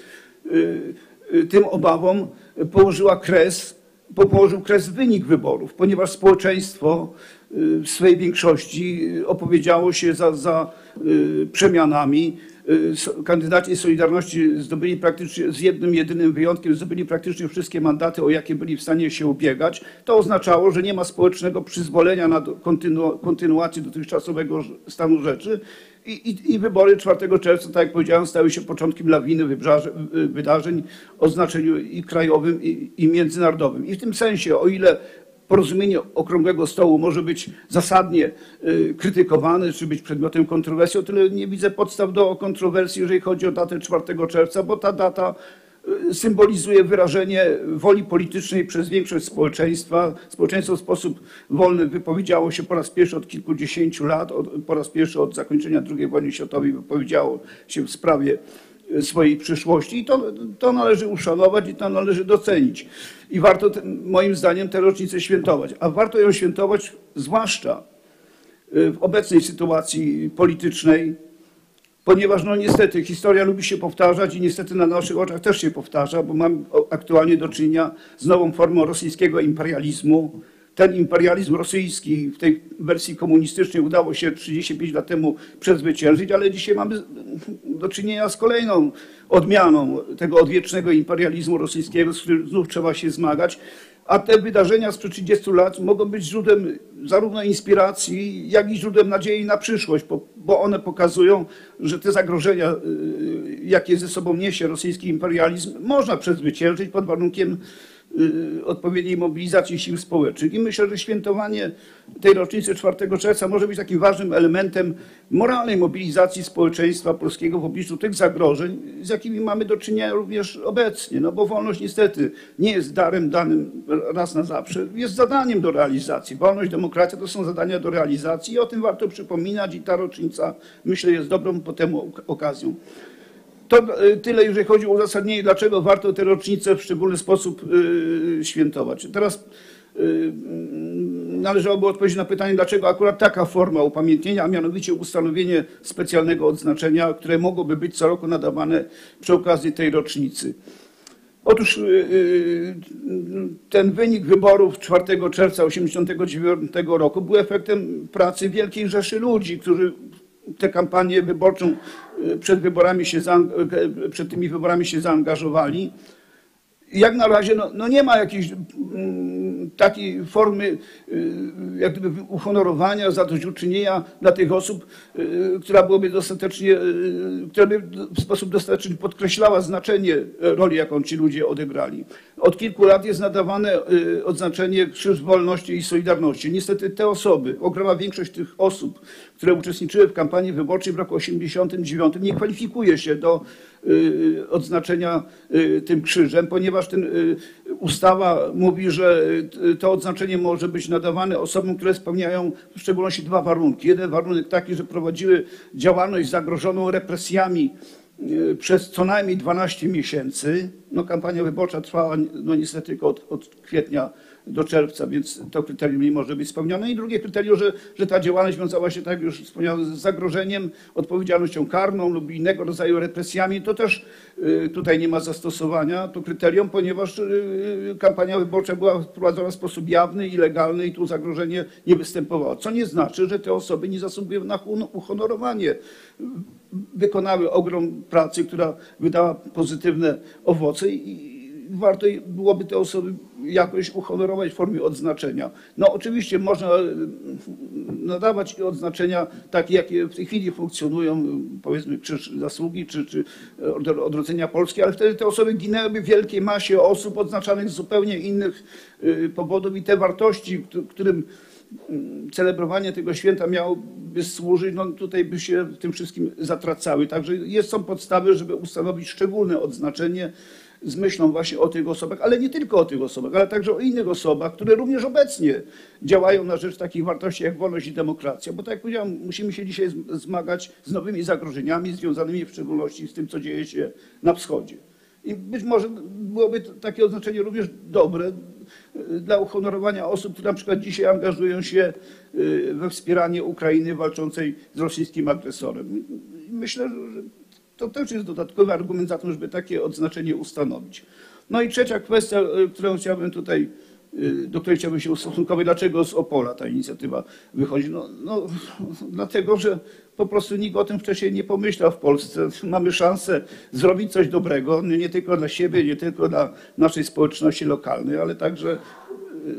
y, y, tym obawom położyła kres, po- położył kres wynik wyborów, ponieważ społeczeństwo y, w swej większości y, opowiedziało się za, za y, przemianami. Y, Kandydaci Solidarności zdobyli praktycznie, z jednym jedynym wyjątkiem, zdobyli praktycznie wszystkie mandaty, o jakie byli w stanie się ubiegać. To oznaczało, że nie ma społecznego przyzwolenia na kontynu, kontynuację dotychczasowego stanu rzeczy. I, i, I wybory 4 czerwca, tak jak powiedziałem, stały się początkiem lawiny y, wydarzeń o znaczeniu i krajowym, i, i międzynarodowym. I w tym sensie, o ile porozumienie Okrągłego Stołu może być zasadnie y, krytykowane, czy być przedmiotem kontrowersji, o tyle nie widzę podstaw do kontrowersji, jeżeli chodzi o datę 4 czerwca, bo ta data y, symbolizuje wyrażenie woli politycznej przez większość społeczeństwa. Społeczeństwo w sposób wolny wypowiedziało się po raz pierwszy od kilkudziesięciu lat, po raz pierwszy od zakończenia II wojny światowej wypowiedziało się w sprawie swojej przyszłości i to, to należy uszanować i to należy docenić. I warto moim zdaniem tę rocznicę świętować. A warto ją świętować zwłaszcza y, w obecnej sytuacji politycznej, ponieważ no niestety historia lubi się powtarzać i niestety na naszych oczach też się powtarza, bo mamy aktualnie do czynienia z nową formą rosyjskiego imperializmu. Ten imperializm rosyjski w tej wersji komunistycznej udało się 35 lat temu przezwyciężyć, ale dzisiaj mamy do czynienia z kolejną odmianą tego odwiecznego imperializmu rosyjskiego, z którym znów trzeba się zmagać. A te wydarzenia sprzed 30 lat mogą być źródłem zarówno inspiracji, jak i źródłem nadziei na przyszłość, bo, one pokazują, że te zagrożenia, y, jakie ze sobą niesie rosyjski imperializm, można przezwyciężyć pod warunkiem y, odpowiedniej mobilizacji sił społecznych. I myślę, że świętowanie tej rocznicy 4 czerwca może być takim ważnym elementem moralnej mobilizacji społeczeństwa polskiego w obliczu tych zagrożeń, z jakimi mamy do czynienia również obecnie. No bo wolność niestety nie jest darem danym raz na zawsze, jest zadaniem do realizacji. Wolność, demokracja to są zadania do realizacji i o tym warto przypominać i ta rocznica myślę jest dobrą po temu ok- okazją. To y, tyle, jeżeli chodzi o uzasadnienie, dlaczego warto tę rocznicę w szczególny sposób y, świętować. Teraz mm, należałoby odpowiedzieć na pytanie, dlaczego akurat taka forma upamiętnienia, a mianowicie ustanowienie specjalnego odznaczenia, które mogłoby być co roku nadawane przy okazji tej rocznicy. Otóż ten wynik wyborów 4 czerwca 1989 roku był efektem pracy wielkiej rzeszy ludzi, którzy tę kampanię wyborczą przed, wyborami się, przed tymi wyborami się zaangażowali. Jak na razie no, no nie ma jakiejś mm, takiej formy y, jak gdyby uhonorowania, zadośćuczynienia dla tych osób, y, która byłaby dostatecznie, y, która by w sposób dostateczny podkreślała znaczenie e, roli, jaką ci ludzie odegrali. Od kilku lat jest nadawane odznaczenie Krzyż Wolności i Solidarności. Niestety te osoby, ogromna większość tych osób, które uczestniczyły w kampanii wyborczej w roku 89 nie kwalifikuje się do y, odznaczenia y, tym krzyżem, ponieważ ten, y, ustawa mówi, że y, to odznaczenie może być nadawane osobom, które spełniają w szczególności dwa warunki. Jeden warunek taki, że prowadziły działalność zagrożoną represjami y, przez co najmniej 12 miesięcy. No, kampania wyborcza trwała no, niestety tylko od, od kwietnia do czerwca, więc to kryterium nie może być spełnione. I drugie kryterium, że, że ta działalność wiązała się, tak jak już wspomniałem, z zagrożeniem, odpowiedzialnością karną lub innego rodzaju represjami. To też y, tutaj nie ma zastosowania, to kryterium, ponieważ y, kampania wyborcza była prowadzona w sposób jawny i legalny i tu zagrożenie nie występowało. Co nie znaczy, że te osoby nie zasługują na uhonorowanie wykonały ogrom pracy, która wydała pozytywne owoce i warto byłoby te osoby jakoś uhonorować w formie odznaczenia. No oczywiście można e, nadawać odznaczenia takie, jakie w tej chwili funkcjonują, powiedzmy krzyż zasługi czy, czy odrodzenia Polski, ale wtedy te osoby ginęłyby w wielkiej masie osób odznaczanych z zupełnie innych y, powodów i te wartości, któ- którym mm, celebrowanie tego święta miałoby służyć, no tutaj by się tym wszystkim zatracały. Także jest, są podstawy, żeby ustanowić szczególne odznaczenie z myślą właśnie o tych osobach, ale nie tylko o tych osobach, ale także o innych osobach, które również obecnie działają na rzecz takich wartości jak wolność i demokracja. Bo tak jak powiedziałem, musimy się dzisiaj zmagać z nowymi zagrożeniami związanymi w szczególności z tym, co dzieje się na wschodzie. I być może byłoby takie oznaczenie również dobre y, dla uhonorowania osób, które na przykład dzisiaj angażują się y, we wspieranie Ukrainy walczącej z rosyjskim agresorem. Myślę, że to też jest dodatkowy argument za to, żeby takie odznaczenie ustanowić. No i trzecia kwestia, y, którą chciałbym tutaj, y, do której chciałbym się ustosunkować, dlaczego z Opola ta inicjatywa wychodzi? No, no, dlatego, że po prostu nikt o tym wcześniej nie pomyślał w Polsce. Mamy szansę zrobić coś dobrego, no nie tylko dla siebie, nie tylko dla naszej społeczności lokalnej, ale także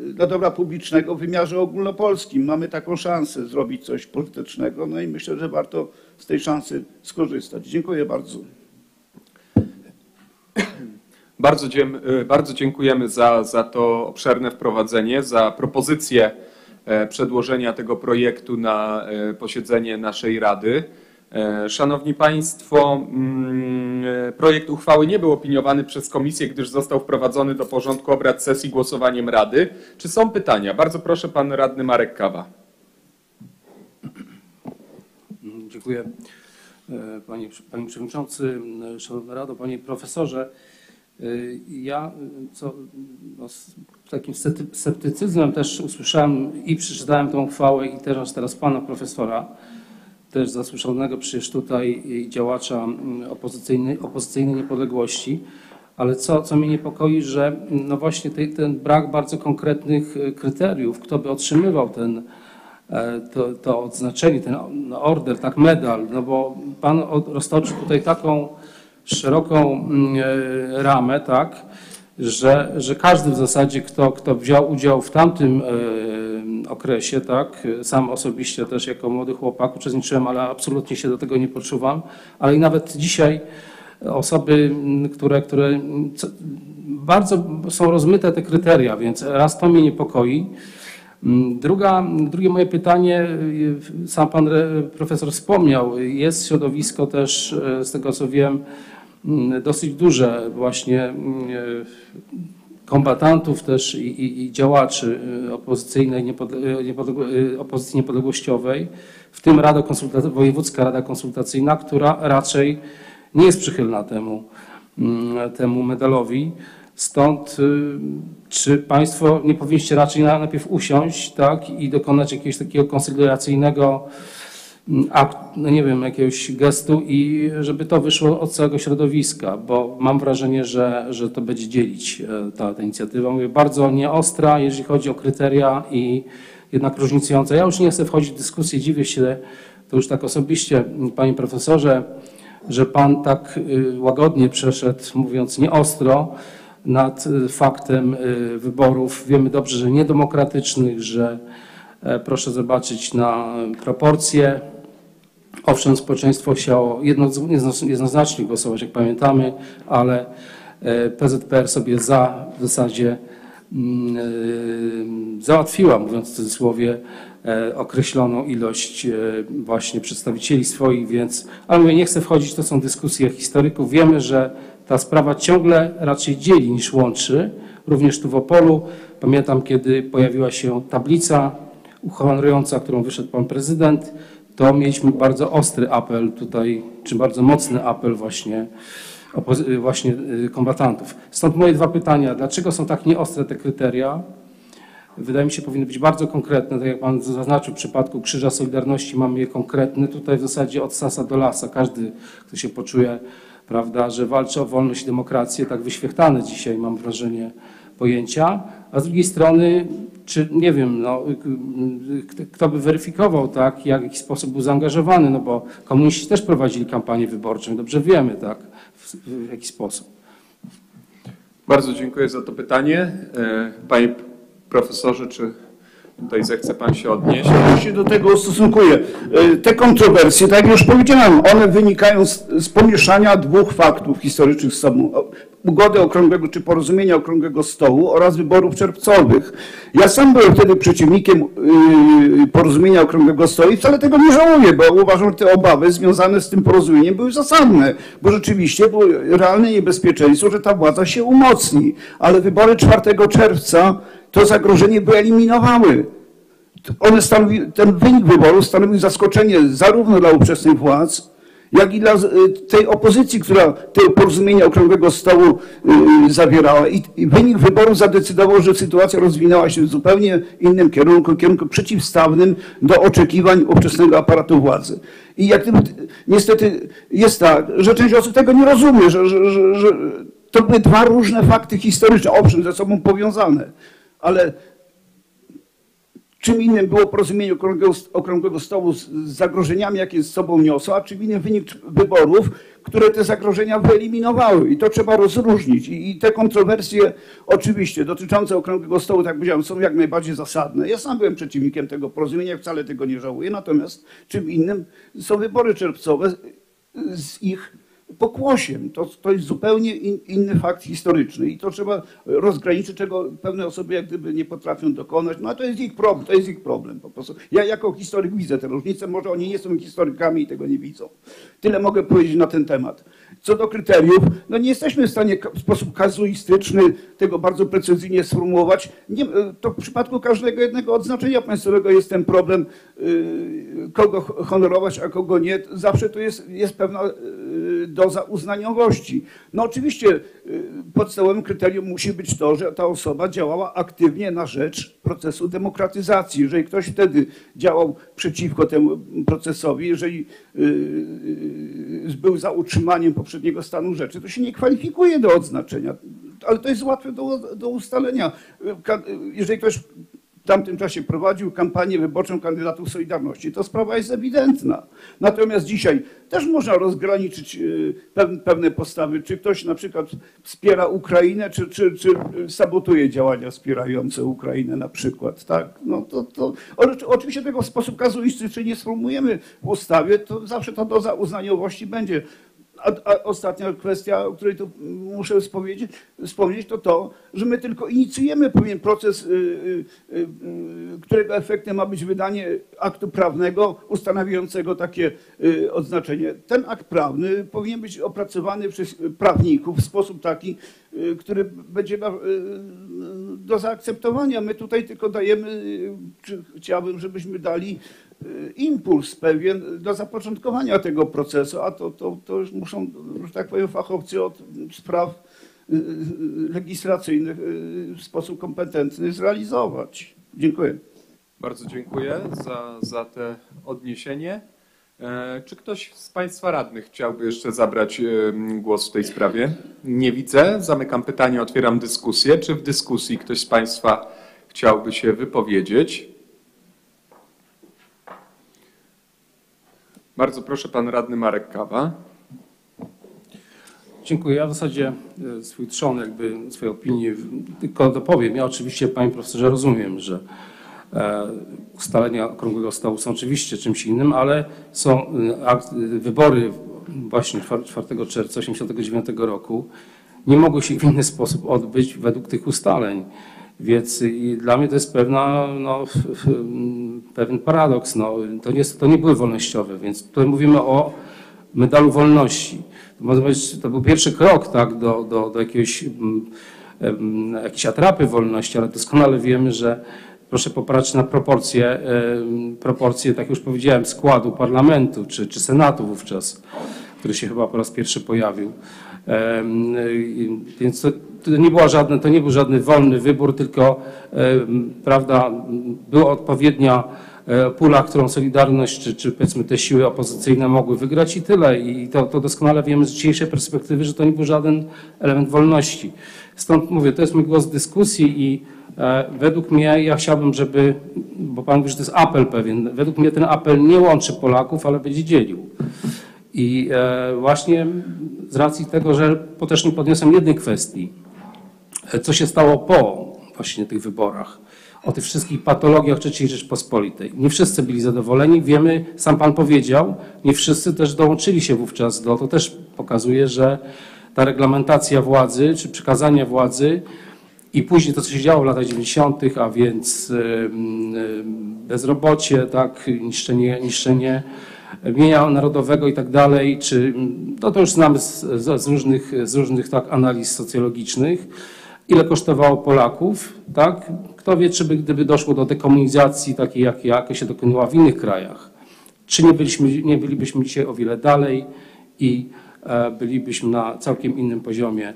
y, dla dobra publicznego w wymiarze ogólnopolskim. Mamy taką szansę zrobić coś pożytecznego, no i myślę, że warto z tej szansy skorzystać. Dziękuję bardzo. Bardzo, y, bardzo dziękujemy za, za to obszerne wprowadzenie, za propozycję e, przedłożenia tego projektu na e, posiedzenie naszej Rady. E, Szanowni Państwo, mm, projekt uchwały nie był opiniowany przez komisję, gdyż został wprowadzony do porządku obrad sesji głosowaniem Rady. Czy są pytania? Bardzo proszę, pan radny Marek Kawa. Dziękuję. E, Panie, panie Przewodniczący, Szanowna Rado, Panie Profesorze. e, Ja e, co, no, z takim scepty- sceptycyzmem też usłyszałem i przeczytałem tę uchwałę i teraz, teraz Pana Profesora. też zasłyszonego przecież tutaj działacza opozycyjnej, opozycyjnej niepodległości. Ale co, co mnie niepokoi, że no właśnie ten brak bardzo konkretnych kryteriów, kto by otrzymywał ten, to, to odznaczenie, ten no, order, tak medal, no bo pan roztoczył tutaj taką szeroką mm, e, ramę, tak, że, że każdy w zasadzie, kto, kto wziął udział w tamtym e, okresie, tak, sam osobiście też jako młody chłopak uczestniczyłem, ale absolutnie się do tego nie poczuwam, ale i nawet dzisiaj osoby, m, które, które bardzo są rozmyte te kryteria, więc raz to mnie niepokoi. Mm, Druga, drugie moje pytanie, y, sam pan profesor wspomniał, jest środowisko też, e, z tego co wiem, mm, dosyć duże właśnie mm, e, kombatantów też i, i, i działaczy y, opozycyjnej, niepodle- y, niepodległo- y, opozycji niepodległościowej, w tym Rada Konsulta- Wojewódzka Rada Konsultacyjna, która raczej nie jest przychylna temu, temu medalowi. Stąd y, czy Państwo nie powinniście raczej na- najpierw usiąść tak, i dokonać jakiegoś takiego konsyliacyjnego mm, no nie wiem, jakiegoś gestu i żeby to wyszło od całego środowiska, bo mam wrażenie, że, że to będzie dzielić e, ta, ta inicjatywa. Mówię, bardzo nieostra, jeżeli chodzi o kryteria i jednak różnicująca. Ja już nie chcę wchodzić w dyskusję, dziwię się, to już tak osobiście, Panie Profesorze, że Pan tak y, łagodnie przeszedł, mówiąc nieostro, nad y, faktem y, wyborów. Wiemy dobrze, że niedemokratycznych, że e, proszę zobaczyć na proporcje. Owszem, społeczeństwo chciało jedno, jednoznacznie głosować, jak pamiętamy, ale e, PZPR sobie za w zasadzie mm, e, załatwiła, mówiąc w cudzysłowie, określoną ilość właśnie przedstawicieli swoich, więc, ale mówię, nie chcę wchodzić, to są dyskusje historyków. Wiemy, że ta sprawa ciągle raczej dzieli niż łączy, również tu w Opolu. Pamiętam, kiedy pojawiła się tablica uhonorująca, którą wyszedł pan prezydent, to mieliśmy bardzo ostry apel tutaj, czy bardzo mocny apel właśnie, właśnie y, kombatantów. Stąd moje dwa pytania. Dlaczego są tak nieostre te kryteria? Wydaje mi się, powinny być bardzo konkretne, tak jak Pan zaznaczył w przypadku Krzyża Solidarności mamy je konkretne. Tutaj w zasadzie od sasa do lasa. Każdy, kto się poczuje, prawda, że walczy o wolność i demokrację, tak wyświechtane dzisiaj mam wrażenie pojęcia. A z drugiej strony, czy nie wiem, no, kto by weryfikował, tak, jak, w jaki sposób był zaangażowany, no bo komuniści też prowadzili kampanię wyborczą, dobrze wiemy, tak, w, w jaki sposób. Bardzo dziękuję za to pytanie. E, Panie profesorze, czy tutaj zechce Pan się odnieść? Ja się do tego ustosunkuję. E, Te kontrowersje, tak jak już powiedziałem, one wynikają z, z pomieszania dwóch faktów historycznych z sobą. Ugody okrągłego czy porozumienia okrągłego stołu oraz wyborów czerwcowych. Ja sam byłem wtedy przeciwnikiem yy, porozumienia okrągłego stołu i wcale tego nie żałuję, bo uważam, że te obawy związane z tym porozumieniem były zasadne, bo rzeczywiście było realne niebezpieczeństwo, że ta władza się umocni. Ale wybory 4 czerwca to zagrożenie wyeliminowały one stanowi, ten wynik wyborów stanowił zaskoczenie zarówno dla ówczesnych władz, jak i dla y, tej opozycji, która te porozumienia okrągłego stołu y, zawierała. I, wynik wyborów zadecydował, że sytuacja rozwinęła się w zupełnie innym kierunku, kierunku przeciwstawnym do oczekiwań ówczesnego aparatu władzy. I jak niestety jest tak, że część osób tego nie rozumie, że, że, że, że to były dwa różne fakty historyczne, owszem, ze sobą powiązane, ale Czym innym było porozumienie okrągłego, okrągłego stołu z, zagrożeniami, jakie z sobą niosło, a czym innym wynik wyborów, które te zagrożenia wyeliminowały. I to trzeba rozróżnić. I, I te kontrowersje oczywiście dotyczące okrągłego stołu, tak powiedziałem, są jak najbardziej zasadne. Ja sam byłem przeciwnikiem tego porozumienia, wcale tego nie żałuję. Natomiast czym innym są wybory czerwcowe z ich pokłosiem. To, to jest zupełnie in, inny fakt historyczny i to trzeba rozgraniczyć, czego pewne osoby jak gdyby nie potrafią dokonać. No a to jest ich problem, to jest ich problem po prostu. Ja jako historyk widzę te różnice, może oni nie są historykami i tego nie widzą. Tyle mogę powiedzieć na ten temat. Co do kryteriów, no nie jesteśmy w stanie w sposób kazuistyczny tego bardzo precyzyjnie sformułować. Nie, to w przypadku każdego jednego odznaczenia państwowego jest ten problem, yy, kogo honorować, a kogo nie. Zawsze to jest, jest pewna y, doza uznaniowości. No oczywiście y, podstawowym kryterium musi być to, że ta osoba działała aktywnie na rzecz procesu demokratyzacji. Jeżeli ktoś wtedy działał przeciwko temu procesowi, jeżeli y, y, był za utrzymaniem poprzedniego stanu rzeczy, to się nie kwalifikuje do odznaczenia. Ale to jest łatwe do, do ustalenia. Jeżeli ktoś tamtym czasie prowadził kampanię wyborczą kandydatów Solidarności, to sprawa jest ewidentna. Natomiast dzisiaj też można rozgraniczyć y, pew- pewne postawy, czy ktoś na przykład wspiera Ukrainę, czy, czy, czy sabotuje działania wspierające Ukrainę na przykład. Tak? No to, to, oczy- oczywiście tego w sposób kazuistyczny nie sformułujemy w ustawie, to zawsze ta doza uznaniowości będzie. A, a ostatnia kwestia, o której tu muszę wspomnieć, wspomnieć, to to, że my tylko inicjujemy pewien proces, y, y, y, y, którego efektem ma być wydanie aktu prawnego ustanawiającego takie y, odznaczenie. Ten akt prawny powinien być opracowany przez prawników w sposób taki, y, który będzie y, do zaakceptowania. My tutaj tylko dajemy, y, chciałbym, żebyśmy dali impuls pewien do zapoczątkowania tego procesu, a to, to, to już muszą, że tak powiem, fachowcy od spraw y, y, legislacyjnych y, w sposób kompetentny zrealizować. Dziękuję. Bardzo dziękuję za, za te odniesienie. E, Czy ktoś z Państwa radnych chciałby jeszcze zabrać głos w tej sprawie? Nie widzę. Zamykam pytanie, otwieram dyskusję. Czy w dyskusji ktoś z Państwa chciałby się wypowiedzieć? Bardzo proszę, pan radny Marek Kawa. Dziękuję. Ja w zasadzie e, swój trzon, jakby swoje opinie tylko dopowiem. Ja oczywiście, panie profesorze, rozumiem, że e, ustalenia okrągłego stołu są oczywiście czymś innym, ale są e, wybory właśnie 4 4 czerwca 1989 roku nie mogły się w inny sposób odbyć według tych ustaleń. Więc dla mnie to jest pewna, no, pewien paradoks. No, to, nie, to nie były wolnościowe, więc tutaj mówimy o medalu wolności. To, to był pierwszy krok tak, do, do, do jakiegoś, mm, em, jakiejś atrapy wolności, ale doskonale wiemy, że proszę popatrzeć na proporcje, em, proporcje, tak już powiedziałem, składu parlamentu czy, czy senatu wówczas, który się chyba po raz pierwszy pojawił. I- Więc to, to, nie była żadne, to nie był żadny wolny wybór, tylko prawda, była odpowiednia e, pula, którą Solidarność czy, czy powiedzmy te siły opozycyjne mogły wygrać i tyle. I to, to doskonale wiemy z dzisiejszej perspektywy, że to nie był żaden element wolności. Stąd mówię, to jest mój głos w dyskusji i e, według mnie ja chciałbym, żeby, bo Pan mówi, że to jest apel pewien, według mnie ten apel nie łączy Polaków, ale będzie dzielił. I e, właśnie z racji tego, że po też nie podniosłem jednej kwestii, e, co się stało po właśnie tych wyborach, o tych wszystkich patologiach III Rzeczpospolitej. Nie wszyscy byli zadowoleni, wiemy, sam Pan powiedział, nie wszyscy też dołączyli się wówczas do, to też pokazuje, że ta reglamentacja władzy, czy przekazanie władzy i później to, co się działo w latach 90., a więc bezrobocie, tak, niszczenie, niszczenie mienia narodowego i tak dalej, czy no to już znamy z, z, różnych, z różnych tak, analiz socjologicznych, ile kosztowało Polaków, tak? Kto wie, czy by, gdyby doszło do dekomunizacji takiej, jak, jaka się dokonała w innych krajach, czy nie, byliśmy, nie bylibyśmy dzisiaj o wiele dalej i e, bylibyśmy na całkiem innym poziomie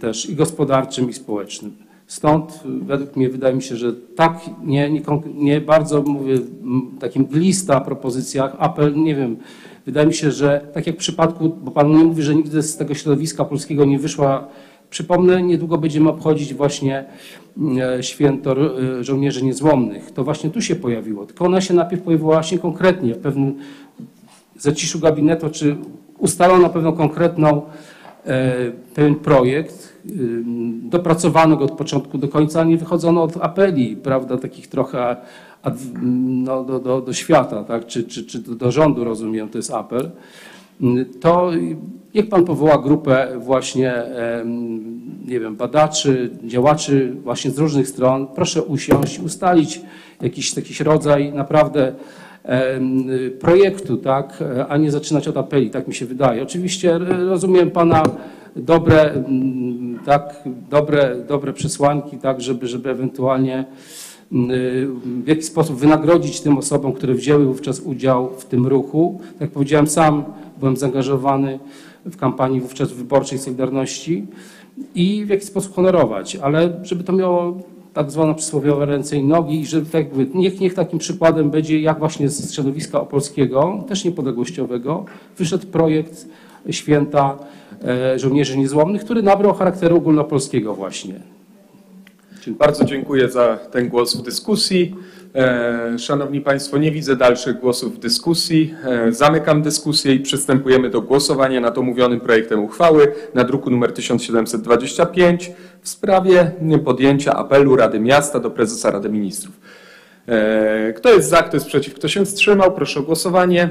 też i gospodarczym, i społecznym. Stąd y, według mnie wydaje mi się, że tak nie, nie, nie bardzo mówię takim glista propozycjach, apel, nie wiem, wydaje mi się, że tak jak w przypadku, bo Pan nie mówi, że nigdy z tego środowiska polskiego nie wyszła, przypomnę, niedługo będziemy obchodzić właśnie e, święto e, żołnierzy niezłomnych. To właśnie tu się pojawiło, tylko ona się najpierw pojawiła właśnie konkretnie w pewnym zaciszu gabinetu, czy ustalono pewną konkretną, pewien projekt, dopracowano go od początku do końca, a nie wychodzono od apeli, prawda, takich trochę no, do, do, do świata, tak, czy, czy, czy do, rządu, rozumiem, to jest apel. To niech pan powoła grupę właśnie, nie wiem, badaczy, działaczy właśnie z różnych stron. Proszę usiąść, ustalić jakiś taki rodzaj naprawdę projektu, tak, a nie zaczynać od apeli, tak mi się wydaje. Oczywiście r- rozumiem Pana dobre, mm, tak, dobre, dobre przesłanki, tak, żeby, żeby ewentualnie w jaki sposób wynagrodzić tym osobom, które wzięły wówczas udział w tym ruchu. Tak jak powiedziałem, sam byłem zaangażowany w kampanii wówczas wyborczej Solidarności i w jaki sposób honorować, ale żeby to miało tak zwane przysłowiowe ręce i nogi i żeby tak jakby, niech, niech takim przykładem będzie, jak właśnie z środowiska opolskiego, też niepodległościowego, wyszedł projekt Święta Żołnierzy Niezłomnych, który nabrał charakteru ogólnopolskiego właśnie. Bardzo dziękuję za ten głos w dyskusji. E, Szanowni Państwo, nie widzę dalszych głosów w dyskusji. E, Zamykam dyskusję i przystępujemy do głosowania nad omówionym projektem uchwały na druku nr 1725 w sprawie podjęcia apelu Rady Miasta do prezesa Rady Ministrów. E, Kto jest za, kto jest przeciw, kto się wstrzymał? Proszę o głosowanie.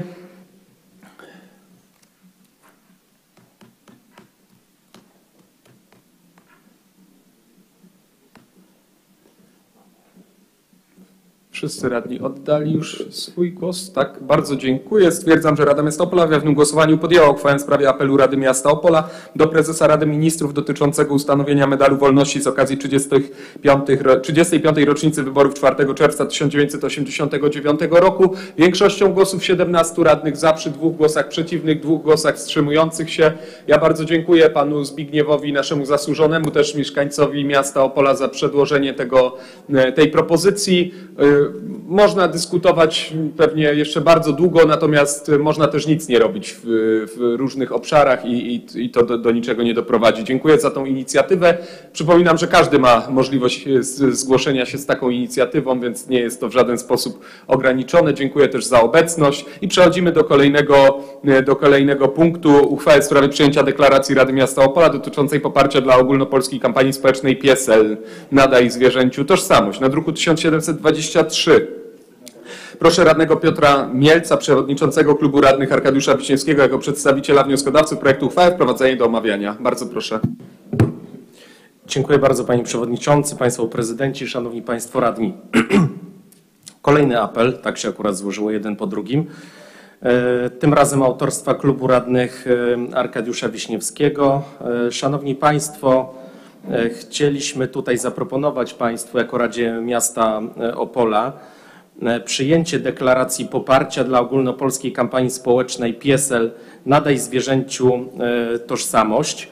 Wszyscy radni oddali już swój głos. Tak, bardzo dziękuję. Stwierdzam, że Rada Miasta Opola w jawnym głosowaniu podjęła uchwałę w sprawie apelu Rady Miasta Opola do prezesa Rady Ministrów dotyczącego ustanowienia medalu wolności z okazji 35. ro- 35. rocznicy wyborów 4 czerwca 1989 roku. Większością głosów 17 radnych za, przy dwóch głosach przeciwnych, dwóch głosach wstrzymujących się. Ja bardzo dziękuję panu Zbigniewowi, naszemu zasłużonemu też mieszkańcowi miasta Opola za przedłożenie tego, e, tej propozycji. Można dyskutować pewnie jeszcze bardzo długo, natomiast można też nic nie robić w, w różnych obszarach i, i, i to do, do niczego nie doprowadzi. Dziękuję za tą inicjatywę. Przypominam, że każdy ma możliwość zgłoszenia się z taką inicjatywą, więc nie jest to w żaden sposób ograniczone. Dziękuję też za obecność i przechodzimy do kolejnego, do kolejnego punktu uchwały w sprawie przyjęcia deklaracji Rady Miasta Opola dotyczącej poparcia dla ogólnopolskiej kampanii społecznej PSL Nadaj zwierzęciu tożsamość na druku 1723. Proszę radnego Piotra Mielca, przewodniczącego klubu radnych Arkadiusza Wiśniewskiego jako przedstawiciela wnioskodawców projektu uchwały wprowadzenie do omawiania. Bardzo proszę. Dziękuję bardzo Panie Przewodniczący, Państwo Prezydenci, Szanowni Państwo Radni. Kolejny apel, tak się akurat złożyło jeden po drugim. E, Tym razem autorstwa klubu radnych e, Arkadiusza Wiśniewskiego. E, Szanowni Państwo, chcieliśmy tutaj zaproponować Państwu jako Radzie Miasta e, Opola e, przyjęcie deklaracji poparcia dla ogólnopolskiej kampanii społecznej PSL Nadaj zwierzęciu e, tożsamość.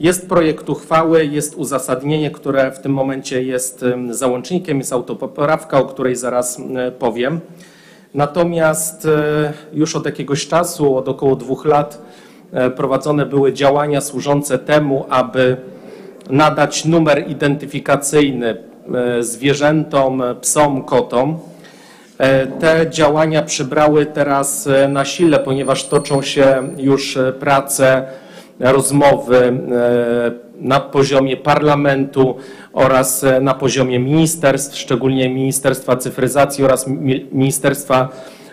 Jest projekt uchwały, jest uzasadnienie, które w tym momencie jest em, załącznikiem, jest autopoprawka, o której zaraz em, powiem. Natomiast e, już od jakiegoś czasu, od około dwóch lat, e, prowadzone były działania służące temu, aby nadać numer identyfikacyjny e, zwierzętom, psom, kotom. E, Te działania przybrały teraz e, na sile, ponieważ toczą się już prace, rozmowy na poziomie parlamentu oraz na poziomie ministerstw, szczególnie Ministerstwa Cyfryzacji oraz Mi- Ministerstwa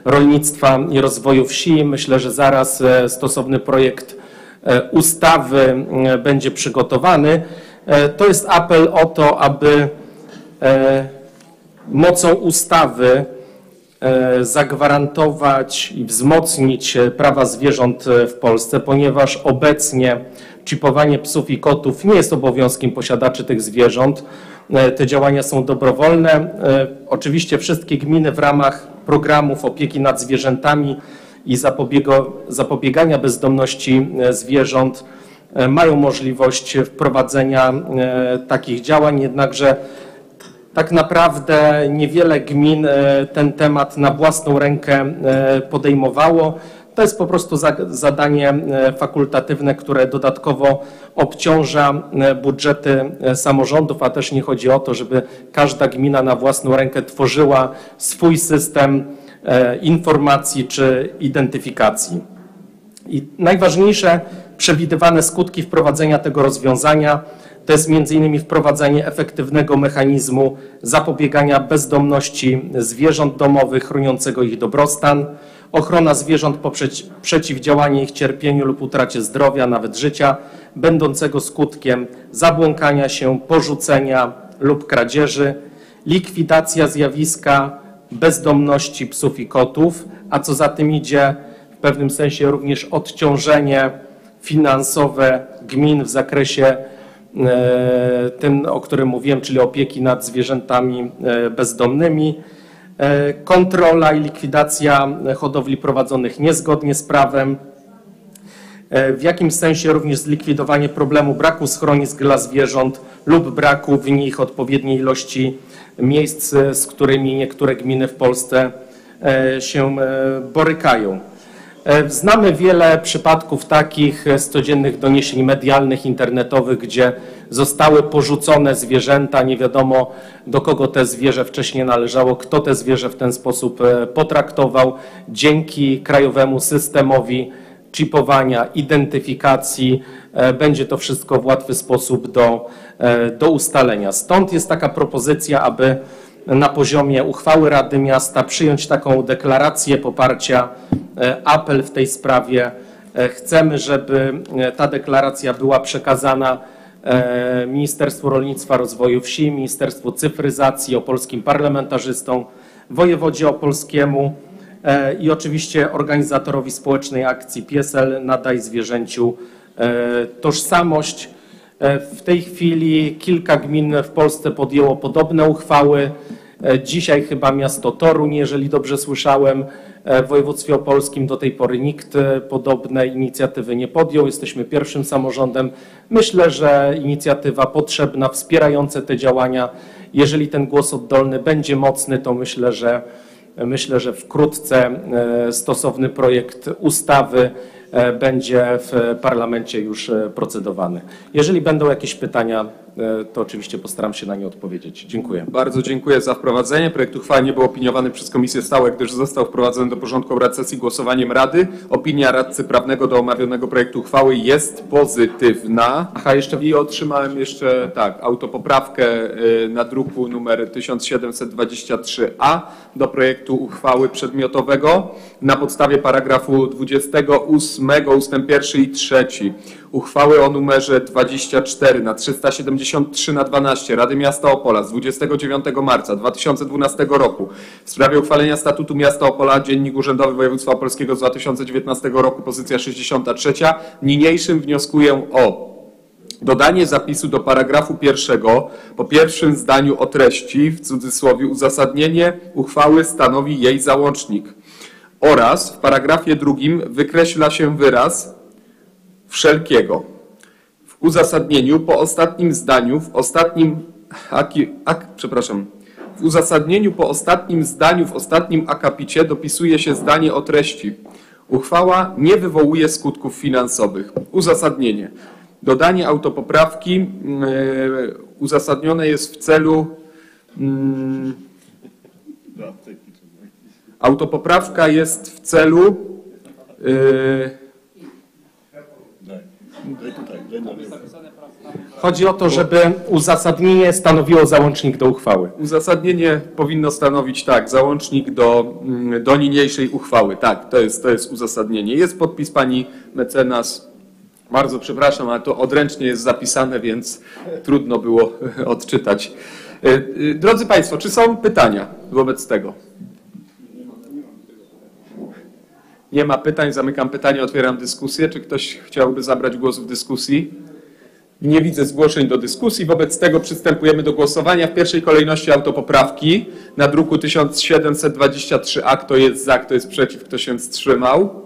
Rolnictwa i Rozwoju Wsi. Myślę, że zaraz stosowny projekt ustawy e, będzie przygotowany. E, To jest apel o to, aby e, mocą ustawy e, zagwarantować i wzmocnić e, prawa zwierząt e, w Polsce, ponieważ obecnie czipowanie psów i kotów nie jest obowiązkiem posiadaczy tych zwierząt. E, Te działania są dobrowolne. E, Oczywiście wszystkie gminy w ramach programów opieki nad zwierzętami i zapobiegania bezdomności e, zwierząt e, mają możliwość wprowadzenia e, takich działań, jednakże tak naprawdę niewiele gmin ten temat na własną rękę podejmowało. To jest po prostu za- zadanie fakultatywne, które dodatkowo obciąża budżety samorządów, a też nie chodzi o to, żeby każda gmina na własną rękę tworzyła swój system informacji czy identyfikacji. I najważniejsze przewidywane skutki wprowadzenia tego rozwiązania to jest m.in. wprowadzenie efektywnego mechanizmu zapobiegania bezdomności zwierząt domowych, chroniącego ich dobrostan, ochrona zwierząt poprzez przeciwdziałanie ich cierpieniu lub utracie zdrowia, nawet życia, będącego skutkiem zabłąkania się, porzucenia lub kradzieży, likwidacja zjawiska bezdomności psów i kotów, a co za tym idzie, w pewnym sensie również odciążenie finansowe gmin w zakresie e, tym, o którym mówiłem, czyli opieki nad zwierzętami e, bezdomnymi. E, Kontrola i likwidacja hodowli prowadzonych niezgodnie z prawem. W jakimś sensie również zlikwidowanie problemu braku schronisk dla zwierząt lub braku w nich odpowiedniej ilości miejsc, z którymi niektóre gminy w Polsce e, się e, borykają. E, Znamy wiele przypadków takich z codziennych doniesień medialnych, internetowych, gdzie zostały porzucone zwierzęta, nie wiadomo do kogo te zwierzę wcześniej należało, kto te zwierzę w ten sposób potraktował. Dzięki krajowemu systemowi chipowania, identyfikacji e, będzie to wszystko w łatwy sposób do, e, do ustalenia. Stąd jest taka propozycja, aby na poziomie uchwały Rady Miasta przyjąć taką deklarację poparcia, e, apel w tej sprawie. Chcemy, żeby ta deklaracja była przekazana Ministerstwu Rolnictwa, Rozwoju Wsi, Ministerstwu Cyfryzacji, opolskim parlamentarzystom, wojewodzie opolskiemu i oczywiście organizatorowi społecznej akcji Piesel Nadaj Zwierzęciu e, Tożsamość. E, W tej chwili kilka gmin w Polsce podjęło podobne uchwały. E, Dzisiaj chyba miasto Toruń, jeżeli dobrze słyszałem, e, w województwie opolskim do tej pory nikt e, podobnej inicjatywy nie podjął. Jesteśmy pierwszym samorządem. Myślę, że inicjatywa potrzebna, wspierająca te działania. Jeżeli ten głos oddolny będzie mocny, to myślę, że myślę, że wkrótce e, stosowny projekt ustawy e, będzie w parlamencie już e, procedowany. Jeżeli będą jakieś pytania, to oczywiście postaram się na nie odpowiedzieć. Dziękuję. Bardzo dziękuję za wprowadzenie. Projekt uchwały nie był opiniowany przez Komisję Stałe, gdyż został wprowadzony do porządku obrad sesji głosowaniem Rady. Opinia radcy prawnego do omawianego projektu uchwały jest pozytywna. Aha, jeszcze i otrzymałem jeszcze tak, autopoprawkę y, na druku numer 1723a do projektu uchwały przedmiotowego na podstawie paragrafu 28 ustęp 1 i 3 uchwały o numerze 24 na 373 na 12 Rady Miasta Opola z 29 marca 2012 roku w sprawie uchwalenia statutu miasta Opola Dziennik Urzędowy Województwa Opolskiego z 2019 roku pozycja 63 niniejszym wnioskuję o Dodanie zapisu do paragrafu pierwszego po pierwszym zdaniu o treści, w cudzysłowie uzasadnienie uchwały stanowi jej załącznik. Oraz w paragrafie drugim wykreśla się wyraz wszelkiego. W uzasadnieniu po ostatnim zdaniu, w ostatnim, aki, ak, przepraszam, w uzasadnieniu po ostatnim zdaniu, w ostatnim akapicie dopisuje się zdanie o treści. Uchwała nie wywołuje skutków finansowych. Uzasadnienie. Dodanie autopoprawki yy, uzasadnione jest w celu. mm, autopoprawka jest w celu. yy, Chodzi o to, żeby uzasadnienie stanowiło załącznik do uchwały. Uzasadnienie powinno stanowić tak, załącznik do, mm, do niniejszej uchwały. Tak, to jest, to jest uzasadnienie. Jest podpis pani mecenas. Bardzo przepraszam, ale to odręcznie jest zapisane, więc trudno było odczytać. Y, y, Drodzy Państwo, czy są pytania wobec tego? Nie ma pytań, zamykam pytanie, otwieram dyskusję. Czy ktoś chciałby zabrać głos w dyskusji? Nie widzę zgłoszeń do dyskusji, wobec tego przystępujemy do głosowania. W pierwszej kolejności autopoprawki na druku 1723a. Kto jest za, kto jest przeciw, kto się wstrzymał?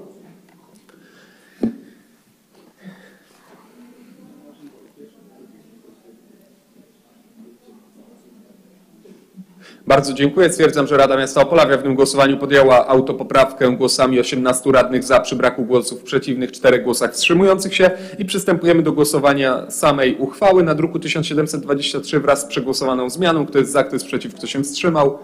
Bardzo dziękuję. Stwierdzam, że Rada Miasta Opola w jawnym głosowaniu podjęła autopoprawkę głosami 18 radnych za przy braku głosów przeciwnych, 4 głosach wstrzymujących się i przystępujemy do głosowania samej uchwały na druku 1723 wraz z przegłosowaną zmianą. Kto jest za, kto jest przeciw, kto się wstrzymał?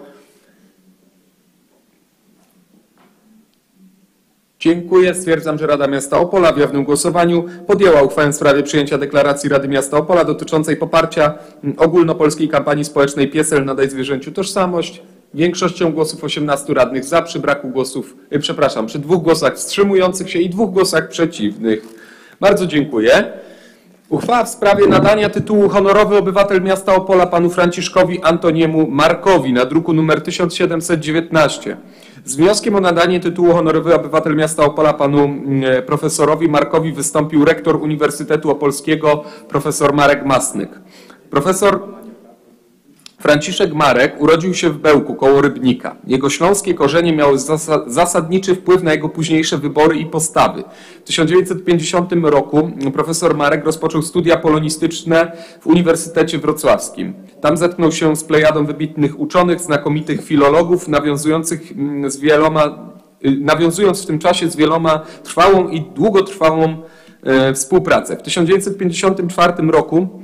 Dziękuję. Stwierdzam, że Rada Miasta Opola w jawnym głosowaniu podjęła uchwałę w sprawie przyjęcia deklaracji Rady Miasta Opola dotyczącej poparcia mm, ogólnopolskiej kampanii społecznej Piesel Nadaj Zwierzęciu Tożsamość. Większością głosów 18 radnych za, przy braku głosów, y, przepraszam, przy dwóch głosach wstrzymujących się i dwóch głosach przeciwnych. Bardzo dziękuję. Uchwała w sprawie nadania tytułu honorowy obywatel miasta Opola panu Franciszkowi Antoniemu Markowi na druku numer 1719. Z wnioskiem o nadanie tytułu honorowy obywatel miasta Opola panu mm, profesorowi Markowi wystąpił rektor Uniwersytetu Opolskiego profesor Marek Masnyk. Profesor Franciszek Marek urodził się w Bełku koło Rybnika. Jego śląskie korzenie miały zasa- zasadniczy wpływ na jego późniejsze wybory i postawy. W 1950 roku profesor Marek rozpoczął studia polonistyczne w Uniwersytecie Wrocławskim. Tam zetknął się z plejadą wybitnych uczonych, znakomitych filologów, nawiązujących mm, z wieloma, y, nawiązując w tym czasie z wieloma trwałą i długotrwałą e, współpracę. W 1954 roku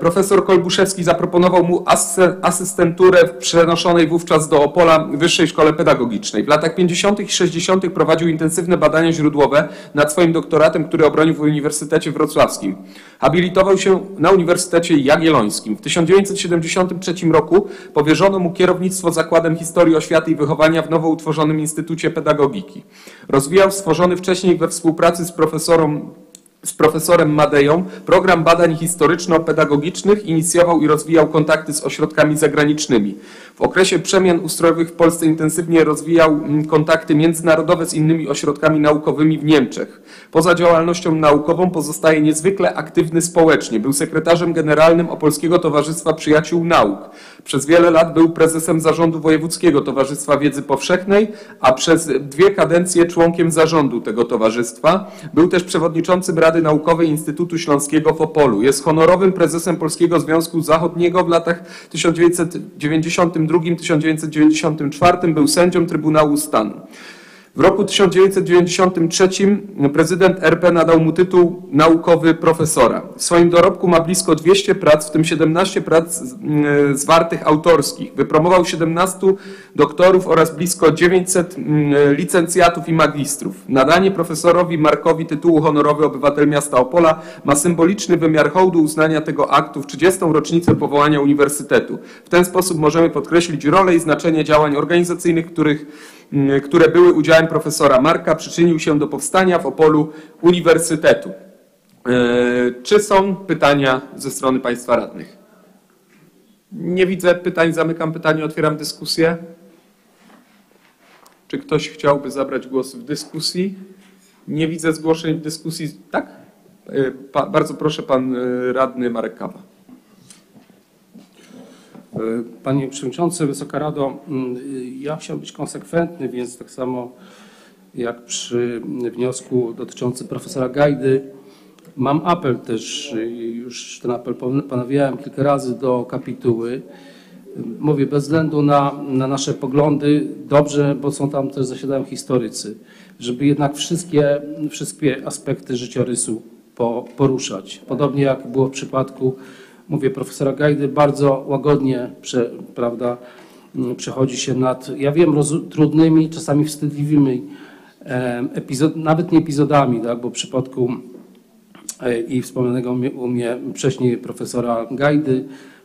Profesor Kolbuszewski zaproponował mu asy- asystenturę przenoszonej wówczas do Opola Wyższej Szkole Pedagogicznej. W latach 50. i 60. prowadził intensywne badania źródłowe nad swoim doktoratem, który obronił w Uniwersytecie Wrocławskim. Habilitował się na Uniwersytecie Jagiellońskim. W 1973 roku powierzono mu kierownictwo Zakładem Historii Oświaty i Wychowania w nowo utworzonym Instytucie Pedagogiki. Rozwijał stworzony wcześniej we współpracy z profesorą z profesorem Madeją program badań historyczno-pedagogicznych inicjował i rozwijał kontakty z ośrodkami zagranicznymi. W okresie przemian ustrojowych w Polsce intensywnie rozwijał mm, kontakty międzynarodowe z innymi ośrodkami naukowymi w Niemczech. Poza działalnością naukową pozostaje niezwykle aktywny społecznie. Był sekretarzem generalnym Opolskiego Towarzystwa Przyjaciół Nauk. Przez wiele lat był prezesem zarządu Wojewódzkiego Towarzystwa Wiedzy Powszechnej, a przez dwie kadencje członkiem zarządu tego towarzystwa. Był też przewodniczącym Rady Naukowej Instytutu Śląskiego w Opolu. Jest honorowym prezesem Polskiego Związku Zachodniego w latach 1992-1994. Był sędzią Trybunału Stanu. W roku 1993 prezydent RP nadał mu tytuł naukowy profesora. W swoim dorobku ma blisko 200 prac, w tym 17 prac mm, zwartych autorskich. Wypromował 17 doktorów oraz blisko 900 mm, licencjatów i magistrów. Nadanie profesorowi Markowi tytułu honorowy obywatel miasta Opola ma symboliczny wymiar hołdu uznania tego aktu w 30. rocznicę powołania uniwersytetu. W ten sposób możemy podkreślić rolę i znaczenie działań organizacyjnych, których które były udziałem profesora Marka, przyczynił się do powstania w Opolu Uniwersytetu. E, Czy są pytania ze strony Państwa radnych? Nie widzę pytań, zamykam pytanie, otwieram dyskusję. Czy ktoś chciałby zabrać głos w dyskusji? Nie widzę zgłoszeń w dyskusji. Tak? E, bardzo proszę, pan e, radny Marek Kawa. Panie Przewodniczący, Wysoka Rado, mm, ja chciałem być konsekwentny, więc tak samo jak przy wniosku dotyczącym profesora Gajdy, mam apel też, y, już ten apel ponawiałem kilka razy do kapituły. Mówię, bez względu na, na nasze poglądy, dobrze, bo są tam też zasiadają historycy, żeby jednak wszystkie, wszystkie aspekty życiorysu po, poruszać. Podobnie jak było w przypadku mówię, profesora Gajdy bardzo łagodnie, prze, prawda, mm, przechodzi się nad, ja wiem, trudnymi, czasami wstydliwymi, epizod, nawet nie epizodami, tak, bo w przypadku e, i wspomnianego u mnie wcześniej profesora Gajdy,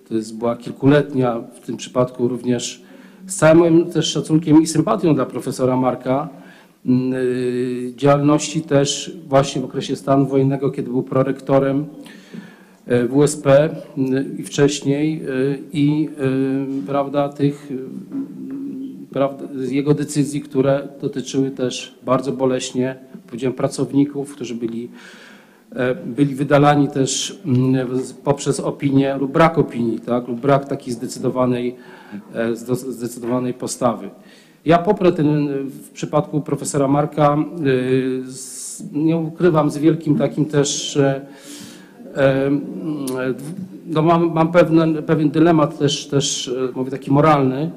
to jest, była kilkuletnia, w tym przypadku również z całym też szacunkiem i sympatią dla profesora Marka, mm, y, działalności też właśnie w okresie stanu wojennego, kiedy był prorektorem WSP y, i wcześniej y, i prawda, tych prawda, jego decyzji, które dotyczyły też bardzo boleśnie, powiedziałem, pracowników, którzy byli, e, byli wydalani też mm, poprzez opinię lub brak opinii, tak, lub brak takiej zdecydowanej, e, zdecydowanej postawy. Ja poprę ten w przypadku profesora Marka, nie ukrywam, z wielkim takim też e, e, no mam, mam pewien, pewien dylemat też, też, e, mówię taki moralny.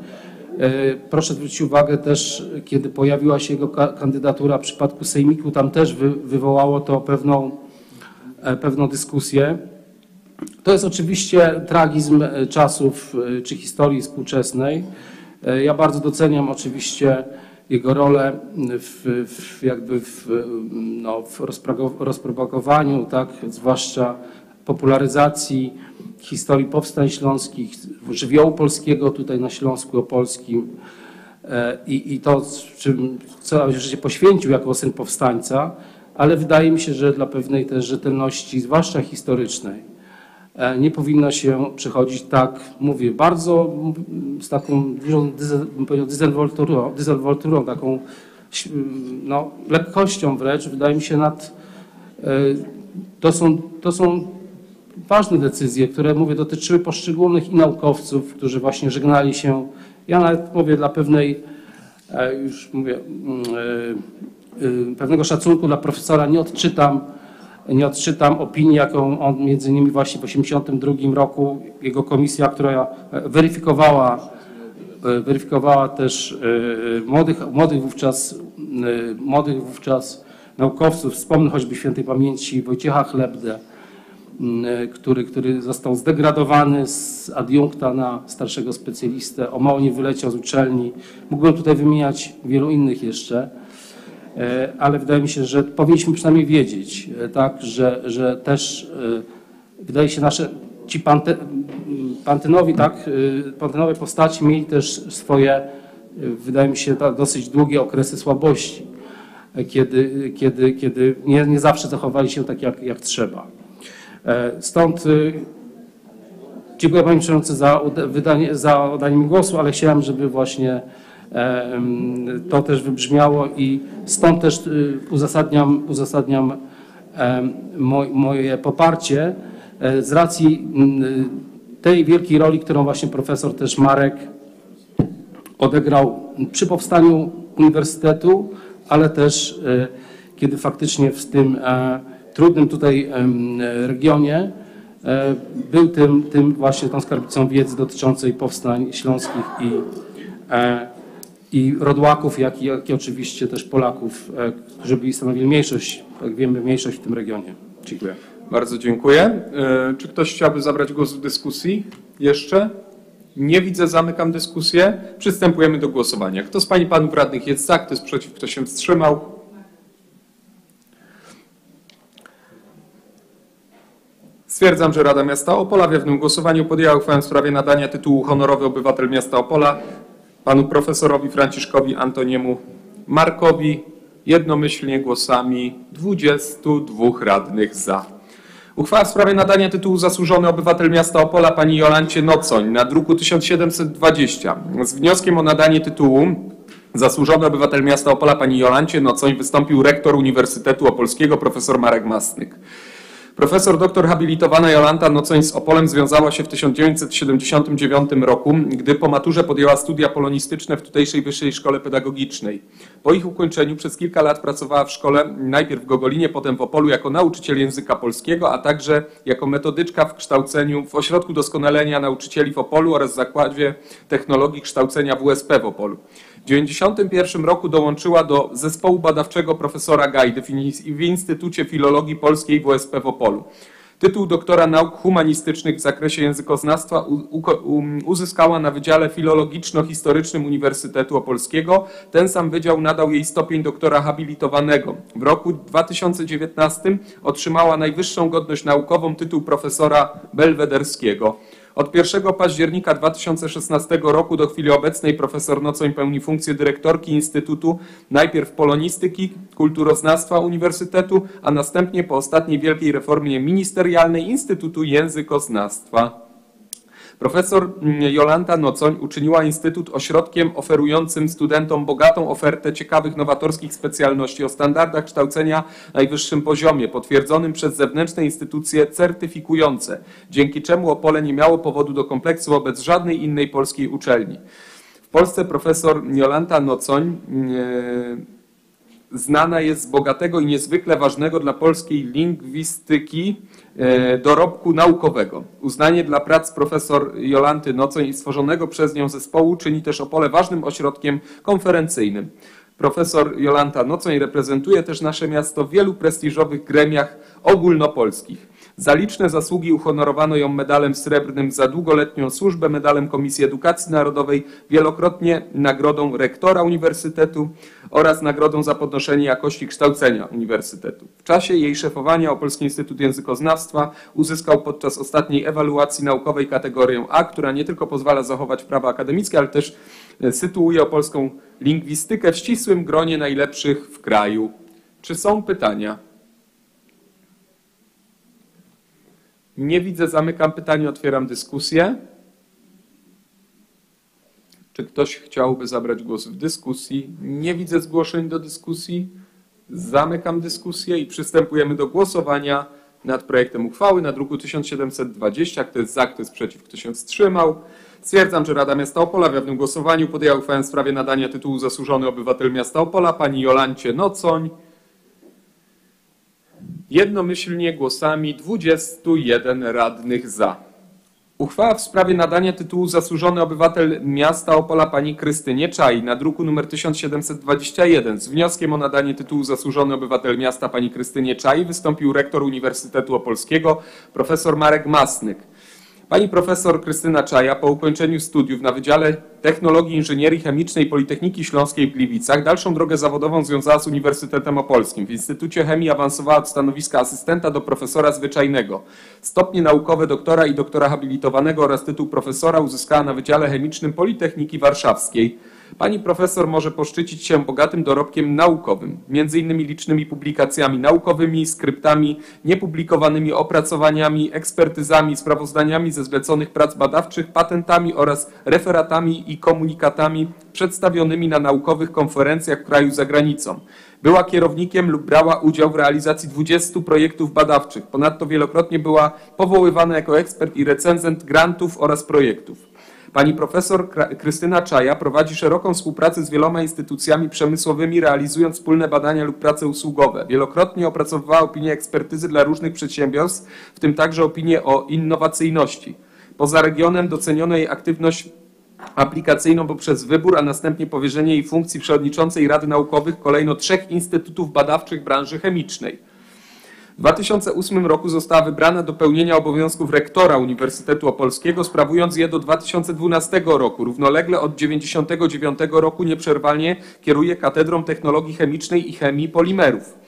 E, Proszę zwrócić uwagę też, kiedy pojawiła się jego ka- kandydatura w przypadku Sejmiku, tam też wy, wywołało to pewną, e, pewną dyskusję. To jest oczywiście tragizm czasów czy historii współczesnej. Ja bardzo doceniam oczywiście jego rolę w, w jakby w, no, w rozpropagowaniu, tak, zwłaszcza popularyzacji historii powstań śląskich, żywiołu polskiego tutaj na Śląsku Opolskim E, i, i to, czym całe życie poświęcił jako syn powstańca, ale wydaje mi się, że dla pewnej też rzetelności, zwłaszcza historycznej, nie powinno się przechodzić tak, mówię, bardzo z taką dużą dezynwolturą, taką no, lekkością wręcz, wydaje mi się, nad. e, To są, to są ważne decyzje, które, mówię, dotyczyły poszczególnych i naukowców, którzy właśnie żegnali się. Ja nawet mówię dla pewnej, e, już mówię, mm, e, e, pewnego szacunku dla profesora nie odczytam, nie odczytam opinii, jaką on między innymi właśnie w 1982 roku, jego komisja, która e, weryfikowała, e, weryfikowała też e, młodych, młodych, wówczas, młodych wówczas naukowców, wspomnę choćby świętej pamięci Wojciecha Chlebdę, m, który, który został zdegradowany z adiunkta na starszego specjalistę, o mało nie wyleciał z uczelni. Mógłbym tutaj wymieniać wielu innych jeszcze, ale wydaje mi się, że powinniśmy przynajmniej wiedzieć, e, tak, że, że też e, wydaje się nasze ci pante, m, pantynowi, tak, e, pantynowe postaci mieli też swoje, e, wydaje mi się, dosyć długie okresy słabości, e, kiedy, kiedy, kiedy nie, nie zawsze zachowali się tak, jak, jak trzeba. E, Stąd dziękuję Panie Przewodniczący za, wydanie, za oddanie mi głosu, ale chciałem, żeby właśnie e, to też wybrzmiało i stąd też y, uzasadniam, uzasadniam moje poparcie e, z racji tej wielkiej roli, którą właśnie profesor też Marek odegrał przy powstaniu uniwersytetu, ale też e, kiedy faktycznie w tym e, trudnym tutaj regionie był tym, tym właśnie tą skarbnicą wiedzy dotyczącej powstań śląskich i, i rodłaków, jak i, jak i oczywiście też Polaków, e, którzy byli stanowili mniejszość, jak wiemy, mniejszość w tym regionie. Dziękuję. Bardzo dziękuję. E, Czy ktoś chciałby zabrać głos w dyskusji? Jeszcze? Nie widzę, zamykam dyskusję. Przystępujemy do głosowania. Kto z Pań i Panów Radnych jest za, kto jest przeciw, kto się wstrzymał? Stwierdzam, że Rada Miasta Opola w jawnym głosowaniu podjęła uchwałę w sprawie nadania tytułu honorowy obywatel miasta Opola panu profesorowi Franciszkowi Antoniemu Markowi jednomyślnie głosami 22 radnych za. Uchwała w sprawie nadania tytułu zasłużony obywatel miasta Opola pani Jolancie Nocoń na druku 1720 z wnioskiem o nadanie tytułu zasłużony obywatel miasta Opola pani Jolancie Nocoń wystąpił rektor Uniwersytetu Opolskiego profesor Marek Masnyk. Profesor doktor habilitowana Jolanta Nocoń z Opolem związała się w 1979 roku, gdy po maturze podjęła studia polonistyczne w tutejszej Wyższej Szkole Pedagogicznej. Po ich ukończeniu przez kilka lat pracowała w szkole, najpierw w Gogolinie, potem w Opolu jako nauczyciel języka polskiego, a także jako metodyczka w kształceniu w Ośrodku Doskonalenia Nauczycieli w Opolu oraz Zakładzie Technologii Kształcenia WSP w Opolu. W 1991 roku dołączyła do zespołu badawczego profesora Gajdy w in- w Instytucie Filologii Polskiej WSP w Opolu. Tytuł doktora nauk humanistycznych w zakresie językoznawstwa um, uzyskała na Wydziale Filologiczno-Historycznym Uniwersytetu Opolskiego. Ten sam wydział nadał jej stopień doktora habilitowanego. W roku 2019 otrzymała najwyższą godność naukową tytuł profesora belwederskiego. Od 1 października 2016 roku do chwili obecnej profesor Nocoń pełni funkcję dyrektorki Instytutu najpierw polonistyki, kulturoznawstwa Uniwersytetu, a następnie po ostatniej wielkiej reformie ministerialnej Instytutu Językoznawstwa. Profesor mm, Jolanta Nocoń uczyniła Instytut ośrodkiem oferującym studentom bogatą ofertę ciekawych, nowatorskich specjalności o standardach kształcenia na najwyższym poziomie, potwierdzonym przez zewnętrzne instytucje certyfikujące, dzięki czemu Opole nie miało powodu do kompleksu wobec żadnej innej polskiej uczelni. W Polsce profesor Jolanta Nocoń e, znana jest z bogatego i niezwykle ważnego dla polskiej lingwistyki e, dorobku naukowego. Uznanie dla prac profesor Jolanty Nocoń i stworzonego przez nią zespołu czyni też Opole ważnym ośrodkiem konferencyjnym. Profesor Jolanta Nocoń reprezentuje też nasze miasto w wielu prestiżowych gremiach ogólnopolskich. Za liczne zasługi uhonorowano ją medalem srebrnym za długoletnią służbę, medalem Komisji Edukacji Narodowej, wielokrotnie nagrodą rektora uniwersytetu oraz nagrodą za podnoszenie jakości kształcenia uniwersytetu. W czasie jej szefowania Opolski Instytut Językoznawstwa uzyskał podczas ostatniej ewaluacji naukowej kategorię A, która nie tylko pozwala zachować prawa akademickie, ale też e, sytuuje opolską lingwistykę w ścisłym gronie najlepszych w kraju. Czy są pytania? Nie widzę, zamykam pytanie, otwieram dyskusję. Czy ktoś chciałby zabrać głos w dyskusji? Nie widzę zgłoszeń do dyskusji. Zamykam dyskusję i przystępujemy do głosowania nad projektem uchwały na druku 1720. Kto jest za, kto jest przeciw, kto się wstrzymał. Stwierdzam, że Rada Miasta Opola w jawnym głosowaniu podjęła uchwałę w sprawie nadania tytułu Zasłużony Obywatel Miasta Opola pani Jolancie Nocoń. Jednomyślnie głosami 21 radnych za. Uchwała w sprawie nadania tytułu Zasłużony Obywatel Miasta Opola pani Krystynie Czaj na druku nr 1721 z wnioskiem o nadanie tytułu Zasłużony Obywatel Miasta pani Krystynie Czaj wystąpił rektor Uniwersytetu Opolskiego profesor Marek Masnyk. Pani profesor Krystyna Czaja po ukończeniu studiów na Wydziale Technologii Inżynierii Chemicznej Politechniki Śląskiej w Gliwicach dalszą drogę zawodową związała z Uniwersytetem Opolskim. W Instytucie Chemii awansowała od stanowiska asystenta do profesora zwyczajnego. Stopnie naukowe doktora i doktora habilitowanego oraz tytuł profesora uzyskała na Wydziale Chemicznym Politechniki Warszawskiej. Pani profesor może poszczycić się bogatym dorobkiem naukowym, między innymi licznymi publikacjami naukowymi, skryptami, niepublikowanymi opracowaniami, ekspertyzami, sprawozdaniami ze zleconych prac badawczych, patentami oraz referatami i komunikatami przedstawionymi na naukowych konferencjach w kraju za granicą. Była kierownikiem lub brała udział w realizacji 20 projektów badawczych. Ponadto wielokrotnie była powoływana jako ekspert i recenzent grantów oraz projektów. Pani profesor Krystyna Czaja prowadzi szeroką współpracę z wieloma instytucjami przemysłowymi, realizując wspólne badania lub prace usługowe. Wielokrotnie opracowywała opinie ekspertyzy dla różnych przedsiębiorstw, w tym także opinie o innowacyjności. Poza regionem doceniono jej aktywność aplikacyjną poprzez wybór, a następnie powierzenie jej funkcji przewodniczącej Rady Naukowych kolejno trzech instytutów badawczych branży chemicznej. W 2008 roku została wybrana do pełnienia obowiązków rektora Uniwersytetu Opolskiego, sprawując je do 2012 roku. Równolegle od 1999 roku nieprzerwanie kieruje Katedrą Technologii Chemicznej i Chemii Polimerów.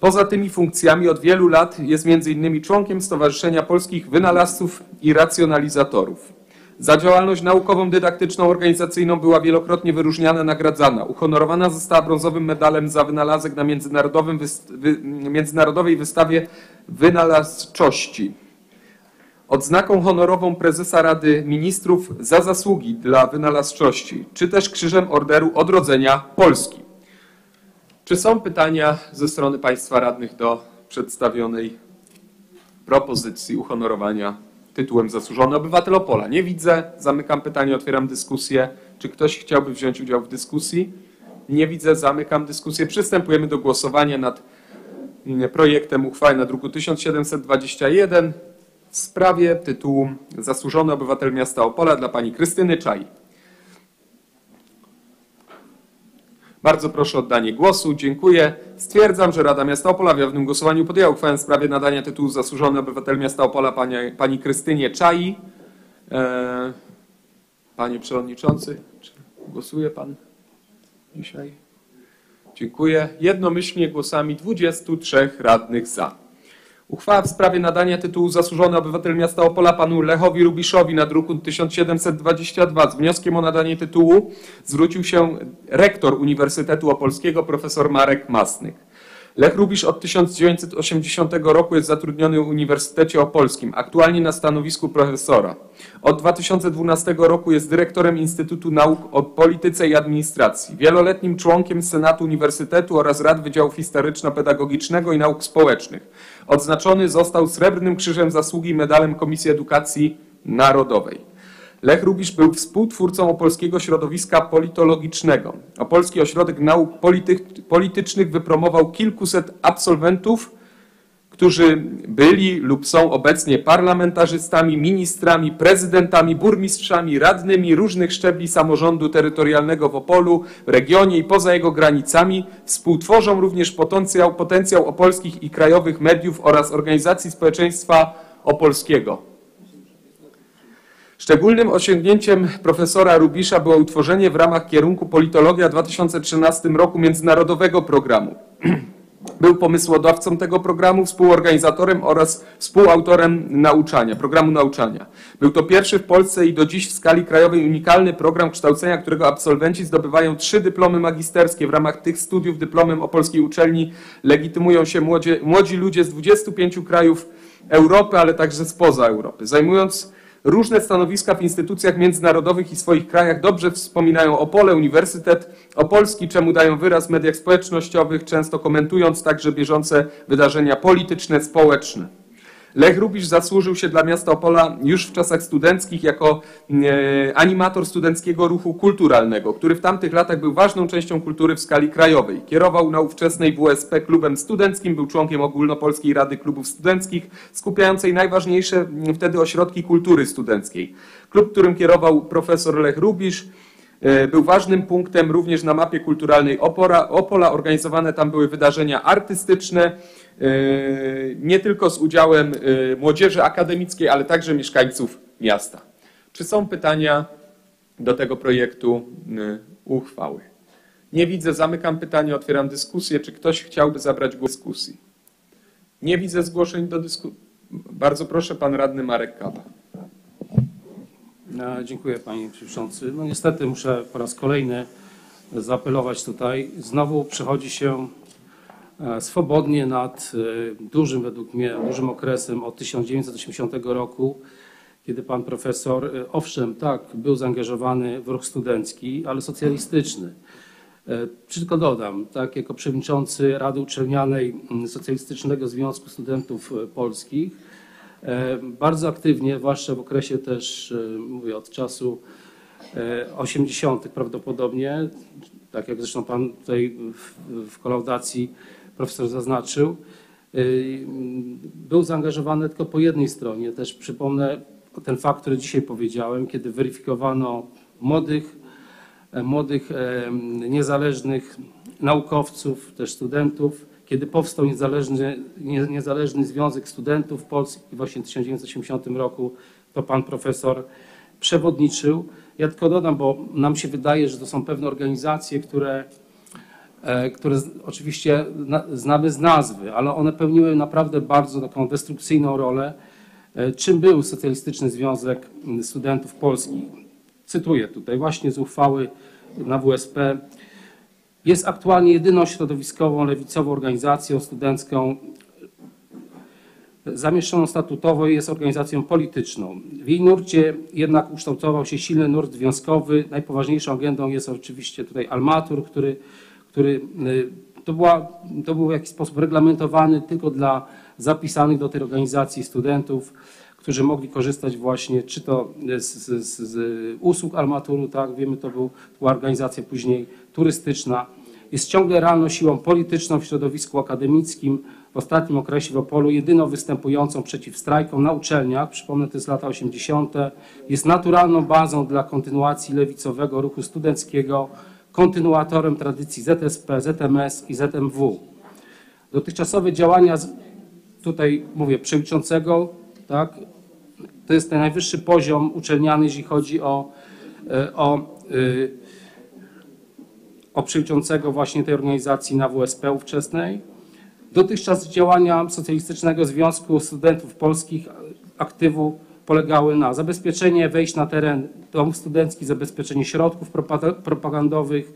Poza tymi funkcjami od wielu lat jest m.in. członkiem Stowarzyszenia Polskich Wynalazców i Racjonalizatorów. Za działalność naukową, dydaktyczną, organizacyjną była wielokrotnie wyróżniana, nagradzana. Uhonorowana została brązowym medalem za wynalazek na międzynarodowym wy międzynarodowej wystawie wynalazczości. Odznaką honorową prezesa Rady Ministrów za zasługi dla wynalazczości, czy też Krzyżem Orderu Odrodzenia Polski. Czy są pytania ze strony Państwa radnych do przedstawionej propozycji uhonorowania tytułem Zasłużony Obywatel Opola? Nie widzę. Zamykam pytanie, otwieram dyskusję. Czy ktoś chciałby wziąć udział w dyskusji? Nie widzę. Zamykam dyskusję. Przystępujemy do głosowania nad mm, projektem uchwały na druku 1721 w sprawie tytułu Zasłużony Obywatel Miasta Opola dla pani Krystyny Czaj. Bardzo proszę o oddanie głosu. Dziękuję. Stwierdzam, że Rada Miasta Opola w jawnym głosowaniu podjęła uchwałę w sprawie nadania tytułu Zasłużony Obywatel Miasta Opola pani, pani Krystynie Czai. E, panie Przewodniczący, czy głosuje Pan dzisiaj? Dziękuję. Jednomyślnie głosami 23 radnych za. Uchwała w sprawie nadania tytułu Zasłużony Obywatel Miasta Opola panu Lechowi Rubiszowi na druku 1722 z wnioskiem o nadanie tytułu zwrócił się rektor Uniwersytetu Opolskiego profesor Marek Masnyk. Lech Rubisz od 1980 roku jest zatrudniony w Uniwersytecie Opolskim, aktualnie na stanowisku profesora. Od 2012 roku jest dyrektorem Instytutu Nauk o Polityce i Administracji, wieloletnim członkiem Senatu Uniwersytetu oraz Rad Wydziału Historyczno-Pedagogicznego i Nauk Społecznych. Odznaczony został Srebrnym Krzyżem Zasługi Medalem Komisji Edukacji Narodowej. Lech Rubisz był współtwórcą Opolskiego Środowiska Politologicznego. Opolski Ośrodek Nauk Polity- Politycznych wypromował kilkuset absolwentów, którzy byli lub są obecnie parlamentarzystami, ministrami, prezydentami, burmistrzami, radnymi różnych szczebli samorządu terytorialnego w Opolu, regionie i poza jego granicami. Współtworzą również potencjał, potencjał opolskich i krajowych mediów oraz organizacji społeczeństwa opolskiego. Szczególnym osiągnięciem profesora Rubisza było utworzenie w ramach kierunku politologia w 2013 roku międzynarodowego programu. Był pomysłodawcą tego programu, współorganizatorem oraz współautorem nauczania, programu nauczania. Był to pierwszy w Polsce i do dziś w skali krajowej unikalny program kształcenia, którego absolwenci zdobywają trzy dyplomy magisterskie. W ramach tych studiów dyplomem o polskiej uczelni legitymują się młodzie, młodzi ludzie z 25 krajów Europy, ale także spoza Europy. Zajmując różne stanowiska w instytucjach międzynarodowych i swoich krajach, dobrze wspominają Opole, Uniwersytet Opolski, czemu dają wyraz w mediach społecznościowych, często komentując także bieżące wydarzenia polityczne, społeczne. Lech Rubisz zasłużył się dla miasta Opola już w czasach studenckich jako e, animator studenckiego ruchu kulturalnego, który w tamtych latach był ważną częścią kultury w skali krajowej. Kierował na ówczesnej WSP klubem studenckim, był członkiem Ogólnopolskiej Rady Klubów Studenckich, skupiającej najważniejsze m, wtedy ośrodki kultury studenckiej. Klub, którym kierował profesor Lech Rubisz, e, był ważnym punktem również na mapie kulturalnej Opora, Opola. Organizowane tam były wydarzenia artystyczne, nie tylko z udziałem yy, młodzieży akademickiej, ale także mieszkańców miasta. Czy są pytania do tego projektu uchwały? Nie widzę, zamykam pytanie, otwieram dyskusję. Czy ktoś chciałby zabrać głos w dyskusji? Nie widzę zgłoszeń do dyskusji. Bardzo proszę, pan radny Marek Kaba. No, Dziękuję panie przewodniczący. No niestety muszę po raz kolejny zaapelować tutaj. Znowu przechodzi się e, swobodnie nad e, dużym, według mnie, dużym okresem od 1980 roku, kiedy pan profesor, e, owszem, tak, był zaangażowany w ruch studencki, ale socjalistyczny. E, Tylko dodam, tak, jako przewodniczący Rady Uczelnianej mm, Socjalistycznego Związku Studentów e, Polskich, e, bardzo aktywnie, zwłaszcza w okresie też, e, mówię, od czasu e, 80. prawdopodobnie, tak jak zresztą Pan tutaj w, w kolaudacji profesor zaznaczył, e, był zaangażowany tylko po jednej stronie. Też przypomnę ten fakt, który dzisiaj powiedziałem, kiedy weryfikowano młodych, e, młodych e, niezależnych naukowców, też studentów, kiedy powstał niezależny, nie- niezależny Związek Studentów Polskich właśnie w 1980 roku, to pan profesor przewodniczył. Ja tylko dodam, bo nam się wydaje, że to są pewne organizacje, które, które z- oczywiście na- znamy z nazwy, ale one pełniły naprawdę bardzo taką destrukcyjną rolę. E, Czym był Socjalistyczny Związek Studentów Polskich? Cytuję tutaj właśnie z uchwały na WSP. Jest aktualnie jedyną środowiskową, lewicową organizacją studencką zamieszczoną statutowo i jest organizacją polityczną. W jej nurcie jednak ukształtował się silny nurt związkowy. Najpoważniejszą agendą jest oczywiście tutaj Almatur, który, który y, to, była, to był w jakiś sposób reglamentowany tylko dla zapisanych do tej organizacji studentów, którzy mogli korzystać właśnie czy to z, z, z, usług Almaturu, tak, wiemy, to, był, to była organizacja później turystyczna. Jest ciągle realną siłą polityczną w środowisku akademickim. W ostatnim okresie w Opolu jedyną występującą przeciw strajkom na uczelniach, przypomnę, to jest lata 80., jest naturalną bazą dla kontynuacji lewicowego ruchu studenckiego, kontynuatorem tradycji ZSP, ZMS i ZMW. Dotychczasowe działania, tutaj mówię, przewodniczącego, tak, to jest ten najwyższy poziom uczelniany, jeśli chodzi o, e, o, y, o przewodniczącego właśnie tej organizacji na WSP ówczesnej. Dotychczas działania Socjalistycznego Związku Studentów Polskich aktywu polegały na zabezpieczenie wejść na teren domów studenckich, zabezpieczenie środków propa- propagandowych,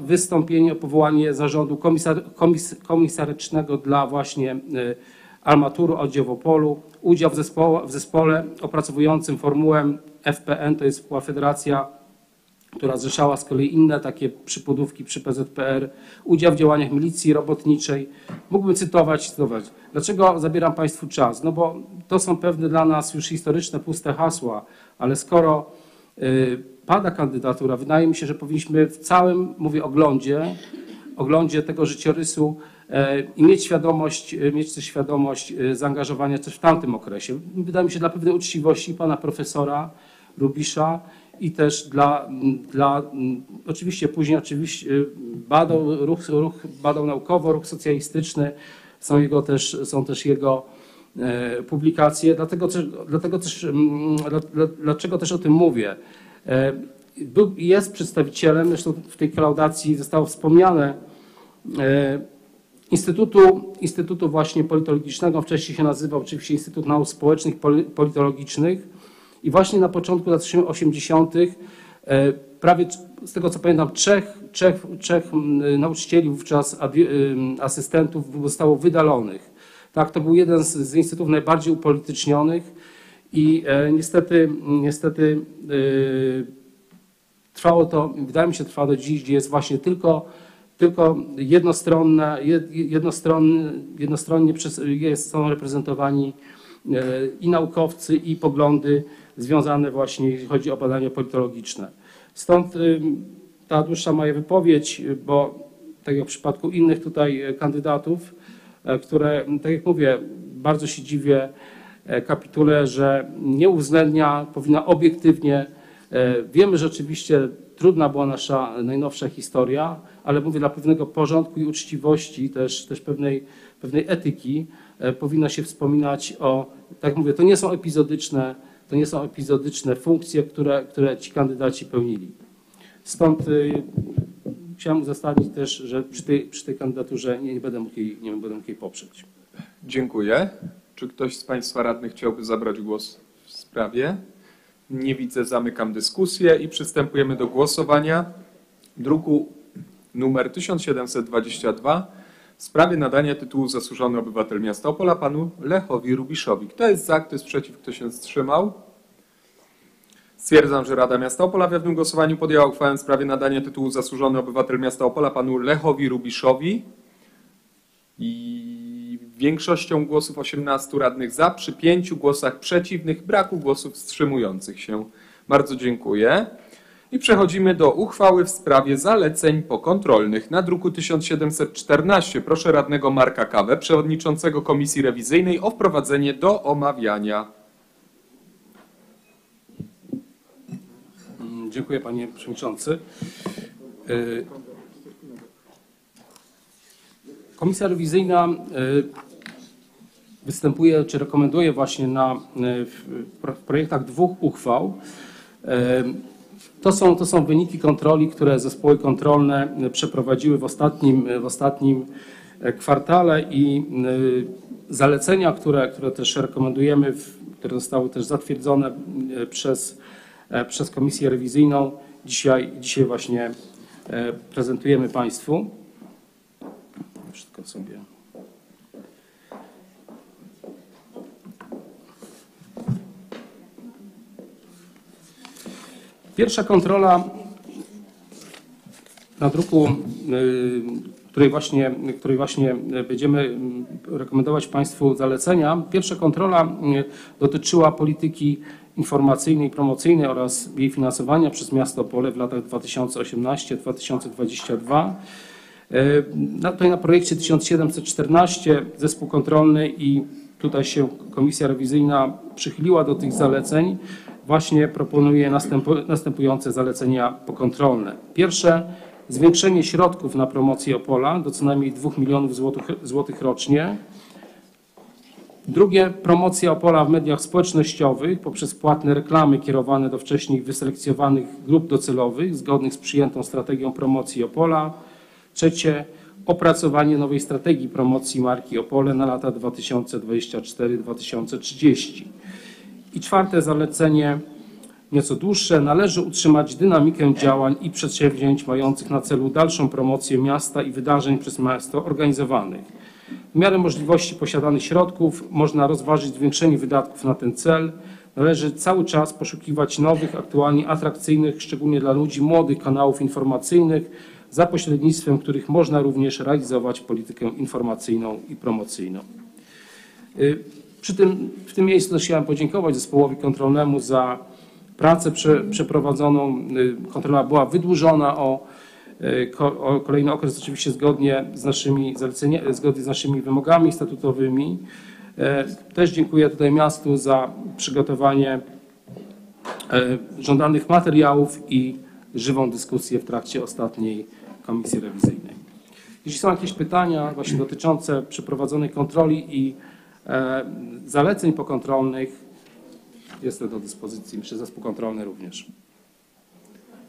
wystąpienie o powołanie zarządu komisar, komis, komisarycznego dla właśnie y, Armaturu oddział w Opolu, udział w zespole, w zespole opracowującym formułę FPN, to jest federacja która zrzeszała z kolei inne takie przypudówki przy PZPR, udział w działaniach milicji robotniczej. Mógłbym cytować, cytować. Dlaczego zabieram Państwu czas? No bo to są pewne dla nas już historyczne, puste hasła, ale skoro y, pada kandydatura, wydaje mi się, że powinniśmy w całym, mówię, oglądzie, oglądzie tego życiorysu e, i mieć świadomość, e, mieć też świadomość e, zaangażowania też w tamtym okresie. Wydaje mi się dla pewnej uczciwości pana profesora Rubisza i też dla, dla oczywiście później oczywiście badał ruch, ruch badał naukowo, ruch socjalistyczny, są jego też, są też jego e, publikacje, dlatego dlatego też, mm, dla- dla- dlaczego też o tym mówię. E, Był, jest przedstawicielem, zresztą w tej klaudacji zostało wspomniane, e, Instytutu, Instytutu właśnie politologicznego, wcześniej się nazywał oczywiście Instytut Nauk Społecznych Poli- Politologicznych i właśnie na początku lat 80. e, prawie z tego co pamiętam trzech, trzech, trzech nauczycieli wówczas ym, asystentów zostało wydalonych. Tak, to był jeden z, z instytutów najbardziej upolitycznionych i e, niestety, niestety e, trwało to, wydaje mi się, trwa do dziś, gdzie jest właśnie tylko, tylko jednostronne, jed- jednostronny, jednostronnie przez, jest, są reprezentowani e, i naukowcy, i poglądy związane właśnie, jeśli chodzi o badania politologiczne. Stąd y, ta dłuższa moja wypowiedź, y, bo tak jak w przypadku innych tutaj e, kandydatów, e, które, tak jak mówię, bardzo się dziwię e, kapitule, że nie uwzględnia, powinna obiektywnie. e, Wiemy, że oczywiście trudna była nasza najnowsza historia, ale mówię dla pewnego porządku i uczciwości, też, też pewnej, pewnej etyki, e, powinno się wspominać o, tak mówię, to nie są epizodyczne, to nie są epizodyczne funkcje, które, które ci kandydaci pełnili. Stąd y, chciałem uzasadnić też, że przy tej, przy tej kandydaturze nie, nie, będę mógł jej, nie będę mógł jej poprzeć. Dziękuję. Czy ktoś z Państwa radnych chciałby zabrać głos w sprawie? Nie widzę, zamykam dyskusję i przystępujemy do głosowania. Druku numer 1722 w sprawie nadania tytułu Zasłużony Obywatel Miasta Opola panu Lechowi Rubiszowi. Kto jest za, kto jest przeciw, kto się wstrzymał? Stwierdzam, że Rada Miasta Opola w jawnym głosowaniu podjęła uchwałę w sprawie nadania tytułu Zasłużony Obywatel Miasta Opola panu Lechowi Rubiszowi i większością głosów 18 radnych za, przy pięciu głosach przeciwnych, braku głosów wstrzymujących się. Bardzo dziękuję. I przechodzimy do uchwały w sprawie zaleceń pokontrolnych na druku 1714. Proszę radnego Marka Kawę, przewodniczącego Komisji Rewizyjnej o wprowadzenie do omawiania. Mm, Dziękuję panie przewodniczący. Y, Komisja rewizyjna y, występuje czy rekomenduje właśnie na, pro- w projektach dwóch uchwał. To są, to są wyniki kontroli, które zespoły kontrolne y, przeprowadziły w ostatnim, w ostatnim e, kwartale i zalecenia, które, które też rekomendujemy, które zostały też zatwierdzone przez, e, przez Komisję Rewizyjną, dzisiaj, dzisiaj właśnie e, prezentujemy Państwu. Wszystko sobie. Pierwsza kontrola na druku, y, której właśnie, której właśnie będziemy mm, rekomendować Państwu zalecenia. Pierwsza kontrola y, dotyczyła polityki informacyjnej i promocyjnej oraz jej finansowania przez miasto Opole w latach 2018-2022. Y, na- Tutaj na projekcie 1714 zespół kontrolny i tutaj się komisja rewizyjna przychyliła do tych zaleceń. Właśnie proponuje następu- następujące zalecenia pokontrolne. Pierwsze, zwiększenie środków na promocję Opola do co najmniej 2 milionów złotych, złotych rocznie. Drugie, promocja Opola w mediach społecznościowych poprzez płatne reklamy kierowane do wcześniej wyselekcjonowanych grup docelowych zgodnych z przyjętą strategią promocji Opola. Trzecie, opracowanie nowej strategii promocji marki Opole na lata 2024-2030. I czwarte zalecenie, nieco dłuższe, należy utrzymać dynamikę działań i przedsięwzięć mających na celu dalszą promocję miasta i wydarzeń przez miasto organizowanych. W miarę możliwości posiadanych środków można rozważyć zwiększenie wydatków na ten cel. Należy cały czas poszukiwać nowych, aktualnie atrakcyjnych, szczególnie dla ludzi młodych kanałów informacyjnych, za pośrednictwem których można również realizować politykę informacyjną i promocyjną. Y, Przy tym, w tym miejscu też chciałem podziękować zespołowi kontrolnemu za pracę prze, przeprowadzoną. Y, Kontrola była wydłużona o, y, o kolejny okres, oczywiście zgodnie z naszymi zaleceniami, zgodnie z naszymi wymogami statutowymi. E, Też dziękuję tutaj miastu za przygotowanie żądanych materiałów i żywą dyskusję w trakcie ostatniej komisji rewizyjnej. Jeśli są jakieś pytania właśnie dotyczące przeprowadzonej kontroli i zaleceń pokontrolnych, jestem do dyspozycji. Że zespół kontrolny również.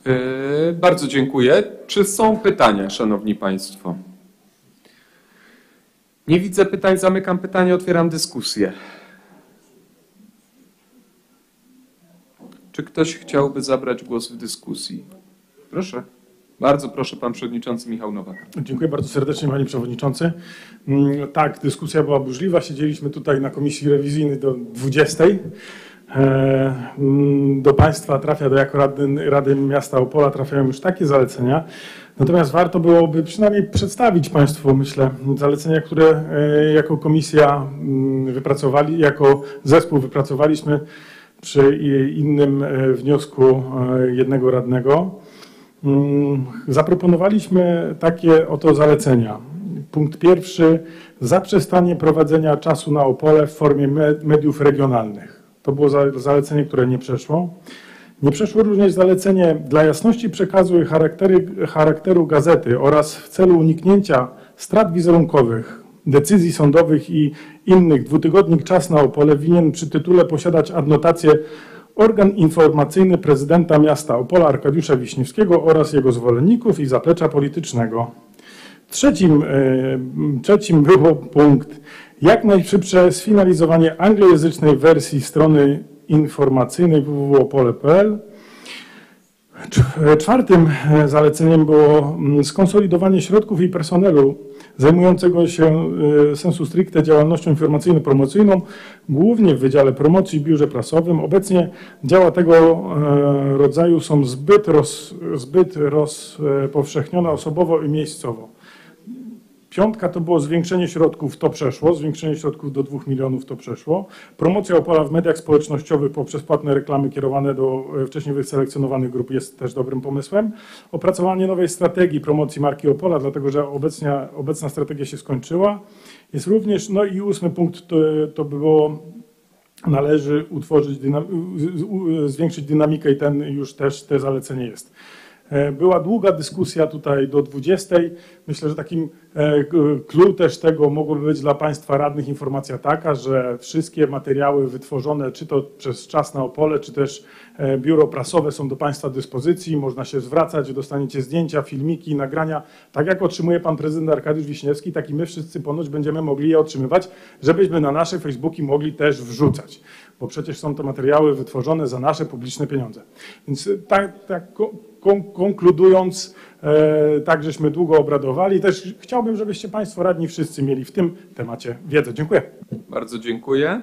Yy, Bardzo dziękuję. Czy są pytania, Szanowni Państwo? Nie widzę pytań, zamykam pytanie, otwieram dyskusję. Czy ktoś chciałby zabrać głos w dyskusji? Proszę. Bardzo proszę, pan przewodniczący Michał Nowak. Dziękuję bardzo serdecznie Panie Przewodniczący. Mm, Tak, dyskusja była burzliwa. Siedzieliśmy tutaj na Komisji Rewizyjnej do 20. E, mm, Do Państwa trafia, do jako Rady, Rady Miasta Opola trafiają już takie zalecenia. Natomiast warto byłoby przynajmniej przedstawić Państwu, myślę, zalecenia, które e, jako komisja mm, wypracowali, jako zespół wypracowaliśmy przy innym e, wniosku jednego radnego. Mm, Zaproponowaliśmy takie oto zalecenia. Punkt pierwszy, zaprzestanie prowadzenia czasu na Opole w formie me- mediów regionalnych. To było za- zalecenie, które nie przeszło. Nie przeszło również zalecenie dla jasności przekazu i charakteru gazety oraz w celu uniknięcia strat wizerunkowych, decyzji sądowych i innych dwutygodnik Czas na Opole winien przy tytule posiadać adnotację organ informacyjny prezydenta miasta Opola Arkadiusza Wiśniewskiego oraz jego zwolenników i zaplecza politycznego. Trzecim, e, trzecim było punkt jak najszybsze sfinalizowanie anglojęzycznej wersji strony informacyjnej www.opole.pl. Cz- Czwartym e, zaleceniem było mm, skonsolidowanie środków i personelu zajmującego się e, sensu stricte działalnością informacyjno-promocyjną, głównie w Wydziale Promocji i Biurze Prasowym. Obecnie działa tego e, rodzaju są zbyt, roz, zbyt rozpowszechnione osobowo i miejscowo. Piątka to było zwiększenie środków, to przeszło, zwiększenie środków do 2 milionów to przeszło. Promocja Opola w mediach społecznościowych poprzez płatne reklamy kierowane do e, wcześniej wyselekcjonowanych grup jest też dobrym pomysłem. Opracowanie nowej strategii promocji marki Opola, dlatego że obecnie, obecna strategia się skończyła. Jest również, no i ósmy punkt to, to było należy utworzyć, dynam- zwiększyć dynamikę i ten już też te zalecenie jest. E, Była długa dyskusja tutaj do 20. Myślę, że takim e, clue też tego mogłoby być dla Państwa radnych informacja taka, że wszystkie materiały wytworzone, czy to przez Czas na Opole, czy też e, biuro prasowe są do Państwa dyspozycji. Można się zwracać, dostaniecie zdjęcia, filmiki, nagrania. Tak jak otrzymuje Pan Prezydent Arkadiusz Wiśniewski, tak i my wszyscy ponoć będziemy mogli je otrzymywać, żebyśmy na nasze Facebooki mogli też wrzucać. Bo przecież są to materiały wytworzone za nasze publiczne pieniądze. Więc e, tak, tak konkludując, e, tak żeśmy długo obradowali. Też chciałbym, żebyście Państwo radni wszyscy mieli w tym temacie wiedzę. Dziękuję. Bardzo dziękuję.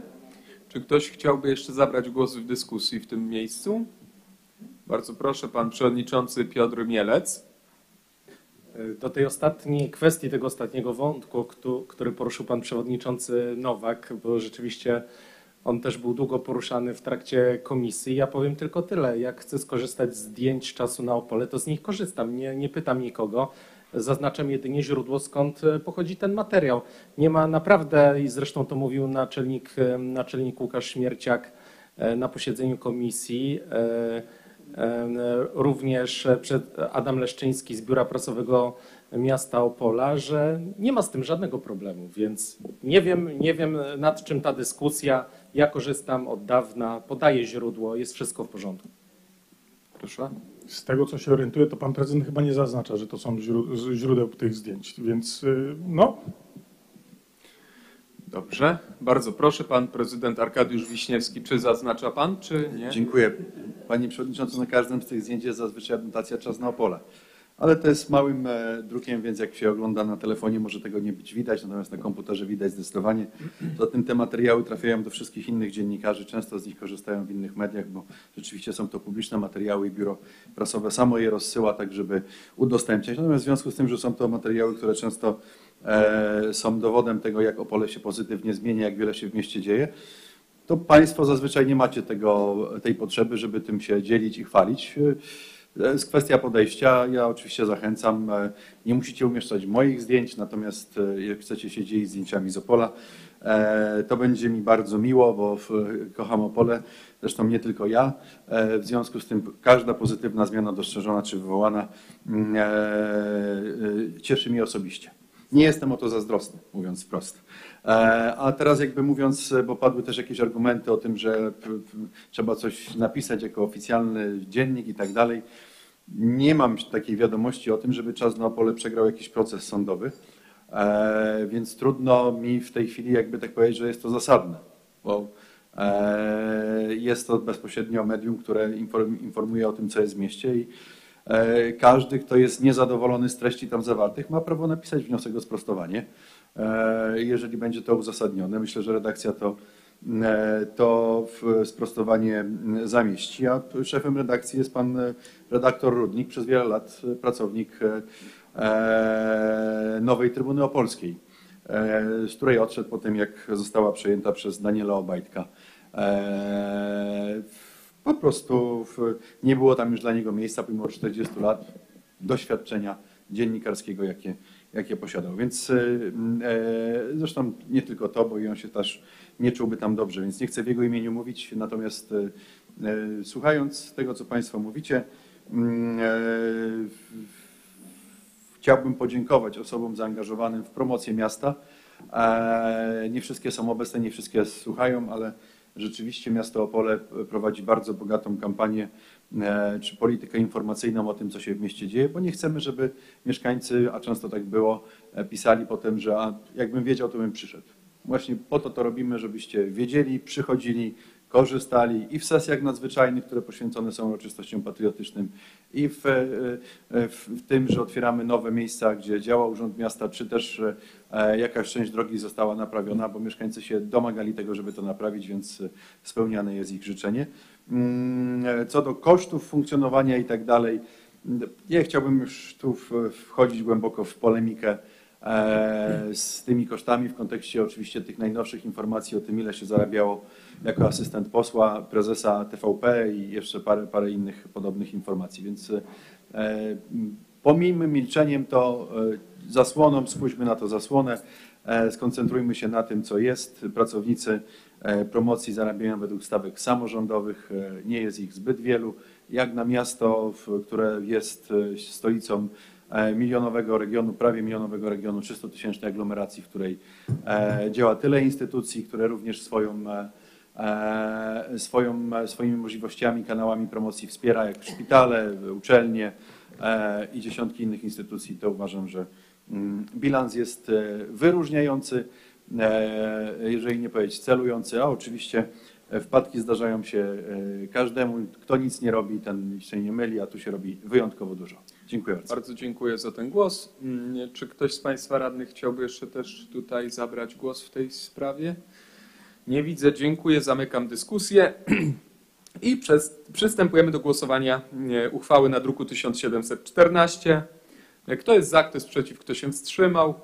Czy ktoś chciałby jeszcze zabrać głos w dyskusji w tym miejscu? Bardzo proszę, pan przewodniczący Piotr Mielec. Do tej ostatniej kwestii, tego ostatniego wątku, któ- który poruszył pan przewodniczący Nowak, bo rzeczywiście on też był długo poruszany w trakcie komisji. Ja powiem tylko tyle. Jak chcę skorzystać z zdjęć czasu na Opole, to z nich korzystam. Nie, nie pytam nikogo. Zaznaczam jedynie źródło, skąd e, pochodzi ten materiał. Nie ma naprawdę, i zresztą to mówił naczelnik, e, naczelnik Łukasz Śmierciak e, na posiedzeniu komisji, również Adam Leszczyński z Biura Prasowego Miasta Opola, że nie ma z tym żadnego problemu, więc nie wiem, nie wiem nad czym ta dyskusja. Ja korzystam od dawna, podaję źródło, jest wszystko w porządku. Proszę. Z tego, co się orientuję, to Pan Prezydent chyba nie zaznacza, że to są źródeł tych zdjęć. Więc y, no, Dobrze. Bardzo proszę, pan prezydent Arkadiusz Wiśniewski. Czy zaznacza pan, czy nie? Dziękuję. Panie Przewodniczący, na każdym z tych zdjęć jest zazwyczaj adnotacja czas na Opole. Ale to jest małym e, drukiem, więc jak się ogląda na telefonie, może tego nie być widać, natomiast na komputerze widać zdecydowanie. Zatem te materiały trafiają do wszystkich innych dziennikarzy, często z nich korzystają w innych mediach, bo rzeczywiście są to publiczne materiały i biuro prasowe samo je rozsyła, tak żeby udostępniać. Natomiast w związku z tym, że są to materiały, które często e, są dowodem tego, jak Opole się pozytywnie zmienia, jak wiele się w mieście dzieje, to Państwo zazwyczaj nie macie tego, tej potrzeby, żeby tym się dzielić i chwalić. To jest kwestia podejścia. Ja oczywiście zachęcam. e, Nie musicie umieszczać moich zdjęć, natomiast e, jak chcecie się dzielić zdjęciami z Opola, e, to będzie mi bardzo miło, bo kocham Opole, zresztą nie tylko ja. E, W związku z tym każda pozytywna zmiana dostrzeżona czy wywołana mm, e, e, cieszy mnie osobiście. Nie jestem o to zazdrosny, mówiąc wprost. E, A teraz jakby mówiąc, bo padły też jakieś argumenty o tym, że trzeba coś napisać jako oficjalny dziennik i tak dalej. Nie mam takiej wiadomości o tym, żeby Czas na Opole przegrał jakiś proces sądowy, e, więc trudno mi w tej chwili jakby tak powiedzieć, że jest to zasadne, bo e, jest to bezpośrednio medium, które inform- informuje o tym, co jest w mieście i E, Każdy, kto jest niezadowolony z treści tam zawartych, ma prawo napisać wniosek o sprostowanie, jeżeli będzie to uzasadnione. Myślę, że redakcja to, to w sprostowanie zamieści, a szefem redakcji jest pan e, redaktor Rudnik, przez wiele lat e, pracownik e, e, Nowej Trybuny Opolskiej, e, z której odszedł po tym, jak została przejęta przez Daniela Obajtka. E, Po prostu nie było tam już dla niego miejsca, pomimo 40 lat doświadczenia dziennikarskiego, jakie, jakie posiadał. Więc e, e, zresztą nie tylko to, bo i on się też nie czułby tam dobrze, więc nie chcę w jego imieniu mówić. Natomiast e, słuchając tego, co Państwo mówicie, mm, Chciałbym podziękować osobom zaangażowanym w promocję miasta. Nie wszystkie są obecne, nie wszystkie słuchają, ale rzeczywiście miasto Opole prowadzi bardzo bogatą kampanię czy politykę informacyjną o tym, co się w mieście dzieje, bo nie chcemy, żeby mieszkańcy, a często tak było, e, pisali potem, że a, jakbym wiedział, to bym przyszedł. Właśnie po to to robimy, żebyście wiedzieli, przychodzili, korzystali i w sesjach nadzwyczajnych, które poświęcone są uroczystościom patriotycznym, i w, e, e, w, w tym, że otwieramy nowe miejsca, gdzie działa Urząd Miasta, czy też e, jakaś część drogi została naprawiona, bo mieszkańcy się domagali tego, żeby to naprawić, więc e, spełniane jest ich życzenie. Co do kosztów funkcjonowania i tak dalej, nie chciałbym już tu wchodzić głęboko w polemikę e, z tymi kosztami w kontekście oczywiście tych najnowszych informacji o tym, ile się zarabiało jako asystent posła, prezesa TVP i jeszcze parę, parę innych podobnych informacji. Więc e, pomijmy milczeniem to e, zasłoną, spójrzmy na to zasłonę, skoncentrujmy się na tym, co jest. Pracownicy promocji zarabiają według stawek samorządowych, e, nie jest ich zbyt wielu. Jak na miasto, które jest e, stolicą e, milionowego regionu, prawie milionowego regionu, 300-tysięcznej aglomeracji, w której e, działa tyle instytucji, które również swoją, e, e, swoją, e, swoimi możliwościami, kanałami promocji wspiera, jak szpitale, uczelnie e, i dziesiątki innych instytucji, to uważam, że mm, bilans jest e, wyróżniający, e, jeżeli nie powiedzieć celujący, a oczywiście e, wpadki zdarzają się e, każdemu. Kto nic nie robi, ten się nie myli, a tu się robi wyjątkowo dużo. Dziękuję bardzo. Bardzo dziękuję za ten głos. Mm, Czy ktoś z Państwa radnych chciałby jeszcze też tutaj zabrać głos w tej sprawie? Nie widzę, dziękuję, zamykam dyskusję. I przez, przystępujemy do głosowania e, uchwały na druku 1714. E, Kto jest za, kto jest przeciw, kto się wstrzymał?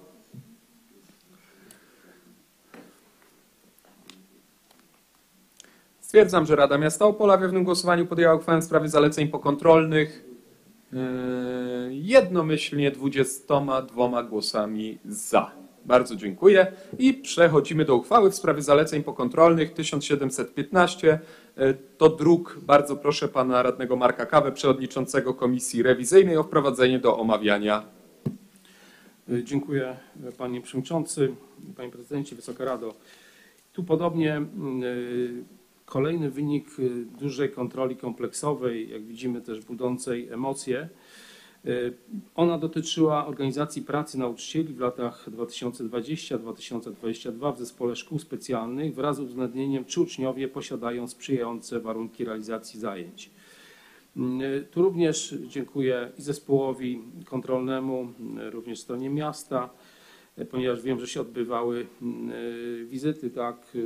Stwierdzam, że Rada Miasta Opola w jawnym głosowaniu podjęła uchwałę w sprawie zaleceń pokontrolnych e, jednomyślnie 22 głosami za. Bardzo dziękuję. I przechodzimy do uchwały w sprawie zaleceń pokontrolnych 1715. E, To druk. Bardzo proszę pana radnego Marka Kawę, przewodniczącego Komisji Rewizyjnej o wprowadzenie do omawiania. Y, Dziękuję panie przewodniczący, panie prezydencie, Wysoka Rado. Tu podobnie kolejny wynik y, dużej kontroli kompleksowej, jak widzimy też budzącej emocje. Y, Ona dotyczyła organizacji pracy nauczycieli w latach 2020-2022 w zespole szkół specjalnych wraz z uwzględnieniem, czy uczniowie posiadają sprzyjające warunki realizacji zajęć. Y, Tu również dziękuję i zespołowi kontrolnemu, również stronie miasta, ponieważ wiem, że się odbywały wizyty, tak,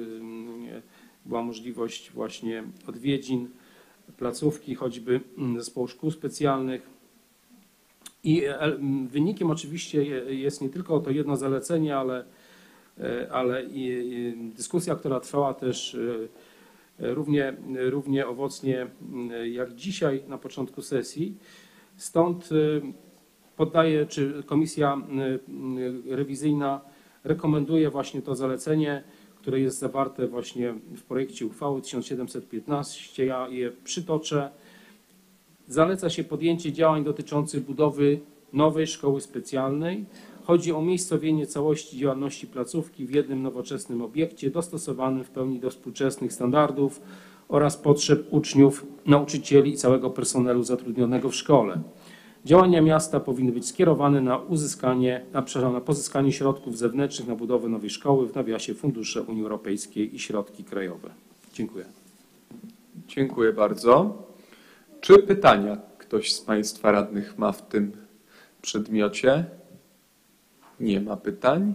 była możliwość właśnie odwiedzin placówki, choćby mm, zespołu szkół specjalnych. I e, m, wynikiem oczywiście je- jest nie tylko to jedno zalecenie, ale, e, ale dyskusja, która trwała też e, równie, równie owocnie m, jak dzisiaj na początku sesji. Stąd poddaję, czy komisja y, rewizyjna rekomenduje właśnie to zalecenie, które jest zawarte właśnie w projekcie uchwały 1715. Ja je przytoczę. Zaleca się podjęcie działań dotyczących budowy nowej szkoły specjalnej. Chodzi o umiejscowienie całości działalności placówki w jednym nowoczesnym obiekcie dostosowanym w pełni do współczesnych standardów oraz potrzeb uczniów, nauczycieli i całego personelu zatrudnionego w szkole. Działania miasta powinny być skierowane na uzyskanie, na, na pozyskanie środków zewnętrznych na budowę nowej szkoły, w nawiasie fundusze Unii Europejskiej i środki krajowe. Dziękuję. Dziękuję bardzo. Czy pytania? ktoś z Państwa radnych ma w tym przedmiocie? Nie ma pytań.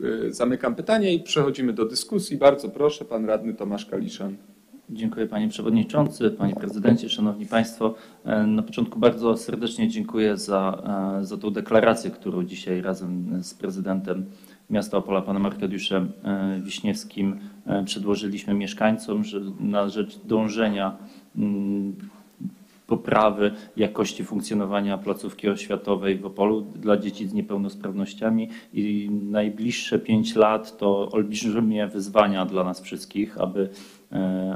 Y, zamykam pytanie i przechodzimy do dyskusji. Bardzo proszę, pan radny Tomasz Kaliszan. Dziękuję Panie Przewodniczący, Panie Prezydencie, Szanowni Państwo. E, Na początku bardzo serdecznie dziękuję za, e, za tą deklarację, którą dzisiaj razem z prezydentem miasta Opola, panem Arkadiuszem e, Wiśniewskim przedłożyliśmy mieszkańcom że na rzecz dążenia mm, poprawy jakości funkcjonowania placówki oświatowej w Opolu dla dzieci z niepełnosprawnościami i najbliższe pięć lat to olbrzymie wyzwania dla nas wszystkich, aby,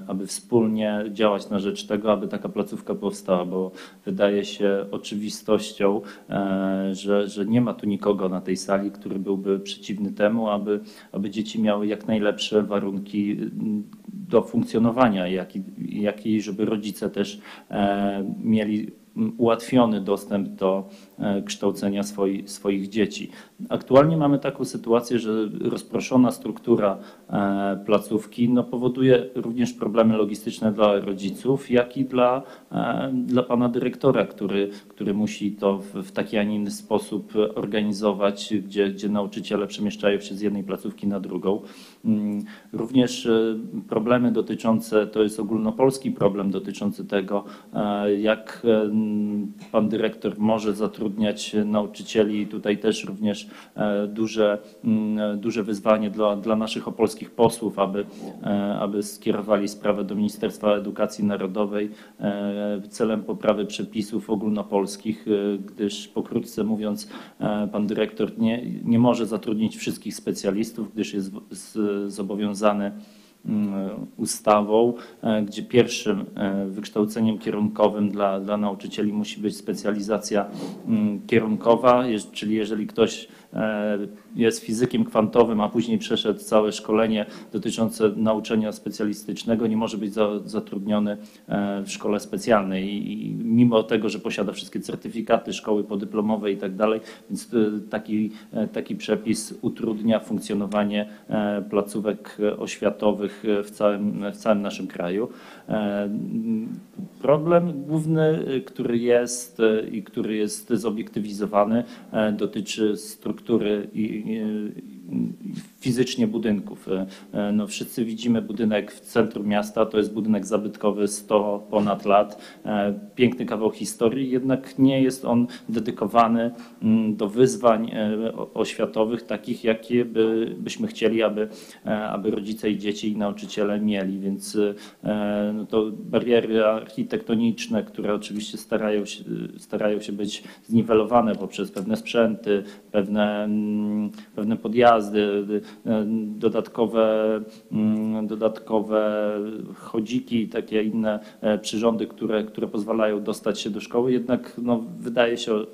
aby wspólnie działać na rzecz tego, aby taka placówka powstała, bo wydaje się oczywistością, e, że, że nie ma tu nikogo na tej sali, który byłby przeciwny temu, aby, aby dzieci miały jak najlepsze warunki mm, do funkcjonowania, jak i, jak i żeby rodzice też e, mieli ułatwiony dostęp do e, kształcenia swoi, swoich dzieci. Aktualnie mamy taką sytuację, że rozproszona struktura e, placówki no, powoduje również problemy logistyczne dla rodziców, jak i dla, e, dla pana dyrektora, który, który musi to w, w taki, a nie inny sposób organizować, gdzie, gdzie nauczyciele przemieszczają się z jednej placówki na drugą. Mm, Również e, problemy dotyczące, to jest ogólnopolski problem dotyczący tego, e, jak e, pan dyrektor może zatrudniać nauczycieli. Tutaj też również duże, mm, duże wyzwanie dla, dla naszych opolskich posłów, aby, aby skierowali sprawę do Ministerstwa Edukacji Narodowej celem poprawy przepisów ogólnopolskich, gdyż pokrótce mówiąc, pan dyrektor nie, nie może zatrudnić wszystkich specjalistów, gdyż jest z- zobowiązany mm, ustawą, e, gdzie pierwszym e, wykształceniem kierunkowym dla, dla nauczycieli musi być specjalizacja mm, kierunkowa, czyli jeżeli ktoś jest fizykiem kwantowym, a później przeszedł całe szkolenie dotyczące nauczania specjalistycznego, nie może być za, zatrudniony e, w szkole specjalnej. I, mimo tego, że posiada wszystkie certyfikaty szkoły podyplomowe i tak dalej, więc e, taki, e, taki przepis utrudnia funkcjonowanie e, placówek e, oświatowych e, w całym, w całym naszym kraju. E, Problem główny, e, który jest e, i który jest zobiektywizowany, e, dotyczy struktury i, i, i fizycznie budynków. E, e, No, wszyscy widzimy budynek w centrum miasta, to jest budynek zabytkowy 100 ponad lat, e, piękny kawał historii, jednak nie jest on dedykowany mm, do wyzwań oświatowych, takich jakie by, byśmy chcieli, aby, aby rodzice i dzieci i nauczyciele mieli, więc no to bariery architektoniczne, które oczywiście starają się, starają się być zniwelowane poprzez pewne sprzęty, pewne, mm, pewne podjazdy, dodatkowe, mm, dodatkowe chodziki i takie inne e, przyrządy, które, które pozwalają dostać się do szkoły, jednak no, wydaje się o-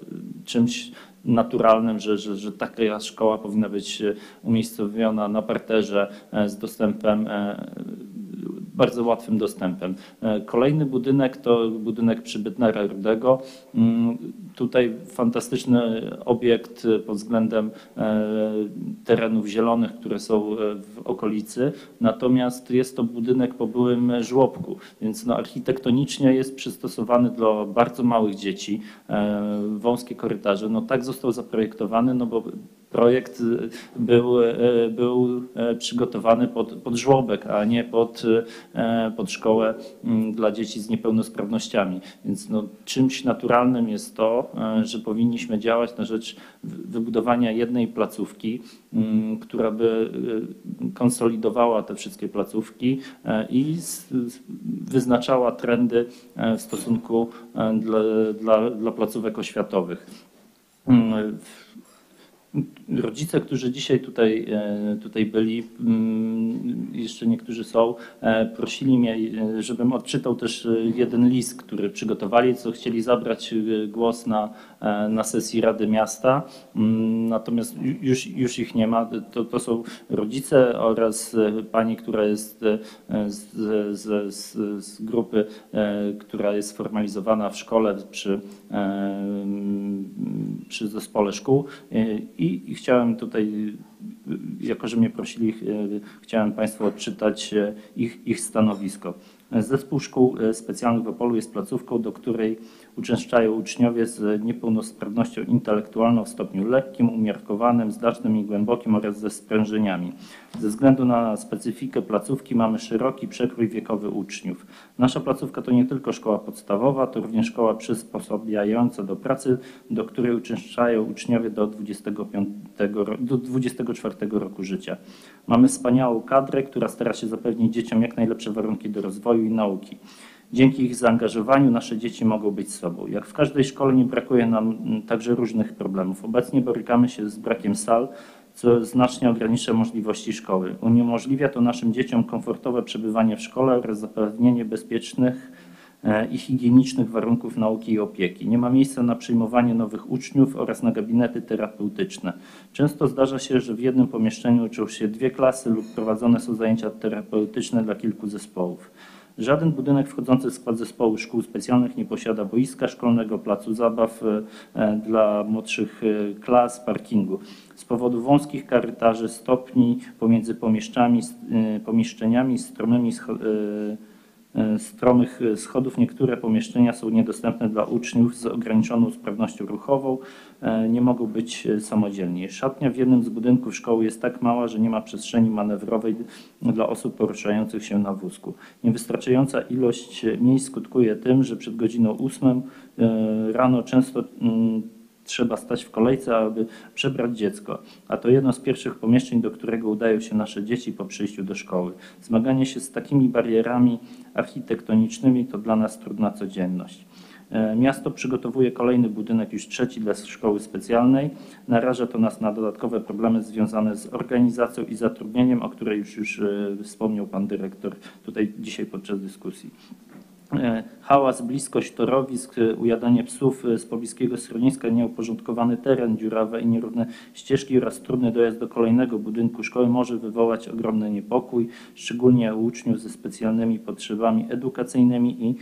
czymś naturalnym, że, że, że taka szkoła powinna być e, umiejscowiona na parterze e, z dostępem e, bardzo łatwym dostępem. E, Kolejny budynek to budynek przy Bytnera Rudego. Mm, Tutaj fantastyczny obiekt pod względem e, terenów zielonych, które są e, w okolicy. Natomiast jest to budynek po byłym żłobku, więc no, architektonicznie jest przystosowany dla bardzo małych dzieci. Wąskie korytarze. No tak został zaprojektowany, no bo projekt był, y, był e, przygotowany pod, pod żłobek, a nie pod, e, pod szkołę mm, dla dzieci z niepełnosprawnościami. Więc no, czymś naturalnym jest to, e, że powinniśmy działać na rzecz wybudowania jednej placówki, mm, która by konsolidowała te wszystkie placówki e, i wyznaczała trendy e, w stosunku e, dla, dla, dla placówek oświatowych. Rodzice, którzy dzisiaj tutaj, e, tutaj byli, mm, jeszcze niektórzy są, e, prosili mnie, e, żebym odczytał też jeden list, który przygotowali, co chcieli zabrać głos na, na sesji Rady Miasta. Mm, Natomiast ju- już, już ich nie ma. To, to są rodzice oraz pani, która jest z, z, z, z grupy, która jest sformalizowana w szkole przy, przy zespole szkół. I, I chciałem tutaj, jako że mnie prosili, e, chciałem Państwu odczytać e, ich, ich stanowisko. Zespół Szkół e, Specjalnych w Opolu jest placówką, do której uczęszczają uczniowie z niepełnosprawnością intelektualną w stopniu lekkim, umiarkowanym, znacznym i głębokim oraz ze sprężeniami. Ze względu na specyfikę placówki mamy szeroki przekrój wiekowy uczniów. Nasza placówka to nie tylko szkoła podstawowa, to również szkoła przysposabiająca do pracy, do której uczęszczają uczniowie do 25, ro- do 24 roku życia. Mamy wspaniałą kadrę, która stara się zapewnić dzieciom jak najlepsze warunki do rozwoju i nauki. Dzięki ich zaangażowaniu nasze dzieci mogą być sobą. Jak w każdej szkole nie brakuje nam mm, także różnych problemów. Obecnie borykamy się z brakiem sal, co znacznie ogranicza możliwości szkoły. Uniemożliwia to naszym dzieciom komfortowe przebywanie w szkole oraz zapewnienie bezpiecznych e, i higienicznych warunków nauki i opieki. Nie ma miejsca na przyjmowanie nowych uczniów oraz na gabinety terapeutyczne. Często zdarza się, że w jednym pomieszczeniu uczą się dwie klasy lub prowadzone są zajęcia terapeutyczne dla kilku zespołów. Żaden budynek wchodzący w skład zespołu szkół specjalnych nie posiada boiska szkolnego, placu zabaw e, dla młodszych e, klas, parkingu. Z powodu wąskich korytarzy, stopni pomiędzy pomieszczami, e, pomieszczeniami, stromymi scho- e, stromych e, schodów niektóre pomieszczenia są niedostępne dla uczniów z ograniczoną sprawnością ruchową, e, nie mogą być e, samodzielni. Szatnia w jednym z budynków szkoły jest tak mała, że nie ma przestrzeni manewrowej dla osób poruszających się na wózku. Niewystarczająca ilość e, miejsc skutkuje tym, że przed godziną ósmą e, rano często mm, trzeba stać w kolejce, aby przebrać dziecko, a to jedno z pierwszych pomieszczeń, do którego udają się nasze dzieci po przyjściu do szkoły. Zmaganie się z takimi barierami architektonicznymi to dla nas trudna codzienność. E, Miasto przygotowuje kolejny budynek, już trzeci dla szkoły specjalnej. Naraża to nas na dodatkowe problemy związane z organizacją i zatrudnieniem, o której już, już e, wspomniał pan dyrektor tutaj dzisiaj podczas dyskusji. E, Hałas, bliskość torowisk, e, ujadanie psów e, z pobliskiego schroniska, nieuporządkowany teren, dziurawe i nierówne ścieżki oraz trudny dojazd do kolejnego budynku szkoły może wywołać ogromny niepokój, szczególnie u uczniów ze specjalnymi potrzebami edukacyjnymi i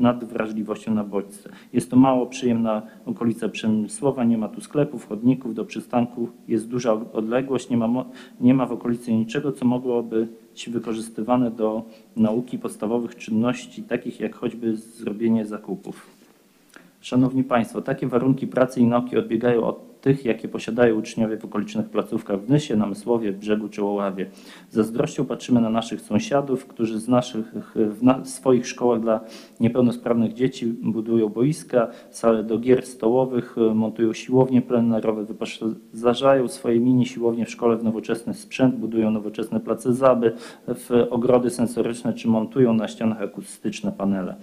nadwrażliwością na bodźce. Jest to mało przyjemna okolica przemysłowa, nie ma tu sklepów, chodników, do przystanku jest duża odległość, nie ma, nie ma w okolicy niczego, co mogłoby wykorzystywane do nauki podstawowych czynności, takich jak choćby zrobienie zakupów. Szanowni Państwo, takie warunki pracy i nauki odbiegają od tych, jakie posiadają uczniowie w okolicznych placówkach w Nysie, Namysłowie, Brzegu czy Oławie. Z zazdrością patrzymy na naszych sąsiadów, którzy z naszych, w na, swoich szkołach dla niepełnosprawnych dzieci budują boiska, sale do gier stołowych, montują siłownie plenerowe, wyposażają swoje mini siłownie w szkole w nowoczesny sprzęt, budują nowoczesne place zaby, w ogrody sensoryczne czy montują na ścianach akustyczne panele.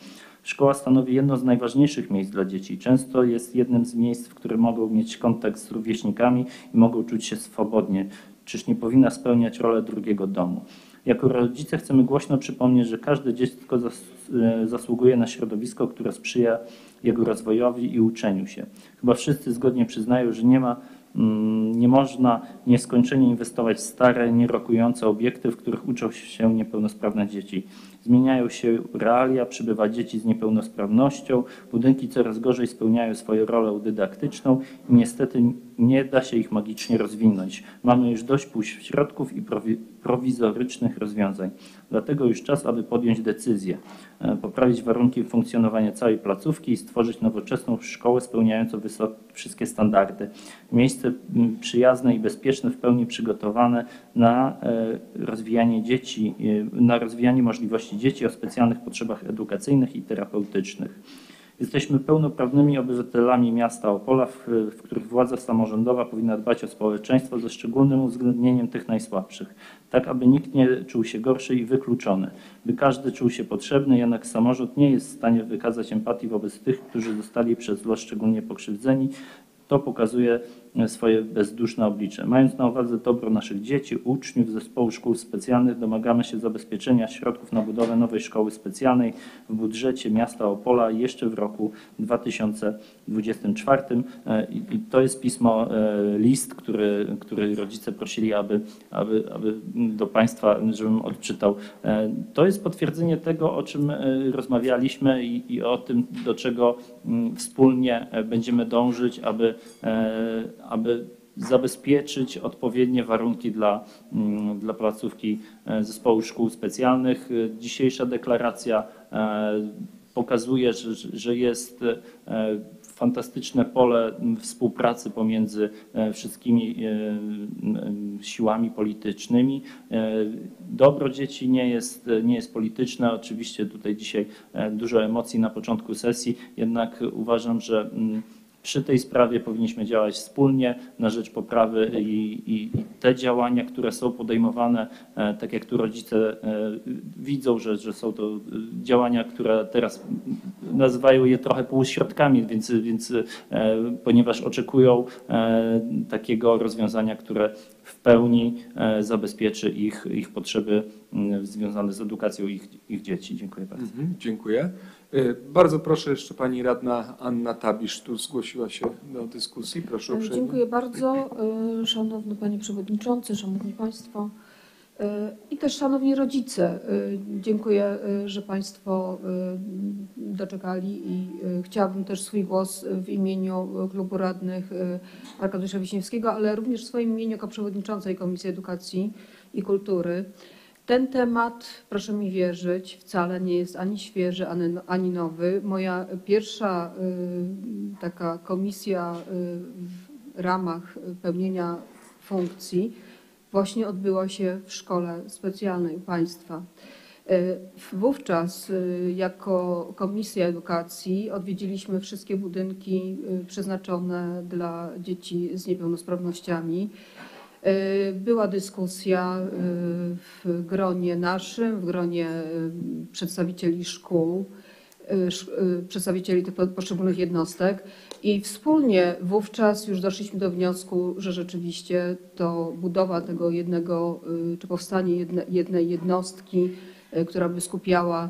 Szkoła stanowi jedno z najważniejszych miejsc dla dzieci. Często jest jednym z miejsc, w którym mogą mieć kontakt z rówieśnikami i mogą czuć się swobodnie. Czyż nie powinna spełniać rolę drugiego domu? Jako rodzice chcemy głośno przypomnieć, że każde dziecko e, zasługuje na środowisko, które sprzyja jego rozwojowi i uczeniu się. Chyba wszyscy zgodnie przyznają, że nie ma mm, nie można nieskończenie inwestować w stare, nierokujące obiekty, w których uczą się niepełnosprawne dzieci. Zmieniają się realia, przybywa dzieci z niepełnosprawnością, budynki coraz gorzej spełniają swoją rolę dydaktyczną i niestety nie da się ich magicznie rozwinąć. Mamy już dość półśrodków i prowi- prowizorycznych rozwiązań. Dlatego już czas, aby podjąć decyzję, e, poprawić warunki funkcjonowania całej placówki i stworzyć nowoczesną szkołę spełniającą wszystkie standardy. Miejsce przyjazne i bezpieczne, w pełni przygotowane na e, rozwijanie dzieci, e, na rozwijanie możliwości dzieci o specjalnych potrzebach edukacyjnych i terapeutycznych. Jesteśmy pełnoprawnymi obywatelami miasta Opola, w, w których władza samorządowa powinna dbać o społeczeństwo ze szczególnym uwzględnieniem tych najsłabszych, tak aby nikt nie czuł się gorszy i wykluczony, by każdy czuł się potrzebny, jednak samorząd nie jest w stanie wykazać empatii wobec tych, którzy zostali przez los szczególnie pokrzywdzeni. To pokazuje swoje bezduszne oblicze. Mając na uwadze dobro naszych dzieci, uczniów, zespołu szkół specjalnych, domagamy się zabezpieczenia środków na budowę nowej szkoły specjalnej w budżecie miasta Opola jeszcze w roku 2024. E, I to jest pismo, e, list, który, który rodzice prosili, aby, aby, aby do Państwa, żebym odczytał. E, To jest potwierdzenie tego, o czym rozmawialiśmy i, i o tym, do czego mm, wspólnie będziemy dążyć, aby, aby zabezpieczyć odpowiednie warunki dla, mm, dla placówki e, zespołu szkół specjalnych. E, Dzisiejsza deklaracja e, pokazuje, że, że jest fantastyczne pole współpracy pomiędzy wszystkimi siłami politycznymi. Dobro dzieci nie jest, nie jest polityczne. Oczywiście tutaj dzisiaj dużo emocji na początku sesji, jednak uważam, że mm, przy tej sprawie powinniśmy działać wspólnie na rzecz poprawy i, i, i te działania, które są podejmowane, e, tak jak tu rodzice e, widzą, że, że są to e, działania, które teraz nazywają je trochę półśrodkami, więc, więc ponieważ oczekują takiego rozwiązania, które w pełni zabezpieczy ich, ich potrzeby m, związane z edukacją ich, ich dzieci. Dziękuję bardzo. Mhm, dziękuję. Y, Bardzo proszę, jeszcze pani radna Anna Tabisz tu zgłosiła się do dyskusji. Proszę uprzejmie. Dziękuję bardzo. y, Szanowny Panie Przewodniczący, Szanowni Państwo y, i też Szanowni Rodzice. Dziękuję, że Państwo doczekali i chciałabym też swój głos w imieniu Klubu Radnych Arkadiusza Wiśniewskiego, ale również w swoim imieniu jako Przewodniczącej Komisji Edukacji i Kultury. Ten temat, proszę mi wierzyć, wcale nie jest ani świeży, ani, ani nowy. Moja pierwsza y, taka komisja y, w ramach pełnienia funkcji właśnie odbyła się w szkole specjalnej Państwa. Y, Wówczas y, jako Komisja Edukacji odwiedziliśmy wszystkie budynki y, przeznaczone dla dzieci z niepełnosprawnościami. Y, Była dyskusja y, w gronie naszym, w gronie y, przedstawicieli szkół, sz- przedstawicieli tych po- poszczególnych jednostek i wspólnie wówczas już doszliśmy do wniosku, że rzeczywiście to budowa tego jednego, czy powstanie jedne, jednej jednostki, która by skupiała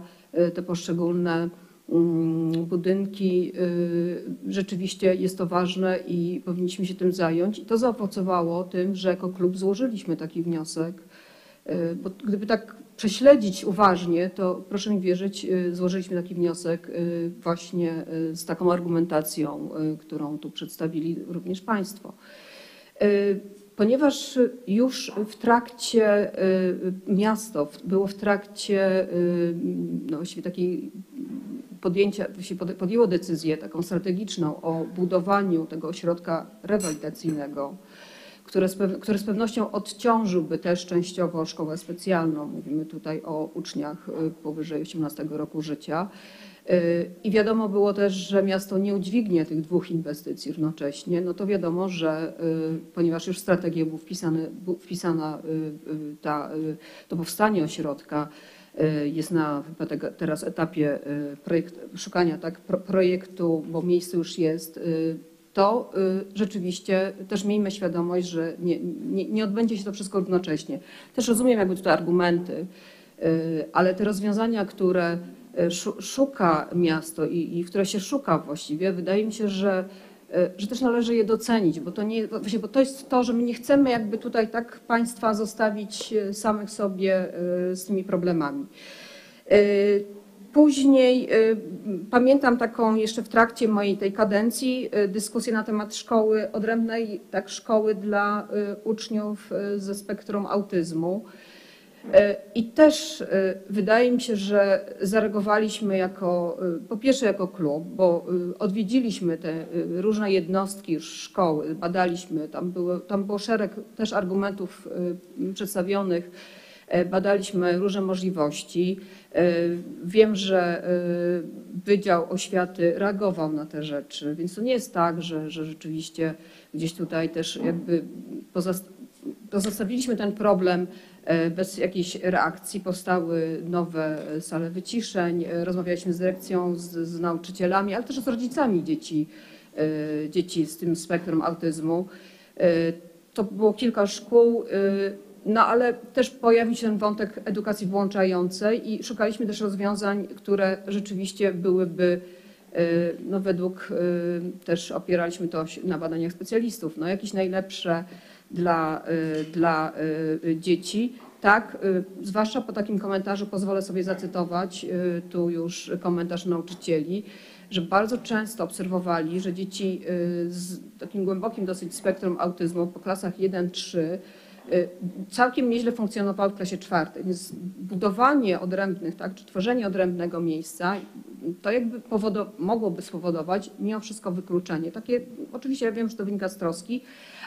te poszczególne budynki. y, Rzeczywiście jest to ważne i powinniśmy się tym zająć. I to zaowocowało tym, że jako klub złożyliśmy taki wniosek. Y, Bo gdyby tak prześledzić uważnie, to proszę mi wierzyć, y, złożyliśmy taki wniosek właśnie z taką argumentacją, którą tu przedstawili również Państwo. Ponieważ już w trakcie miasto było w trakcie no właściwie takiej podjęcia, pod- podjęło decyzję taką strategiczną o budowaniu tego ośrodka rewalidacyjnego, który z pewnością odciążyłby też częściowo szkołę specjalną. Mówimy tutaj o uczniach y, powyżej 18 roku życia. Y, I wiadomo było też, że miasto nie udźwignie tych dwóch inwestycji równocześnie. No to wiadomo, że y, ponieważ już w strategię był był wpisana ta, to powstanie ośrodka, jest na teraz etapie y, projekt, szukania tak, pro, projektu, bo miejsce już jest, y, to y, rzeczywiście też miejmy świadomość, że nie, nie, nie odbędzie się to wszystko równocześnie. Też rozumiem jakby tutaj argumenty, y, ale te rozwiązania, które y, szu- szuka miasto i, i które się szuka właściwie, wydaje mi się, że, y, że też należy je docenić, bo to, nie, właśnie, bo to jest to, że my nie chcemy jakby tutaj tak państwa zostawić y, samych sobie y, z tymi problemami. Y, Później y, pamiętam taką jeszcze w trakcie mojej tej kadencji y, dyskusję na temat szkoły odrębnej, tak szkoły dla y, uczniów y, ze spektrum autyzmu. Y, I też y, wydaje mi się, że zareagowaliśmy jako, y, po pierwsze jako klub, bo odwiedziliśmy te różne jednostki szkoły, badaliśmy, tam było, tam było szereg też argumentów przedstawionych, E, badaliśmy różne możliwości. E, Wiem, że e, Wydział Oświaty reagował na te rzeczy, więc to nie jest tak, że, że rzeczywiście gdzieś tutaj też jakby pozostawiliśmy ten problem e, bez jakiejś reakcji. Powstały nowe sale wyciszeń, e, rozmawialiśmy z dyrekcją, z, z nauczycielami, ale też z rodzicami dzieci, e, dzieci z tym spektrum autyzmu. E, To było kilka szkół, e, no ale też pojawił się ten wątek edukacji włączającej i szukaliśmy też rozwiązań, które rzeczywiście byłyby, e, no według, e, też opieraliśmy to na badaniach specjalistów, no jakieś najlepsze dla, e, dla e, dzieci. Tak, e, zwłaszcza po takim komentarzu pozwolę sobie zacytować, tu już komentarz nauczycieli. że bardzo często obserwowali, że dzieci y, z takim głębokim dosyć spektrum autyzmu po klasach 1-3 y, całkiem nieźle funkcjonowały w klasie czwartej. Więc budowanie odrębnych, tak, czy tworzenie odrębnego miejsca, to jakby powodo, mogłoby spowodować mimo wszystko wykluczenie. Takie, oczywiście ja wiem, że to wynika z troski,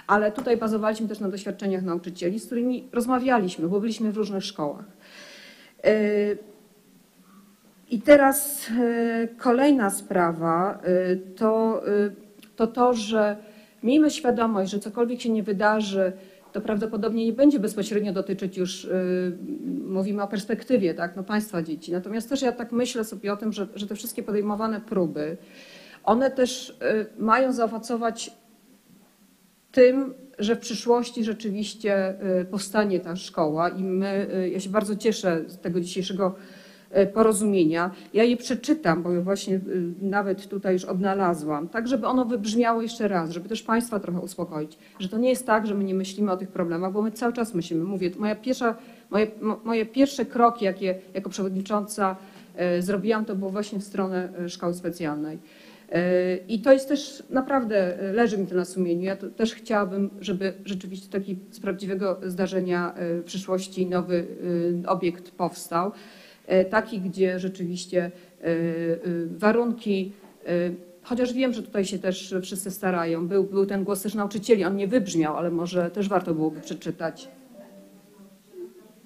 ale tutaj bazowaliśmy też na doświadczeniach nauczycieli, z którymi rozmawialiśmy, bo byliśmy w różnych szkołach. Y, I teraz y, kolejna sprawa y, to, to to, że miejmy świadomość, że cokolwiek się nie wydarzy, to prawdopodobnie nie będzie bezpośrednio dotyczyć już, mówimy o perspektywie tak, no państwa dzieci. Natomiast też ja tak myślę sobie o tym, że, że te wszystkie podejmowane próby, one też mają zaowocować tym, że w przyszłości rzeczywiście y, powstanie ta szkoła i my, y, ja się bardzo cieszę z tego dzisiejszego y, porozumienia. Ja je przeczytam, bo je właśnie nawet tutaj już odnalazłam, tak żeby ono wybrzmiało jeszcze raz, żeby też Państwa trochę uspokoić, że to nie jest tak, że my nie myślimy o tych problemach, bo my cały czas myślimy. Mówię, moja pierwsza, moje, moje pierwsze kroki, jakie jako przewodnicząca zrobiłam, to było właśnie w stronę szkoły specjalnej. I to jest też naprawdę, leży mi to na sumieniu. Ja też chciałabym, żeby rzeczywiście taki z prawdziwego zdarzenia w przyszłości nowy obiekt powstał. Taki, gdzie rzeczywiście warunki, chociaż wiem, że tutaj się też wszyscy starają, był, był ten głos też nauczycieli, on nie wybrzmiał, ale może też warto byłoby przeczytać.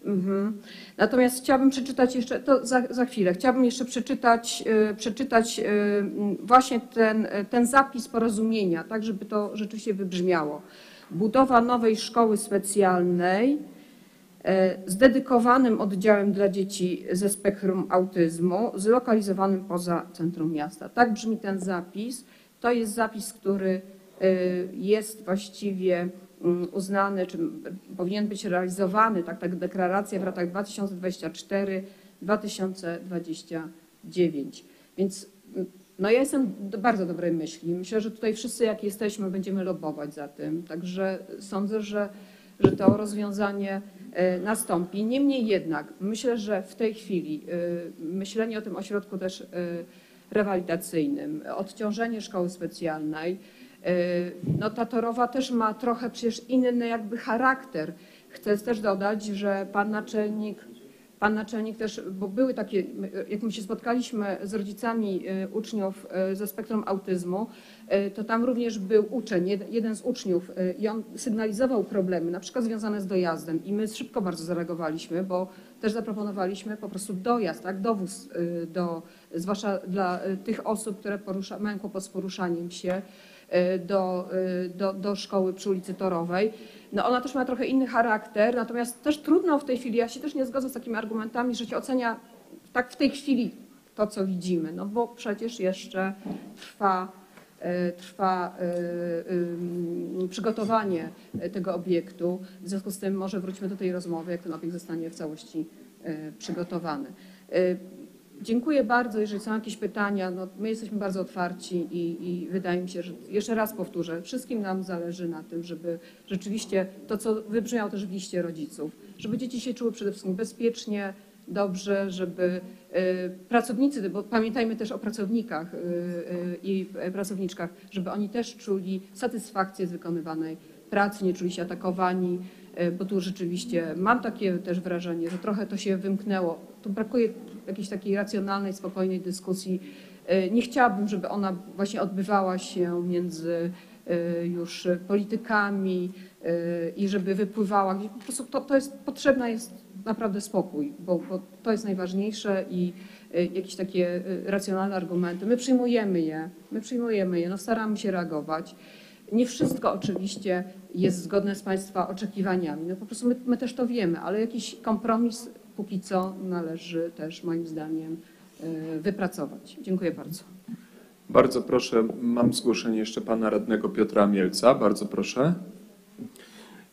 Mhm. Natomiast chciałabym przeczytać jeszcze, to za, za chwilę, chciałabym jeszcze przeczytać, yy, przeczytać yy, właśnie ten, ten zapis porozumienia, tak żeby to rzeczywiście wybrzmiało. Budowa nowej szkoły specjalnej yy, z dedykowanym oddziałem dla dzieci ze spektrum autyzmu, zlokalizowanym poza centrum miasta. Tak brzmi ten zapis. To jest zapis, który jest właściwie uznany, czy powinien być realizowany, tak, tak deklaracja w latach 2024-2029. Więc mm, no ja jestem do bardzo dobrej myśli. Myślę, że tutaj wszyscy jak jesteśmy będziemy lobować za tym. Także sądzę, że, że to rozwiązanie e, nastąpi. Niemniej jednak myślę, że w tej chwili e, myślenie o tym ośrodku też e, rewalidacyjnym, odciążenie szkoły specjalnej, no ta Torowa też ma trochę przecież inny jakby charakter. Chcę też dodać, że pan naczelnik, pan naczelnik też, bo były takie, jak my się spotkaliśmy z rodzicami y, uczniów y, ze spektrum autyzmu, y, to tam również był uczeń, jeden z uczniów i on sygnalizował problemy, na przykład związane z dojazdem i my szybko bardzo zareagowaliśmy, bo też zaproponowaliśmy po prostu dojazd, tak, dowóz do, zwłaszcza dla tych osób, które porusza, mają kłopot z poruszaniem się, Y, do, y, do, do szkoły przy ulicy Torowej. No ona też ma trochę inny charakter, natomiast też trudno w tej chwili, ja się też nie zgodzę z takimi argumentami, że się ocenia tak w tej chwili to, co widzimy, no bo przecież jeszcze trwa, y, trwa przygotowanie tego obiektu. W związku z tym może wróćmy do tej rozmowy, jak ten obiekt zostanie w całości przygotowany. Dziękuję bardzo. Jeżeli są jakieś pytania, no my jesteśmy bardzo otwarci i, i, wydaje mi się, że jeszcze raz powtórzę, wszystkim nam zależy na tym, żeby rzeczywiście to, co wybrzmiało też w liście rodziców, żeby dzieci się czuły przede wszystkim bezpiecznie, dobrze, żeby y, pracownicy, bo pamiętajmy też o pracownikach y, y, i pracowniczkach, żeby oni też czuli satysfakcję z wykonywanej pracy, nie czuli się atakowani, bo tu rzeczywiście mam takie też wrażenie, że trochę to się wymknęło. Tu brakuje jakiejś takiej racjonalnej, spokojnej dyskusji. E, nie chciałabym, żeby ona właśnie odbywała się między e, już politykami e, i żeby wypływała. Po prostu to, to jest, potrzebna jest naprawdę spokój, bo, bo to jest najważniejsze i jakieś takie racjonalne argumenty. My przyjmujemy je, my przyjmujemy je, no staramy się reagować. Nie wszystko oczywiście jest zgodne z Państwa oczekiwaniami. No po prostu my, my też to wiemy, ale jakiś kompromis póki co należy też moim zdaniem e, wypracować. Dziękuję bardzo. Bardzo proszę, mam zgłoszenie jeszcze pana radnego Piotra Mielca. Bardzo proszę.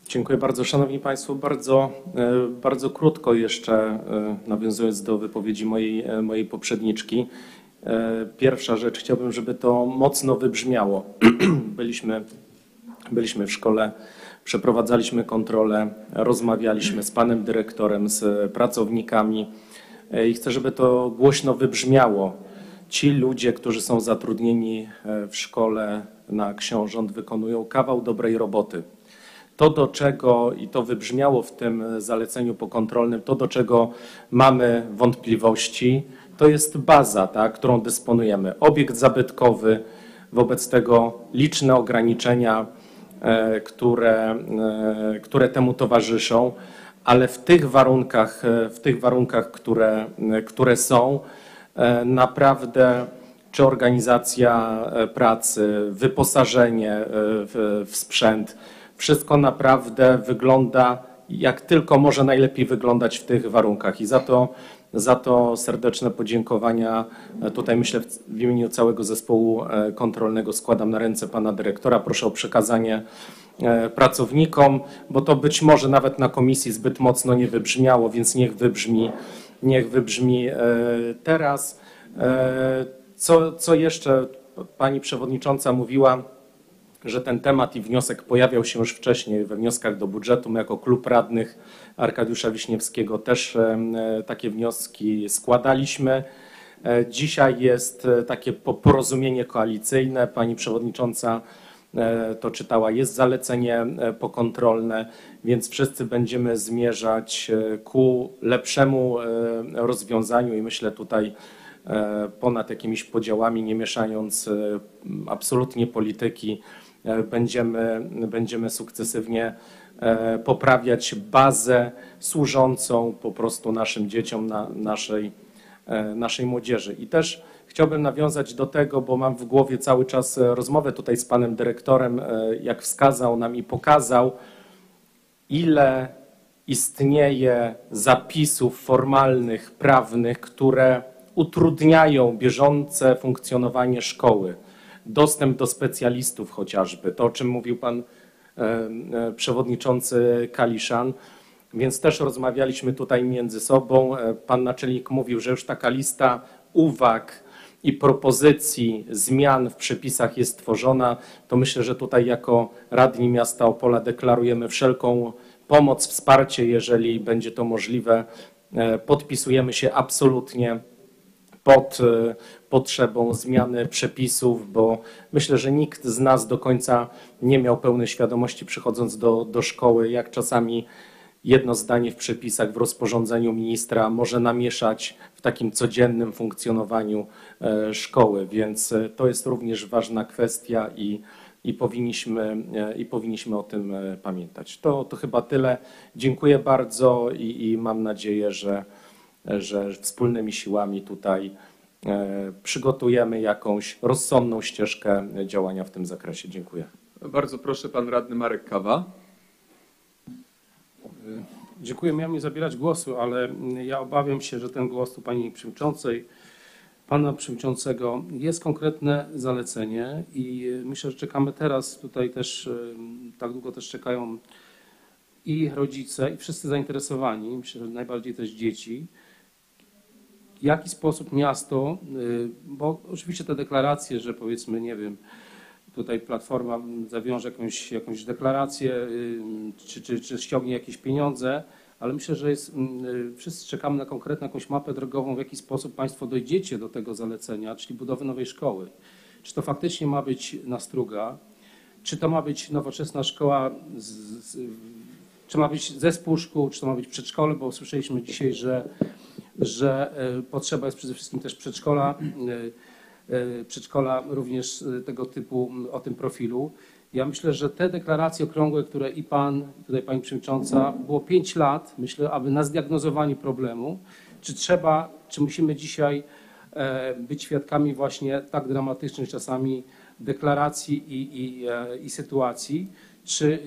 Dziękuję bardzo. Szanowni Państwo, bardzo, e, bardzo krótko jeszcze e, nawiązując do wypowiedzi mojej, mojej poprzedniczki. Pierwsza rzecz, chciałbym, żeby to mocno wybrzmiało. byliśmy, byliśmy w szkole Przeprowadzaliśmy kontrolę, rozmawialiśmy z panem dyrektorem, z pracownikami i chcę, żeby to głośno wybrzmiało. ci ludzie, którzy są zatrudnieni e, w szkole na książąt, wykonują kawał dobrej roboty. To, do czego, i to wybrzmiało w tym zaleceniu pokontrolnym, to, do czego mamy wątpliwości, to jest baza, tak, którą dysponujemy. Obiekt zabytkowy, wobec tego liczne ograniczenia, e, które, e, które temu towarzyszą, ale w tych warunkach, e, w tych warunkach które, które są, naprawdę czy organizacja pracy, wyposażenie w, w sprzęt, wszystko naprawdę wygląda jak tylko może najlepiej wyglądać w tych warunkach. I za to, za to serdeczne podziękowania tutaj myślę w, imieniu całego zespołu kontrolnego składam na ręce pana dyrektora. Proszę o przekazanie pracownikom, bo to być może nawet na komisji zbyt mocno nie wybrzmiało, więc niech wybrzmi, niech wybrzmi teraz. Co, co jeszcze pani przewodnicząca mówiła, że ten temat i wniosek pojawiał się już wcześniej we wnioskach do budżetu. My jako klub radnych Arkadiusza Wiśniewskiego też takie wnioski składaliśmy. Dzisiaj jest takie porozumienie koalicyjne. Pani przewodnicząca to czytała, jest zalecenie pokontrolne, więc wszyscy będziemy zmierzać ku lepszemu rozwiązaniu i myślę tutaj ponad jakimiś podziałami, nie mieszając absolutnie polityki, będziemy, będziemy sukcesywnie poprawiać bazę służącą po prostu naszym dzieciom, na naszej, naszej młodzieży. I też chciałbym nawiązać do tego, bo mam w głowie cały czas rozmowę tutaj z panem dyrektorem, jak wskazał nam i pokazał, ile istnieje zapisów formalnych, prawnych, które utrudniają bieżące funkcjonowanie szkoły dostęp do specjalistów chociażby, to o czym mówił pan przewodniczący Kaliszan. Więc też rozmawialiśmy tutaj między sobą. Pan naczelnik mówił, że już taka lista uwag i propozycji zmian w przepisach jest tworzona. To myślę, że tutaj jako radni miasta Opola deklarujemy wszelką pomoc, wsparcie, jeżeli będzie to możliwe. Podpisujemy się absolutnie pod potrzebą zmiany przepisów, bo myślę, że nikt z nas do końca nie miał pełnej świadomości przychodząc do, do szkoły, jak czasami jedno zdanie w przepisach, w rozporządzeniu ministra może namieszać w takim codziennym funkcjonowaniu szkoły, więc to jest również ważna kwestia i, i, powinniśmy, i powinniśmy o tym pamiętać. To, to chyba tyle. Dziękuję bardzo i, i mam nadzieję, że, że wspólnymi siłami tutaj przygotujemy jakąś rozsądną ścieżkę działania w tym zakresie. Dziękuję. Bardzo proszę, pan radny Marek Kawa. Dziękuję. Miałem nie zabierać głosu, ale ja obawiam się, że ten głos tu pani przewodniczącej, pana przewodniczącego jest konkretne zalecenie i myślę, że czekamy teraz tutaj też, tak długo też czekają i rodzice, i wszyscy zainteresowani, myślę, że najbardziej też dzieci, w jaki sposób miasto, bo oczywiście te deklaracje, że powiedzmy, nie wiem, tutaj Platforma zawiąże jakąś, jakąś deklarację, czy, czy, czy ściągnie jakieś pieniądze, ale myślę, że jest, wszyscy czekamy na konkretną jakąś mapę drogową, w jaki sposób Państwo dojdziecie do tego zalecenia, czyli budowy nowej szkoły. Czy to faktycznie ma być Nastruga, czy to ma być nowoczesna szkoła, z, z, czy ma być zespół szkół, czy to ma być przedszkole, bo słyszeliśmy dzisiaj, że że potrzeba jest przede wszystkim też przedszkola, przedszkola również tego typu o tym profilu. Ja myślę, że te deklaracje okrągłe, które i pan, tutaj pani przewodnicząca, było pięć lat, myślę, aby na zdiagnozowanie problemu, czy trzeba, czy musimy dzisiaj być świadkami właśnie tak dramatycznych czasami deklaracji i, i, i sytuacji, czy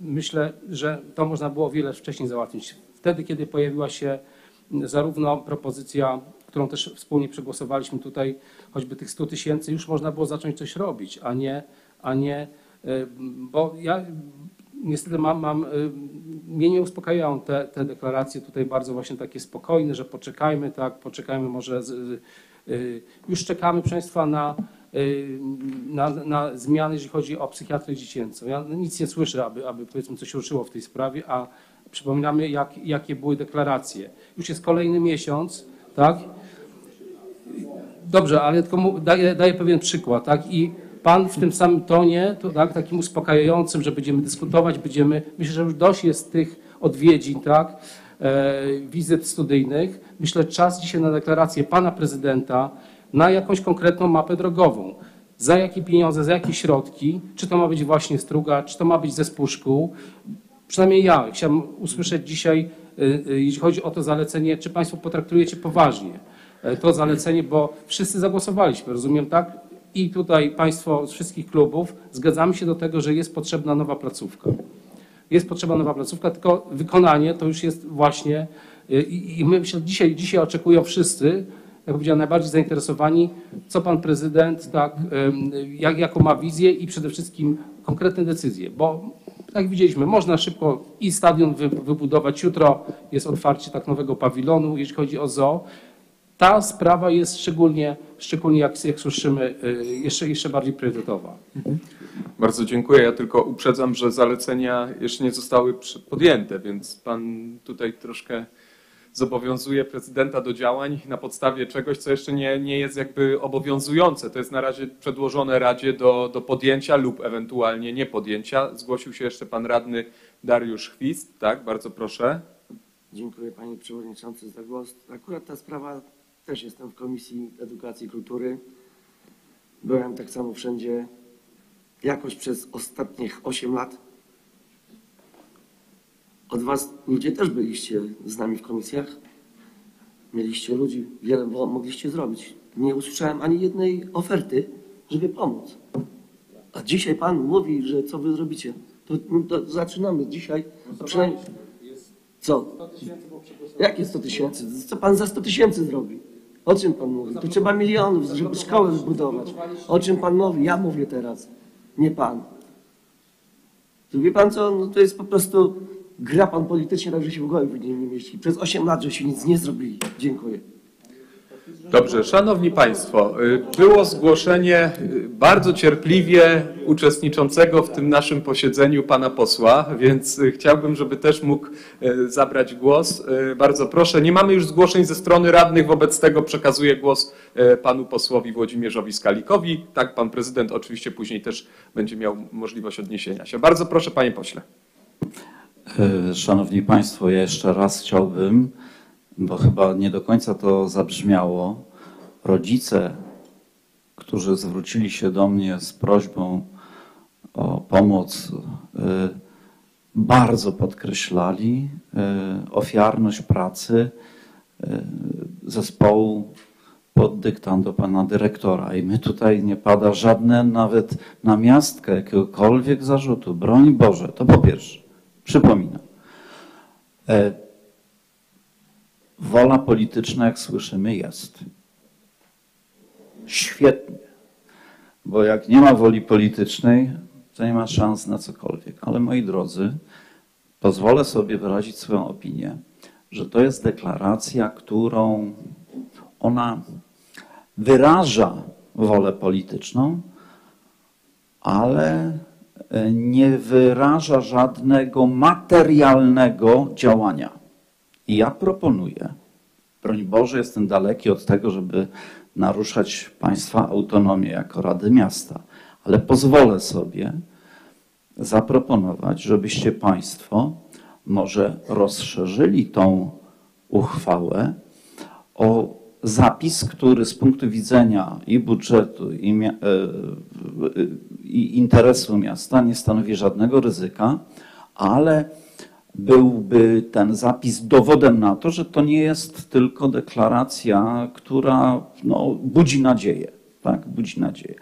myślę, że to można było o wiele wcześniej załatwić. Wtedy, kiedy pojawiła się zarówno propozycja, którą też wspólnie przegłosowaliśmy tutaj, choćby tych 100 tysięcy, już można było zacząć coś robić, a nie, a nie bo ja niestety mam, mam mnie nie uspokajają te, te deklaracje tutaj bardzo właśnie takie spokojne, że poczekajmy, tak, poczekajmy może, z, już czekamy, Państwa, na, na, na zmiany, jeżeli chodzi o psychiatrę dziecięcą. Ja nic nie słyszę, aby, aby powiedzmy coś ruszyło w tej sprawie, a Przypominamy, jak, jakie były deklaracje. Już jest kolejny miesiąc, tak? Dobrze, ale tylko mu, daję, daję pewien przykład, tak? I pan w tym samym tonie, to, tak, takim uspokajającym, że będziemy dyskutować, będziemy, myślę, że już dość jest tych odwiedzin, tak? E, wizyt studyjnych. Myślę, czas dzisiaj na deklarację pana prezydenta na jakąś konkretną mapę drogową. Za jakie pieniądze, za jakie środki, czy to ma być właśnie Struga, czy to ma być zespół szkół. Przynajmniej ja chciałem usłyszeć dzisiaj, y, y, jeśli chodzi o to zalecenie, czy państwo potraktujecie poważnie e, to zalecenie, bo wszyscy zagłosowaliśmy, rozumiem tak? I tutaj państwo z wszystkich klubów zgadzamy się do tego, że jest potrzebna nowa placówka. Jest potrzebna nowa placówka, tylko wykonanie to już jest właśnie y, i, my myślę, dzisiaj, dzisiaj oczekują wszyscy, jak powiedziałem, najbardziej zainteresowani, co pan prezydent, tak, jak, jaką ma wizję i przede wszystkim konkretne decyzje, bo jak widzieliśmy, można szybko i stadion wy, wybudować. Jutro jest otwarcie tak nowego pawilonu, jeśli chodzi o zoo. Ta sprawa jest szczególnie, szczególnie jak, jak słyszymy, y, jeszcze, jeszcze bardziej priorytetowa. Bardzo dziękuję. Ja tylko uprzedzam, że zalecenia jeszcze nie zostały podjęte, więc pan tutaj troszkę zobowiązuje prezydenta do działań na podstawie czegoś, co jeszcze nie, nie jest jakby obowiązujące. To jest na razie przedłożone Radzie do, do podjęcia lub ewentualnie nie podjęcia. Zgłosił się jeszcze pan radny Dariusz Chwist. Tak, bardzo proszę. Dziękuję Panie Przewodniczący za głos. Akurat ta sprawa, też jestem w Komisji Edukacji i Kultury. Byłem tak samo wszędzie jakoś przez ostatnich 8 lat. Od Was ludzie też byliście z nami w komisjach. Mieliście ludzi, wiele mo- mogliście zrobić. Nie usłyszałem ani jednej oferty, żeby pomóc. A dzisiaj Pan mówi, że co Wy zrobicie. To, no to zaczynamy dzisiaj. Przynajmniej, co? Jakie 100 tysięcy? Co pan za 100 tysięcy zrobi? O czym pan mówi? Tu trzeba milionów, żeby szkołę wybudować. O czym pan mówi? Ja mówię teraz, nie pan. Tu wie pan co? No to jest po prostu gra pan politycznie, tak że się w głowie nie mieści. Przez 8 lat, że nic nie zrobili. Dziękuję. Dobrze, szanowni państwo, y, było zgłoszenie y, bardzo cierpliwie uczestniczącego w tym naszym posiedzeniu pana posła, więc y, chciałbym, żeby też mógł zabrać głos. Bardzo proszę, nie mamy już zgłoszeń ze strony radnych, wobec tego przekazuję głos panu posłowi Włodzimierzowi Skalikowi. Tak, pan prezydent oczywiście później też będzie miał możliwość odniesienia się. Bardzo proszę, panie pośle. E, Szanowni Państwo, ja jeszcze raz chciałbym, bo chyba nie do końca to zabrzmiało. Rodzice, którzy zwrócili się do mnie z prośbą o pomoc, e, bardzo podkreślali e, ofiarność pracy zespołu pod dyktando pana dyrektora. I my tutaj nie pada żadne nawet na miastkę jakiegokolwiek zarzutu. Broń Boże, to po pierwsze. Przypominam. E, Wola polityczna, jak słyszymy, jest. Świetnie. Bo jak nie ma woli politycznej, to nie ma szans na cokolwiek. Ale moi drodzy, pozwolę sobie wyrazić swoją opinię, że to jest deklaracja, którą ona wyraża wolę polityczną, ale nie wyraża żadnego materialnego działania. I ja proponuję, broń Boże, jestem daleki od tego, żeby naruszać Państwa autonomię jako Rady Miasta, ale pozwolę sobie zaproponować, żebyście Państwo może rozszerzyli tą uchwałę o zapis, który z punktu widzenia i budżetu, i, mia- e, i interesu miasta nie stanowi żadnego ryzyka, ale byłby ten zapis dowodem na to, że to nie jest tylko deklaracja, która no, budzi nadzieję. Tak? Budzi nadzieję.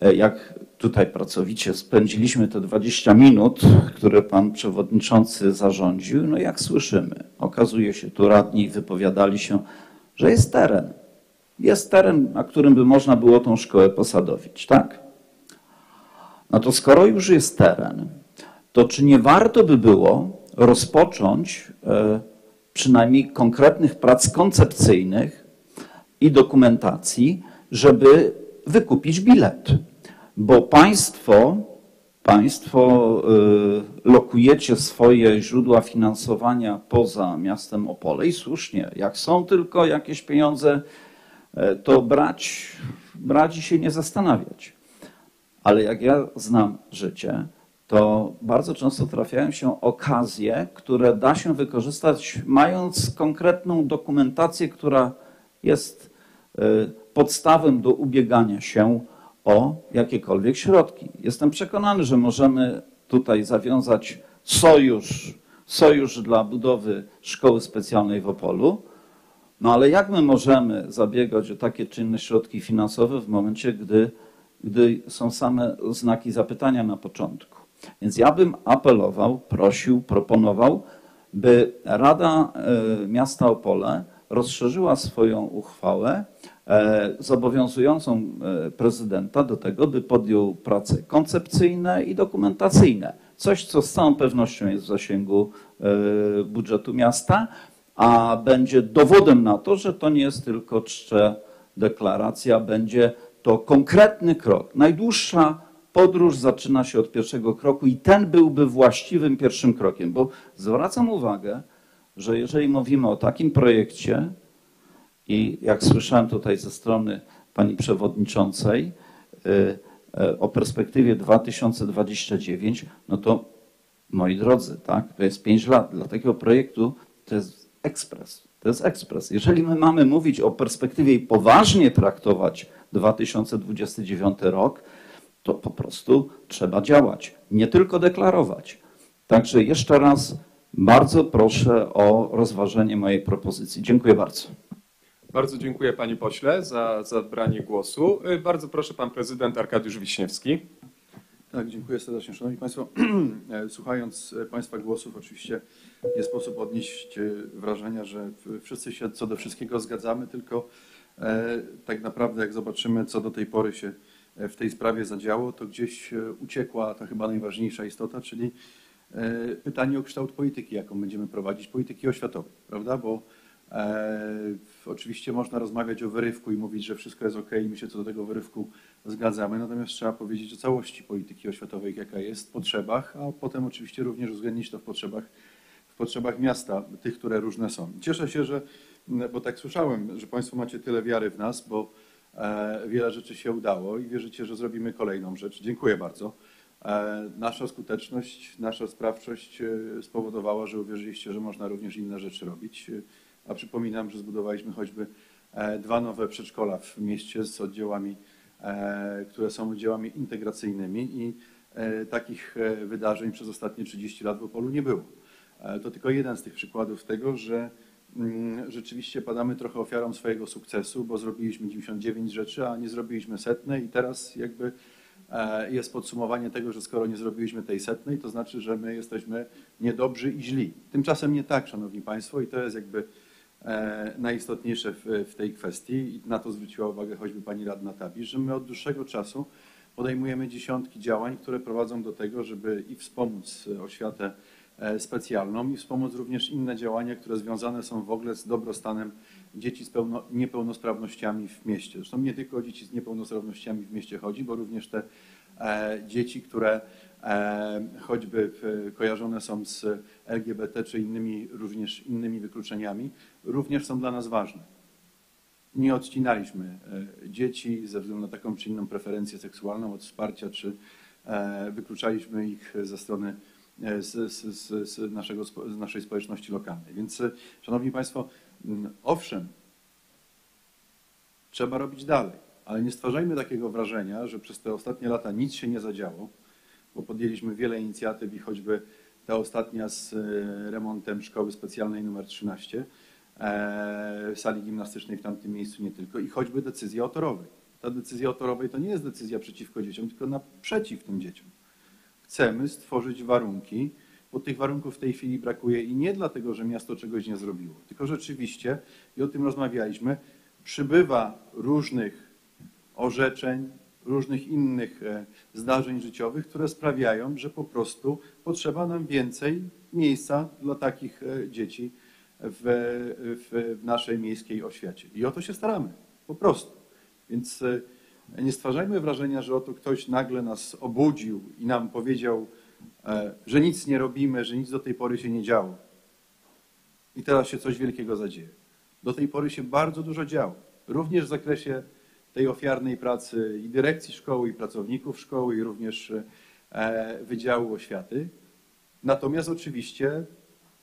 E, Jak tutaj pracowicie spędziliśmy te 20 minut, które pan przewodniczący zarządził, no jak słyszymy, okazuje się, tu radni wypowiadali się, że jest teren. Jest teren, na którym by można było tą szkołę posadowić, tak? No to skoro już jest teren, to czy nie warto by było rozpocząć e, przynajmniej konkretnych prac koncepcyjnych i dokumentacji, żeby wykupić bilet? Bo państwo, państwo y, lokujecie swoje źródła finansowania poza miastem Opole i słusznie, jak są tylko jakieś pieniądze e, to brać, brać i się nie zastanawiać. Ale jak ja znam życie, to bardzo często trafiają się okazje, które da się wykorzystać, mając konkretną dokumentację, która jest e, podstawą do ubiegania się o jakiekolwiek środki. Jestem przekonany, że możemy tutaj zawiązać sojusz, sojusz dla budowy szkoły specjalnej w Opolu. No ale jak my możemy zabiegać o takie czynne środki finansowe w momencie, gdy, gdy są same znaki zapytania na początku? Więc ja bym apelował, prosił, proponował, by Rada e, Miasta Opole rozszerzyła swoją uchwałę zobowiązującą e, prezydenta do tego, by podjął prace koncepcyjne i dokumentacyjne. Coś, co z całą pewnością jest w zasięgu budżetu miasta, a będzie dowodem na to, że to nie jest tylko czcze deklaracja, będzie to konkretny krok. Najdłuższa podróż zaczyna się od pierwszego kroku i ten byłby właściwym pierwszym krokiem, bo zwracam uwagę, że jeżeli mówimy o takim projekcie i jak słyszałem tutaj ze strony pani przewodniczącej y, y, o perspektywie 2029, no to moi drodzy, tak, to jest 5 lat. Dla takiego projektu to jest ekspres. To jest ekspres. Jeżeli my mamy mówić o perspektywie i poważnie traktować 2029 rok, to po prostu trzeba działać, nie tylko deklarować. Także jeszcze raz bardzo proszę o rozważenie mojej propozycji. Dziękuję bardzo. Bardzo dziękuję panie pośle za zabranie głosu. Y, Bardzo proszę pan prezydent Arkadiusz Wiśniewski. Tak, dziękuję serdecznie. Szanowni Państwo, e, słuchając e, Państwa głosów, oczywiście nie sposób odnieść e, wrażenia, że wszyscy się co do wszystkiego zgadzamy, tylko tak naprawdę jak zobaczymy, co do tej pory się w tej sprawie zadziało, to gdzieś uciekła ta chyba najważniejsza istota, czyli pytanie o kształt polityki, jaką będziemy prowadzić, polityki oświatowej, prawda? Bo oczywiście można rozmawiać o wyrywku i mówić, że wszystko jest ok i my się co do tego wyrywku zgadzamy, natomiast trzeba powiedzieć o całości polityki oświatowej, jaka jest, potrzebach, a potem oczywiście również uwzględnić to w potrzebach, w potrzebach miasta, tych, które różne są. Cieszę się, że, bo tak słyszałem, że Państwo macie tyle wiary w nas, bo e, wiele rzeczy się udało i wierzycie, że zrobimy kolejną rzecz. Dziękuję bardzo. E, nasza skuteczność, nasza sprawczość spowodowała, że uwierzyliście, że można również inne rzeczy robić. A przypominam, że zbudowaliśmy choćby e, dwa nowe przedszkola w mieście z oddziałami, e, które są oddziałami integracyjnymi i e, takich wydarzeń przez ostatnie 30 lat w Opolu nie było. To tylko jeden z tych przykładów tego, że mm, rzeczywiście padamy trochę ofiarą swojego sukcesu, bo zrobiliśmy 99 rzeczy, a nie zrobiliśmy setnej i teraz jakby jest podsumowanie tego, że skoro nie zrobiliśmy tej setnej, to znaczy, że my jesteśmy niedobrzy i źli. Tymczasem nie tak, Szanowni Państwo, i to jest jakby najistotniejsze w, tej kwestii i na to zwróciła uwagę choćby pani radna Tabisz, że my od dłuższego czasu podejmujemy dziesiątki działań, które prowadzą do tego, żeby i wspomóc oświatę e, specjalną i wspomóc również inne działania, które związane są w ogóle z dobrostanem dzieci z pełno, niepełnosprawnościami w mieście. Zresztą nie tylko o dzieci z niepełnosprawnościami w mieście chodzi, bo również te e, dzieci, które e, choćby kojarzone są z LGBT czy innymi również innymi wykluczeniami, również są dla nas ważne. Nie odcinaliśmy e, dzieci ze względu na taką czy inną preferencję seksualną od wsparcia, czy e, wykluczaliśmy ich ze strony e, z, z, z, naszego, z naszej społeczności lokalnej. Więc, Szanowni Państwo, owszem, trzeba robić dalej, ale nie stwarzajmy takiego wrażenia, że przez te ostatnie lata nic się nie zadziało, bo podjęliśmy wiele inicjatyw i choćby ta ostatnia z remontem szkoły specjalnej numer 13, E, sali gimnastycznej w tamtym miejscu nie tylko i choćby decyzja o torowej. Ta decyzja o torowej to nie jest decyzja przeciwko dzieciom, tylko naprzeciw tym dzieciom. Chcemy stworzyć warunki, bo tych warunków w tej chwili brakuje i nie dlatego, że miasto czegoś nie zrobiło, tylko rzeczywiście, i o tym rozmawialiśmy, przybywa różnych orzeczeń, różnych innych e, zdarzeń życiowych, które sprawiają, że po prostu potrzeba nam więcej miejsca dla takich e, dzieci w, w, w naszej miejskiej oświacie. I o to się staramy, po prostu. Więc e, nie stwarzajmy wrażenia, że oto ktoś nagle nas obudził i nam powiedział, że nic nie robimy, że nic do tej pory się nie działo. I teraz się coś wielkiego zadzieje. Do tej pory się bardzo dużo działo. również w zakresie tej ofiarnej pracy i dyrekcji szkoły, i pracowników szkoły, i również e, Wydziału Oświaty. Natomiast oczywiście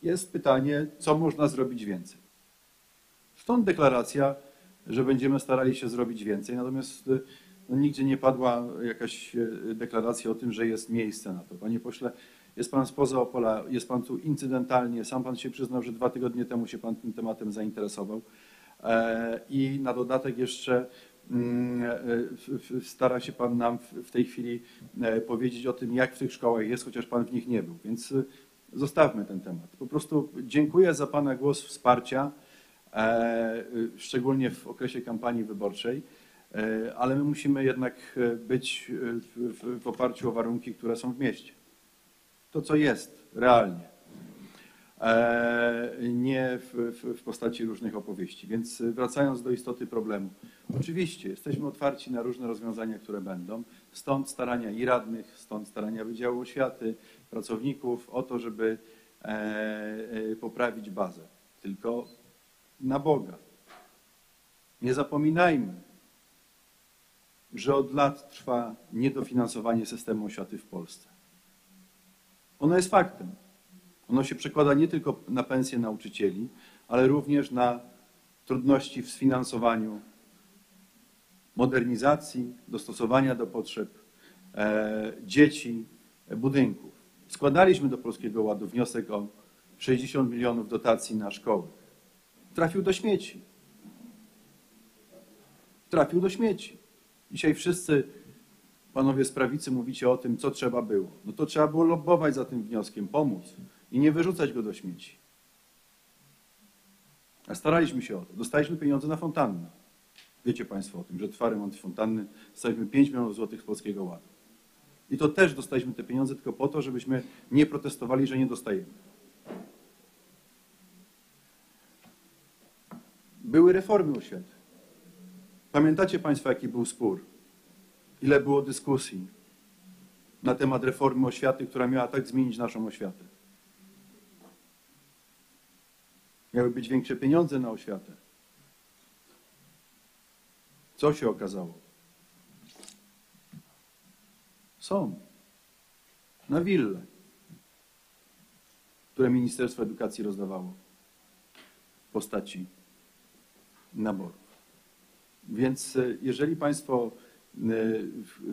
jest pytanie, co można zrobić więcej. Stąd deklaracja, że będziemy starali się zrobić więcej, natomiast e, no, nigdzie nie padła jakaś e, deklaracja o tym, że jest miejsce na to. Panie pośle, jest pan spoza Opola, jest pan tu incydentalnie, sam pan się przyznał, że dwa tygodnie temu się pan tym tematem zainteresował i na dodatek jeszcze stara się pan nam w- tej chwili e, powiedzieć o tym, jak w tych szkołach jest, chociaż pan w nich nie był. Więc e, zostawmy ten temat. Po prostu dziękuję za pana głos wsparcia, e, e, szczególnie w okresie kampanii wyborczej, e, ale my musimy jednak e, być e, w, w, w oparciu o warunki, które są w mieście. To, co jest realnie e, nie w, w, w postaci różnych opowieści. Więc wracając do istoty problemu. Oczywiście jesteśmy otwarci na różne rozwiązania, które będą. Stąd starania i radnych, stąd starania Wydziału Oświaty, pracowników o to, żeby e, e, poprawić bazę. Tylko na Boga. Nie zapominajmy, że od lat trwa niedofinansowanie systemu oświaty w Polsce. Ono jest faktem. Ono się przekłada nie tylko na pensje nauczycieli, ale również na trudności w sfinansowaniu modernizacji, dostosowania do potrzeb e, dzieci, e, budynków. Składaliśmy do Polskiego Ładu wniosek o 60 milionów dotacji na szkoły. Trafił do śmieci. Trafił do śmieci. Dzisiaj wszyscy panowie z prawicy mówicie o tym, co trzeba było. No to trzeba było lobbować za tym wnioskiem, pomóc i nie wyrzucać go do śmieci. A staraliśmy się o to. Dostaliśmy pieniądze na fontannę. Wiecie Państwo o tym, że trwa remont fontanny. Dostaliśmy 5 milionów złotych z Polskiego Ładu. I to też dostaliśmy te pieniądze tylko po to, żebyśmy nie protestowali, że nie dostajemy. Były reformy oświaty. Pamiętacie Państwo, jaki był spór? Ile było dyskusji na temat reformy oświaty, która miała tak zmienić naszą oświatę? Miały być większe pieniądze na oświatę. Co się okazało? Są. Na wille, które Ministerstwo Edukacji rozdawało w postaci naborów. Więc e, jeżeli Państwo e,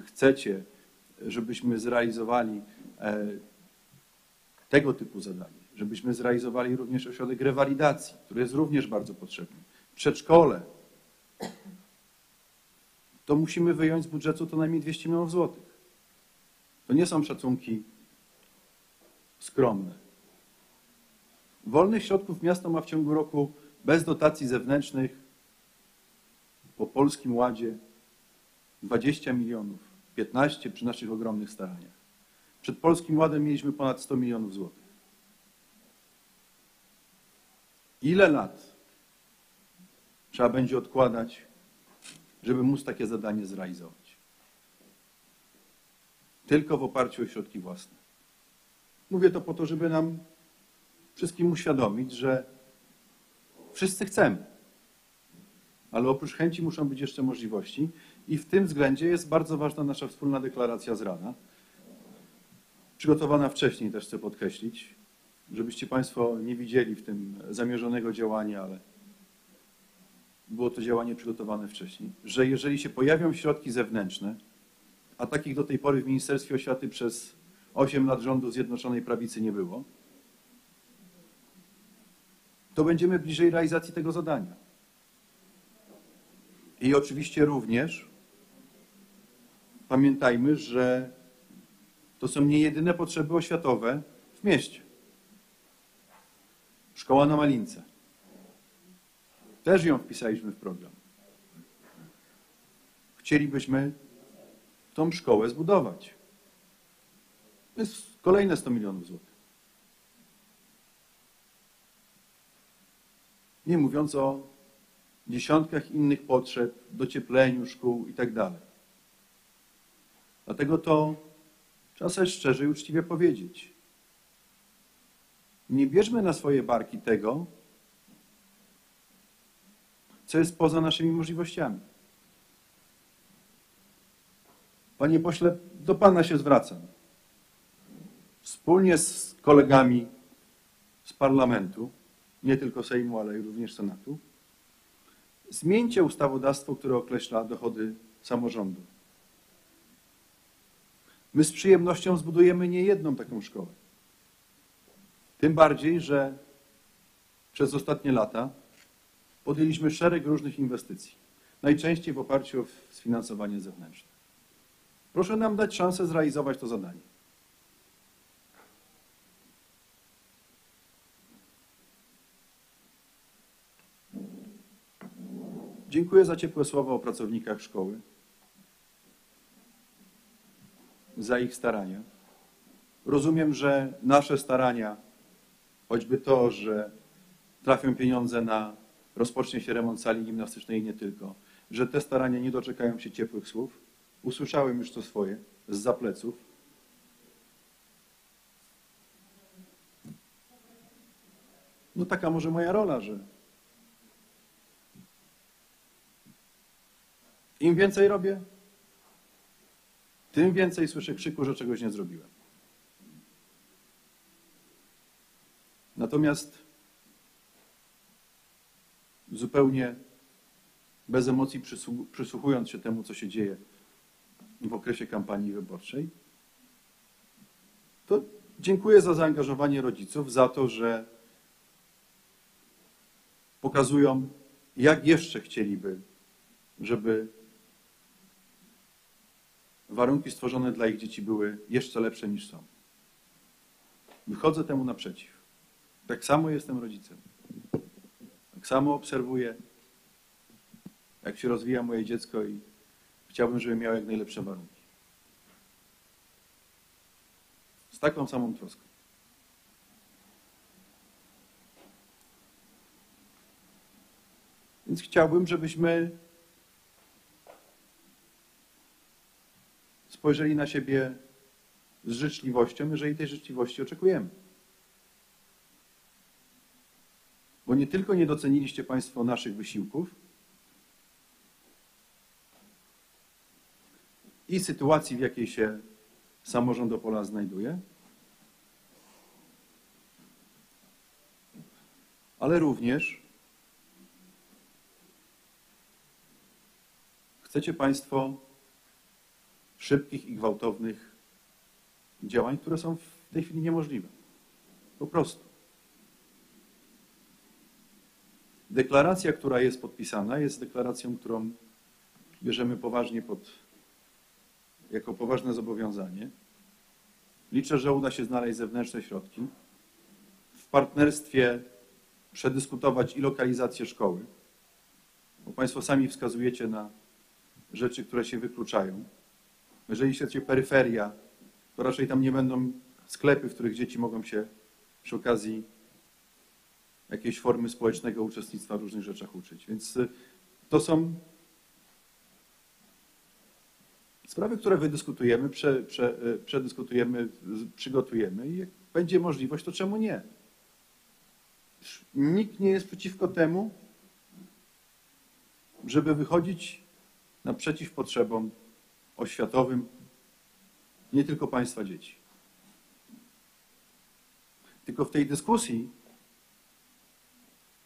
chcecie, żebyśmy zrealizowali e, tego typu zadanie, żebyśmy zrealizowali również ośrodek rewalidacji, który jest również bardzo potrzebny, przedszkole, to musimy wyjąć z budżetu to najmniej 200 milionów złotych. To nie są szacunki skromne. Wolnych środków miasto ma w ciągu roku bez dotacji zewnętrznych po Polskim Ładzie 20 milionów, 15 przy naszych ogromnych staraniach. Przed Polskim Ładem mieliśmy ponad 100 milionów złotych. Ile lat trzeba będzie odkładać, żeby móc takie zadanie zrealizować? Tylko w oparciu o środki własne. Mówię to po to, żeby nam wszystkim uświadomić, że wszyscy chcemy, ale oprócz chęci muszą być jeszcze możliwości i w tym względzie jest bardzo ważna nasza wspólna deklaracja z Rada, przygotowana wcześniej też chcę podkreślić, żebyście Państwo nie widzieli w tym zamierzonego działania, ale było to działanie przygotowane wcześniej, że jeżeli się pojawią środki zewnętrzne, a takich do tej pory w Ministerstwie Oświaty przez 8 lat rządu Zjednoczonej Prawicy nie było, to będziemy bliżej realizacji tego zadania. I oczywiście również pamiętajmy, że to są nie jedyne potrzeby oświatowe w mieście. Szkoła na Malince. Też ją wpisaliśmy w program. Chcielibyśmy tą szkołę zbudować. To jest kolejne 100 milionów złotych. Nie mówiąc o dziesiątkach innych potrzeb, dociepleniu szkół i tak dalej. Dlatego to trzeba sobie szczerze i uczciwie powiedzieć. Nie bierzmy na swoje barki tego, co jest poza naszymi możliwościami. Panie pośle, do Pana się zwracam. Wspólnie z kolegami z parlamentu, nie tylko Sejmu, ale i również Senatu, zmieńcie ustawodawstwo, które określa dochody samorządu. My z przyjemnością zbudujemy nie jedną taką szkołę. Tym bardziej, że przez ostatnie lata podjęliśmy szereg różnych inwestycji, najczęściej w oparciu o sfinansowanie zewnętrzne. Proszę nam dać szansę zrealizować to zadanie. Dziękuję za ciepłe słowa o pracownikach szkoły, za ich starania. Rozumiem, że nasze starania, choćby to, że trafią pieniądze na, rozpocznie się remont sali gimnastycznej i nie tylko, że te starania nie doczekają się ciepłych słów. Usłyszałem już to swoje z zapleców. No taka może moja rola, że im więcej robię, tym więcej słyszę krzyku, że czegoś nie zrobiłem. Natomiast zupełnie bez emocji przysłuchując się temu, co się dzieje w okresie kampanii wyborczej, to dziękuję za zaangażowanie rodziców, za to, że pokazują, jak jeszcze chcieliby, żeby warunki stworzone dla ich dzieci były jeszcze lepsze niż są. Wychodzę temu naprzeciw. Tak samo jestem rodzicem. Tak samo obserwuję, jak się rozwija moje dziecko i chciałbym, żeby miało jak najlepsze warunki. Z taką samą troską. Więc chciałbym, żebyśmy spojrzeli na siebie z życzliwością, jeżeli tej życzliwości oczekujemy. Bo nie tylko nie doceniliście Państwo naszych wysiłków i sytuacji, w jakiej się samorząd Opola znajduje, ale również chcecie Państwo szybkich i gwałtownych działań, które są w tej chwili niemożliwe. Po prostu. Deklaracja, która jest podpisana, jest deklaracją, którą bierzemy poważnie pod, jako poważne zobowiązanie. Liczę, że uda się znaleźć zewnętrzne środki. W partnerstwie przedyskutować i lokalizację szkoły, bo Państwo sami wskazujecie na rzeczy, które się wykluczają. Jeżeli chcecie peryferia, to raczej tam nie będą sklepy, w których dzieci mogą się przy okazji jakiejś formy społecznego uczestnictwa w różnych rzeczach uczyć. Więc y, to są sprawy, które wydyskutujemy, prze, prze, y, przedyskutujemy, przygotujemy i jak będzie możliwość, to czemu nie? Nikt nie jest przeciwko temu, żeby wychodzić naprzeciw potrzebom oświatowym nie tylko państwa dzieci. Tylko w tej dyskusji,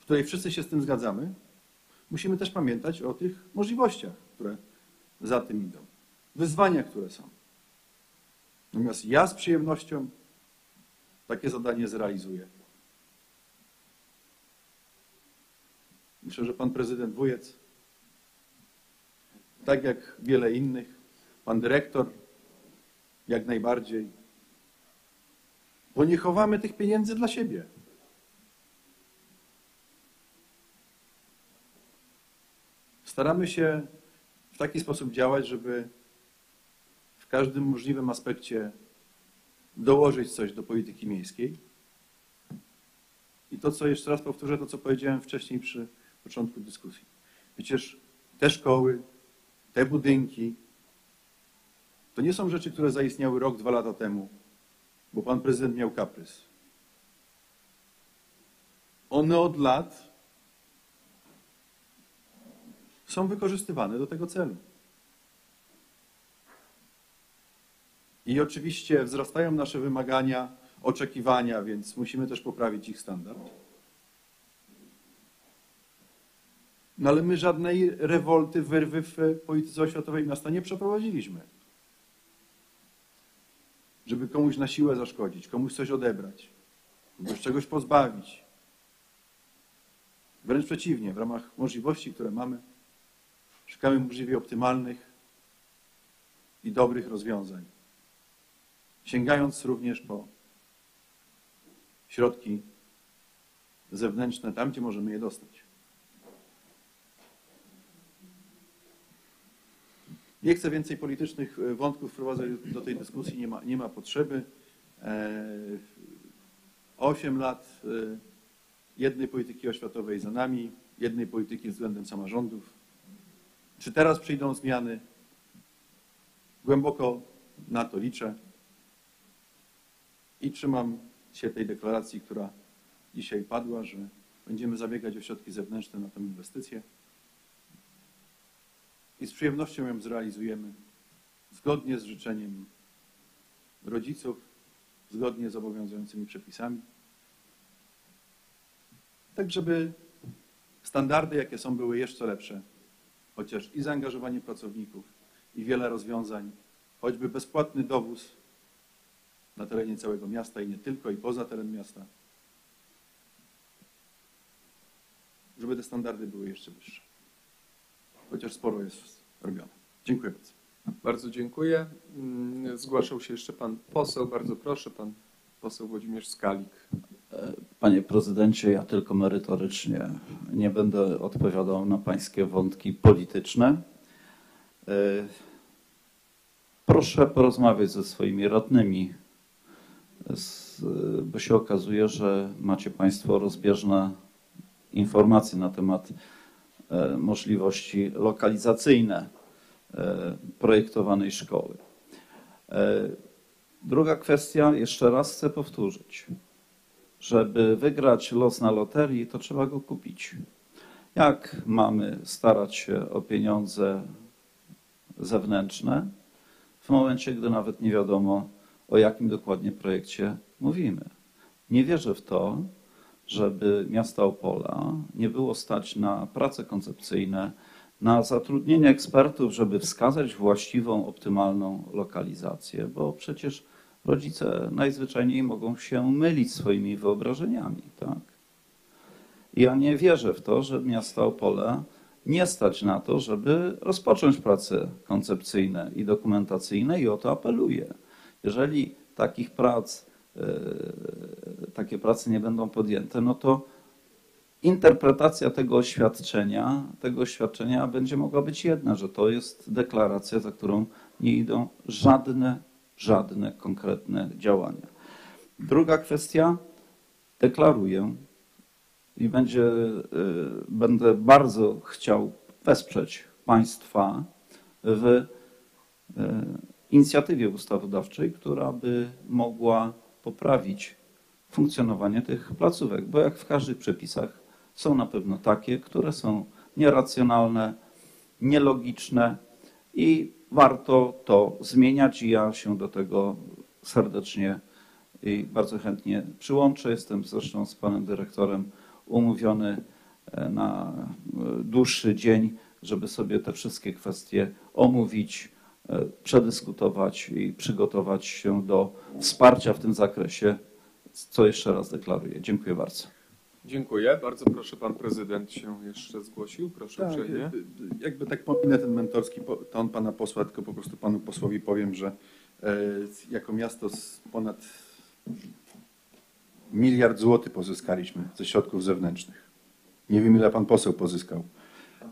której wszyscy się z tym zgadzamy, musimy też pamiętać o tych możliwościach, które za tym idą, wyzwaniach, które są. Natomiast ja z przyjemnością takie zadanie zrealizuję. Myślę, że pan prezydent Wujec, tak jak wiele innych, pan dyrektor, jak najbardziej. Bo nie chowamy tych pieniędzy dla siebie. Staramy się w taki sposób działać, żeby w każdym możliwym aspekcie dołożyć coś do polityki miejskiej. I to, co jeszcze raz powtórzę, to co powiedziałem wcześniej przy początku dyskusji. Przecież te szkoły, te budynki, to nie są rzeczy, które zaistniały rok, dwa lata temu, bo pan prezydent miał kaprys. One od lat są wykorzystywane do tego celu. I oczywiście wzrastają nasze wymagania, oczekiwania, więc musimy też poprawić ich standard. No ale my żadnej rewolty, wyrwy w polityce oświatowej miasta nie przeprowadziliśmy. Żeby komuś na siłę zaszkodzić, komuś coś odebrać, kogoś czegoś pozbawić. Wręcz przeciwnie, w ramach możliwości, które mamy, szukamy możliwie optymalnych i dobrych rozwiązań. Sięgając również po środki zewnętrzne tam, gdzie możemy je dostać. Nie chcę więcej politycznych e, wątków wprowadzać do tej dyskusji, nie ma, nie ma potrzeby. E, Osiem lat e, jednej polityki oświatowej za nami, jednej polityki względem samorządów. Czy teraz przyjdą zmiany? Głęboko na to liczę i trzymam się tej deklaracji, która dzisiaj padła, że będziemy zabiegać o środki zewnętrzne na tę inwestycję. I z przyjemnością ją zrealizujemy zgodnie z życzeniem rodziców, zgodnie z obowiązującymi przepisami, tak żeby standardy, jakie są, były jeszcze lepsze, chociaż i zaangażowanie pracowników, i wiele rozwiązań, choćby bezpłatny dowóz na terenie całego miasta i nie tylko, i poza teren miasta, żeby te standardy były jeszcze wyższe. Chociaż sporo jest robione. Dziękuję bardzo. Bardzo dziękuję. Mm, Zgłaszał się jeszcze pan poseł. Bardzo proszę, pan poseł Włodzimierz Skalik. Panie prezydencie, ja tylko merytorycznie nie będę odpowiadał na pańskie wątki polityczne. E, Proszę porozmawiać ze swoimi radnymi, bo się okazuje, że macie państwo rozbieżne informacje na temat e, możliwości lokalizacyjne e, projektowanej szkoły. Druga kwestia, jeszcze raz chcę powtórzyć. Żeby wygrać los na loterii, to trzeba go kupić. Jak mamy starać się o pieniądze zewnętrzne w momencie, gdy nawet nie wiadomo, o jakim dokładnie projekcie mówimy? Nie wierzę w to, żeby miasta Opola nie było stać na prace koncepcyjne, na zatrudnienie ekspertów, żeby wskazać właściwą, optymalną lokalizację, bo przecież rodzice najzwyczajniej mogą się mylić swoimi wyobrażeniami. Tak? Ja nie wierzę w to, że miasta Opole nie stać na to, żeby rozpocząć prace koncepcyjne i dokumentacyjne i o to apeluję. Jeżeli takich prac, e, takie prace nie będą podjęte, no to interpretacja tego oświadczenia, tego oświadczenia będzie mogła być jedna, że to jest deklaracja, za którą nie idą żadne, żadne konkretne działania. Druga kwestia, deklaruję i będzie, y, będę bardzo chciał wesprzeć Państwa w y, inicjatywie ustawodawczej, która by mogła poprawić funkcjonowanie tych placówek, bo jak w każdych przepisach są na pewno takie, które są nieracjonalne, nielogiczne i warto to zmieniać i ja się do tego serdecznie i bardzo chętnie przyłączę. Jestem zresztą z panem dyrektorem umówiony e, na e, dłuższy dzień, żeby sobie te wszystkie kwestie omówić, e, przedyskutować i przygotować się do wsparcia w tym zakresie, co jeszcze raz deklaruję. Dziękuję bardzo. Dziękuję. Bardzo proszę, pan prezydent się jeszcze zgłosił. Proszę Tak, uprzejmie. jakby, jakby tak pominę ten mentorski ton pana posła, tylko po prostu panu posłowi powiem, że e, jako miasto z ponad miliard złotych pozyskaliśmy ze środków zewnętrznych. Nie wiem, ile pan poseł pozyskał,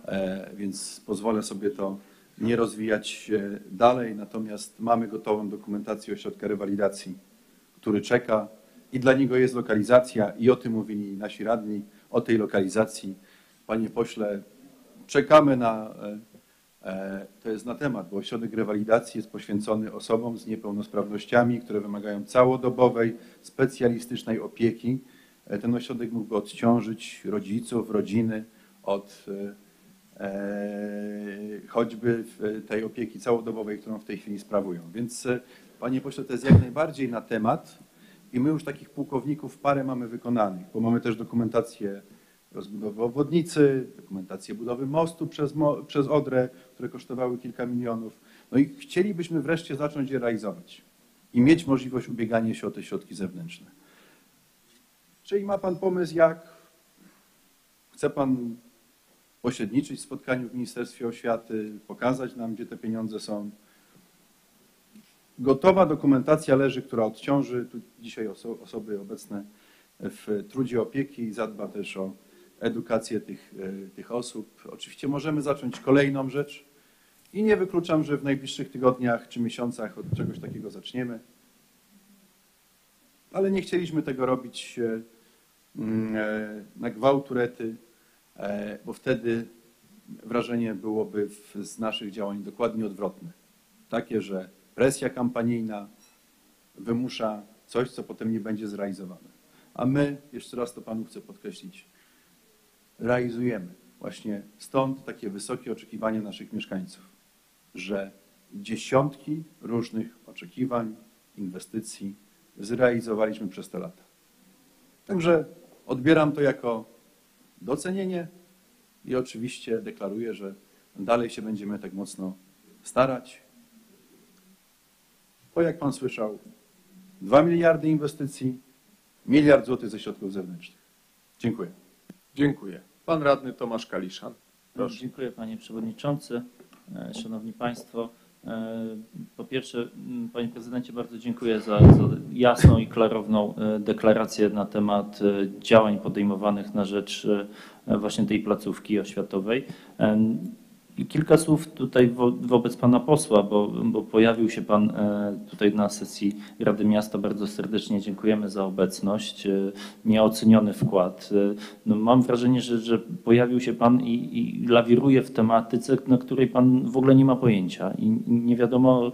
e, więc pozwolę sobie to nie rozwijać e, dalej, natomiast mamy gotową dokumentację ośrodka rewalidacji, który czeka i dla niego jest lokalizacja i o tym mówili nasi radni, o tej lokalizacji. Panie pośle, czekamy na, e, e, to jest na temat, bo ośrodek rewalidacji jest poświęcony osobom z niepełnosprawnościami, które wymagają całodobowej, specjalistycznej opieki. E, Ten ośrodek mógłby odciążyć rodziców, rodziny od choćby tej opieki całodobowej, którą w tej chwili sprawują. Więc panie pośle, to jest jak najbardziej na temat i my już takich pułkowników parę mamy wykonanych, bo mamy też dokumentację rozbudowy obwodnicy, dokumentację budowy mostu przez, przez Odrę, które kosztowały kilka milionów. No i chcielibyśmy wreszcie zacząć je realizować i mieć możliwość ubiegania się o te środki zewnętrzne. Czyli ma Pan pomysł, jak chce Pan pośredniczyć w spotkaniu w Ministerstwie Oświaty, pokazać nam, gdzie te pieniądze są. Gotowa dokumentacja leży, która odciąży tu dzisiaj oso osoby obecne w trudzie opieki i zadba też o edukację tych, e, tych osób. Oczywiście możemy zacząć kolejną rzecz i nie wykluczam, że w najbliższych tygodniach czy miesiącach od czegoś takiego zaczniemy. Ale nie chcieliśmy tego robić e, mm, e, na gwałt urety, bo wtedy wrażenie byłoby z naszych działań dokładnie odwrotne. Takie, że presja kampanijna wymusza coś, co potem nie będzie zrealizowane. A my, jeszcze raz to Panu chcę podkreślić, realizujemy. Właśnie stąd takie wysokie oczekiwania naszych mieszkańców, że dziesiątki różnych oczekiwań, inwestycji zrealizowaliśmy przez te lata. Także odbieram to jako docenienie i oczywiście deklaruję, że dalej się będziemy tak mocno starać. Bo jak Pan słyszał, 2 miliardy inwestycji, miliard złotych ze środków zewnętrznych. Dziękuję. Dziękuję. Pan radny Tomasz Kaliszan. Proszę. Dziękuję panie przewodniczący. E, Szanowni państwo, e, po pierwsze panie prezydencie bardzo dziękuję za, za jasną i klarowną e, deklarację na temat działań podejmowanych na rzecz właśnie tej placówki oświatowej. Kilka słów tutaj wo, wobec pana posła, bo, bo pojawił się pan e, tutaj na sesji Rady Miasta. Bardzo serdecznie dziękujemy za obecność. E, Nieoceniony wkład. E, No, mam wrażenie, że, że pojawił się pan i, i lawiruje w tematyce, na której pan w ogóle nie ma pojęcia. I nie wiadomo,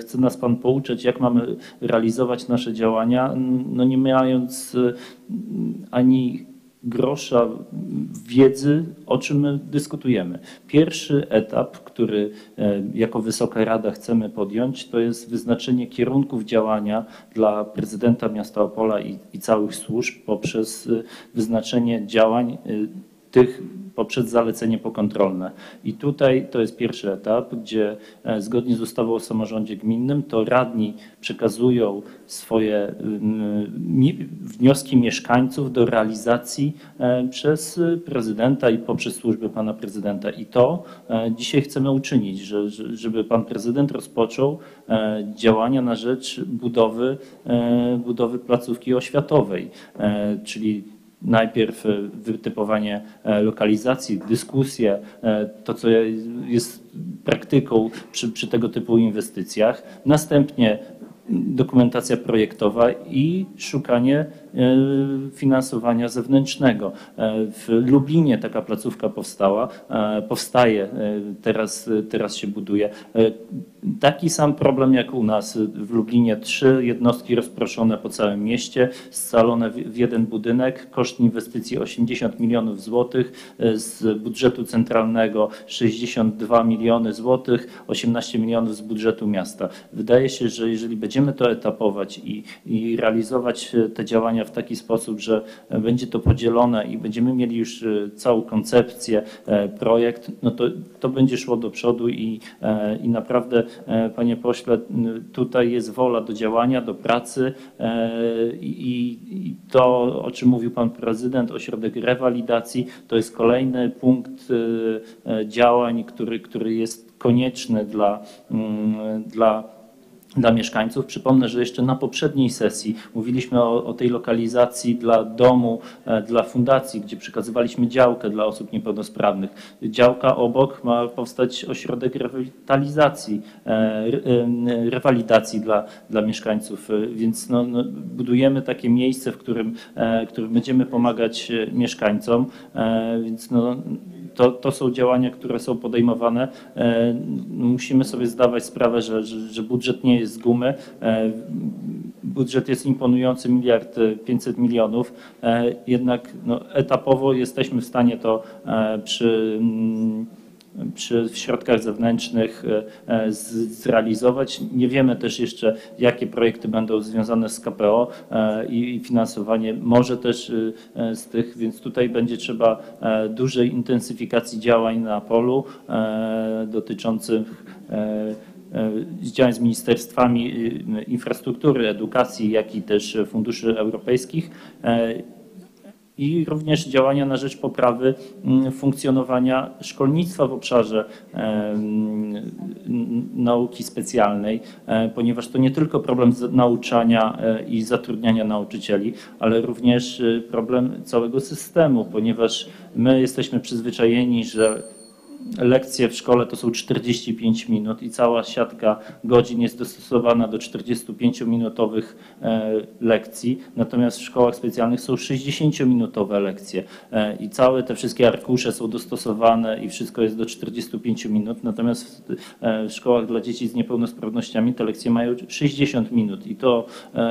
chce nas pan pouczać, jak mamy realizować nasze działania, no nie mając ani grosza wiedzy, o czym my dyskutujemy. Pierwszy etap, który e, jako Wysoka Rada chcemy podjąć, to jest wyznaczenie kierunków działania dla prezydenta miasta Opola i, i całych służb poprzez e, wyznaczenie działań e, tych poprzez zalecenie pokontrolne. I tutaj to jest pierwszy etap, gdzie e, zgodnie z ustawą o samorządzie gminnym to radni przekazują swoje wnioski mieszkańców do realizacji e, przez prezydenta i poprzez służby pana prezydenta. I to e, dzisiaj chcemy uczynić, że, że- żeby pan prezydent rozpoczął działania na rzecz budowy, budowy placówki oświatowej, czyli najpierw e, wytypowanie e, lokalizacji, dyskusje, e, to co jest praktyką przy, przy tego typu inwestycjach, następnie dokumentacja projektowa i szukanie finansowania zewnętrznego. E, W Lublinie taka placówka powstała, e, powstaje, e, teraz, teraz się buduje. E, Taki sam problem jak u nas w Lublinie. Trzy jednostki rozproszone po całym mieście, scalone w jeden budynek. Koszt inwestycji 80 milionów złotych, e, z budżetu centralnego 62 miliony złotych, 18 milionów z budżetu miasta. Wydaje się, że jeżeli będziemy to etapować i, i realizować e, te działania w taki sposób, że będzie to podzielone i będziemy mieli już e, całą koncepcję, e, projekt, no to, to będzie szło do przodu i, e, i naprawdę, panie pośle, tutaj jest wola do działania, do pracy i, i to, o czym mówił pan prezydent, ośrodek rewalidacji, to jest kolejny punkt działań, który, który jest konieczny dla, mm, dla dla mieszkańców. Przypomnę, że jeszcze na poprzedniej sesji mówiliśmy o, o tej lokalizacji dla domu, e, dla fundacji, gdzie przekazywaliśmy działkę dla osób niepełnosprawnych. Działka obok ma powstać ośrodek rewitalizacji, e, e, rewalidacji dla, dla mieszkańców, więc no, no, budujemy takie miejsce, w którym, w którym będziemy pomagać mieszkańcom, więc no, to, to są działania, które są podejmowane. E, Musimy sobie zdawać sprawę, że, że, że budżet nie jest z gumy. E, budżet jest imponujący, miliard e, 500 milionów, e, jednak no, etapowo jesteśmy w stanie to przy mm, przy środkach zewnętrznych e, e, zrealizować. Nie wiemy też jeszcze, jakie projekty będą związane z KPO e, i finansowanie może też z tych, więc tutaj będzie trzeba dużej intensyfikacji działań na polu dotyczących działań z ministerstwami infrastruktury, edukacji, jak i też funduszy europejskich. I również działania na rzecz poprawy mm, funkcjonowania szkolnictwa w obszarze nauki specjalnej, e, ponieważ to nie tylko problem nauczania e, i zatrudniania nauczycieli, ale również e, problem całego systemu, ponieważ my jesteśmy przyzwyczajeni, że lekcje w szkole to są 45 minut i cała siatka godzin jest dostosowana do 45-minutowych e, lekcji, natomiast w szkołach specjalnych są 60-minutowe lekcje e, i całe te wszystkie arkusze są dostosowane i wszystko jest do 45 minut, natomiast w, e, w szkołach dla dzieci z niepełnosprawnościami te lekcje mają 60 minut i to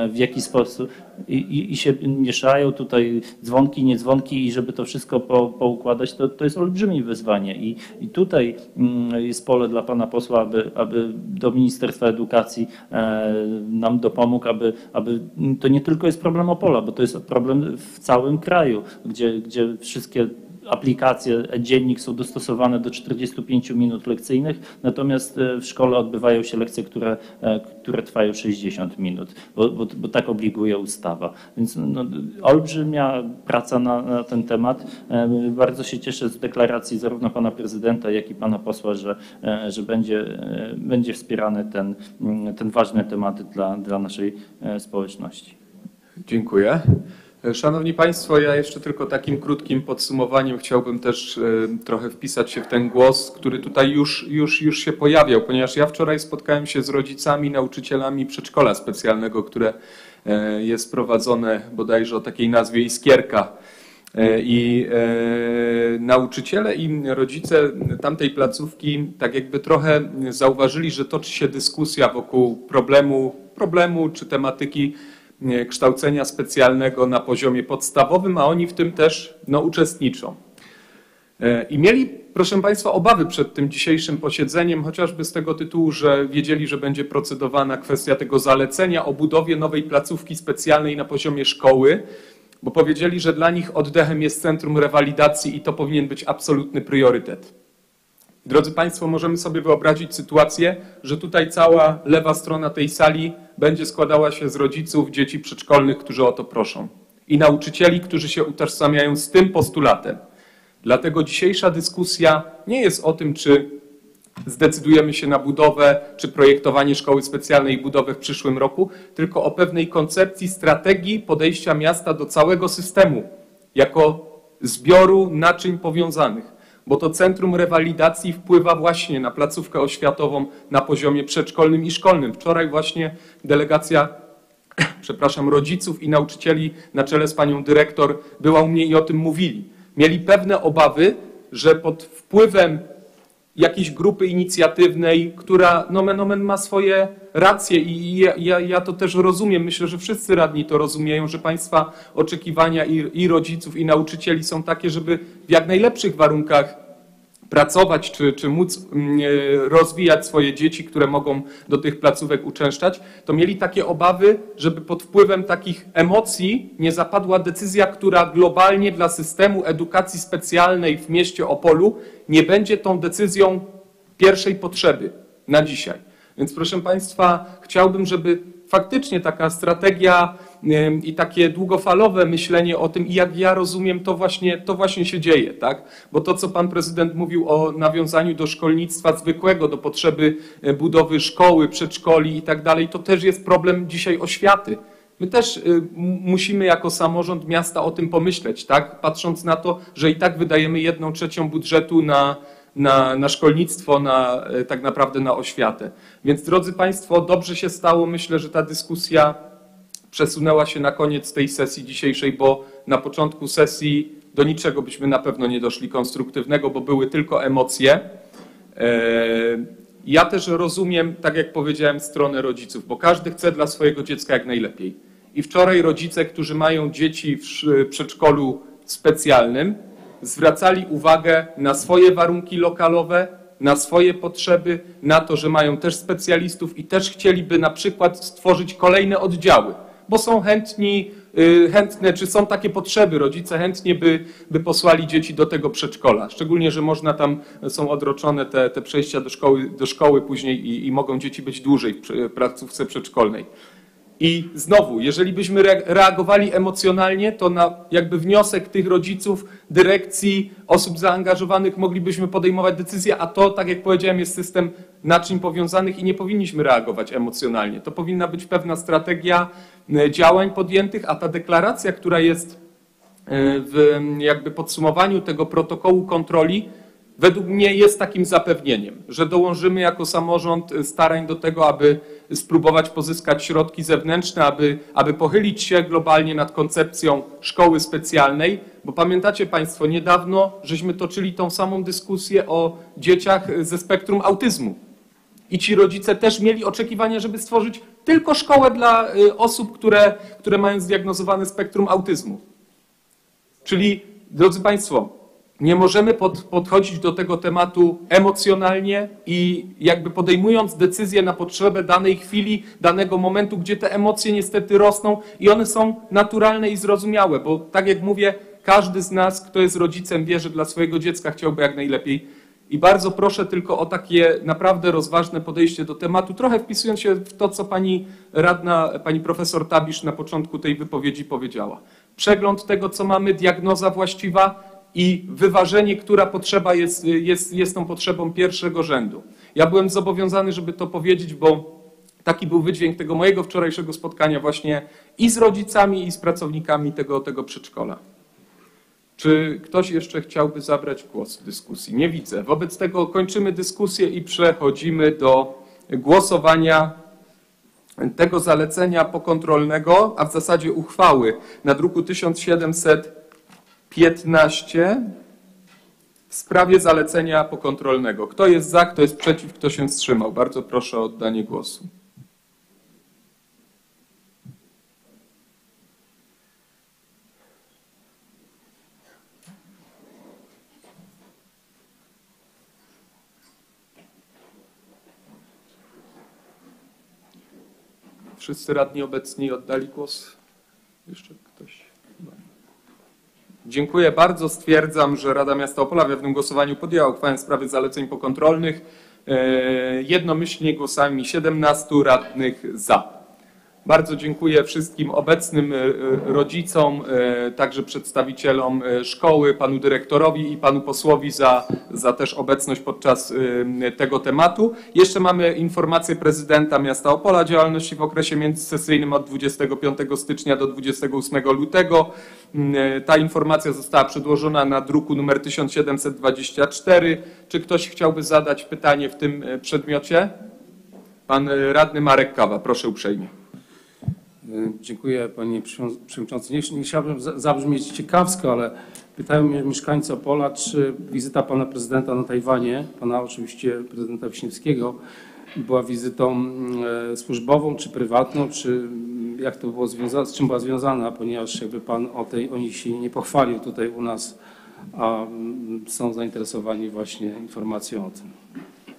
w jaki sposób i, i, i się mieszają tutaj dzwonki, niedzwonki i żeby to wszystko po, poukładać, to, to jest olbrzymie wyzwanie i, i tutaj mm, jest pole dla pana posła, aby, aby do Ministerstwa Edukacji e, nam dopomógł, aby, aby to nie tylko jest problem Opola, bo to jest problem w całym kraju, gdzie, gdzie wszystkie aplikacje, dziennik są dostosowane do 45 minut lekcyjnych, natomiast e, w szkole odbywają się lekcje, które, e, które trwają 60 minut, bo, bo, bo tak obliguje ustawa. Więc no, olbrzymia praca na, na ten temat. E, Bardzo się cieszę z deklaracji zarówno pana prezydenta, jak i pana posła, że, że będzie, będzie wspierany ten, ten ważny temat dla, dla naszej społeczności. Dziękuję. Szanowni Państwo, ja jeszcze tylko takim krótkim podsumowaniem chciałbym też e, trochę wpisać się w ten głos, który tutaj już, już, już się pojawiał, ponieważ ja wczoraj spotkałem się z rodzicami, nauczycielami przedszkola specjalnego, które e, jest prowadzone bodajże o takiej nazwie Iskierka. E, I nauczyciele i rodzice tamtej placówki tak jakby trochę zauważyli, że toczy się dyskusja wokół problemu, problemu czy tematyki kształcenia specjalnego na poziomie podstawowym, a oni w tym też no, uczestniczą. E, I mieli, proszę Państwa, obawy przed tym dzisiejszym posiedzeniem, chociażby z tego tytułu, że wiedzieli, że będzie procedowana kwestia tego zalecenia o budowie nowej placówki specjalnej na poziomie szkoły, bo powiedzieli, że dla nich oddechem jest centrum rewalidacji i to powinien być absolutny priorytet. Drodzy Państwo, możemy sobie wyobrazić sytuację, że tutaj cała lewa strona tej sali będzie składała się z rodziców dzieci przedszkolnych, którzy o to proszą i nauczycieli, którzy się utożsamiają z tym postulatem. Dlatego dzisiejsza dyskusja nie jest o tym, czy zdecydujemy się na budowę czy projektowanie szkoły specjalnej i budowę w przyszłym roku, tylko o pewnej koncepcji, strategii podejścia miasta do całego systemu jako zbioru naczyń powiązanych, bo to centrum rewalidacji wpływa właśnie na placówkę oświatową na poziomie przedszkolnym i szkolnym. Wczoraj właśnie delegacja przepraszam, rodziców i nauczycieli na czele z panią dyrektor była u mnie i o tym mówili. Mieli pewne obawy, że pod wpływem jakiejś grupy inicjatywnej, która nomen omen ma swoje racje i ja, ja, ja to też rozumiem. Myślę, że wszyscy radni to rozumieją, że państwa oczekiwania i, i rodziców, i nauczycieli są takie, żeby w jak najlepszych warunkach pracować, czy, czy móc mm, e, rozwijać swoje dzieci, które mogą do tych placówek uczęszczać, to mieli takie obawy, żeby pod wpływem takich emocji nie zapadła decyzja, która globalnie dla systemu edukacji specjalnej w mieście Opolu nie będzie tą decyzją pierwszej potrzeby na dzisiaj. Więc proszę Państwa, chciałbym, żeby faktycznie taka strategia i takie długofalowe myślenie o tym, i jak ja rozumiem, to właśnie, to właśnie się dzieje, tak? Bo to, co pan prezydent mówił o nawiązaniu do szkolnictwa zwykłego, do potrzeby e, budowy szkoły, przedszkoli i tak dalej, to też jest problem dzisiaj oświaty. My też m- musimy jako samorząd miasta o tym pomyśleć, tak? Patrząc na to, że i tak wydajemy jedną trzecią budżetu na, na, na szkolnictwo, na, e, tak naprawdę na oświatę. Więc drodzy Państwo, dobrze się stało. Myślę, że ta dyskusja przesunęła się na koniec tej sesji dzisiejszej, bo na początku sesji do niczego byśmy na pewno nie doszli konstruktywnego, bo były tylko emocje. E, Ja też rozumiem, tak jak powiedziałem, stronę rodziców, bo każdy chce dla swojego dziecka jak najlepiej. I wczoraj rodzice, którzy mają dzieci w sz- przedszkolu specjalnym, zwracali uwagę na swoje warunki lokalowe, na swoje potrzeby, na to, że mają też specjalistów i też chcieliby na przykład stworzyć kolejne oddziały, bo są chętni, y, chętne, czy są takie potrzeby, rodzice chętnie by, by posłali dzieci do tego przedszkola. Szczególnie, że można tam, są odroczone te, te przejścia do szkoły, do szkoły później i, i mogą dzieci być dłużej w placówce przedszkolnej. I znowu, jeżeli byśmy re- reagowali emocjonalnie, to na jakby wniosek tych rodziców, dyrekcji, osób zaangażowanych moglibyśmy podejmować decyzje, a to, tak jak powiedziałem, jest system naczyń powiązanych i nie powinniśmy reagować emocjonalnie. To powinna być pewna strategia e, działań podjętych, a ta deklaracja, która jest e, w jakby podsumowaniu tego protokołu kontroli, według mnie jest takim zapewnieniem, że dołążymy jako samorząd e, starań do tego, aby spróbować pozyskać środki zewnętrzne, aby, aby pochylić się globalnie nad koncepcją szkoły specjalnej, bo pamiętacie Państwo, niedawno żeśmy toczyli tą samą dyskusję o dzieciach ze spektrum autyzmu. I ci rodzice też mieli oczekiwania, żeby stworzyć tylko szkołę dla y, osób, które, które mają zdiagnozowane spektrum autyzmu. Czyli, drodzy Państwo, nie możemy pod, podchodzić do tego tematu emocjonalnie i jakby podejmując decyzję na potrzebę danej chwili, danego momentu, gdzie te emocje niestety rosną i one są naturalne i zrozumiałe, bo tak jak mówię, każdy z nas, kto jest rodzicem, wie, że dla swojego dziecka chciałby jak najlepiej. I bardzo proszę tylko o takie naprawdę rozważne podejście do tematu, trochę wpisując się w to, co pani radna, pani profesor Tabisz na początku tej wypowiedzi powiedziała. Przegląd tego, co mamy, diagnoza właściwa i wyważenie, która potrzeba jest, jest, jest tą potrzebą pierwszego rzędu. Ja byłem zobowiązany, żeby to powiedzieć, bo taki był wydźwięk tego mojego wczorajszego spotkania właśnie i z rodzicami, i z pracownikami tego, tego przedszkola. Czy ktoś jeszcze chciałby zabrać głos w dyskusji? Nie widzę. Wobec tego kończymy dyskusję i przechodzimy do głosowania tego zalecenia pokontrolnego, a w zasadzie uchwały na druku 1715 w sprawie zalecenia pokontrolnego. Kto jest za, kto jest przeciw, kto się wstrzymał? Bardzo proszę o oddanie głosu. Wszyscy radni obecni oddali głos? Jeszcze ktoś? Nie. Dziękuję bardzo. Stwierdzam, że Rada Miasta Opola w jawnym głosowaniu podjęła uchwałę w sprawie zaleceń pokontrolnych. E, Jednomyślnie głosami 17 radnych za. Bardzo dziękuję wszystkim obecnym e, e, rodzicom, e, także przedstawicielom szkoły, panu dyrektorowi i panu posłowi za, za też obecność podczas tego tematu. Jeszcze mamy informację prezydenta miasta Opola działalności w okresie międzysesyjnym od 25 stycznia do 28 lutego. Mm, Ta informacja została przedłożona na druku numer 1724. Czy ktoś chciałby zadać pytanie w tym przedmiocie? Pan radny Marek Kawa, proszę uprzejmie. Y, Dziękuję panie Przewodniczący. Nie, chciałbym za- zabrzmieć ciekawsko, ale pytają mnie mieszkańcy Opola, czy wizyta pana prezydenta na Tajwanie, pana oczywiście prezydenta Wiśniewskiego, była wizytą mm, e, służbową, czy prywatną, czy mm, jak to było z czym była związana, ponieważ jakby pan o tej, o nich się nie pochwalił tutaj u nas, a mm, są zainteresowani właśnie informacją o tym.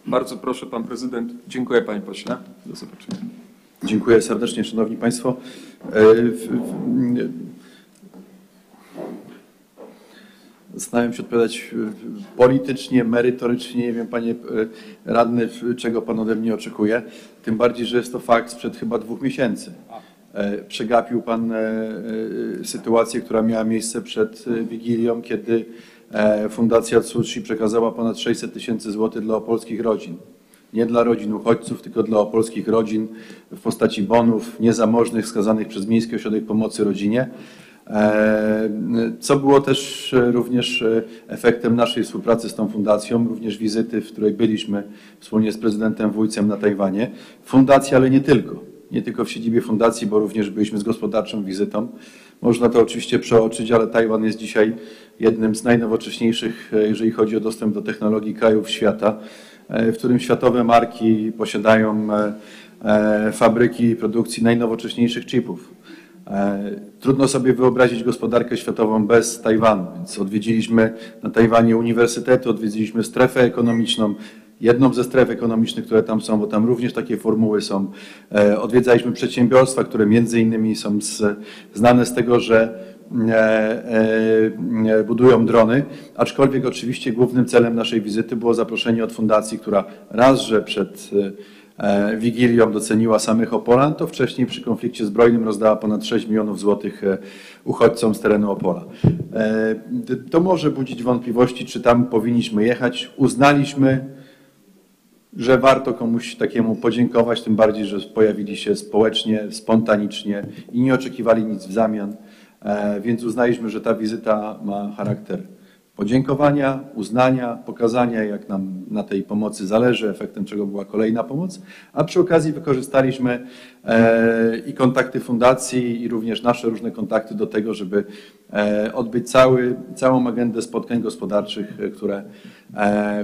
Bardzo proszę, pan prezydent. Dziękuję, panie pośle. Do zobaczenia. Dziękuję serdecznie, szanowni państwo. E, Zastanawiam się odpowiadać e, politycznie, merytorycznie. Nie wiem, panie e, radny, czego pan ode mnie oczekuje. Tym bardziej, że jest to fakt sprzed chyba dwóch miesięcy. Przegapił pan sytuację, która miała miejsce przed Wigilią, kiedy Fundacja Tsushi przekazała ponad 600 tysięcy złotych dla opolskich rodzin. Nie dla rodzin uchodźców, tylko dla opolskich rodzin w postaci bonów niezamożnych skazanych przez Miejski Ośrodek Pomocy Rodzinie. E, Co było też e, również e, efektem naszej współpracy z tą fundacją, również wizyty, w której byliśmy wspólnie z prezydentem Wójcem na Tajwanie. Fundacja, ale nie tylko. Nie tylko w siedzibie fundacji, bo również byliśmy z gospodarczą wizytą. Można to oczywiście przeoczyć, ale Tajwan jest dzisiaj jednym z najnowocześniejszych, jeżeli chodzi o dostęp do technologii krajów świata. E, w którym światowe marki posiadają e, e, fabryki produkcji najnowocześniejszych chipów. Trudno sobie wyobrazić gospodarkę światową bez Tajwanu, więc odwiedziliśmy na Tajwanie uniwersytety, odwiedziliśmy strefę ekonomiczną, jedną ze stref ekonomicznych, które tam są, bo tam również takie formuły są. Odwiedzaliśmy przedsiębiorstwa, które między innymi są z, znane z tego, że budują drony, aczkolwiek oczywiście głównym celem naszej wizyty było zaproszenie od fundacji, która raz, że przed e, Wigilią doceniła samych Opolan, to wcześniej przy konflikcie zbrojnym rozdała ponad 6 milionów złotych e, uchodźcom z terenu Opola. E, To może budzić wątpliwości, czy tam powinniśmy jechać. Uznaliśmy, że warto komuś takiemu podziękować, tym bardziej, że pojawili się społecznie, spontanicznie i nie oczekiwali nic w zamian. E, Więc uznaliśmy, że ta wizyta ma charakter podziękowania, uznania, pokazania, jak nam na tej pomocy zależy, efektem czego była kolejna pomoc, a przy okazji wykorzystaliśmy e, i kontakty fundacji, i również nasze różne kontakty do tego, żeby e, odbyć cały, całą agendę spotkań gospodarczych, które,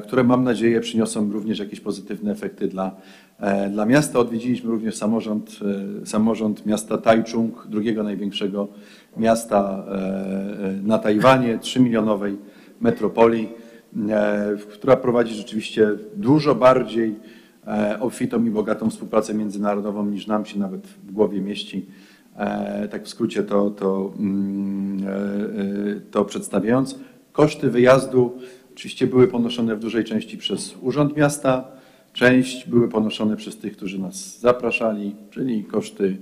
które mam nadzieję przyniosą również jakieś pozytywne efekty dla, dla miasta. Odwiedziliśmy również samorząd, e, samorząd miasta Taichung, drugiego największego miasta e, e, na Tajwanie, 3-milionowej metropolii, e, która prowadzi rzeczywiście dużo bardziej e, obfitą i bogatą współpracę międzynarodową niż nam się nawet w głowie mieści. E, Tak w skrócie to, to, mm, e, e, to przedstawiając. Koszty wyjazdu oczywiście były ponoszone w dużej części przez Urząd Miasta, część były ponoszone przez tych, którzy nas zapraszali, czyli koszty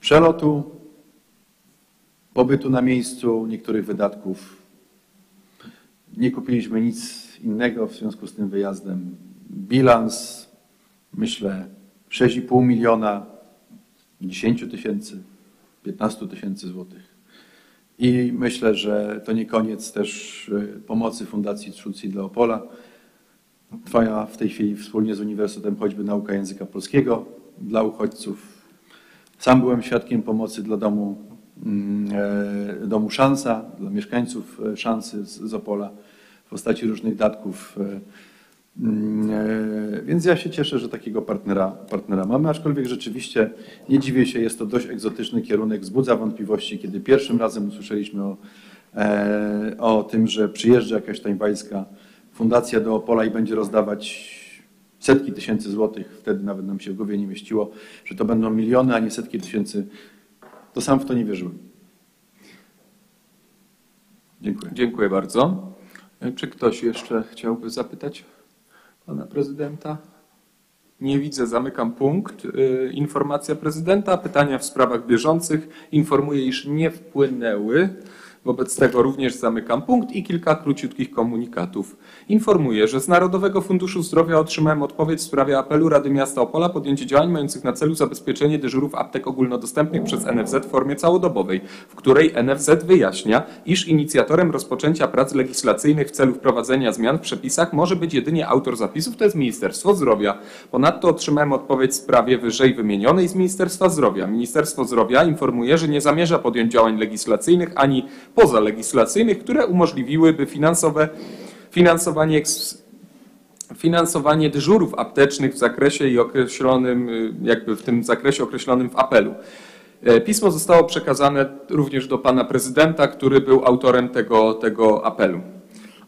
przelotu, pobytu na miejscu, niektórych wydatków. Nie kupiliśmy nic innego w związku z tym wyjazdem. Bilans, myślę, 6,5 miliona, 10 tysięcy, 15 tysięcy złotych. I myślę, że to nie koniec też y, pomocy Fundacji Trzucji dla Opola. Trwa w tej chwili wspólnie z Uniwersytetem choćby nauka języka polskiego dla uchodźców. Sam byłem świadkiem pomocy dla domu, mm, e, domu Szansa, dla mieszkańców e, Szansy z, z Opola w postaci różnych datków. e, mm, Więc ja się cieszę, że takiego partnera, partnera mamy, aczkolwiek rzeczywiście nie dziwię się, jest to dość egzotyczny kierunek, wzbudza wątpliwości. Kiedy pierwszym razem usłyszeliśmy o, o tym, że przyjeżdża jakaś tańwańska fundacja do Opola i będzie rozdawać setki tysięcy złotych, wtedy nawet nam się w głowie nie mieściło, że to będą miliony, a nie setki tysięcy, to sam w to nie wierzyłem. Dziękuję. Dziękuję bardzo. Czy ktoś jeszcze chciałby zapytać pana prezydenta? Nie widzę, zamykam punkt. Y, Informacja prezydenta, pytania w sprawach bieżących. Informuję, iż nie wpłynęły. Wobec tego również zamykam punkt i kilka króciutkich komunikatów. Informuję, że z Narodowego Funduszu Zdrowia otrzymałem odpowiedź w sprawie apelu Rady Miasta Opola podjęcie działań mających na celu zabezpieczenie dyżurów aptek ogólnodostępnych przez NFZ w formie całodobowej, w której NFZ wyjaśnia, iż inicjatorem rozpoczęcia prac legislacyjnych w celu wprowadzenia zmian w przepisach może być jedynie autor zapisów, to jest Ministerstwo Zdrowia. Ponadto otrzymałem odpowiedź w sprawie wyżej wymienionej z Ministerstwa Zdrowia. Ministerstwo Zdrowia informuje, że nie zamierza podjąć działań legislacyjnych ani pozalegislacyjnych, które umożliwiłyby finansowe, finansowanie finansowanie dyżurów aptecznych w zakresie i określonym, y, jakby w tym zakresie określonym w apelu. E, Pismo zostało przekazane również do pana prezydenta, który był autorem tego, tego apelu.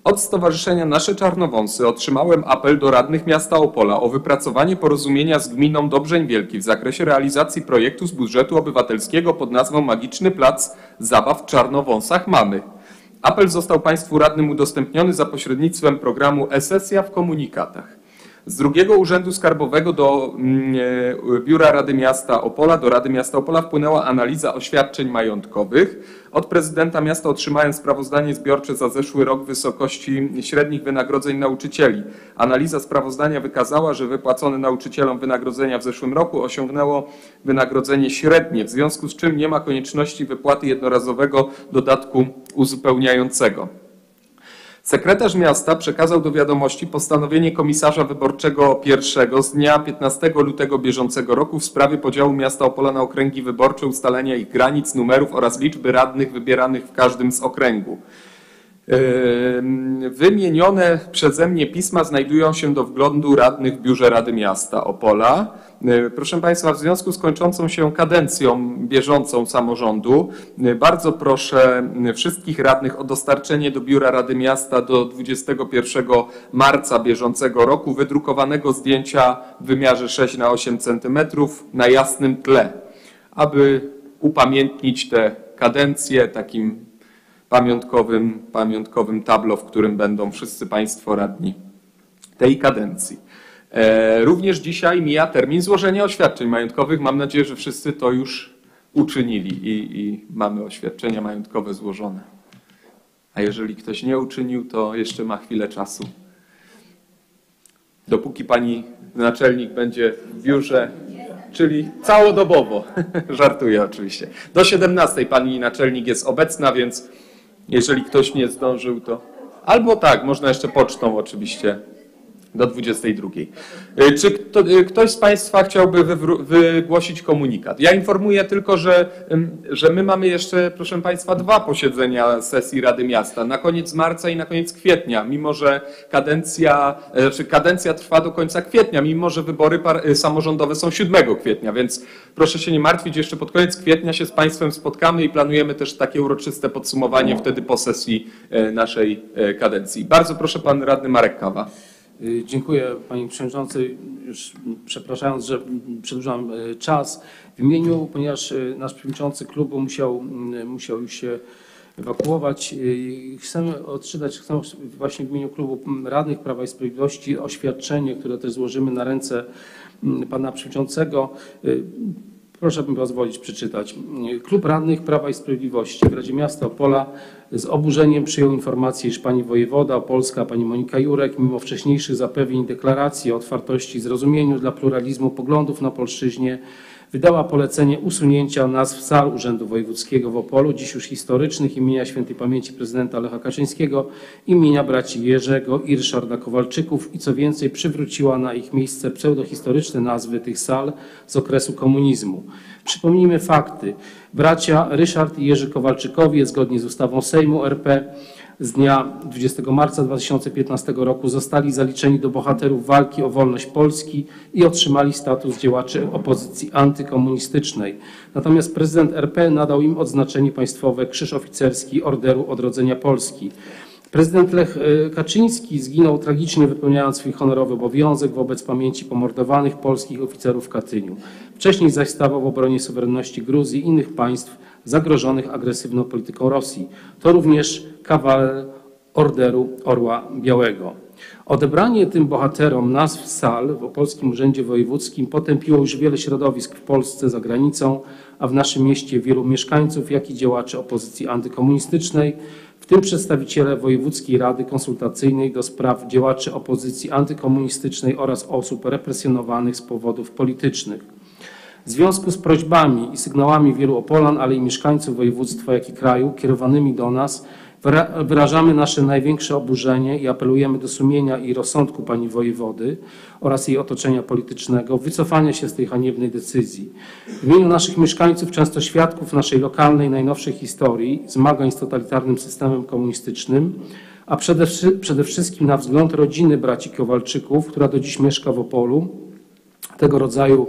Od Stowarzyszenia Nasze Czarnowąsy otrzymałem apel do radnych miasta Opola o wypracowanie porozumienia z gminą Dobrzeń Wielki w zakresie realizacji projektu z budżetu obywatelskiego pod nazwą Magiczny Plac Zabaw w Czarnowąsach Mamy. Apel został Państwu radnym udostępniony za pośrednictwem programu E-Sesja w komunikatach. Z drugiego Urzędu Skarbowego do mm, e, Biura Rady Miasta Opola, do Rady Miasta Opola wpłynęła analiza oświadczeń majątkowych. Od prezydenta miasta otrzymałem sprawozdanie zbiorcze za zeszły rok w wysokości średnich wynagrodzeń nauczycieli. Analiza sprawozdania wykazała, że wypłacone nauczycielom wynagrodzenia w zeszłym roku osiągnęło wynagrodzenie średnie, w związku z czym nie ma konieczności wypłaty jednorazowego dodatku uzupełniającego. Sekretarz miasta przekazał do wiadomości postanowienie komisarza wyborczego pierwszego z dnia 15 lutego bieżącego roku w sprawie podziału miasta Opola na okręgi wyborcze, ustalenia ich granic, numerów oraz liczby radnych wybieranych w każdym z okręgu. Wymienione przeze mnie pisma znajdują się do wglądu radnych w Biurze Rady Miasta Opola. E, Proszę Państwa, w związku z kończącą się kadencją bieżącą samorządu, e, bardzo proszę wszystkich radnych o dostarczenie do Biura Rady Miasta do 21 marca bieżącego roku wydrukowanego zdjęcia w wymiarze 6 na 8 cm na jasnym tle, aby upamiętnić tę kadencję takim pamiątkowym, pamiątkowym tablo, w którym będą wszyscy Państwo radni tej kadencji. E, Również dzisiaj mija termin złożenia oświadczeń majątkowych. Mam nadzieję, że wszyscy to już uczynili i, i mamy oświadczenia majątkowe złożone. A jeżeli ktoś nie uczynił, to jeszcze ma chwilę czasu. Dopóki pani naczelnik będzie w biurze, czyli całodobowo. Żartuję oczywiście. Do 17 pani naczelnik jest obecna, więc jeżeli ktoś nie zdążył, to albo tak, można jeszcze pocztą oczywiście do 22. Y, Czy kto, y, ktoś z Państwa chciałby wygłosić komunikat? Ja informuję tylko, że, że my mamy jeszcze, proszę Państwa, dwa posiedzenia sesji Rady Miasta, na koniec marca i na koniec kwietnia, mimo że kadencja, e, znaczy kadencja trwa do końca kwietnia, mimo że wybory samorządowe są 7 kwietnia, więc proszę się nie martwić, jeszcze pod koniec kwietnia się z Państwem spotkamy i planujemy też takie uroczyste podsumowanie wtedy po sesji e, naszej e, kadencji. Bardzo proszę Pan Radny Marek Kawa. Y, Dziękuję Panie Przewodniczący. Już przepraszając, że przedłużam y, czas. W imieniu, ponieważ y, nasz przewodniczący klubu musiał, musiał już się ewakuować, chcemy odczytać, chcę właśnie w imieniu klubu radnych Prawa i Sprawiedliwości oświadczenie, które też złożymy na ręce mm, Pana Przewodniczącego. Proszę mi pozwolić przeczytać. Klub Radnych Prawa i Sprawiedliwości w Radzie Miasta Opola z oburzeniem przyjął informację, iż pani wojewoda opolska, pani Monika Jurek, mimo wcześniejszych zapewnień deklaracji o otwartości i zrozumieniu dla pluralizmu poglądów na polszczyźnie, wydała polecenie usunięcia nazw sal Urzędu Wojewódzkiego w Opolu, dziś już historycznych, imienia świętej pamięci prezydenta Lecha Kaczyńskiego, imienia braci Jerzego i Ryszarda Kowalczyków i co więcej przywróciła na ich miejsce pseudohistoryczne nazwy tych sal z okresu komunizmu. Przypomnijmy fakty. Bracia Ryszard i Jerzy Kowalczykowie zgodnie z ustawą Sejmu RP z dnia 20 marca 2015 roku zostali zaliczeni do bohaterów walki o wolność Polski i otrzymali status działaczy opozycji antykomunistycznej. Natomiast prezydent RP nadał im odznaczenie państwowe Krzyż Oficerski Orderu Odrodzenia Polski. Prezydent Lech e, Kaczyński zginął tragicznie wypełniając swój honorowy obowiązek wobec pamięci pomordowanych polskich oficerów w Katyniu. Wcześniej zaś stawał w obronie suwerenności Gruzji i innych państw zagrożonych agresywną polityką Rosji. To również kawaler Orderu Orła Białego. Odebranie tym bohaterom nazw sal w Opolskim Urzędzie Wojewódzkim potępiło już wiele środowisk w Polsce, za granicą, a w naszym mieście wielu mieszkańców, jak i działaczy opozycji antykomunistycznej, w tym przedstawiciele Wojewódzkiej Rady Konsultacyjnej do spraw działaczy opozycji antykomunistycznej oraz osób represjonowanych z powodów politycznych. W związku z prośbami i sygnałami wielu Opolan, ale i mieszkańców województwa, jak i kraju kierowanymi do nas, wyra- wyrażamy nasze największe oburzenie i apelujemy do sumienia i rozsądku pani wojewody oraz jej otoczenia politycznego wycofania się z tej haniebnej decyzji. W imieniu naszych mieszkańców, często świadków naszej lokalnej, najnowszej historii, zmagań z totalitarnym systemem komunistycznym, a przede, przede wszystkim na wzgląd rodziny braci Kowalczyków, która do dziś mieszka w Opolu, tego rodzaju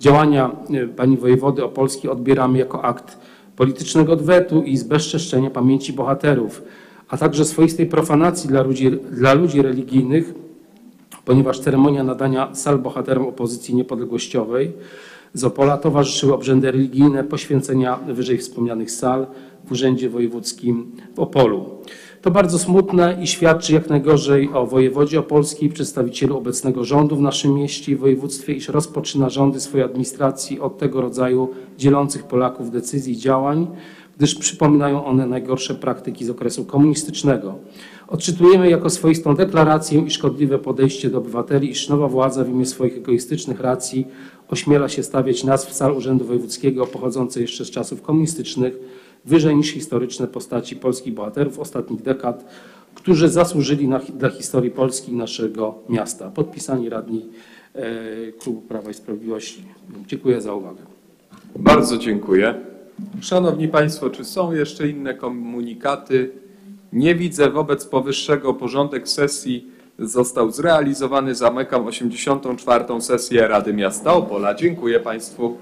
działania e, pani wojewody opolskiej odbieramy jako akt politycznego odwetu i zbezczeszczenia pamięci bohaterów, a także swoistej profanacji dla ludzi, dla ludzi religijnych, ponieważ ceremonia nadania sal bohaterom opozycji niepodległościowej z Opola towarzyszyły obrzędy religijne poświęcenia wyżej wspomnianych sal w Urzędzie Wojewódzkim w Opolu. To bardzo smutne i świadczy jak najgorzej o wojewodzie opolskiej, przedstawicielu obecnego rządu w naszym mieście i województwie, iż rozpoczyna rządy swojej administracji od tego rodzaju dzielących Polaków decyzji i działań, gdyż przypominają one najgorsze praktyki z okresu komunistycznego. Odczytujemy jako swoistą deklarację i szkodliwe podejście do obywateli, iż nowa władza w imię swoich egoistycznych racji ośmiela się stawiać nazw sal Urzędu Wojewódzkiego pochodzące jeszcze z czasów komunistycznych wyżej niż historyczne postaci polskich bohaterów ostatnich dekad, którzy zasłużyli na, dla historii Polski i naszego miasta. Podpisani radni e, Klubu Prawa i Sprawiedliwości. Dziękuję za uwagę. Bardzo dziękuję. Szanowni Państwo, czy są jeszcze inne komunikaty? Nie widzę. Wobec powyższego porządek sesji został zrealizowany. Zamykam 84. sesję Rady Miasta Opola. Dziękuję Państwu.